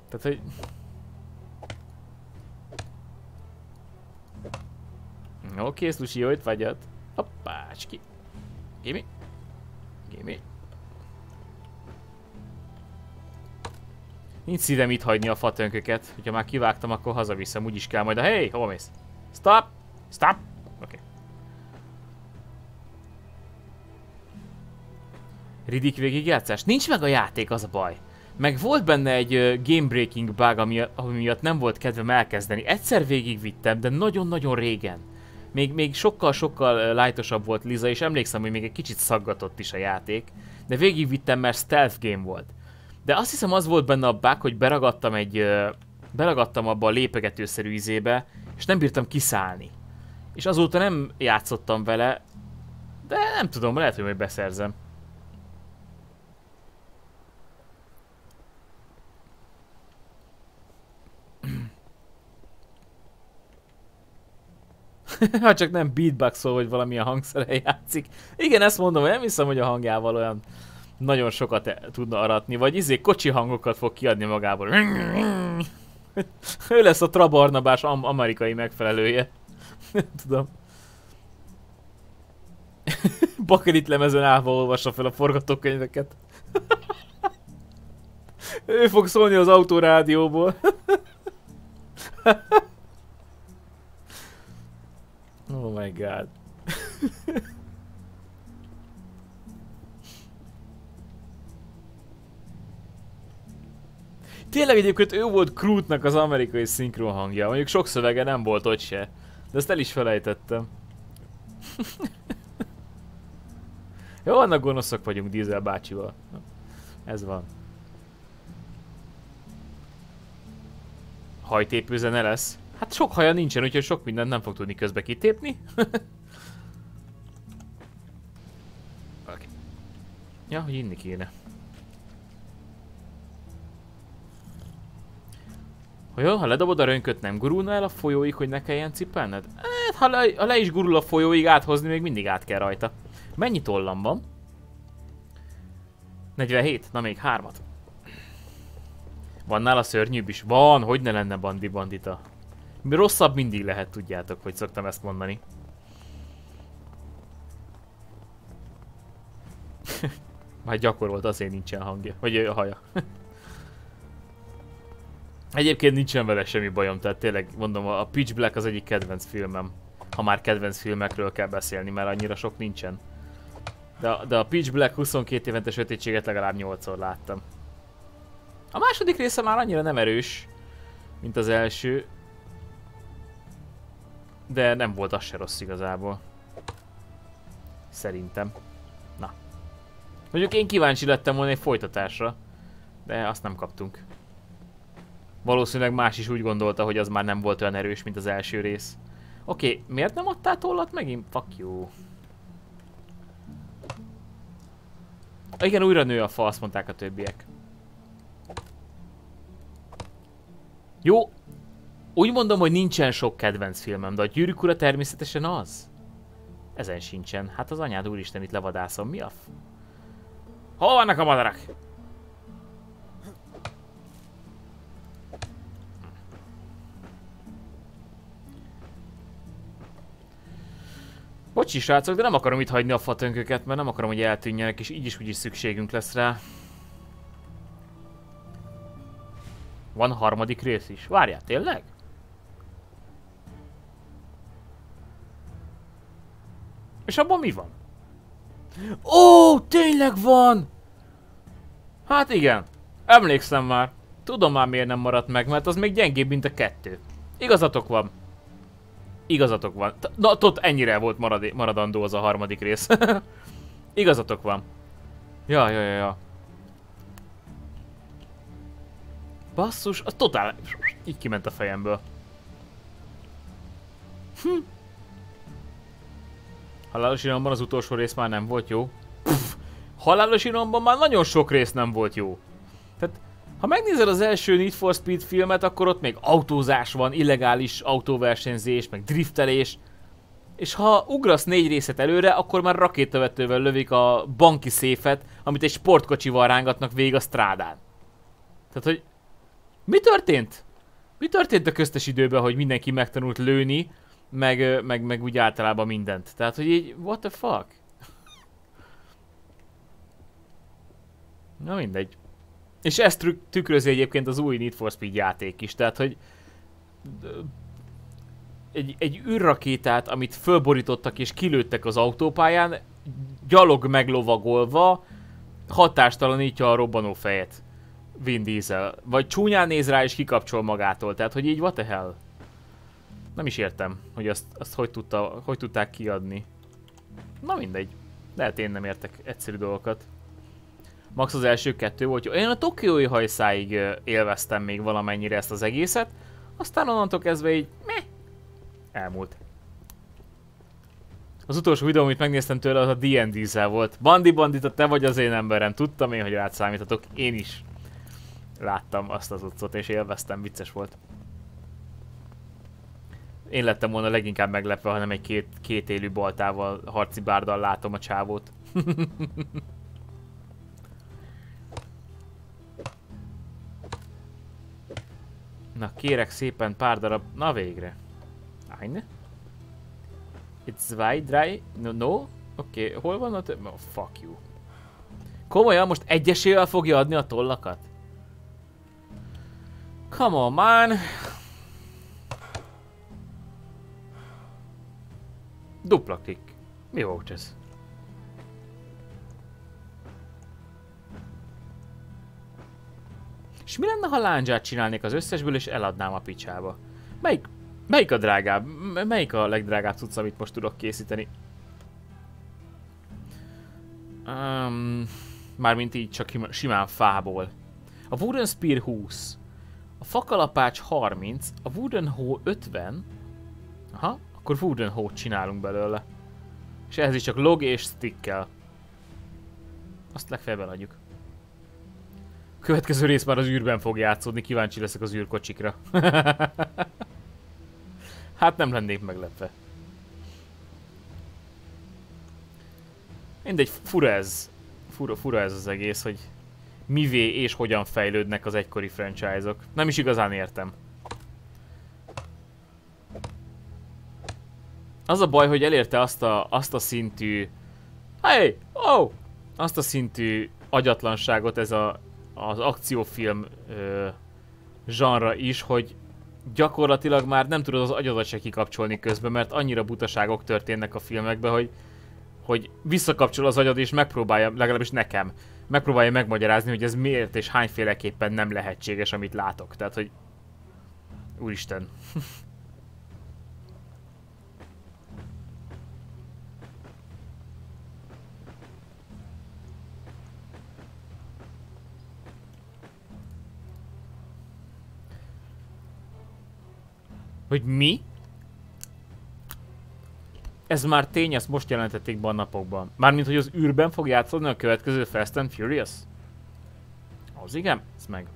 Tehát, hogy... Oké, okay, Sushi, jó, itt vagy ott. Hoppácski. Gimme. Gimme. Nincs szívem itt hagyni a fatönköket. Hogyha már kivágtam, akkor hazaviszem. Úgyis kell majd a... Hey, hova mész? Stop! Stop! Oké. Okay. Ridik végigjátszás? Nincs meg a játék, az a baj. Meg volt benne egy uh, game breaking bug, ami, ami miatt nem volt kedvem elkezdeni. Egyszer végigvittem, de nagyon-nagyon régen. Még, még sokkal-sokkal lightosabb volt Liza, és emlékszem, hogy még egy kicsit szaggatott is a játék. De végigvittem, mert stealth game volt. De azt hiszem az volt benne a bug, hogy beragadtam egy... Beragadtam abba a lépegetőszerű izébe, és nem bírtam kiszállni. És azóta nem játszottam vele, de nem tudom, lehet, hogy majd beszerzem. ha csak nem beatboxol, vagy valamilyen hangszere játszik. Igen, ezt mondom, hogy nem hiszem, hogy a hangjával olyan nagyon sokat e- tudna aratni, vagy izé kocsi hangokat fog kiadni magából. ő lesz a Trabarnabás am amerikai megfelelője. Nem tudom. Bakelit lemezen állva olvassa fel a forgatókönyveket. ő fog szólni az autórádióból. Oh my god. Tényleg egyébként ő volt Krútnak az amerikai szinkron hangja, mondjuk sok szövege nem volt ott se. De ezt el is felejtettem. Jó, annak gonoszak vagyunk Diesel bácsival. Ez van. Hajtépő zene lesz. Hát sok haja nincsen, úgyhogy sok mindent nem fog tudni közbe kitépni. okay. Ja, hogy inni kéne. Ha jó, ha ledobod a rönköt, nem gurulna el a folyóig, hogy ne kelljen cipelned? Hát, ha le, ha le is gurul a folyóig, áthozni még mindig át kell rajta. Mennyi tollam van? 47, na még hármat. Van nála szörnyűbb is? Van, hogy ne lenne bandi bandita. Mi rosszabb mindig lehet, tudjátok, hogy szoktam ezt mondani. Már gyakorolt, azért nincsen hangja, vagy a haja. Egyébként nincsen vele semmi bajom, tehát tényleg mondom, a Pitch Black az egyik kedvenc filmem. Ha már kedvenc filmekről kell beszélni, mert annyira sok nincsen. De, de a Pitch Black 22 évente sötétséget legalább 8-szor láttam. A második része már annyira nem erős, mint az első. De nem volt az se rossz igazából. Szerintem. Na. Mondjuk én kíváncsi lettem volna egy folytatásra. De azt nem kaptunk. Valószínűleg más is úgy gondolta, hogy az már nem volt olyan erős, mint az első rész. Oké, okay, miért nem adtál tollat megint? Fuck you. Igen, újra nő a fa, azt mondták a többiek. Jó, úgy mondom, hogy nincsen sok kedvenc filmem, de a Gyűrűk Ura természetesen az. Ezen sincsen. Hát az anyád úristen, itt levadászom. Mi a f... Hol vannak a madarak? Bocsi srácok, de nem akarom itt hagyni a fatönköket, mert nem akarom, hogy eltűnjenek, és így is úgyis szükségünk lesz rá. Van harmadik rész is. Várjál, tényleg? És abban mi van? Ó, tényleg van! Hát igen, emlékszem már. Tudom már miért nem maradt meg, mert az még gyengébb, mint a kettő. Igazatok van. Igazatok van. Na, ott ennyire volt marad maradandó az a harmadik rész. Igazatok van. Ja, ja, ja, ja. Basszus, az totál... Így kiment a fejemből. Hm. Halálos iramban az utolsó rész már nem volt jó. Pff, halálos iramban már nagyon sok rész nem volt jó. Tehát, ha megnézed az első Need for Speed filmet, akkor ott még autózás van, illegális autóversenyzés, meg driftelés. És ha ugrasz négy részet előre, akkor már rakétavetővel lövik a banki széfet, amit egy sportkocsival rángatnak végig a strádán. Tehát, hogy mi történt? Mi történt a köztes időben, hogy mindenki megtanult lőni, meg, meg, meg úgy általában mindent? Tehát, hogy így, what the fuck? Na mindegy. És ezt tükrözi egyébként az új Need for Speed játék is, tehát, hogy egy, egy űrrakétát, amit fölborítottak és kilőttek az autópályán, gyalog meglovagolva hatástalanítja a robbanó fejet. Vin Diesel. Vagy csúnyán néz rá és kikapcsol magától. Tehát, hogy így what the hell? Nem is értem, hogy azt, azt hogy, tudta, hogy tudták kiadni. Na mindegy. Lehet én nem értek egyszerű dolgokat. Max az első kettő volt jó. Én a tokiói hajszáig élveztem még valamennyire ezt az egészet. Aztán onnantól kezdve így meh, elmúlt. Az utolsó videó, amit megnéztem tőle, az a D&D-zel volt. Bandi bandita, te vagy az én emberem. Tudtam én, hogy rád számítatok. Én is láttam azt az utcot, és élveztem, vicces volt. Én lettem volna leginkább meglepve, hanem egy két, két élő baltával, harci bárdal látom a csávót. Na kérek szépen pár darab... Na végre. Eine. It's zwei, drei... No, no. Oké, okay, hol van a több? Oh, fuck you. Komolyan, most egyesével fogja adni a tollakat? Come on, man. Dupla klik. Mi volt ez? És mi lenne, ha láncsát csinálnék az összesből, és eladnám a picsába? Melyik, melyik a drágább? Melyik a legdrágább cucc, amit most tudok készíteni? Um, mármint így csak simán fából. A Wooden Spear 20. A fakalapács 30. A Wooden Hoe 50. Aha, akkor Wooden Hoe csinálunk belőle. És ehhez is csak log és stickkel. Azt legfeljebb eladjuk. Következő rész már az űrben fog játszódni, kíváncsi leszek az űrkocsikra. hát nem lennék meglepve. Mindegy, fura ez. Fura, fura ez az egész, hogy mivé és hogyan fejlődnek az egykori franchise-ok. Nem is igazán értem. Az a baj, hogy elérte azt a, azt a szintű... Hey! Oh! Azt a szintű agyatlanságot ez a, az akciófilm ö, zsanra is, hogy gyakorlatilag már nem tudod az agyadat se kikapcsolni közben, mert annyira butaságok történnek a filmekben, hogy hogy visszakapcsol az agyad és megpróbálja, legalábbis nekem, megpróbálja megmagyarázni, hogy ez miért és hányféleképpen nem lehetséges, amit látok. Tehát, hogy... Úristen. hogy mi? Ez már tény, ezt most jelentették be a napokban. Mármint, hogy az űrben fog játszani a következő Fast and Furious? Az igen? Ez meg.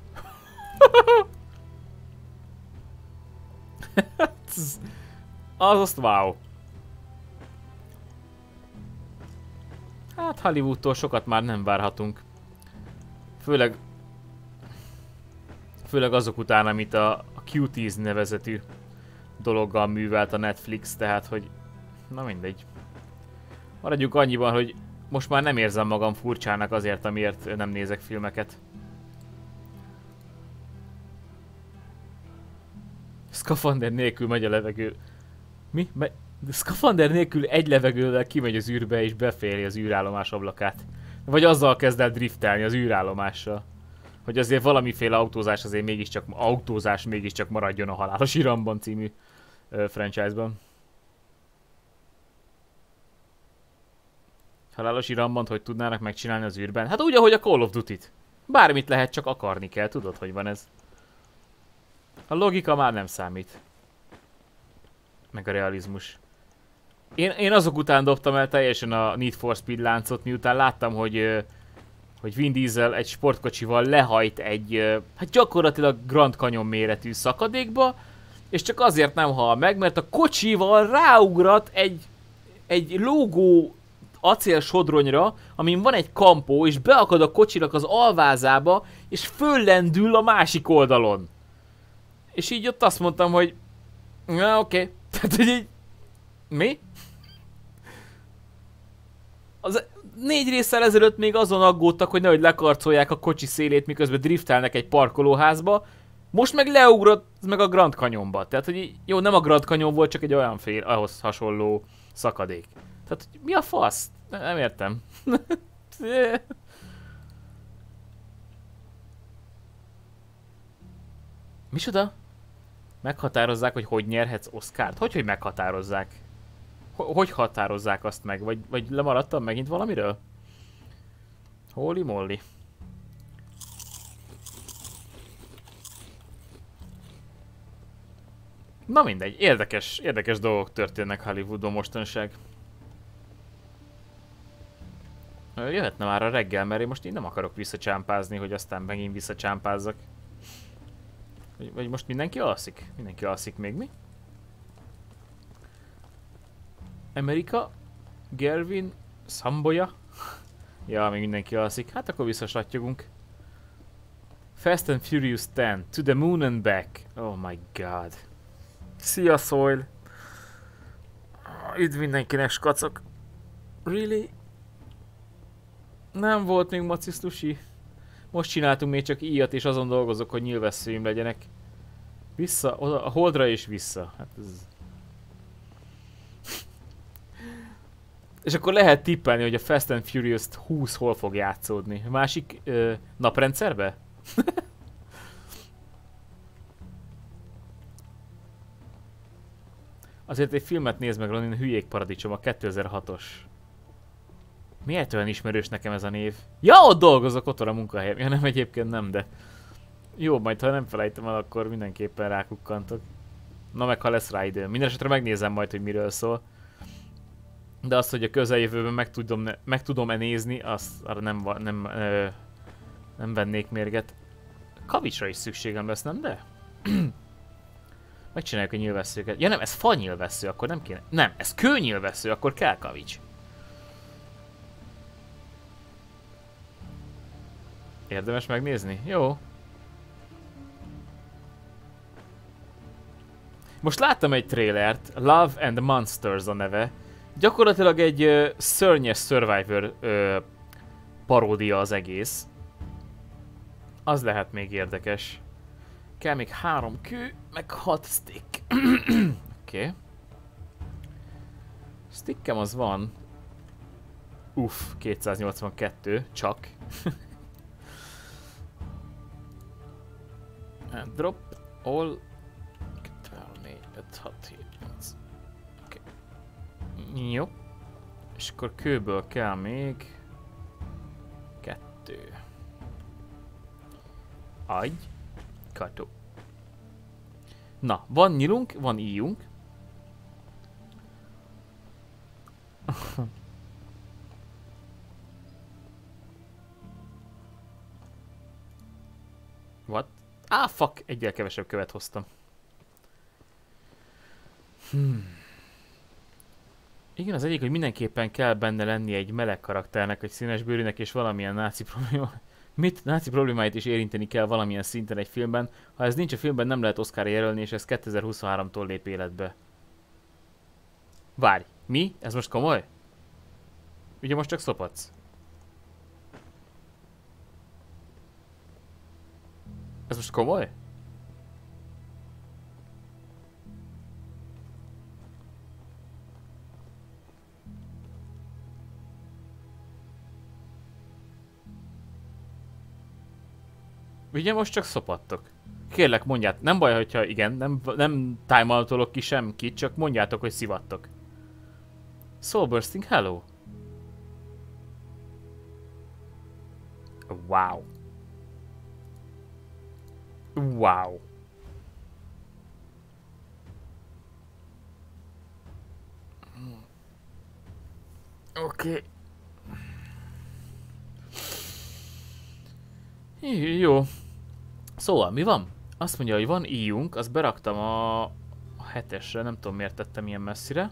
az azt wow. Hát Hollywoodtól sokat már nem várhatunk. Főleg... Főleg azok után, amit a, a Cuties nevezetű dologgal művelt a Netflix, tehát hogy Na mindegy. Maradjuk annyiban, hogy most már nem érzem magam furcsának azért, amiért nem nézek filmeket. Skafander nélkül megy a levegő. Mi? Me Skafander nélkül egy levegővel kimegy az űrbe és beféli az űrállomás ablakát. Vagy azzal kezd el driftelni az űrállomással. Hogy azért valamiféle autózás azért mégiscsak, autózás mégiscsak maradjon a Halálos Iramban című franchise-ban. Halálos irambant hogy tudnának megcsinálni az űrben? Hát úgy, ahogy a Call of Duty-t. Bármit lehet, csak akarni kell, tudod, hogy van ez. A logika már nem számít. Meg a realizmus. Én, én azok után dobtam el teljesen a Need for Speed láncot, miután láttam, hogy hogy Vin Diesel egy sportkocsival lehajt egy, hát gyakorlatilag Grand Canyon méretű szakadékba, és csak azért nem hal meg, mert a kocsival ráugrat egy, egy lógó acél sodronyra, amin van egy kampó, és beakad a kocsinak az alvázába, és föllendül a másik oldalon. És így ott azt mondtam, hogy... Na, oké. Okay. Tehát, hogy így... Mi? Az négy résszel ezelőtt még azon aggódtak, hogy nehogy lekarcolják a kocsi szélét, miközben driftelnek egy parkolóházba. Most meg leugrott meg a Grand Canyonba. Tehát, hogy jó, nem a Grand Canyon volt, csak egy olyan fél, ahhoz hasonló szakadék. Tehát mi a fasz? Nem, értem. Micsoda? Meghatározzák, hogy hogy nyerhetsz Oscárt? Hogy, hogy meghatározzák? Hogy határozzák azt meg? Vagy, vagy lemaradtam megint valamiről? Holy moly. Na mindegy, érdekes, érdekes dolgok történnek Hollywoodon mostanság. Jöhetne már a reggel, mert én most én nem akarok visszacsámpázni, hogy aztán megint visszacsámpázzak. Vagy, vagy most mindenki alszik? Mindenki alszik még mi? Amerika? Gervin? Samboya? ja, még mindenki alszik. Hát akkor visszasattyogunk. Fast and Furious 10. To the moon and back. Oh my god. Szia, Soil! Üdv mindenkinek, skacok! Really? Nem volt még macisztusi. Most csináltunk még csak íjat, és azon dolgozok, hogy nyilvesszőim legyenek. Vissza, oda, a holdra és vissza. Hát ez... És akkor lehet tippelni, hogy a Fast and Furious 20 hol fog játszódni. Másik ö, naprendszerbe? Azért egy filmet néz meg, Ronin, Hülyék a 2006-os. Miért olyan ismerős nekem ez a név? Ja, ott dolgozok, ott van a munkahelyem. Ja nem, egyébként nem, de... Jó, majd ha nem felejtem el, akkor mindenképpen rákukkantok. Na meg ha lesz rá idő. Mindenesetre megnézem majd, hogy miről szól. De azt, hogy a közeljövőben meg tudom, meg tudom-e nézni, azt arra nem, nem, ö, nem vennék mérget. Kavicsra is szükségem lesz, nem de? Megcsináljuk a nyilvesszőket. Ja nem, ez fa nyilvessző, akkor nem kéne. Nem, ez kő nyilvessző, akkor kell kavics. Érdemes megnézni? Jó. Most láttam egy trailert, Love and Monsters a neve. Gyakorlatilag egy uh, szörnyes Survivor uh, paródia az egész. Az lehet még érdekes. Kell még három kő, meg hat stick. Oké. okay. Stickem az van. Uff, 282, csak. Drop all 4, 5, 6, 7, 8. Oké. Okay. Jó. És akkor kőből kell még kettő. Agy. Kató. Na, van nyilunk, van íjunk. What? Ah, fuck! Egyel kevesebb követ hoztam. Hmm. Igen, az egyik, hogy mindenképpen kell benne lenni egy meleg karakternek, egy színes bőrűnek és valamilyen náci probléma. Mit? Náci problémáit is érinteni kell valamilyen szinten egy filmben. Ha ez nincs a filmben, nem lehet Oscar jelölni, és ez 2023-tól lép életbe. Várj, mi? Ez most komoly? Ugye most csak szopatsz? Ez most komoly? Ugye most csak szopattok. Kérlek, mondját, nem baj, hogyha igen, nem, nem time ki semkit, csak mondjátok, hogy szivattok. Soulbursting, hello! Wow. Wow. Okay. Jó. Szóval, mi van? Azt mondja, hogy van íjunk, azt beraktam a, hetesre, nem tudom miért tettem ilyen messzire.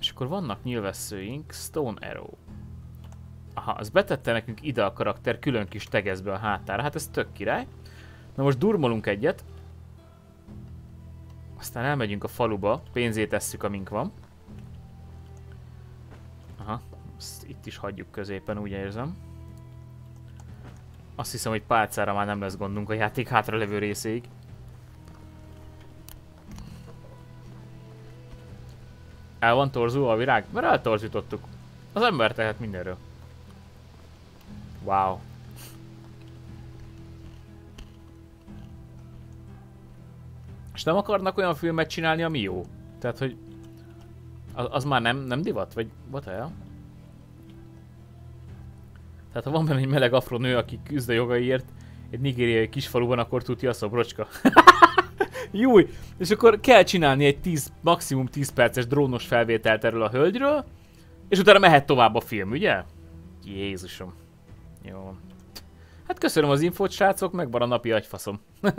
És akkor vannak nyilvesszőink, Stone Arrow. Aha, az betette nekünk ide a karakter külön kis tegezbe a hátára, hát ez tök király. Na most durmolunk egyet. Aztán elmegyünk a faluba, pénzét tesszük, amink van. Aha, ezt itt is hagyjuk középen, úgy érzem. Azt hiszem, hogy pálcára már nem lesz gondunk a játék hátra levő részéig. El van torzul a virág? Mert eltorzítottuk. Az ember tehet mindenről. Wow. És nem akarnak olyan filmet csinálni, ami jó? Tehát, hogy az, az már nem, nem divat? Vagy what the hell? Tehát ha van benne egy meleg afro nő, aki küzd a jogaiért, egy nigériai kisfaluban, akkor tudja a szobrocska. Júj! És akkor kell csinálni egy 10, maximum 10 perces drónos felvételt erről a hölgyről, és utána mehet tovább a film, ugye? Jézusom. Jó. Hát köszönöm az infót, srácok, megvan a napi agyfaszom.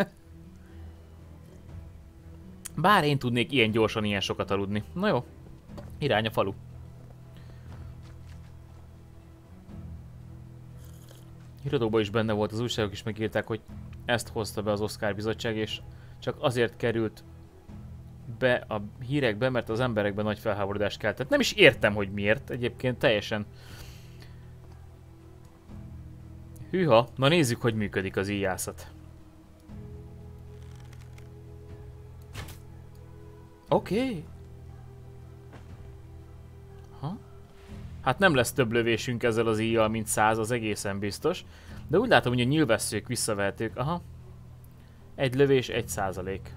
Bár én tudnék ilyen gyorsan ilyen sokat aludni. Na jó. Irány a falu. Híradóban is benne volt, az újságok is megírták, hogy ezt hozta be az Oscar bizottság, és csak azért került be a hírekbe, mert az emberekben nagy felháborodást keltett. Nem is értem, hogy miért. Egyébként teljesen... Hűha, na nézzük, hogy működik az íjászat. Oké. Okay. Hát nem lesz több lövésünk ezzel az íjjal, mint száz, az egészen biztos. De úgy látom, hogy a nyilvesszők visszavehetők. Aha. Egy lövés, egy százalék.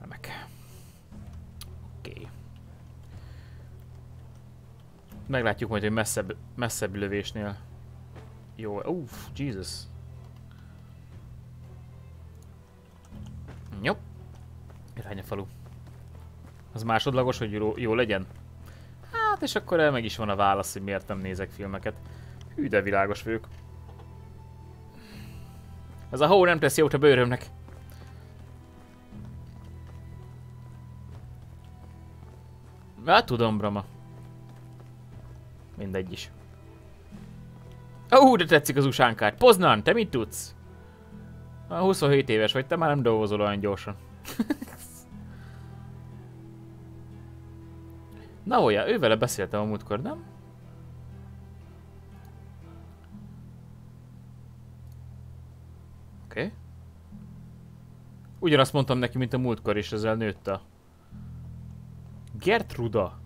Remek. Oké. Okay. Meglátjuk majd, hogy messzebb, messzebb lövésnél. Jó, uff, Jesus. Jó. Irány a falu. Az másodlagos, hogy jó, jó legyen? Hát, és akkor meg is van a válasz, hogy miért nem nézek filmeket. Hű, de világos vagyok. Ez a hó nem tesz jót a bőrömnek. Hát tudom, Brama. Mindegy is. Ó, uh, de tetszik az usánkát. Poznan, te mit tudsz? A 27 éves vagy, te már nem dolgozol olyan gyorsan. Na olyan, ővele beszéltem a múltkor, nem? Oké. Okay. Ugyanazt mondtam neki, mint a múltkor, és ezzel nőtt a... Gertruda.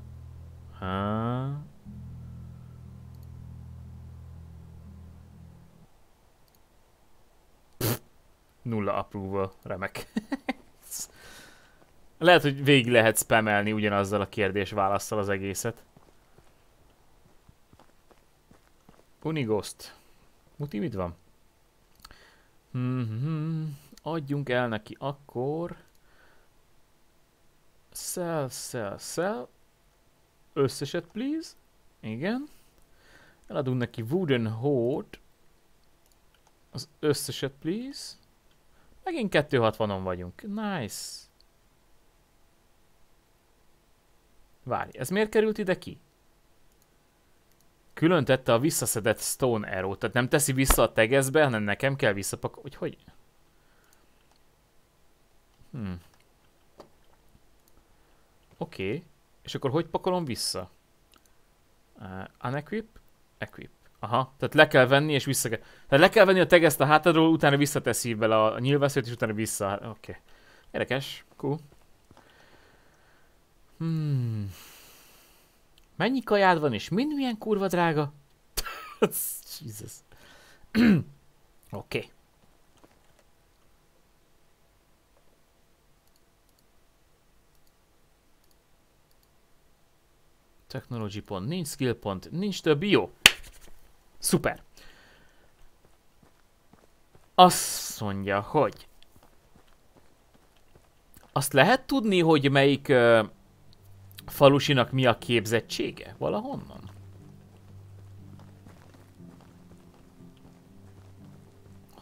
Ha. nulla approval, remek. lehet, hogy végig lehet spamelni ugyanazzal a kérdés válaszsal az egészet. Unighost. Muti, mit van? Mm-hmm. Adjunk el neki akkor... Sell, sell, sell. Összeset, please. Igen. Eladunk neki Wooden Horde. Az összeset, please. Megint 260-on vagyunk. Nice. Várj, ez miért került ide ki? Külön tette a visszaszedett Stone Arrow, tehát nem teszi vissza a tegezbe, hanem nekem kell visszapakolni. Hogy hogy? Hmm. Oké. Okay. És akkor hogy pakolom vissza? Uh, unequip? Equip. Aha, tehát le kell venni és vissza kell... Tehát le kell venni a tegezt a hátadról, utána visszateszi vele a nyilvesszőt, és utána vissza... Oké. Okay. Érdekes. Cool. Hmm. Mennyi kajád van, és mind milyen kurva drága? Jesus. Oké. okay. Technology pont, nincs skill pont, nincs több, jó. Szuper. Azt mondja, hogy... Azt lehet tudni, hogy melyik uh, falusinak mi a képzettsége? Valahonnan?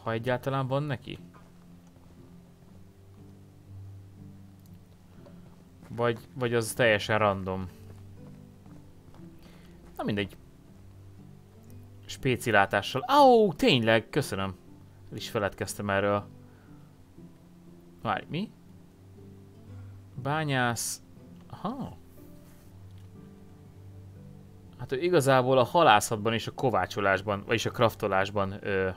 Ha egyáltalán van neki? Vagy, vagy az teljesen random. Na mindegy spécilátással. Ó, oh, tényleg, köszönöm. El is feledkeztem erről. Várj, mi? Bányász... Aha. Hát ő igazából a halászatban és a kovácsolásban, vagyis a kraftolásban ö,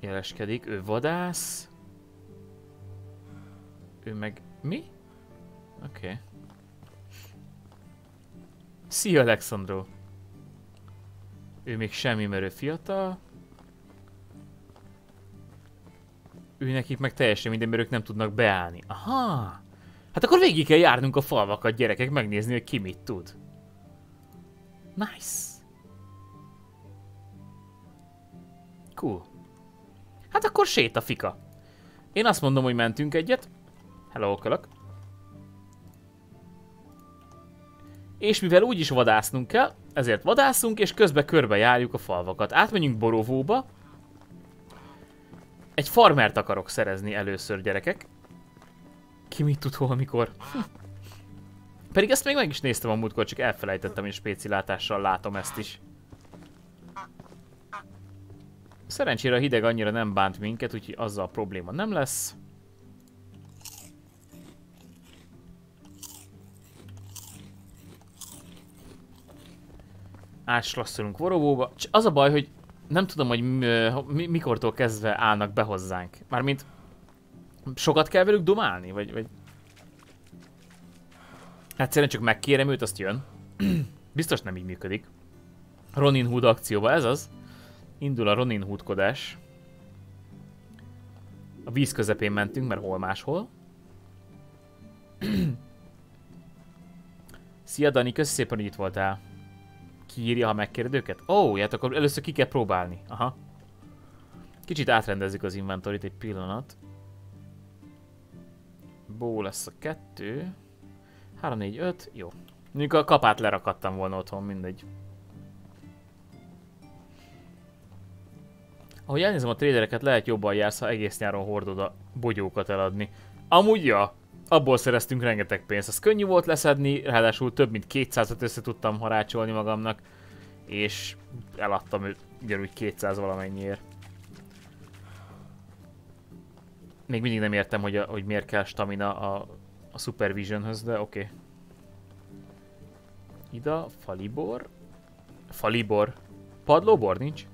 jeleskedik. Ő vadász. Ő meg... Mi? Oké. Okay. Szia, Alexandro! Ő még semmi, mert ő fiatal. Ő nekik meg teljesen minden, mert ők nem tudnak beállni. Aha! Hát akkor végig kell járnunk a falvakat, gyerekek, megnézni, hogy ki mit tud. Nice! Cool. Hát akkor sét a fika. Én azt mondom, hogy mentünk egyet. Hello, okolok. és mivel úgyis vadásznunk kell, ezért vadászunk, és közben körbe járjuk a falvakat. Átmenjünk Borovóba. Egy farmert akarok szerezni először, gyerekek. Ki mit tud hol, mikor. Pedig ezt még meg is néztem a múltkor, csak elfelejtettem, hogy spécilátással látom ezt is. Szerencsére a hideg annyira nem bánt minket, úgyhogy azzal probléma nem lesz. Átslasszolunk Vorovóba. Cs az a baj, hogy nem tudom, hogy mi mikortól kezdve állnak be hozzánk. Mármint sokat kell velük domálni, vagy... vagy... Egyszerűen csak megkérem őt, azt jön. Biztos nem így működik. Ronin Hood akcióba, ez az. Indul a Ronin Hoodkodás. A víz közepén mentünk, mert hol máshol. Szia Dani, köszi szépen, hogy itt voltál. Kiírja, ha megkérdőket? őket? Ó, oh, hát akkor először ki kell próbálni. Aha. Kicsit átrendezzük az inventorit egy pillanat. Bó lesz a kettő. 3, 4, 5, jó. Mondjuk a kapát lerakadtam volna otthon, mindegy. Ahogy elnézem a tradereket, lehet jobban jársz, ha egész nyáron hordod a bogyókat eladni. Amúgy ja, abból szereztünk rengeteg pénzt. Az könnyű volt leszedni, ráadásul több mint 200-at össze tudtam harácsolni magamnak, és eladtam ugyanúgy 200 valamennyiért. Még mindig nem értem, hogy, a, hogy miért kell stamina a, a Supervisionhöz, de oké. Okay. Ida, Falibor. Falibor. Padlóbor nincs?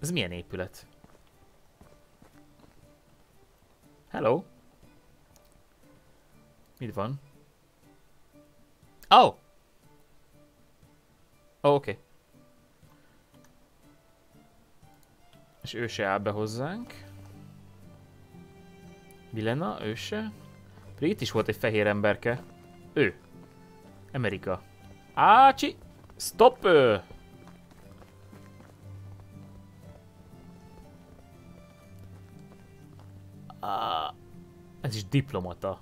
Ez milyen épület? Hello? Mit van? Oh! Oh, oké. Okay. És ő se áll be hozzánk. Milena, ő se. Itt is volt egy fehér emberke. Ő. Amerika. Ácsi! Stop! Ah, ez is diplomata.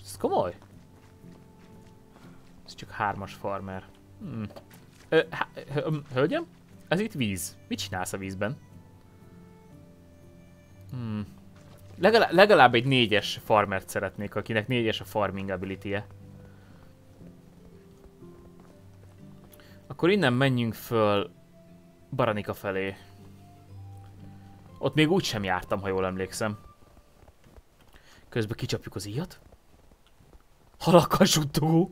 Ez komoly? Ez csak hármas farmer. Hmm. Ö, há, hölgyem? Ez itt víz. Mit csinálsz a vízben? Hmm. Legalább, legalább egy négyes farmert szeretnék, akinek négyes a farming ability -e. Akkor innen menjünk föl Baranika felé. Ott még úgy sem jártam, ha jól emlékszem. Közben kicsapjuk az íjat. Halakkal suttogó.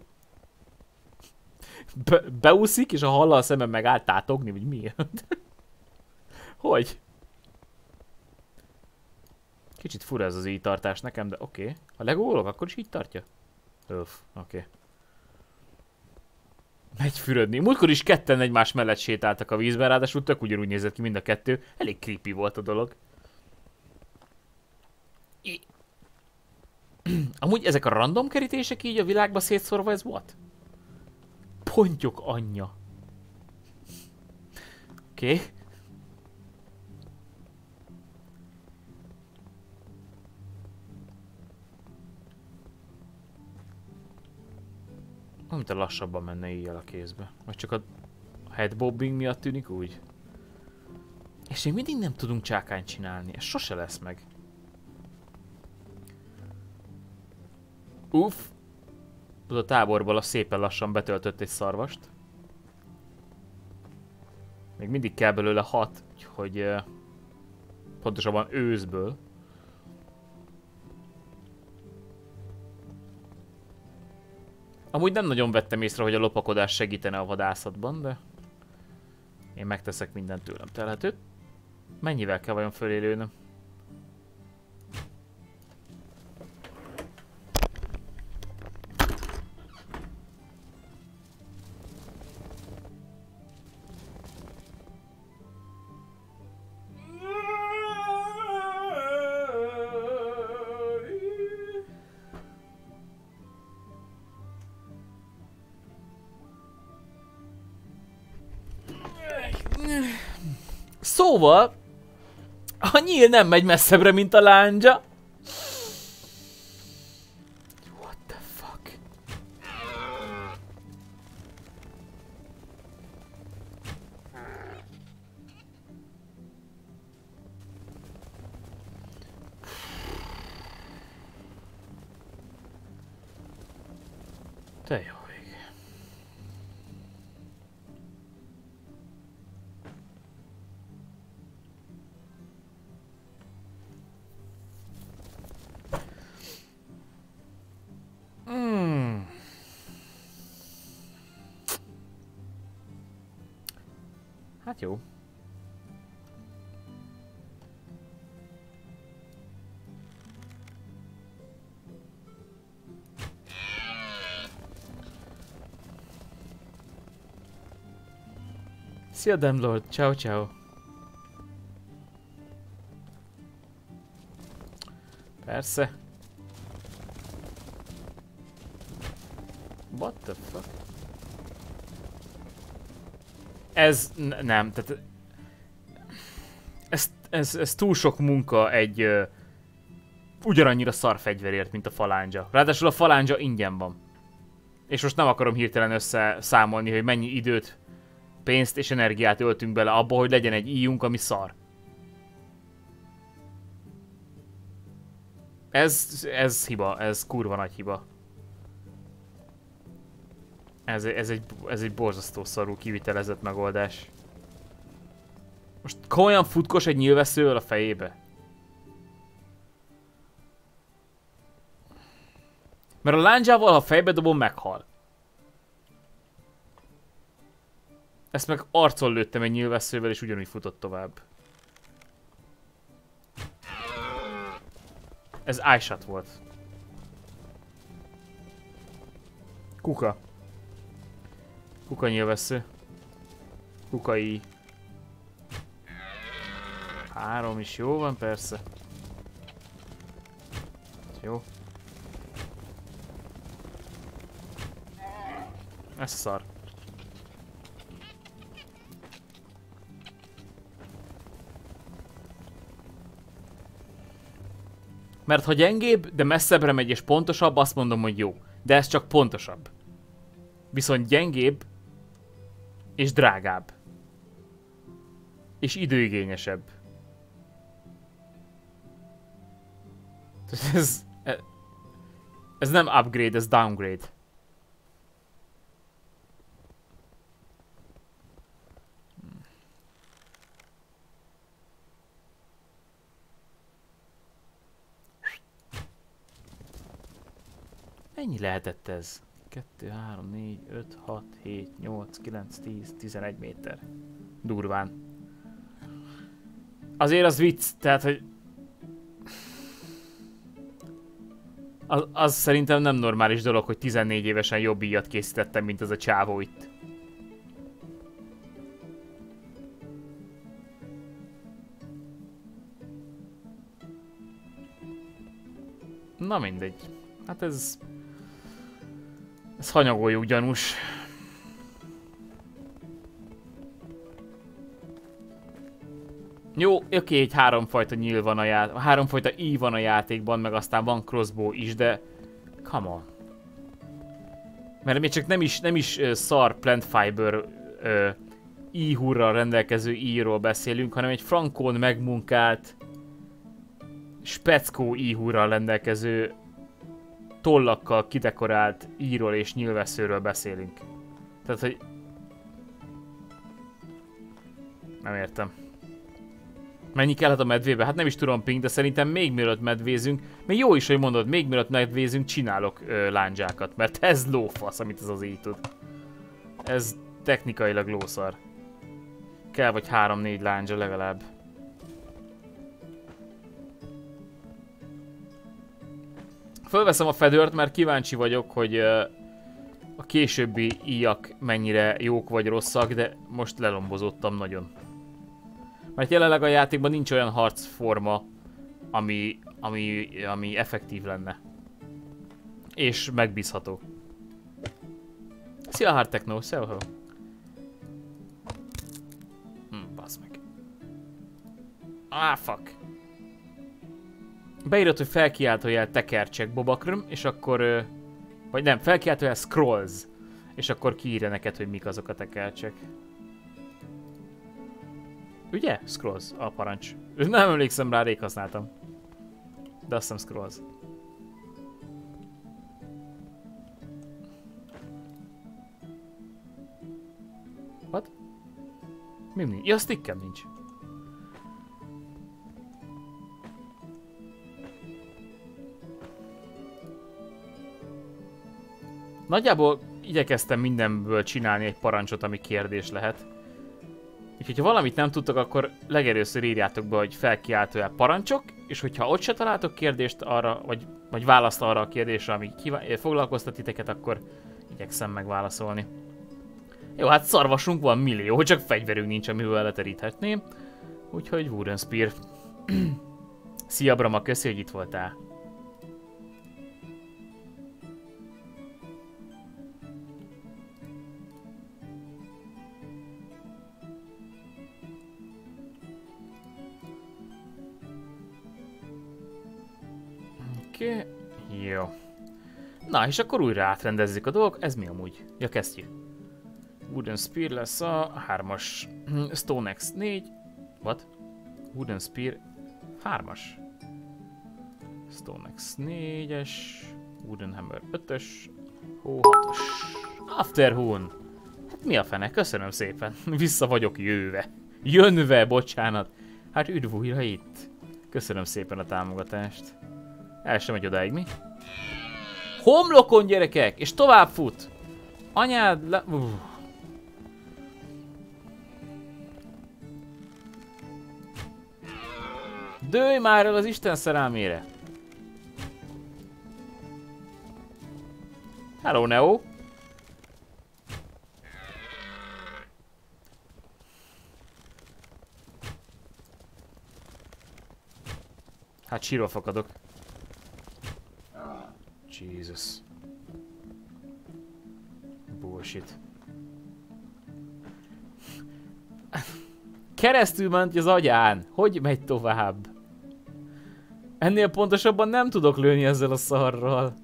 Be beúszik, és a hallal szemben meg állt tátogni, vagy miért? hogy? Kicsit fura ez az így tartás nekem, de oké. Okay. Ha lególok, akkor is így tartja? Öff, oké. Okay. Megy fürödni. Múltkor is ketten egymás mellett sétáltak a vízben, ráadásul tök ugyanúgy nézett ki mind a kettő. Elég creepy volt a dolog. I Amúgy ezek a random kerítések így a világba szétszorva, ez volt? Pontyok anyja. Oké. Okay. Amit a lassabban menne éjjel a kézbe. Vagy csak a headbobbing miatt tűnik úgy? És még mindig nem tudunk csákányt csinálni. Ez sose lesz meg. Uff. A táborból a szépen lassan betöltött egy szarvast. Még mindig kell belőle hat, hogy pontosabban őszből. Amúgy nem nagyon vettem észre, hogy a lopakodás segítene a vadászatban, de én megteszek mindent tőlem telhetőt. Mennyivel kell vajon fölélőnöm? Szóval, a nyíl nem megy messzebbre, mint a lándzsa. Jó. Szia Demlord, ciao ciao. Persze. What the fuck? Ez nem, tehát... Ez, ez, ez túl sok munka egy uh, ugyanannyira szar fegyverért, mint a falánja. Ráadásul a falánja ingyen van. És most nem akarom hirtelen összeszámolni, hogy mennyi időt, pénzt és energiát öltünk bele abba, hogy legyen egy íjunk, ami szar. Ez, ez hiba, ez kurva nagy hiba. Ez, ez, egy, ez egy borzasztó szarú kivitelezett megoldás. Most komolyan futkos egy nyilvesszővel a fejébe? Mert a lándzsával, ha fejbe dobom, meghal. Ezt meg arcon lőttem egy nyilvesszővel, és ugyanúgy futott tovább. Ez iShot volt. Kuka. Kuka nyilvessző. Kukai. Három is jó van persze. Jó. Ez szar. Mert ha gyengébb, de messzebbre megy és pontosabb, azt mondom, hogy jó. De ez csak pontosabb. Viszont gyengébb és drágább. És időigényesebb. Ez, ez nem upgrade, ez downgrade. Mennyi lehetett ez? 2, 3, 4, 5, 6, 7, 8, 9, 10, 11 méter. Durván. Azért az vicc, tehát, hogy... Az, az szerintem nem normális dolog, hogy 14 évesen jobb íjat készítettem, mint az a csávó itt. Na mindegy. Hát ez ez hanyagoljuk gyanús. Jó, oké, egy háromfajta nyíl van a ját háromfajta i van a játékban, meg aztán van crossbow is, de... Come on. Mert még csak nem is, nem is uh, szar plant fiber uh, i-hurral rendelkező i-ról beszélünk, hanem egy frankon megmunkált speckó i-hurral rendelkező tollakkal kidekorált íról és nyilvesszőről beszélünk. Tehát, hogy... Nem értem. Mennyi kellhet a medvébe? Hát nem is tudom, Pink, de szerintem még mielőtt medvézünk, még jó is, hogy mondod, még mielőtt medvézünk, csinálok ö, lándzsákat, mert ez lófasz, amit ez az így tud. Ez technikailag lószar. Kell vagy 3-4 lándzsa legalább. Fölveszem a fedőrt, mert kíváncsi vagyok, hogy a későbbi íjak mennyire jók vagy rosszak, de most lelombozottam nagyon. Mert jelenleg a játékban nincs olyan harcforma, ami, ami, ami effektív lenne. És megbízható. Szia Hard Techno, szelho! Hm, basz meg. Ah, fuck. Beírod, hogy felkiáltójel tekercsek Bobakrum, és akkor... Vagy nem, felkiáltójel scrolls. És akkor kiírja neked, hogy mik azok a tekercsek. Ugye? Scrolls a parancs. Nem emlékszem rá, rég használtam. De azt hiszem scrolls. What? Mi mi? Ja, stickem nincs. Nagyjából igyekeztem mindenből csinálni egy parancsot, ami kérdés lehet. Úgyhogy ha valamit nem tudtok, akkor legelőször írjátok be, hogy felkiáltójel parancsok, és hogyha ott se találtok kérdést arra, vagy, vagy választ arra a kérdésre, ami foglalkoztat titeket, akkor igyekszem megválaszolni. Jó, hát szarvasunk van millió, csak fegyverünk nincs, amivel leteríthetném. Úgyhogy Wooden Spear. Szia Brama, köszi, hogy itt voltál. Oké, okay. jó. Na, és akkor újra átrendezzük a dolgok. Ez mi amúgy? Ja, kezdjük. Wooden Spear lesz a hármas. Stone X 4. What? Wooden Spear 3-as. Stone X 4-es. Wooden Hammer 5-ös. Hó 6-os. Afterhoon. Hát mi a fene? Köszönöm szépen. Vissza vagyok jöve. Jönve, bocsánat. Hát üdv újra itt. Köszönöm szépen a támogatást. El sem megy odáig, mi? Homlokon, gyerekek! És tovább fut! Anyád le... Uh. Dőj már el az Isten szerelmére! Hello, Neo! Hát sírva fakadok. Jesus. Bullshit. Keresztül ment az agyán. Hogy megy tovább? Ennél pontosabban nem tudok lőni ezzel a szarral.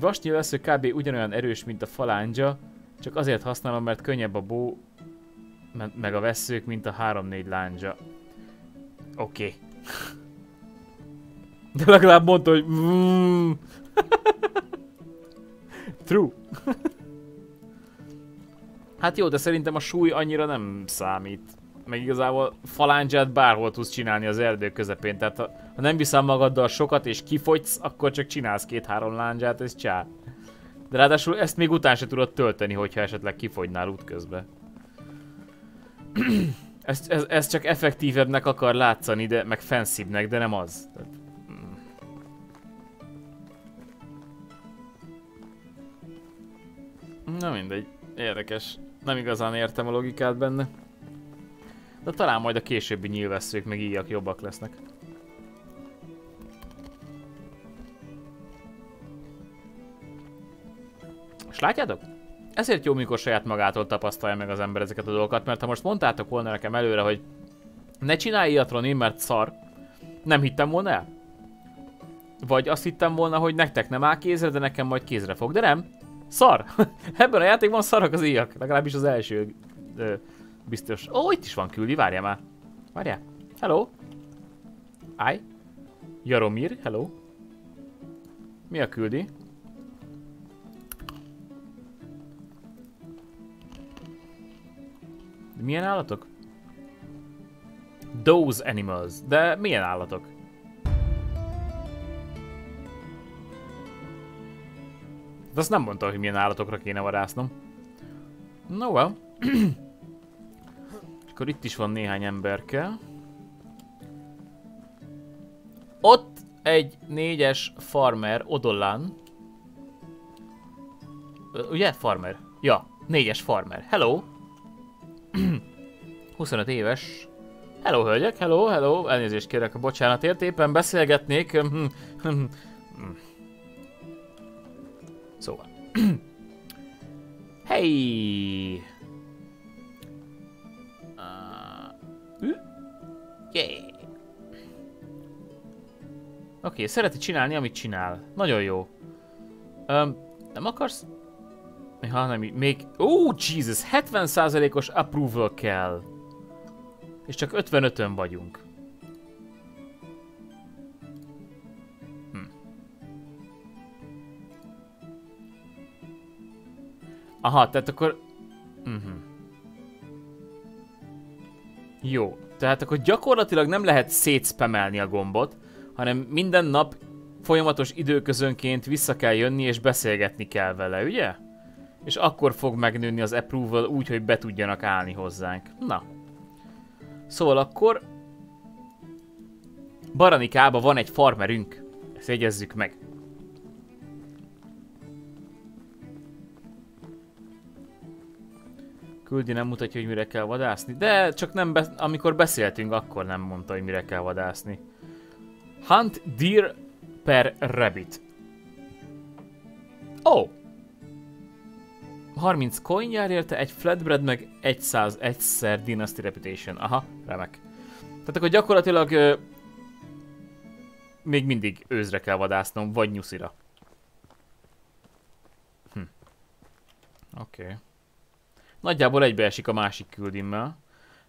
vasnyi vesző kb. ugyanolyan erős, mint a falánja, csak azért használom, mert könnyebb a bó, meg a veszők, mint a 3-4 lándzsa. Oké. Okay. De legalább mondta, hogy... Mm. True. hát jó, de szerintem a súly annyira nem számít. Meg igazából faláncsát bárhol tudsz csinálni az erdő közepén. Tehát ha, ha nem viszel magaddal sokat és kifogysz, akkor csak csinálsz két-három láncsát, ez csá. De ráadásul ezt még után se tudod tölteni, hogyha esetleg kifogynál útközben. ez, ez, ez csak effektívebbnek akar látszani, de meg fenszibbnek, de nem az. Tehát Na mindegy, érdekes. Nem igazán értem a logikát benne. De talán majd a későbbi nyilvesszők meg íjak jobbak lesznek. És látjátok? Ezért jó, mikor saját magától tapasztalja meg az ember ezeket a dolgokat, mert ha most mondtátok volna nekem előre, hogy ne csinálj ilyet, Ronin, mert szar, nem hittem volna el. Vagy azt hittem volna, hogy nektek nem áll kézre, de nekem majd kézre fog, de nem. Szar! Ebben a játékban szarak az íjak, legalábbis az első ö, biztos. Ó, itt is van küldi, várjál már. Várjál. Hello. Áj. Jaromir, hello. Mi a küldi? De milyen állatok? Those animals. De milyen állatok? De azt nem mondta, hogy milyen állatokra kéne vadásznom. No well. Akkor itt is van néhány emberke. Ott egy négyes farmer, Odollan. Ugye? Farmer. Ja, négyes farmer. Hello. 25 éves. Hello, hölgyek, hello, hello. Elnézést kérek a bocsánatért, éppen beszélgetnék. Szóval. hey! Uh, yeah! Oké, okay, szereti csinálni, amit csinál. Nagyon jó. Um, nem akarsz? Ha nem, még... Ó, oh, Jesus! 70%-os approval kell. És csak 55-ön vagyunk. Aha, tehát akkor... Uh -huh. Jó, tehát akkor gyakorlatilag nem lehet szétspemelni a gombot, hanem minden nap folyamatos időközönként vissza kell jönni és beszélgetni kell vele, ugye? és akkor fog megnőni az approval úgy, hogy be tudjanak állni hozzánk. Na. Szóval akkor Baranikába van egy farmerünk. Ezt jegyezzük meg. Küldi nem mutatja, hogy mire kell vadászni, de csak nem be amikor beszéltünk, akkor nem mondta, hogy mire kell vadászni. Hunt deer per rabbit. Oh! 30 coin jár érte, egy flatbread, meg 100 egyszer Dynasty Reputation. Aha, remek. Tehát akkor gyakorlatilag ö, még mindig őzre kell vadásznom, vagy nyuszira. Hm. Oké. Okay. Nagyjából egybeesik a másik küldimmel.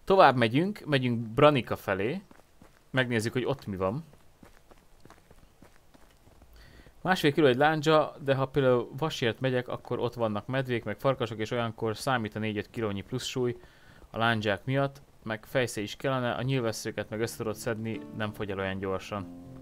Tovább megyünk, megyünk Branika felé. Megnézzük, hogy ott mi van. Másfél kiló egy lándzsa, de ha például vasért megyek, akkor ott vannak medvék, meg farkasok, és olyankor számít a 4-5 kilónyi plusz súly a lándzsák miatt, meg fejsze is kellene, a nyilvesszőket meg össze tudod szedni, nem fogy el olyan gyorsan.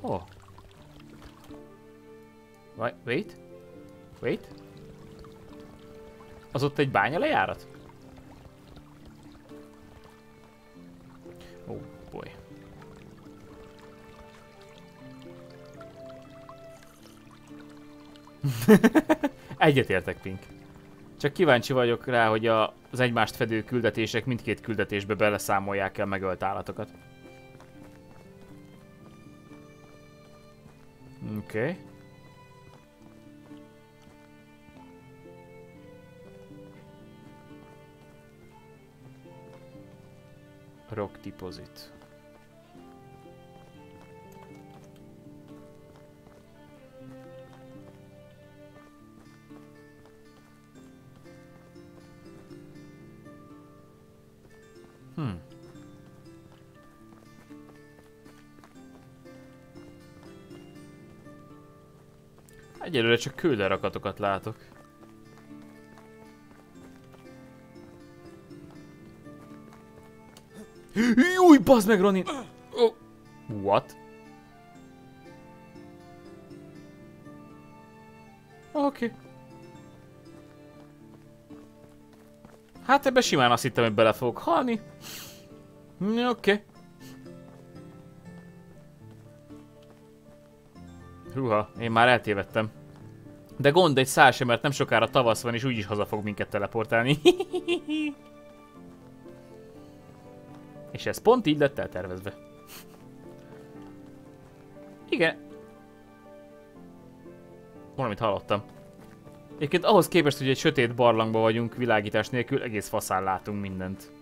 Oh. Wait. Wait. Az ott egy bánya lejárat? Oh boy. Egyetértek, Pink. Csak kíváncsi vagyok rá, hogy a, az egymást fedő küldetések mindkét küldetésbe beleszámolják el megölt állatokat. Okay. Rock deposit. Hmm. Egyelőre csak külderakatokat látok. Júj, bazd meg, Ronin! Oh. What? Oké. Okay. Hát ebbe simán azt hittem, hogy bele fogok halni. Oké. Okay. Húha, én már eltévedtem. De gond egy szál sem, mert nem sokára tavasz van, és úgyis haza fog minket teleportálni. És ez pont így lett eltervezve. Igen. Valamit hallottam. Egyébként ahhoz képest, hogy egy sötét barlangba vagyunk világítás nélkül, egész faszán látunk mindent.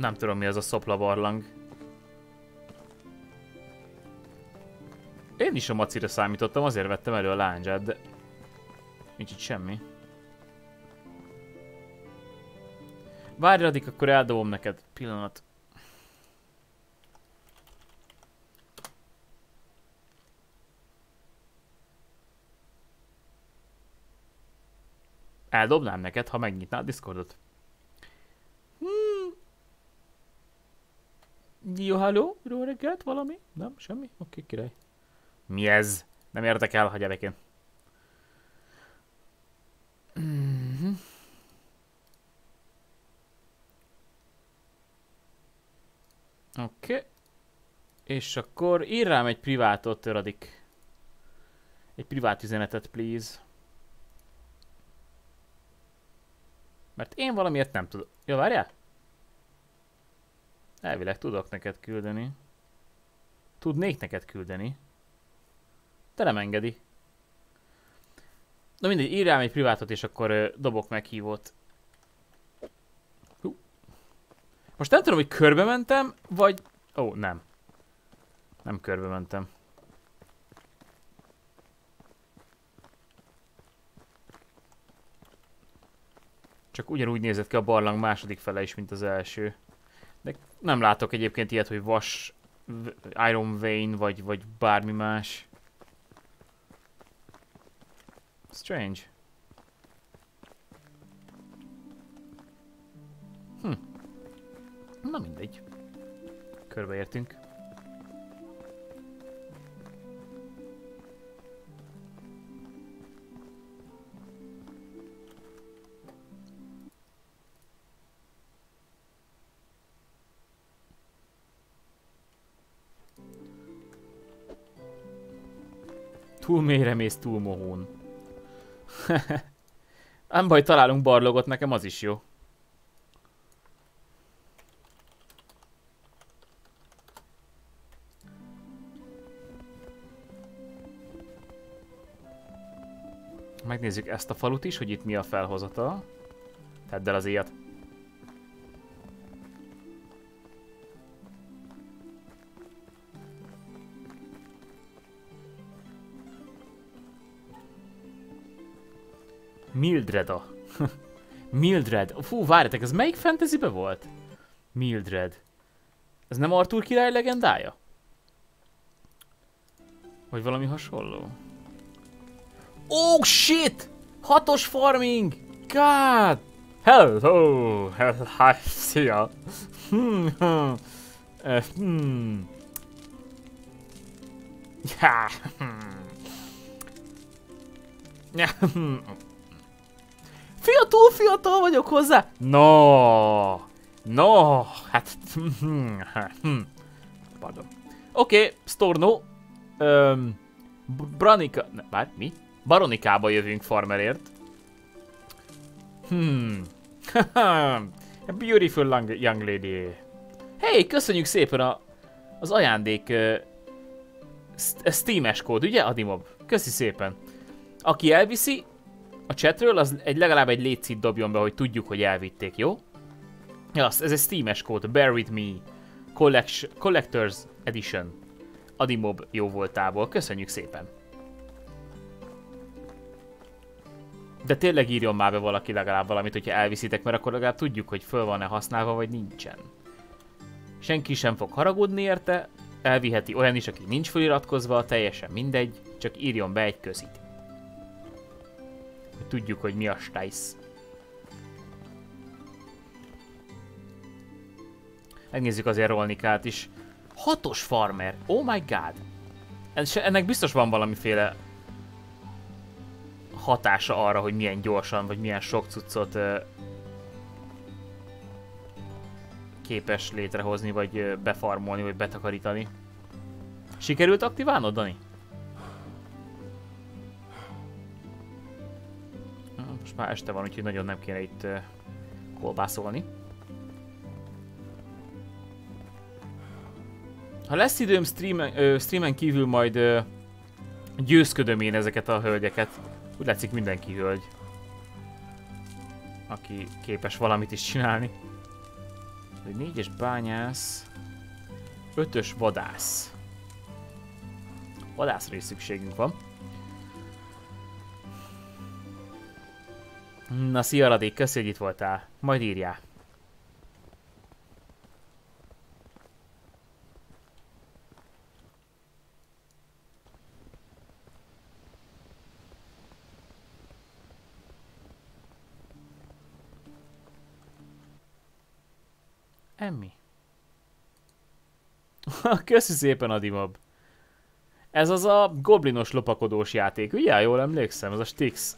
Nem tudom mi az a szopla barlang. Én is a macira számítottam, azért vettem elő a láncsát, de... Nincs itt semmi. Várj, Radik, akkor eldobom neked. Pillanat. Eldobnám neked, ha megnyitnád Discordot. Hmm. Jó, halló? Jó reggelt, valami? Nem, semmi? Oké, okay, király. Mi ez? Nem érdekel, ha gyerekén. Mm -hmm. Oké. Okay. És akkor ír rám egy privátot, Radik. Egy privát üzenetet, please. Mert én valamiért nem tudok. Jó, várjál? Elvileg tudok neked küldeni. Tudnék neked küldeni. De nem engedi. Na mindegy, ír rám egy privátot, és akkor ö, dobok meghívót. Most nem tudom, hogy körbe mentem, vagy... Ó, oh, nem. Nem körbe mentem. Csak ugyanúgy nézett ki a barlang második fele is, mint az első. De nem látok egyébként ilyet, hogy vas, Iron Vein, vagy, vagy bármi más. Strange. Hm. Na mindegy. Körbeértünk. Túl mélyre mész, túl mohón. Nem baj, találunk barlogot, nekem az is jó. Megnézzük ezt a falut is, hogy itt mi a felhozata. Tedd el az ilyet. Mildreda. Mildred. Fú, várjatok, ez melyik fantasybe volt? Mildred. Ez nem Arthur király legendája? Vagy valami hasonló? Oh shit! Hatos farming! God! Hello! Hello! Szia! Hmm, hmm. Uh, hmm. Hmm. Yeah. Fia, túl fiatal vagyok hozzá! No! No! Hát... Pardon. Oké, okay, Storno. Um, Branika... Ne, várj, mi? Baronikába jövünk farmerért. Hmm. A beautiful young lady. Hey, köszönjük szépen a, az ajándék uh, Steam-es kód, ugye Adimob? Köszi szépen. Aki elviszi, a chatről, az egy, legalább egy létszit dobjon be, hogy tudjuk, hogy elvitték, jó? Ja, ez egy Steam-es kód, Bear With Me, Collect Collector's Edition, Adimob jó voltából, köszönjük szépen! De tényleg írjon már be valaki legalább valamit, hogyha elviszitek, mert akkor legalább tudjuk, hogy föl van-e használva, vagy nincsen. Senki sem fog haragudni érte, elviheti olyan is, aki nincs feliratkozva, teljesen mindegy, csak írjon be egy közit tudjuk, hogy mi a stájsz. Megnézzük azért Rolnikát is. Hatos farmer! Oh my god! Ennek biztos van valamiféle hatása arra, hogy milyen gyorsan, vagy milyen sok cuccot képes létrehozni, vagy befarmolni, vagy betakarítani. Sikerült aktiválnod, Dani? Már este van, úgyhogy nagyon nem kéne itt kolbászolni. Ha lesz időm streamen, streamen kívül majd győzködöm én ezeket a hölgyeket. Úgy látszik mindenki hölgy. Aki képes valamit is csinálni. Négyes bányász. Ötös vadász. Vadászra is szükségünk van. Na, szia Radék, köszi, hogy itt voltál. Majd írjál. Emmi. Köszi szépen, Adimob. Ez az a goblinos lopakodós játék, ugye? Jól emlékszem, ez a Stix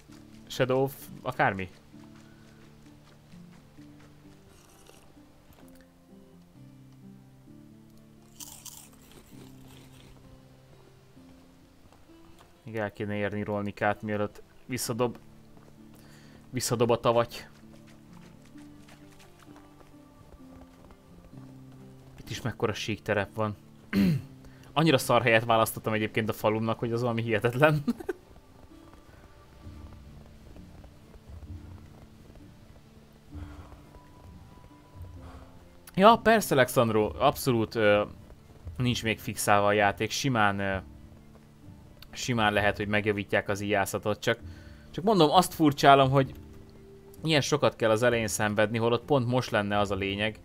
Shadow of akármi. Még el kéne érni Rolnikát, mielőtt visszadob, visszadob a tavaty. Itt is mekkora sík terep van. Annyira szar helyet választottam egyébként a falumnak, hogy az valami hihetetlen. Ja, persze, Alexandro, abszolút ö, nincs még fixálva a játék, simán, ö, simán lehet, hogy megjavítják az ijászatot, csak, csak mondom, azt furcsálom, hogy ilyen sokat kell az elején szenvedni, holott pont most lenne az a lényeg,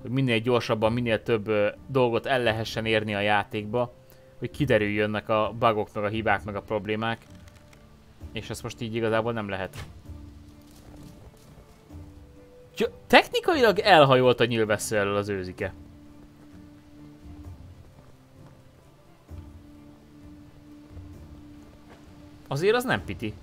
hogy minél gyorsabban, minél több ö, dolgot el lehessen érni a játékba, hogy kiderüljönnek a bugok, meg a hibák, meg a problémák. És ezt most így igazából nem lehet. Ja, technikailag elhajolt a nyilvessző elől az őzike. Azért az nem piti.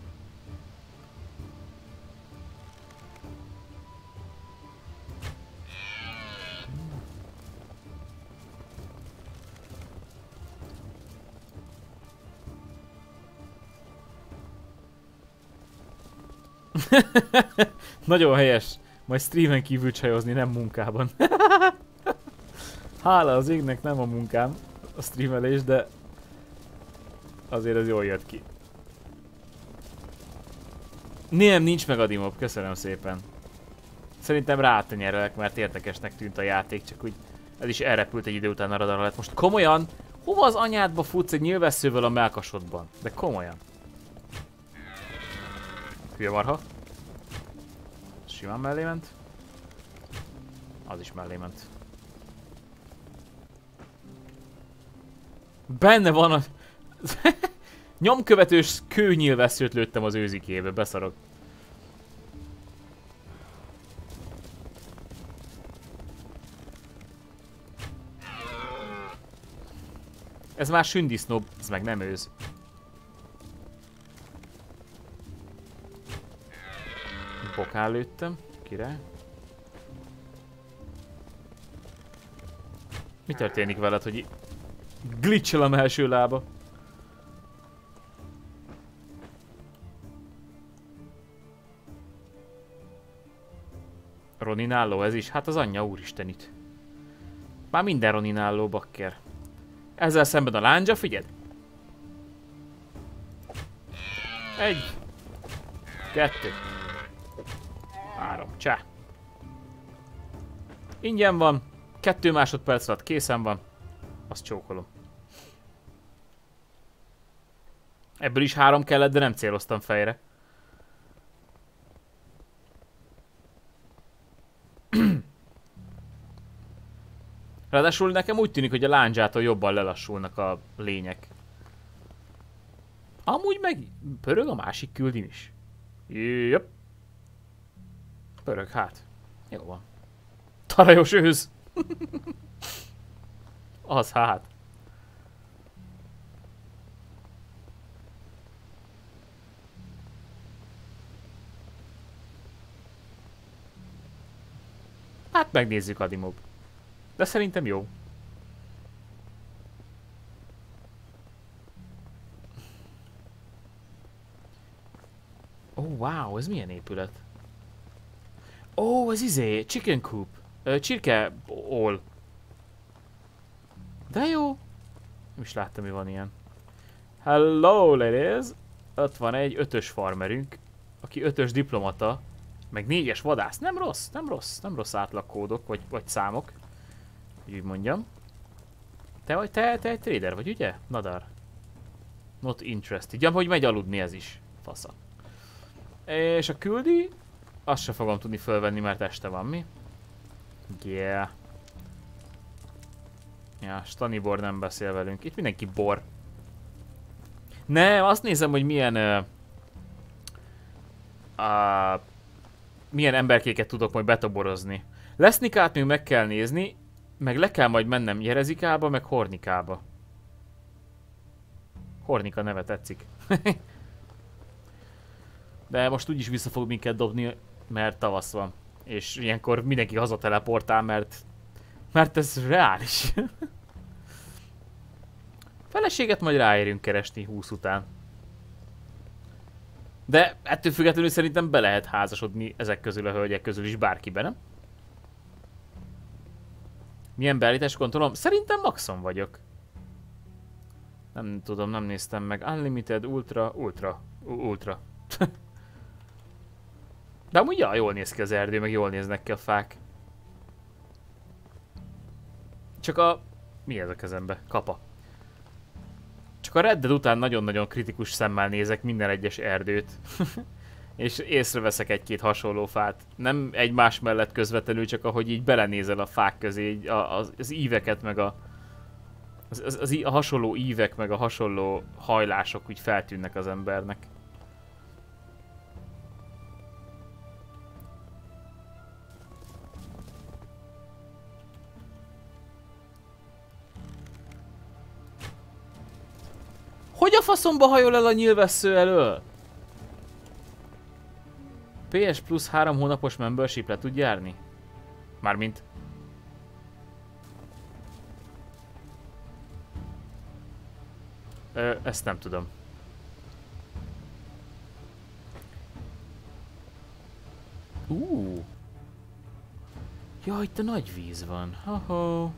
Nagyon helyes. Majd streamen kívül csajozni, nem munkában. Hála az égnek nem a munkám, a streamelés, de azért ez jól jött ki. Nem, nincs meg a dimob, köszönöm szépen. Szerintem rátenyerelek, mert érdekesnek tűnt a játék, csak úgy ez is elrepült egy idő után a radarra lett. Most komolyan, hova az anyádba futsz egy nyilvesszővel a melkasodban? De komolyan. Hülye marha. Simán mellé ment. Az is mellé ment. Benne van a... Nyomkövetős kőnyilvesszőt lőttem az őzikébe, beszarok. Ez már sündisznó, ez meg nem őz. Bokán lőttem, király. Mi történik veled, hogy glitchel a első lába? Ronináló ez is? Hát az anyja úristen itt. Már minden Ronináló bakker. Ezzel szemben a lándzsa, figyeld! Egy. Kettő. Három. Csá. Ingyen van. Kettő másodperc alatt készen van. Azt csókolom. Ebből is három kellett, de nem céloztam fejre. Ráadásul nekem úgy tűnik, hogy a lándzsától jobban lelassulnak a lények. Amúgy meg pörög a másik küldin is. Jöp. Pörög, hát. Jó van. Tarajos őz. Az hát. Hát megnézzük Adimob. De szerintem jó. Oh, wow, ez milyen épület? Ó, oh, ez izé, chicken coop. Uh, csirke all. De jó. Nem is láttam, mi van ilyen. Hello, ladies! Ott van egy ötös farmerünk, aki ötös diplomata, meg négyes vadász. Nem rossz, nem rossz, nem rossz átlagkódok, vagy, vagy számok. Úgy mondjam. Te vagy, te, te egy trader vagy, ugye? Nadar. Not interested. Ja, hogy megy aludni ez is. Fasza. És a küldi, azt se fogom tudni fölvenni, mert este van, mi? Yeah. Ja, Stanibor nem beszél velünk. Itt mindenki bor. Ne, azt nézem, hogy milyen... Uh, uh, milyen emberkéket tudok majd betoborozni. Lesznikát még meg kell nézni, meg le kell majd mennem Jerezikába, meg Hornikába. Hornika neve tetszik. De most úgyis vissza fog minket dobni, mert tavasz van. És ilyenkor mindenki hazateleportál, mert... Mert ez reális. Feleséget majd ráérünk keresni 20 után. De ettől függetlenül szerintem be lehet házasodni ezek közül a hölgyek közül is bárkiben, nem? Milyen beállítás kontrollom? Szerintem maxon vagyok. Nem tudom, nem néztem meg. Unlimited, Ultra, Ultra, Ultra. De amúgy ja, jól néz ki az erdő, meg jól néznek ki a fák. Csak a... Mi ez a kezembe? Kapa. Csak a Red után nagyon-nagyon kritikus szemmel nézek minden egyes erdőt. és észreveszek egy-két hasonló fát. Nem egymás mellett közvetlenül, csak ahogy így belenézel a fák közé, így a, az, az íveket, meg a, az, az, az, a hasonló ívek, meg a hasonló hajlások úgy feltűnnek az embernek. Faszomba hajol el a nyilvessző elől? PS Plus 3 hónapos membership le tud járni? Mármint... Ö, ezt nem tudom. Uh. Ja, itt a nagy víz van. Ha-ho.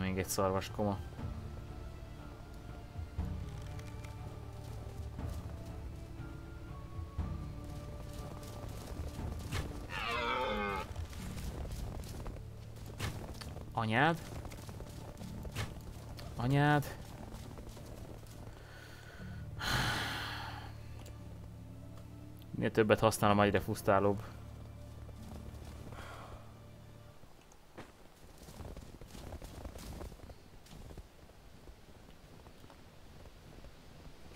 Még egy szarvaskoma. Anyád. Anyád. Minél többet használom, egyre fusztálóbb.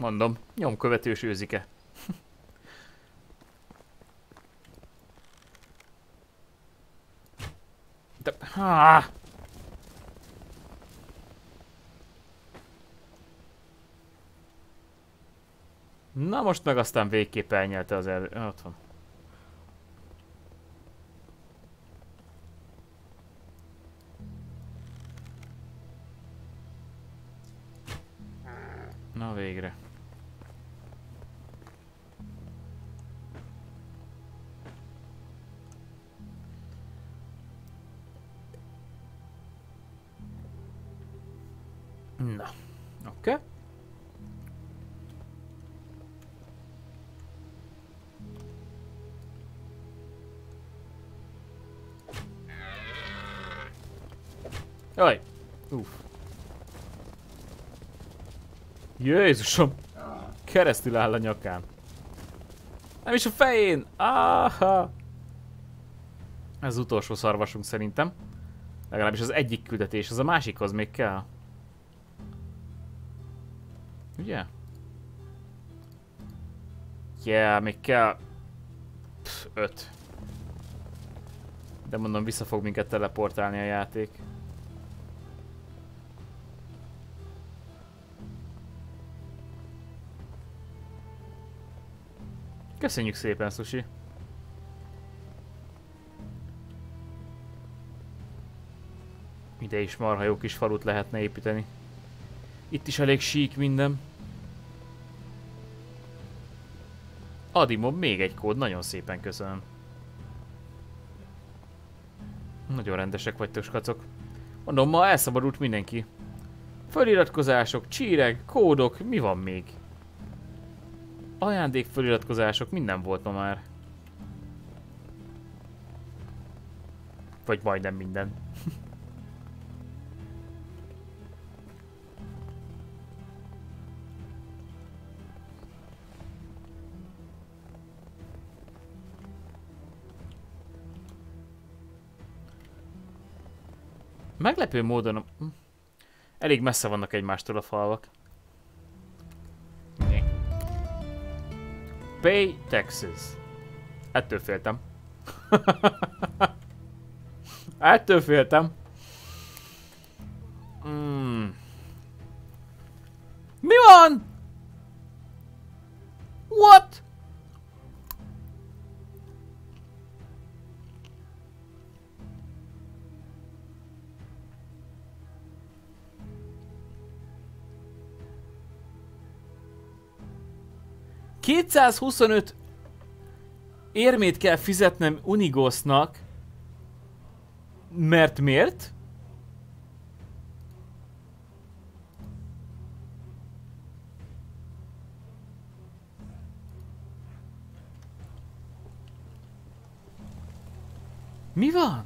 Mondom, nyomkövetős őzike. De... Na most meg aztán végképp elnyelte az el... Ott van. Na végre. Na, oké. Okay. Jaj! Uff. Jézusom! Keresztül áll a nyakán. Nem is a fején! Aha! Ez az utolsó szarvasunk szerintem. Legalábbis az egyik küldetés, az a másikhoz még kell. Ugye? Yeah, még kell... Pff, öt. De mondom, vissza fog minket teleportálni a játék. Köszönjük szépen, Sushi. Ide is marha jó kis falut lehetne építeni. Itt is elég sík minden. Adimob még egy kód, nagyon szépen köszönöm. Nagyon rendesek vagytok, skacok. Mondom, ma elszabadult mindenki. Föliratkozások, csírek, kódok, mi van még? Ajándék feliratkozások, minden volt ma már. Vagy majdnem minden. Meglepő módon elég messze vannak egymástól a falvak. Pay taxes. Ettől féltem. Ettől féltem. Mm. Mi van? What? 225 érmét kell fizetnem Unigosnak, mert miért? Mi van?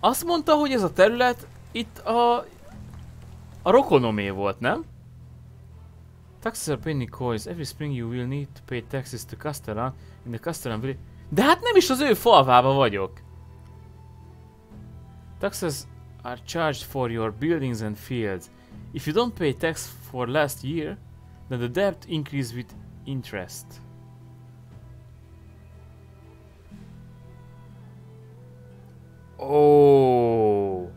Azt mondta, hogy ez a terület itt a... A rokonomé volt, nem? Taxes are paid in coins. Every spring you will need to pay taxes to Castellan. In the Castellan will... De hát nem is az ő vagyok! Taxes are charged for your buildings and fields. If you don't pay tax for last year, then the debt increases with interest. Oh!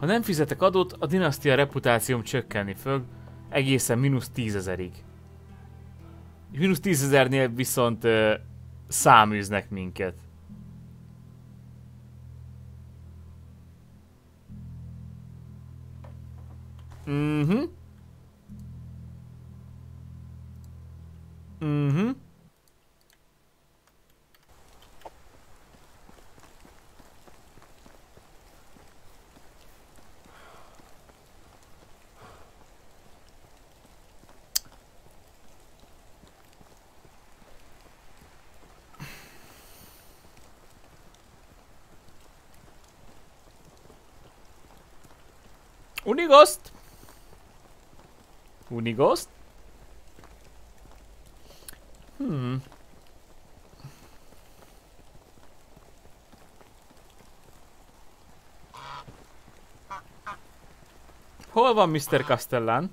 Ha nem fizetek adót, a dinasztia reputációm csökkenni fog egészen mínusz tízezerig. Mínusz tízezernél viszont uh, száműznek minket. Mhm. Mhm. Unigost! Unigost? Hmm. Hol van Mr. Castellan?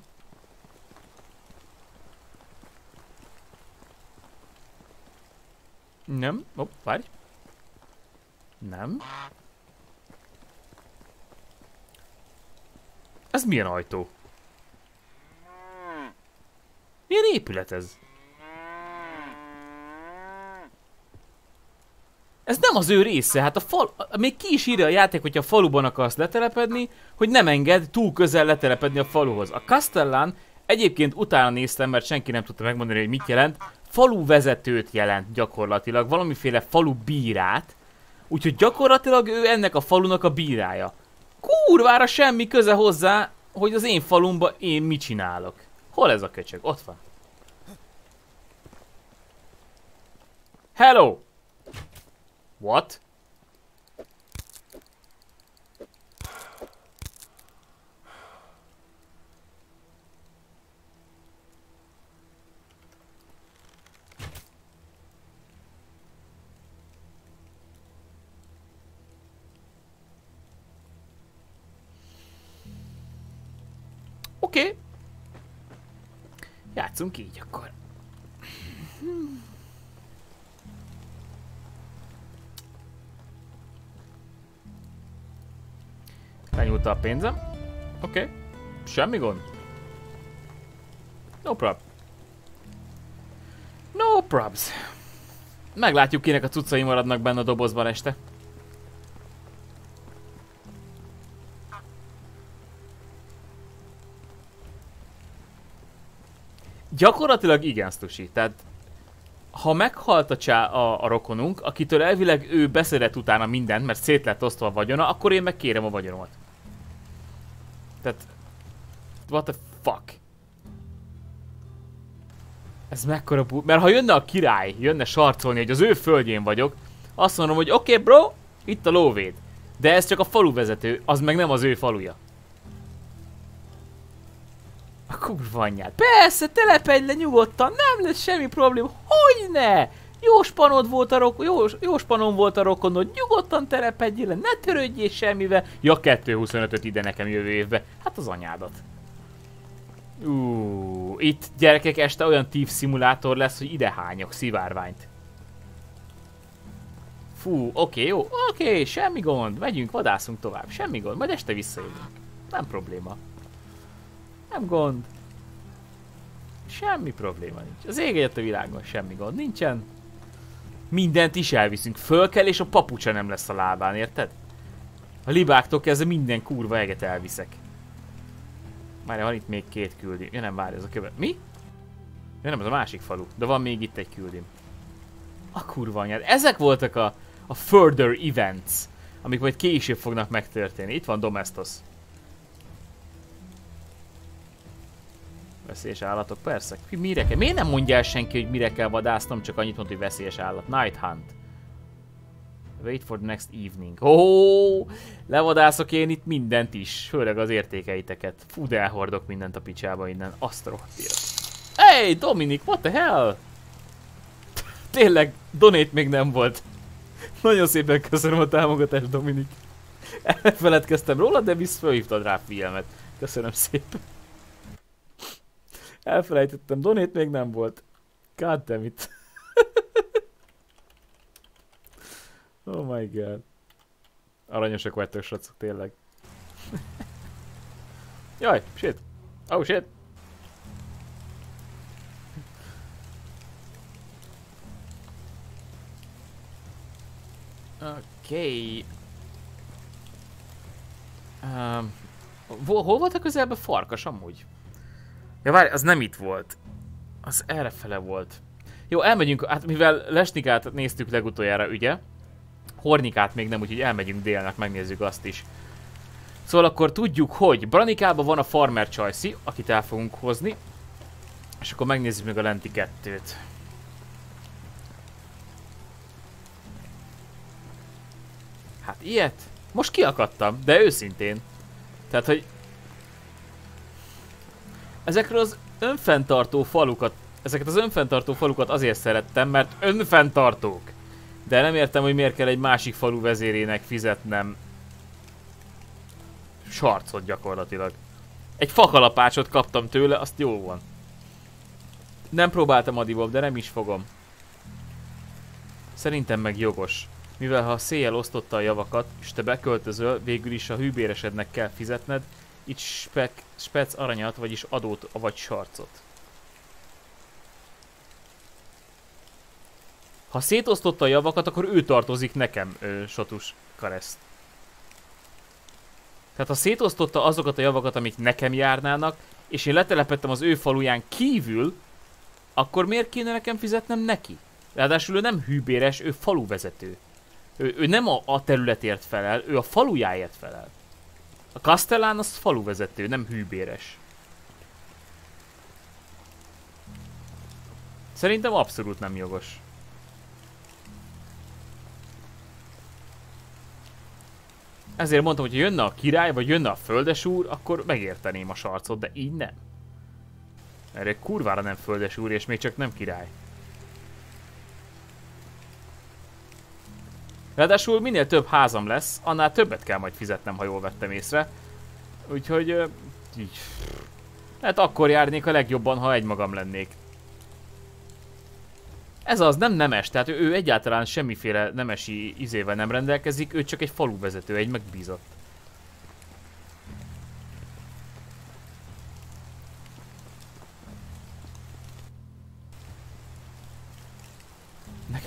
Nem. Hopp, várj. Nem. Ez milyen ajtó? Milyen épület ez? Ez nem az ő része, hát a fal... Még ki is írja a játék, hogyha a faluban akarsz letelepedni, hogy nem enged túl közel letelepedni a faluhoz. A Castellan egyébként utána néztem, mert senki nem tudta megmondani, hogy mit jelent. Falu vezetőt jelent gyakorlatilag, valamiféle falu bírát. Úgyhogy gyakorlatilag ő ennek a falunak a bírája. Kurvára semmi köze hozzá, hogy az én falumba én mit csinálok. Hol ez a köcsög? Ott van. Hello! What? Oké. Okay. Játszunk így akkor. Lenyúlta a pénzem. Oké. Okay. Semmi gond. No prob. No probs. Meglátjuk kinek a cuccai maradnak benne a dobozban este. Gyakorlatilag igen, Stushi. Tehát ha meghalt a, csá, a, a rokonunk, akitől elvileg ő beszedett utána mindent, mert szét lett osztva a vagyona, akkor én meg kérem a vagyonomat. Tehát... What the fuck? Ez mekkora bu... Mert ha jönne a király, jönne sarcolni, hogy az ő földjén vagyok, azt mondom, hogy oké okay, bro, itt a lóvéd. De ez csak a falu vezető, az meg nem az ő faluja. A kurva anyját. Persze, telepedj le nyugodtan, nem lesz semmi probléma. Hogyne? Jó spanod volt a rokon, jó, jó spanon volt a rokonod, nyugodtan telepedj le, ne törődjél semmivel. Ja, 2.25-öt ide nekem jövő évbe. Hát az anyádat. Ú, itt gyerekek este olyan tív szimulátor lesz, hogy ide hányok szivárványt. Fú, oké, jó, oké, semmi gond, megyünk, vadászunk tovább, semmi gond, majd este visszajövünk. Nem probléma. Nem gond. Semmi probléma nincs. Az ég a világon semmi gond nincsen. Mindent is elviszünk. Föl kell, és a papucsa nem lesz a lábán, érted? A libáktól kezdve minden kurva eget elviszek. Már van itt még két küldi. Ja nem, várj, ez a követ. Mi? Ja nem, ez a másik falu. De van még itt egy küldim. A kurva anyád. Ezek voltak a, a further events, amik majd később fognak megtörténni. Itt van Domestos. Veszélyes állatok, persze. Mire kell? Miért nem mondja el senki, hogy mire kell vadásznom, csak annyit mond, hogy veszélyes állat. Night Hunt. Wait for the next evening. Oh, levadászok én itt mindent is, főleg az értékeiteket. Fú, de elhordok mindent a picsába innen. Azt a rohadt Hey, Dominik, what the hell? Tényleg, donate még nem volt. Nagyon szépen köszönöm a támogatást, Dominik. Elfeledkeztem róla, de visz felhívtad rá figyelmet. Köszönöm szépen. Elfelejtettem, donét még nem volt. God damn it. Oh my god. Aranyosak vagytok, srácok, tényleg. Jaj, shit. Oh shit. Oké. Okay. Um, hol volt a közelben farkas amúgy? Ja várj, az nem itt volt. Az errefele volt. Jó, elmegyünk, hát mivel Lesnikát néztük legutoljára, ugye? Hornikát még nem, úgyhogy elmegyünk délnek, megnézzük azt is. Szóval akkor tudjuk, hogy Branikában van a Farmer Csajci, akit el fogunk hozni. És akkor megnézzük meg a lenti kettőt. Hát ilyet? Most kiakadtam, de őszintén. Tehát, hogy... Ezekről az önfenntartó falukat, ezeket az önfenntartó falukat azért szerettem, mert önfenntartók. De nem értem, hogy miért kell egy másik falu vezérének fizetnem sarcot gyakorlatilag. Egy fakalapácsot kaptam tőle, azt jó van. Nem próbáltam adibob, de nem is fogom. Szerintem meg jogos. Mivel ha a széjjel osztotta a javakat, és te beköltözöl, végül is a hűbéresednek kell fizetned, itt spek, spec aranyat, vagyis adót, vagy sarcot. Ha szétosztotta a javakat, akkor ő tartozik nekem, ö, Sotus Kareszt. Tehát ha szétosztotta azokat a javakat, amik nekem járnának, és én letelepettem az ő faluján kívül, akkor miért kéne nekem fizetnem neki? Ráadásul ő nem hűbéres, ő faluvezető. Ő, ő nem a, a területért felel, ő a falujáért felel. A Castellán az faluvezető, nem hűbéres. Szerintem abszolút nem jogos. Ezért mondtam, hogy jönne a király, vagy jönne a földesúr, akkor megérteném a sarcot, de így nem. Erre kurvára nem földesúr, és még csak nem király. Ráadásul minél több házam lesz, annál többet kell majd fizetnem, ha jól vettem észre. Úgyhogy... így. Hát akkor járnék a legjobban, ha egymagam lennék. Ez az, nem nemes, tehát ő egyáltalán semmiféle nemesi izével nem rendelkezik, ő csak egy faluvezető, egy megbízott.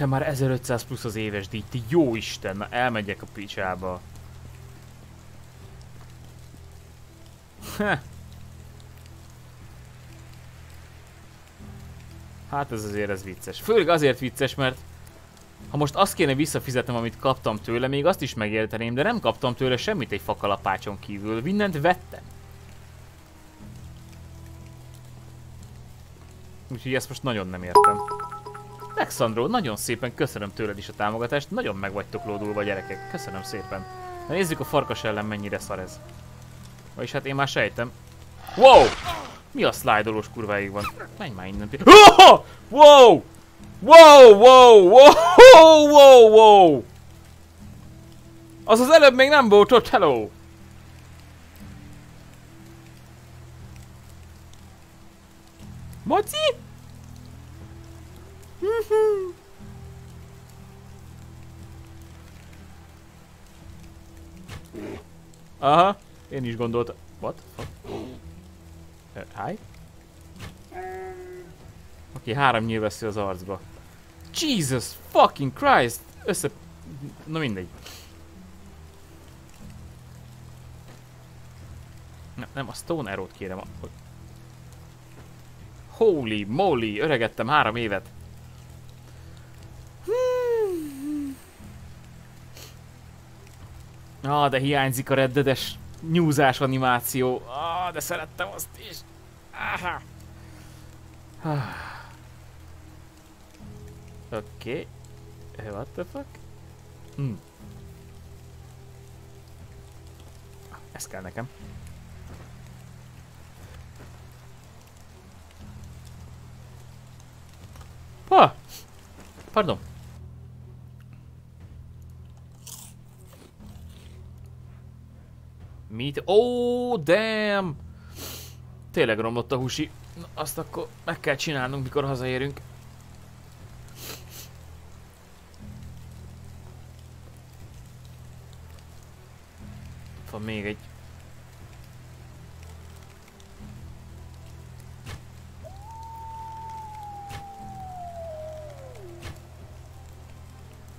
Nekem már 1500 plusz az éves díj, ti jó Isten, na elmegyek a picsába. Hát ez azért ez vicces. Főleg azért vicces, mert ha most azt kéne visszafizetnem, amit kaptam tőle, még azt is megérteném, de nem kaptam tőle semmit egy fakalapácson kívül. Mindent vettem. Úgyhogy ezt most nagyon nem értem. Alexandro, nagyon szépen köszönöm tőled is a támogatást, nagyon meg vagytok lódulva gyerekek, köszönöm szépen. Na nézzük a farkas ellen mennyire szar ez. Vagyis hát én már sejtem. Wow! Mi a szlájdolós kurváig van? Menj már innen. Oh! Wow! Wow, wow, wow, wow, wow! Az az előbb még nem volt ott, hello! Moci? Aha, én is gondoltam. What? Uh, hi? Okay, három nyíl veszi az arcba. Jesus fucking Christ! Össze... Na mindegy. Nem, nem, a Stone Arrow-t kérem. Holy moly, öregettem három évet. Ah, de hiányzik a reddedes nyúzás animáció. Ah, de szerettem azt is. Aha. Oké. Okay. What the fuck? Hm. Ez kell nekem. Ah! Pardon. Mit? Oh, damn! Tényleg romlott a husi. Na, azt akkor meg kell csinálnunk, mikor hazaérünk. Van még egy.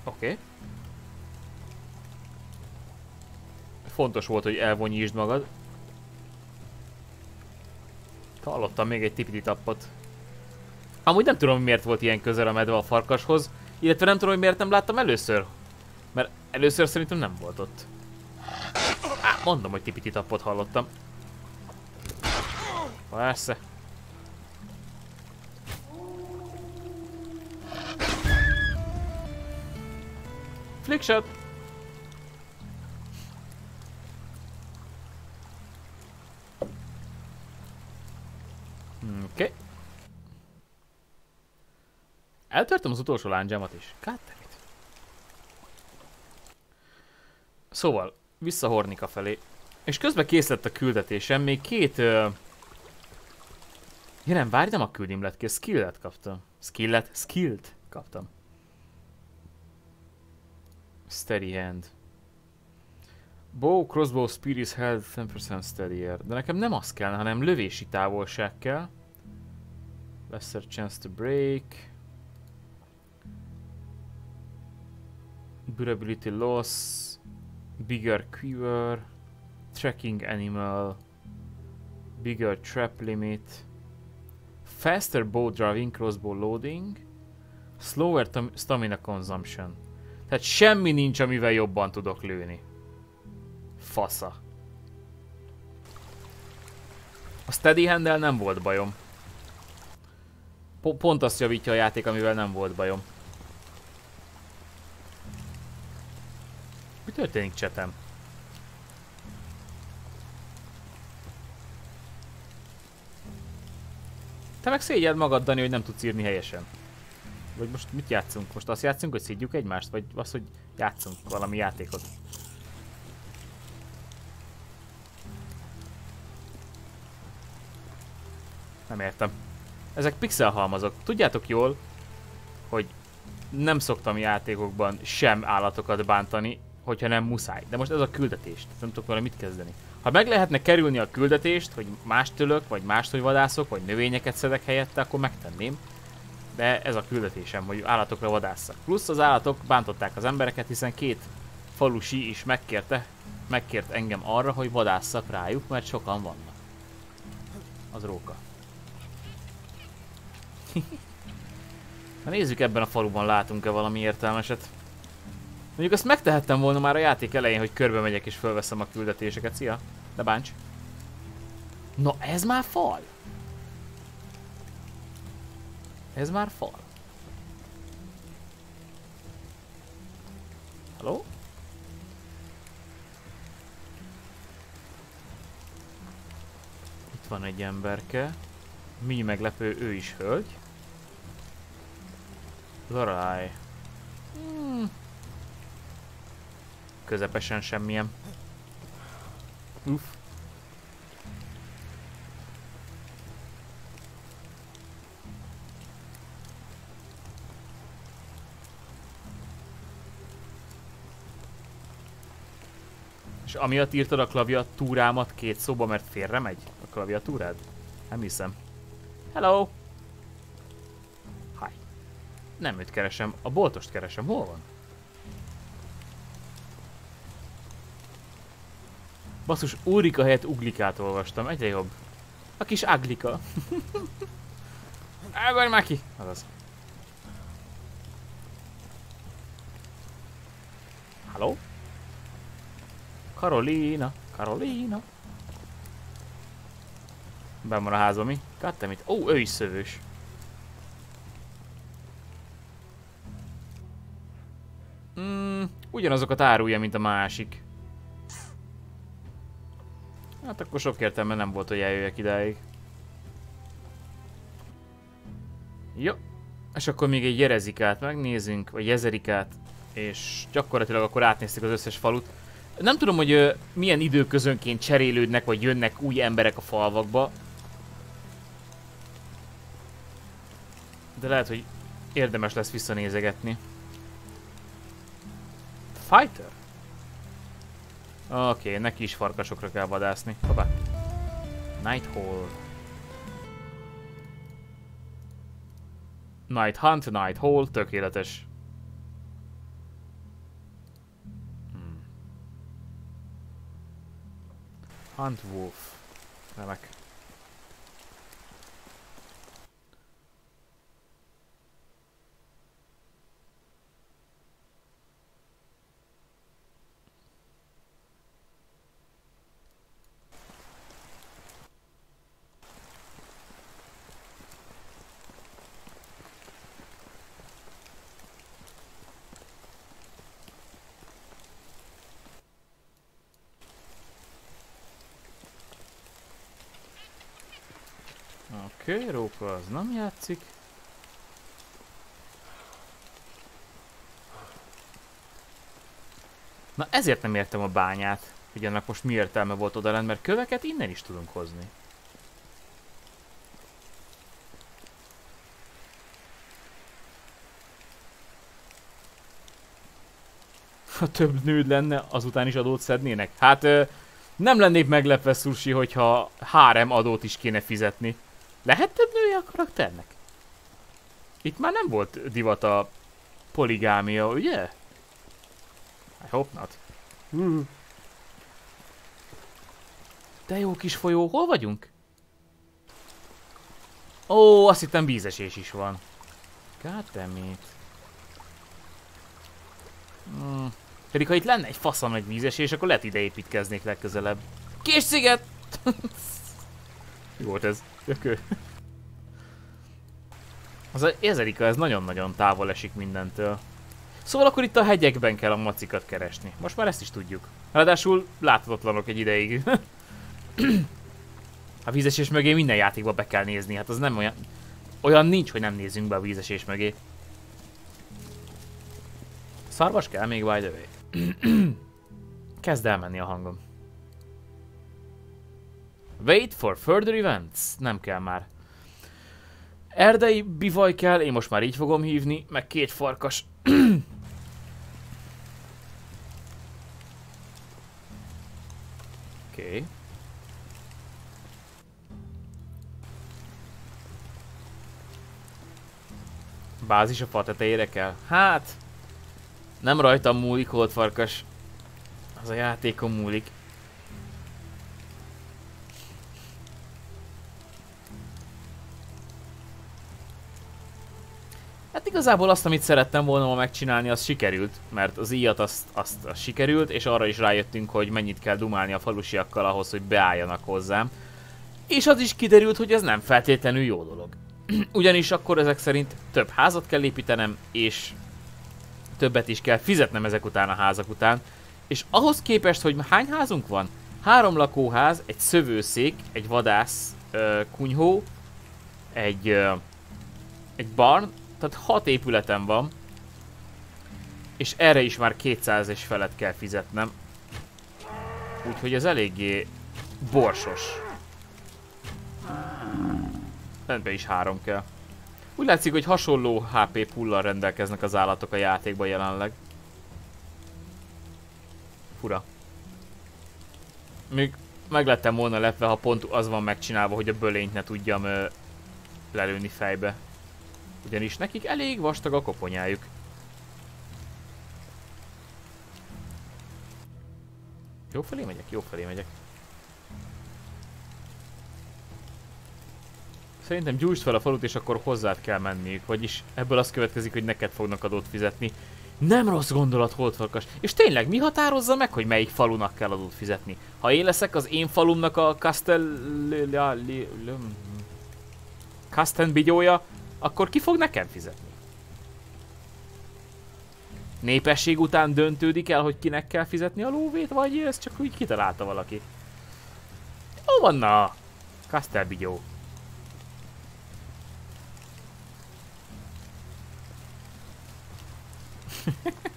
Oké. Okay. Fontos volt, hogy elvonyítsd magad. Hallottam még egy tipiti tappot. Amúgy nem tudom, miért volt ilyen közel a medve a farkashoz, illetve nem tudom, hogy miért nem láttam először. Mert először szerintem nem volt ott. Á, mondom, hogy tipiti tappot hallottam. Persze. Flickshot! Eltörtem az utolsó lándzsámat is. Goddammit. Szóval, vissza Hornika felé. És közben kész lett a küldetésem, még két... Ö... Ja nem, várj, nem a küldim lett ki, skillet kaptam. Skillet? Skillt kaptam. Steady hand. Bow, crossbow, speed is held 10% steadier. De nekem nem az kell, hanem lövési távolság kell. Lesser chance to break. Durability loss. Bigger quiver. Tracking animal. Bigger trap limit. Faster bow driving, crossbow loading. Slower stamina consumption. Tehát semmi nincs, amivel jobban tudok lőni. Fasza. A steady handel nem volt bajom. P pont azt javítja a játék, amivel nem volt bajom. Mi történik csetem? Te meg szégyed magad, Dani, hogy nem tudsz írni helyesen. Vagy most mit játszunk? Most azt játszunk, hogy szidjuk egymást? Vagy az, hogy játszunk valami játékot? Nem értem. Ezek pixel halmazok. Tudjátok jól, hogy nem szoktam játékokban sem állatokat bántani, hogyha nem muszáj. De most ez a küldetés, nem tudok vele mit kezdeni. Ha meg lehetne kerülni a küldetést, hogy más tölök, vagy máshogy vadászok, vagy növényeket szedek helyette, akkor megtenném. De ez a küldetésem, hogy állatokra vadásszak. Plusz az állatok bántották az embereket, hiszen két falusi is megkérte, megkért engem arra, hogy vadásszak rájuk, mert sokan vannak. Az róka. Na nézzük ebben a faluban látunk-e valami értelmeset. Mondjuk azt megtehettem volna már a játék elején, hogy körbe megyek és fölveszem a küldetéseket. Szia! Ne bánts! Na ez már fal! Ez már fal. Hello? Itt van egy emberke. Mi meglepő, ő is hölgy. Lorelai. Hmm. Közepesen semmilyen. Uff. És amiatt írtad a klaviatúrámat két szóba, mert félre megy a klaviatúrád? Nem hiszem. Hello! Hi. Nem őt keresem, a boltost keresem. Hol van? Basszus, Úrika helyett Uglikát olvastam, egyre jobb. A kis Aglika. Elvárj már ki! Azaz. Hello? Karolina, Karolina. Ben van a házban mi? Kattam itt. Ó, ő is szövős. Mm, ugyanazokat árulja, mint a másik. Hát akkor sok értelme nem volt, hogy eljöjjek idáig. Jó. És akkor még egy jerezikát megnézünk, vagy jezerikát, és gyakorlatilag akkor átnéztük az összes falut. Nem tudom, hogy ö, milyen időközönként cserélődnek, vagy jönnek új emberek a falvakba. De lehet, hogy érdemes lesz visszanézegetni. Fighter? Oké, okay, neki is farkasokra kell vadászni. Hoppá. Night Hall. Night Hunt, Night Hall, tökéletes. Hmm. Hunt Wolf. Remek. Oké, okay, Róka az nem játszik. Na ezért nem értem a bányát, hogy ennek most mi értelme volt oda mert köveket innen is tudunk hozni. Ha több nőd lenne, azután is adót szednének? Hát nem lennék meglepve, Sushi, hogyha hárem adót is kéne fizetni. Lehet több nője a karakternek? Itt már nem volt divat a poligámia, ugye? I hope not. De jó kis folyó, hol vagyunk? Ó, azt hittem vízesés is van. Goddammit. Hmm. Pedig ha itt lenne egy faszam egy vízesés, akkor lehet ide építkeznék legközelebb. Kis sziget! Mi volt ez? Jökő. Az Ezerika, ez nagyon-nagyon távol esik mindentől. Szóval akkor itt a hegyekben kell a macikat keresni. Most már ezt is tudjuk. Ráadásul láthatatlanok egy ideig. a vízesés mögé minden játékba be kell nézni, hát az nem olyan... Olyan nincs, hogy nem nézzünk be a vízesés mögé. Szarvas kell még, by the way. Kezd elmenni a hangom. Wait for further events. Nem kell már. Erdei bivaj kell, én most már így fogom hívni, meg két farkas. Oké. okay. Bázis a fa tetejére kell? Hát... Nem rajtam múlik, farkas. Az a játékon múlik. Hát igazából azt, amit szerettem volna ma megcsinálni, az sikerült, mert az íjat azt, azt, azt sikerült, és arra is rájöttünk, hogy mennyit kell dumálni a falusiakkal ahhoz, hogy beálljanak hozzám. És az is kiderült, hogy ez nem feltétlenül jó dolog. Ugyanis akkor ezek szerint több házat kell építenem, és többet is kell fizetnem ezek után a házak után. És ahhoz képest, hogy hány házunk van? Három lakóház, egy szövőszék, egy vadász ö, kunyhó, egy, ö, egy barn, tehát 6 épületem van. És erre is már 200 és felett kell fizetnem. Úgyhogy ez eléggé borsos. Rendben is három kell. Úgy látszik, hogy hasonló HP pullal rendelkeznek az állatok a játékban jelenleg. Fura. Még meg lettem volna lepve, ha pont az van megcsinálva, hogy a bölényt ne tudjam ö, lelőni fejbe. Ugyanis nekik elég vastag a koponyájuk. Jó felé megyek? Jó felé megyek. Szerintem gyújtsd fel a falut, és akkor hozzád kell menniük. Vagyis ebből az következik, hogy neked fognak adót fizetni. Nem rossz gondolat, Holdfarkas. És tényleg, mi határozza meg, hogy melyik falunak kell adót fizetni? Ha én leszek az én falumnak a Castel... Castenbigyója, akkor ki fog nekem fizetni? Népesség után döntődik el, hogy kinek kell fizetni a lóvét, vagy ez csak úgy kitalálta valaki? Ó, van na! Castelbigyó.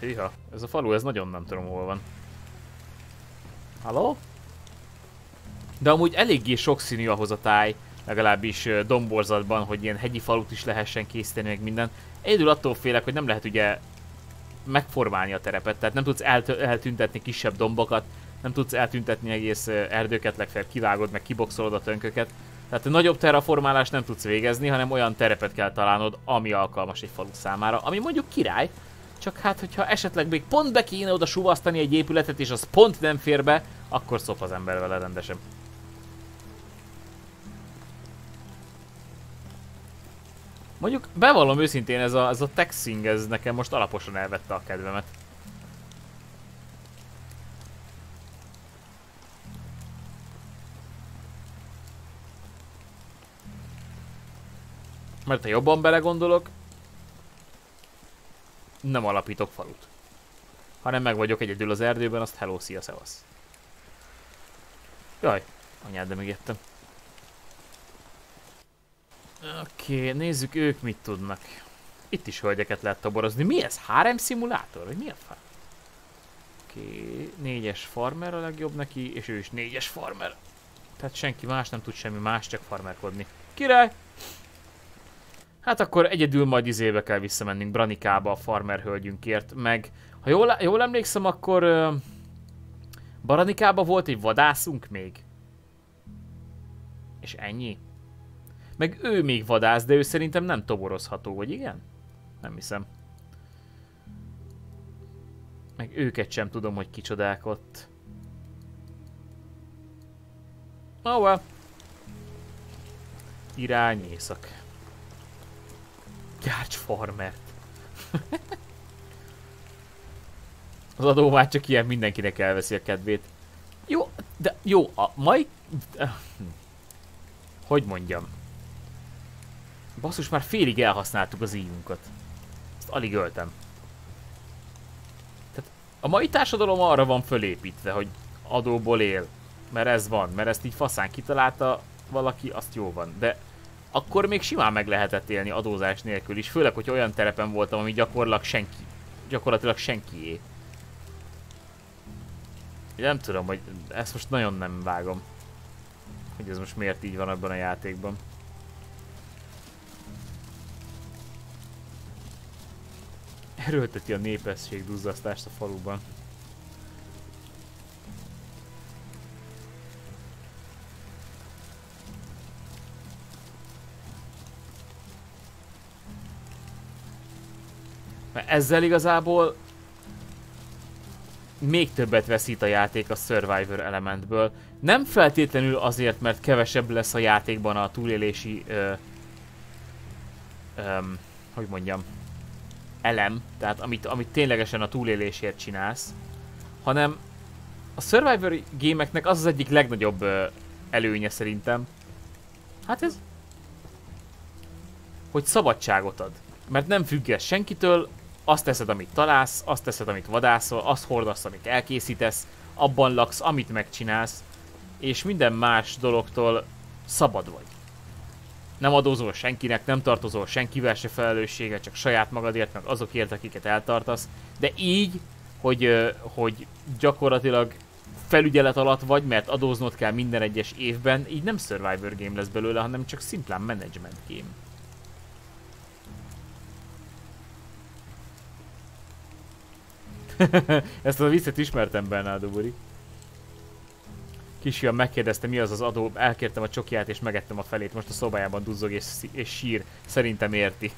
Híha, ez a falu, ez nagyon nem tudom hol van. Halló? De amúgy eléggé sokszínű ahhoz a táj, legalábbis domborzatban, hogy ilyen hegyi falut is lehessen készíteni, meg minden. Egyedül attól félek, hogy nem lehet ugye megformálni a terepet, tehát nem tudsz eltüntetni kisebb dombokat, nem tudsz eltüntetni egész erdőket, legfeljebb kivágod, meg kiboxolod a tönköket. Tehát a nagyobb terraformálást nem tudsz végezni, hanem olyan terepet kell találnod, ami alkalmas egy falu számára, ami mondjuk király, csak hát, hogyha esetleg még pont be kéne oda suvasztani egy épületet, és az pont nem fér be, akkor szop az ember vele rendesen. Mondjuk bevallom őszintén, ez a, ez a texting, ez nekem most alaposan elvette a kedvemet. Mert ha jobban belegondolok, nem alapítok falut. Hanem meg vagyok egyedül az erdőben, azt hello, szia, szevasz. Jaj, anyád, de megijedtem. Oké, okay, nézzük ők mit tudnak. Itt is hölgyeket lehet toborozni. Mi ez? Harem szimulátor? Vagy mi a fa? Oké, okay, négyes farmer a legjobb neki, és ő is négyes farmer. Tehát senki más nem tud semmi más, csak farmerkodni. Király! Hát akkor egyedül majd izébe kell visszamennünk Branikába a farmer hölgyünkért, meg ha jól, jól emlékszem, akkor uh, Branikába volt egy vadászunk még. És ennyi? Meg ő még vadász, de ő szerintem nem toborozható, vagy igen? Nem hiszem. Meg őket sem tudom, hogy kicsodák ott. Oh well. Irány észak. Gyárts farmert. Az adó már csak ilyen mindenkinek elveszi a kedvét. Jó, de jó, a mai... Hogy mondjam? Basszus, már félig elhasználtuk az íjunkat. Ezt alig öltem. Tehát a mai társadalom arra van fölépítve, hogy adóból él. Mert ez van, mert ezt így faszán kitalálta valaki, azt jó van. De akkor még simán meg lehetett élni adózás nélkül is. Főleg, hogy olyan terepen voltam, ami gyakorlatilag senki. Gyakorlatilag senkié. Nem tudom, hogy ezt most nagyon nem vágom. Hogy ez most miért így van abban a játékban. Erőlteti a népesség duzzasztást a faluban. Mert ezzel igazából még többet veszít a játék a Survivor elementből. Nem feltétlenül azért, mert kevesebb lesz a játékban a túlélési... Ö, ö, hogy mondjam elem, tehát amit, amit ténylegesen a túlélésért csinálsz, hanem a Survivor gémeknek az az egyik legnagyobb ö, előnye szerintem. Hát ez... Hogy szabadságot ad. Mert nem függesz senkitől, azt teszed, amit találsz, azt teszed, amit vadászol, azt hordasz, amit elkészítesz, abban laksz, amit megcsinálsz, és minden más dologtól szabad vagy nem adózol senkinek, nem tartozol senkivel se felelőssége, csak saját magadért, meg azokért, akiket eltartasz. De így, hogy, hogy gyakorlatilag felügyelet alatt vagy, mert adóznod kell minden egyes évben, így nem Survivor game lesz belőle, hanem csak szimplán management game. Ezt a viccet ismertem Bernardo Buri. Kisfiam megkérdezte mi az az adó, elkértem a csokját és megettem a felét, most a szobájában duzzog és, és sír. Szerintem érti.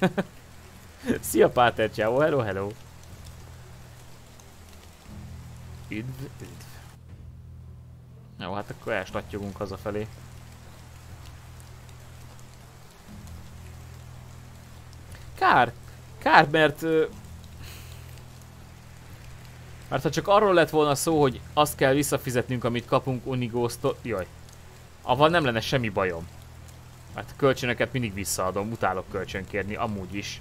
Szia Páter, ciao, hello, hello. Üdv, üdv. Jó, hát akkor elslattyogunk hazafelé. Kár, kár, mert mert ha csak arról lett volna szó, hogy azt kell visszafizetnünk, amit kapunk Unigóztól... Jaj. Avval nem lenne semmi bajom. Mert a kölcsönöket mindig visszaadom, utálok kölcsönkérni, amúgy is.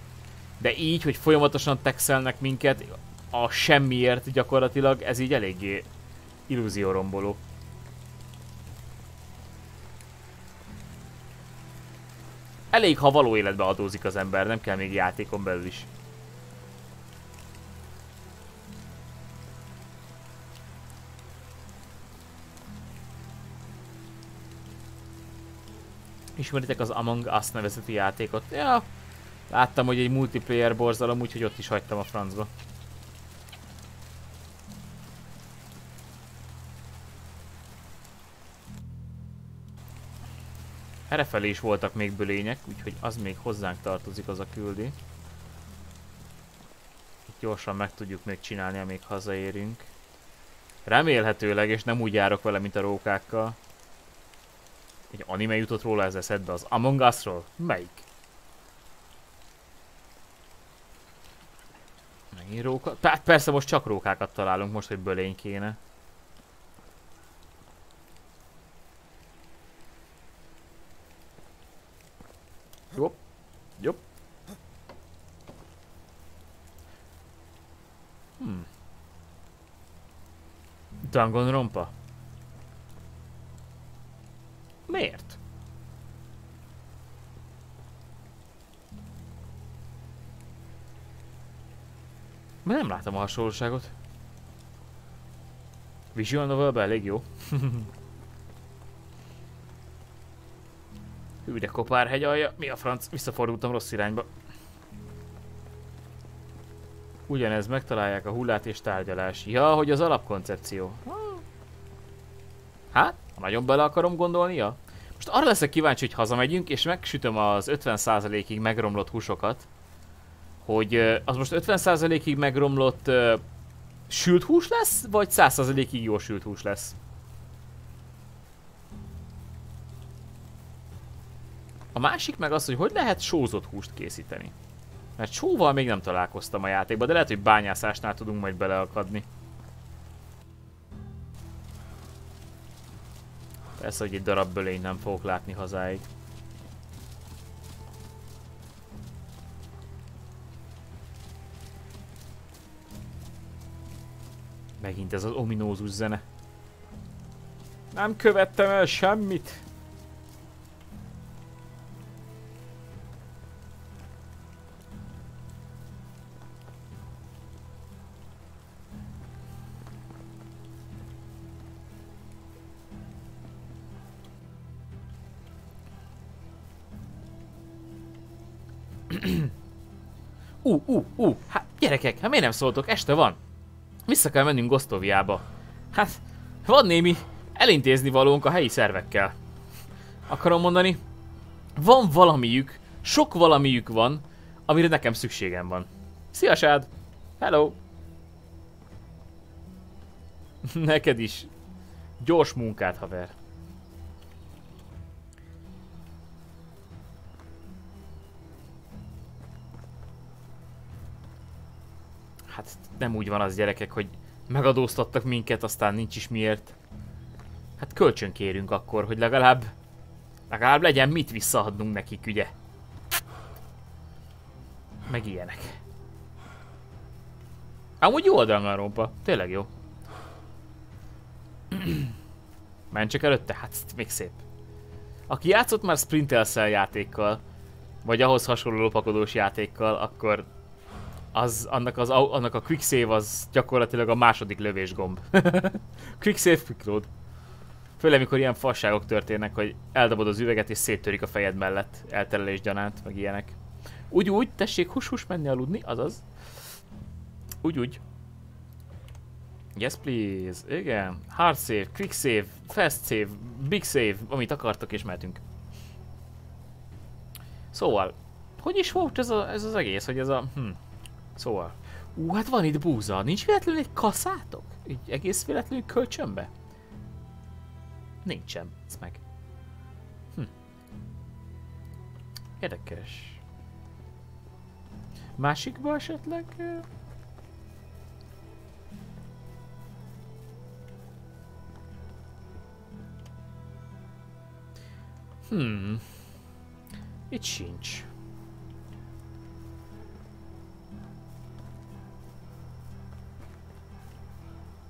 De így, hogy folyamatosan texelnek minket a semmiért gyakorlatilag, ez így eléggé illúzióromboló. Elég, ha való életbe adózik az ember, nem kell még játékon belül is. Ismeritek az Among Us nevezeti játékot? Ja, láttam, hogy egy multiplayer borzalom, úgyhogy ott is hagytam a francba. Errefelé is voltak még bölények, úgyhogy az még hozzánk tartozik az a küldi. Itt gyorsan meg tudjuk még csinálni, amíg hazaérünk. Remélhetőleg, és nem úgy járok vele, mint a rókákkal. Egy anime jutott róla ez eszedbe, az Among Us-ról? Melyik? Megint róka? Tehát persze most csak rókákat találunk, most, hogy bölény kéne. Jobb. Jobb. Hmm. Danganronpa? Miért? Mert nem látom a hasonlóságot. Visual novel elég jó. Hű, de kopárhegy alja. Mi a franc? Visszafordultam rossz irányba. Ugyanez, megtalálják a hullát és tárgyalás. Ja, hogy az alapkoncepció. Hát, ha nagyon bele akarom gondolni, ja. Most arra leszek kíváncsi, hogy hazamegyünk, és megsütöm az 50%-ig megromlott húsokat. Hogy az most 50%-ig megromlott uh, sült hús lesz, vagy 100%-ig jó sült hús lesz? A másik meg az, hogy hogy lehet sózott húst készíteni. Mert sóval még nem találkoztam a játékba, de lehet, hogy bányászásnál tudunk majd beleakadni. Persze, hogy egy darab bölény nem fogok látni hazáig. Megint ez az ominózus zene. Nem követtem el semmit. Ú, ú, ú, hát gyerekek, hát miért nem szóltok? Este van. Vissza kell mennünk Gosztoviába. Hát, van némi elintézni valónk a helyi szervekkel. Akarom mondani, van valamiük, sok valamiük van, amire nekem szükségem van. Szia! Hello! Neked is. Gyors munkát, haver. Nem úgy van az gyerekek, hogy megadóztattak minket, aztán nincs is miért. Hát kölcsön kérünk akkor, hogy legalább, legalább legyen mit visszaadnunk nekik, ugye? Meg ilyenek. Amúgy jó a rompa, tényleg jó. Menj csak előtte, hát még szép. Aki játszott már Sprintel játékkal, vagy ahhoz hasonló lopakodós játékkal, akkor az, annak, az, annak a quick save az gyakorlatilag a második lövésgomb. quick save, quick load. Főleg, mikor ilyen fasságok történnek, hogy eldobod az üveget és széttörik a fejed mellett, elterelés gyanánt, meg ilyenek. Úgy úgy, tessék hus-hus menni aludni, azaz. Úgy úgy. Yes please, igen. Hard save, quick save, fast save, big save, amit akartok és mehetünk. Szóval, hogy is volt ez, a, ez az egész, hogy ez a... Hm. Szóval, ú, hát van itt búza. Nincs véletlenül egy kaszátok? Egy egész véletlenül kölcsönbe? Nincsen. Ez meg. Hm. Érdekes. Másikba esetleg? Hmm. Itt sincs.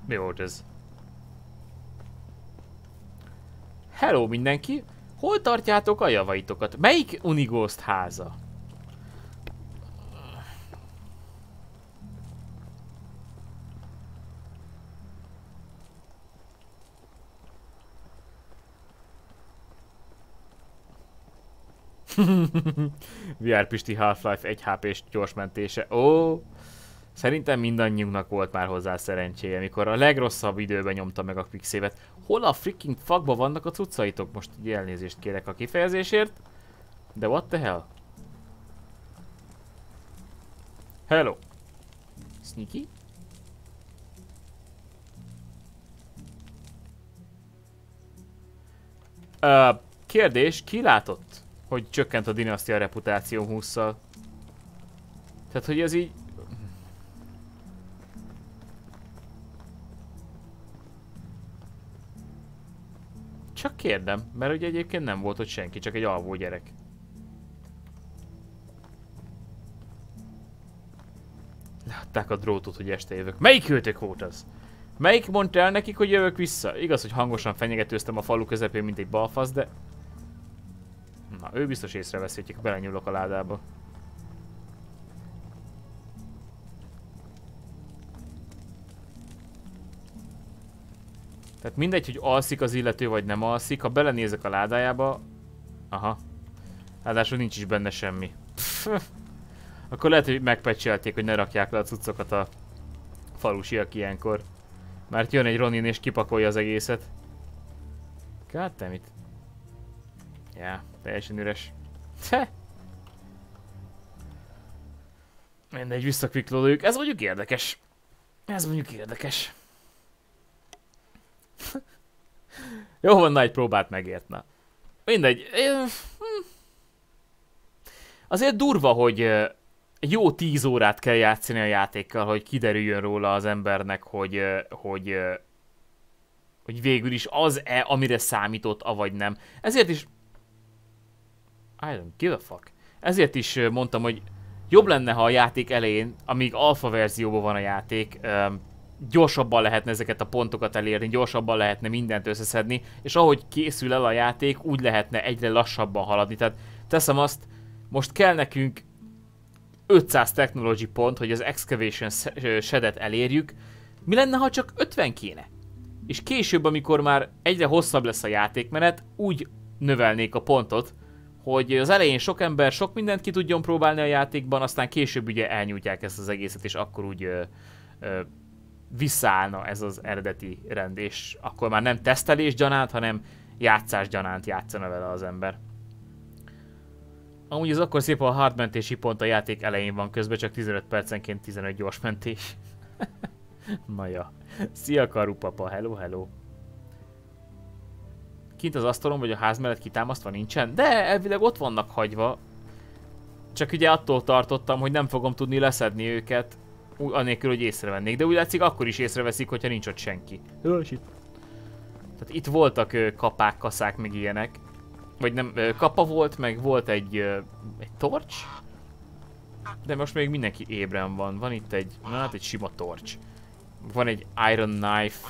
Mi volt ez? Hello mindenki! Hol tartjátok a javaitokat? Melyik Unighost háza? VR Pisti Half-Life 1 HP-s gyors mentése. Ó, szerintem mindannyiunknak volt már hozzá szerencséje, mikor a legrosszabb időben nyomta meg a quicksave-et. Hol a freaking fuckba vannak a cuccaitok? Most így elnézést kérek a kifejezésért. De what the hell? Hello. Sneaky? Uh, kérdés, ki látott, hogy csökkent a dinasztia reputáció 20-szal? Tehát, hogy ez így... Csak kérdem, mert ugye egyébként nem volt ott senki, csak egy alvó gyerek. Leadták a drótot, hogy este jövök. Melyik őtök volt az? Melyik mondta el nekik, hogy jövök vissza? Igaz, hogy hangosan fenyegetőztem a falu közepén, mint egy balfasz, de... Na, ő biztos észreveszi, hogy belenyúlok a ládába. Tehát mindegy, hogy alszik az illető, vagy nem alszik, ha belenézek a ládájába... Aha. Ráadásul nincs is benne semmi. Akkor lehet, hogy megpecselték, hogy ne rakják le a cuccokat a falusiak ilyenkor. Mert jön egy Ronin és kipakolja az egészet. Goddammit. Ja, teljesen üres. Te! Mindegy, visszakviklódjuk. Ez mondjuk érdekes. Ez mondjuk érdekes. Jó van, nagy próbát megért, na. Mindegy. Hm. Azért durva, hogy jó tíz órát kell játszani a játékkal, hogy kiderüljön róla az embernek, hogy, hogy, hogy végül is az-e, amire számított, avagy nem. Ezért is... I don't give a fuck. Ezért is mondtam, hogy jobb lenne, ha a játék elején, amíg alfa verzióban van a játék, gyorsabban lehetne ezeket a pontokat elérni, gyorsabban lehetne mindent összeszedni, és ahogy készül el a játék, úgy lehetne egyre lassabban haladni. Tehát teszem azt, most kell nekünk 500 technology pont, hogy az excavation shedet elérjük. Mi lenne, ha csak 50 kéne? És később, amikor már egyre hosszabb lesz a játékmenet, úgy növelnék a pontot, hogy az elején sok ember sok mindent ki tudjon próbálni a játékban, aztán később ugye elnyújtják ezt az egészet, és akkor úgy ö, ö, visszaállna ez az eredeti rend, és akkor már nem tesztelés gyanánt, hanem játszás gyanánt játszana vele az ember. Amúgy az akkor szép, a hard mentési pont a játék elején van közben, csak 15 percenként 15 gyors mentés. Na ja. Szia karupapa, hello, hello. Kint az asztalon vagy a ház mellett kitámasztva nincsen? De elvileg ott vannak hagyva. Csak ugye attól tartottam, hogy nem fogom tudni leszedni őket, anélkül, hogy észrevennék. De úgy látszik, akkor is észreveszik, hogyha nincs ott senki. Tehát itt voltak kapák, kaszák, meg ilyenek. Vagy nem, kapa volt, meg volt egy, egy torcs. De most még mindenki ébren van. Van itt egy, na hát egy sima torcs. Van egy iron knife.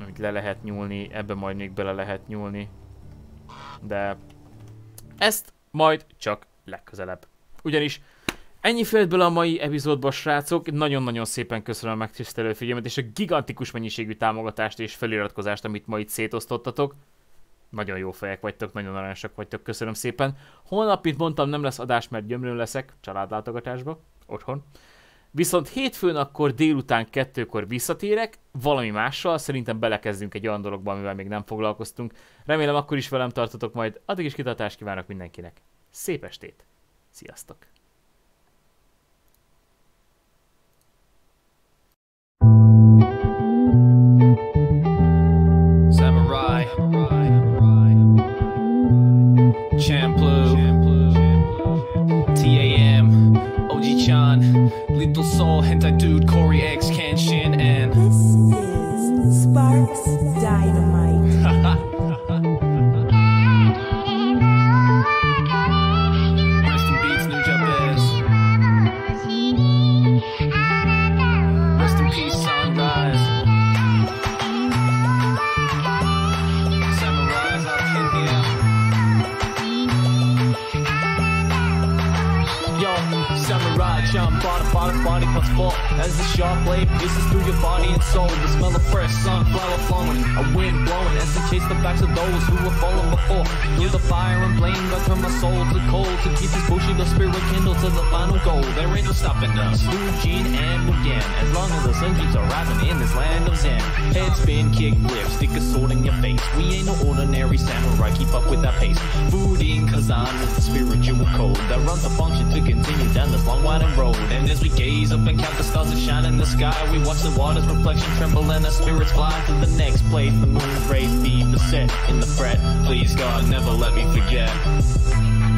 Amit le lehet nyúlni, ebbe majd még bele lehet nyúlni. De ezt majd csak legközelebb. Ugyanis ennyi félt bele a mai epizódban, srácok. Nagyon-nagyon szépen köszönöm a megtisztelő figyelmet és a gigantikus mennyiségű támogatást és feliratkozást, amit ma itt szétosztottatok. Nagyon jó fejek vagytok, nagyon aranyosak vagytok, köszönöm szépen. Holnap, mint mondtam, nem lesz adás, mert gyömrőn leszek családlátogatásba, otthon. Viszont hétfőn akkor délután kettőkor visszatérek, valami mással, szerintem belekezdünk egy olyan dologba, amivel még nem foglalkoztunk. Remélem akkor is velem tartotok majd, addig is kitartást kívánok mindenkinek. Szép estét! Sziasztok! Champloo, TAM, OG Chan, Lethal Soul, Hentai Dude, Corey X, Kenshin, and. This is Sparks As the sharp blade pierces through your body and soul. The smell of fresh sunflower flowing, a wind blowing as they chase the backs of those who have fallen before. Through the fire and flame that turn my soul to cold. To keep this the spirit kindled to the final goal. There ain't no stopping us. Fujin and Mugen. As long as the sun keeps arriving in this land of Zen. Head spin, kick flip, stick a sword in your face. We ain't no ordinary samurai, keep up with that pace. Food in Kazan is the spiritual code that runs the function to continue down this long winding road. And as we gaze up and count the stars shine in the sky, we watch the water's reflection tremble and our spirits fly to the next place. The moon rays be beset in the fret. Please God, never let me forget.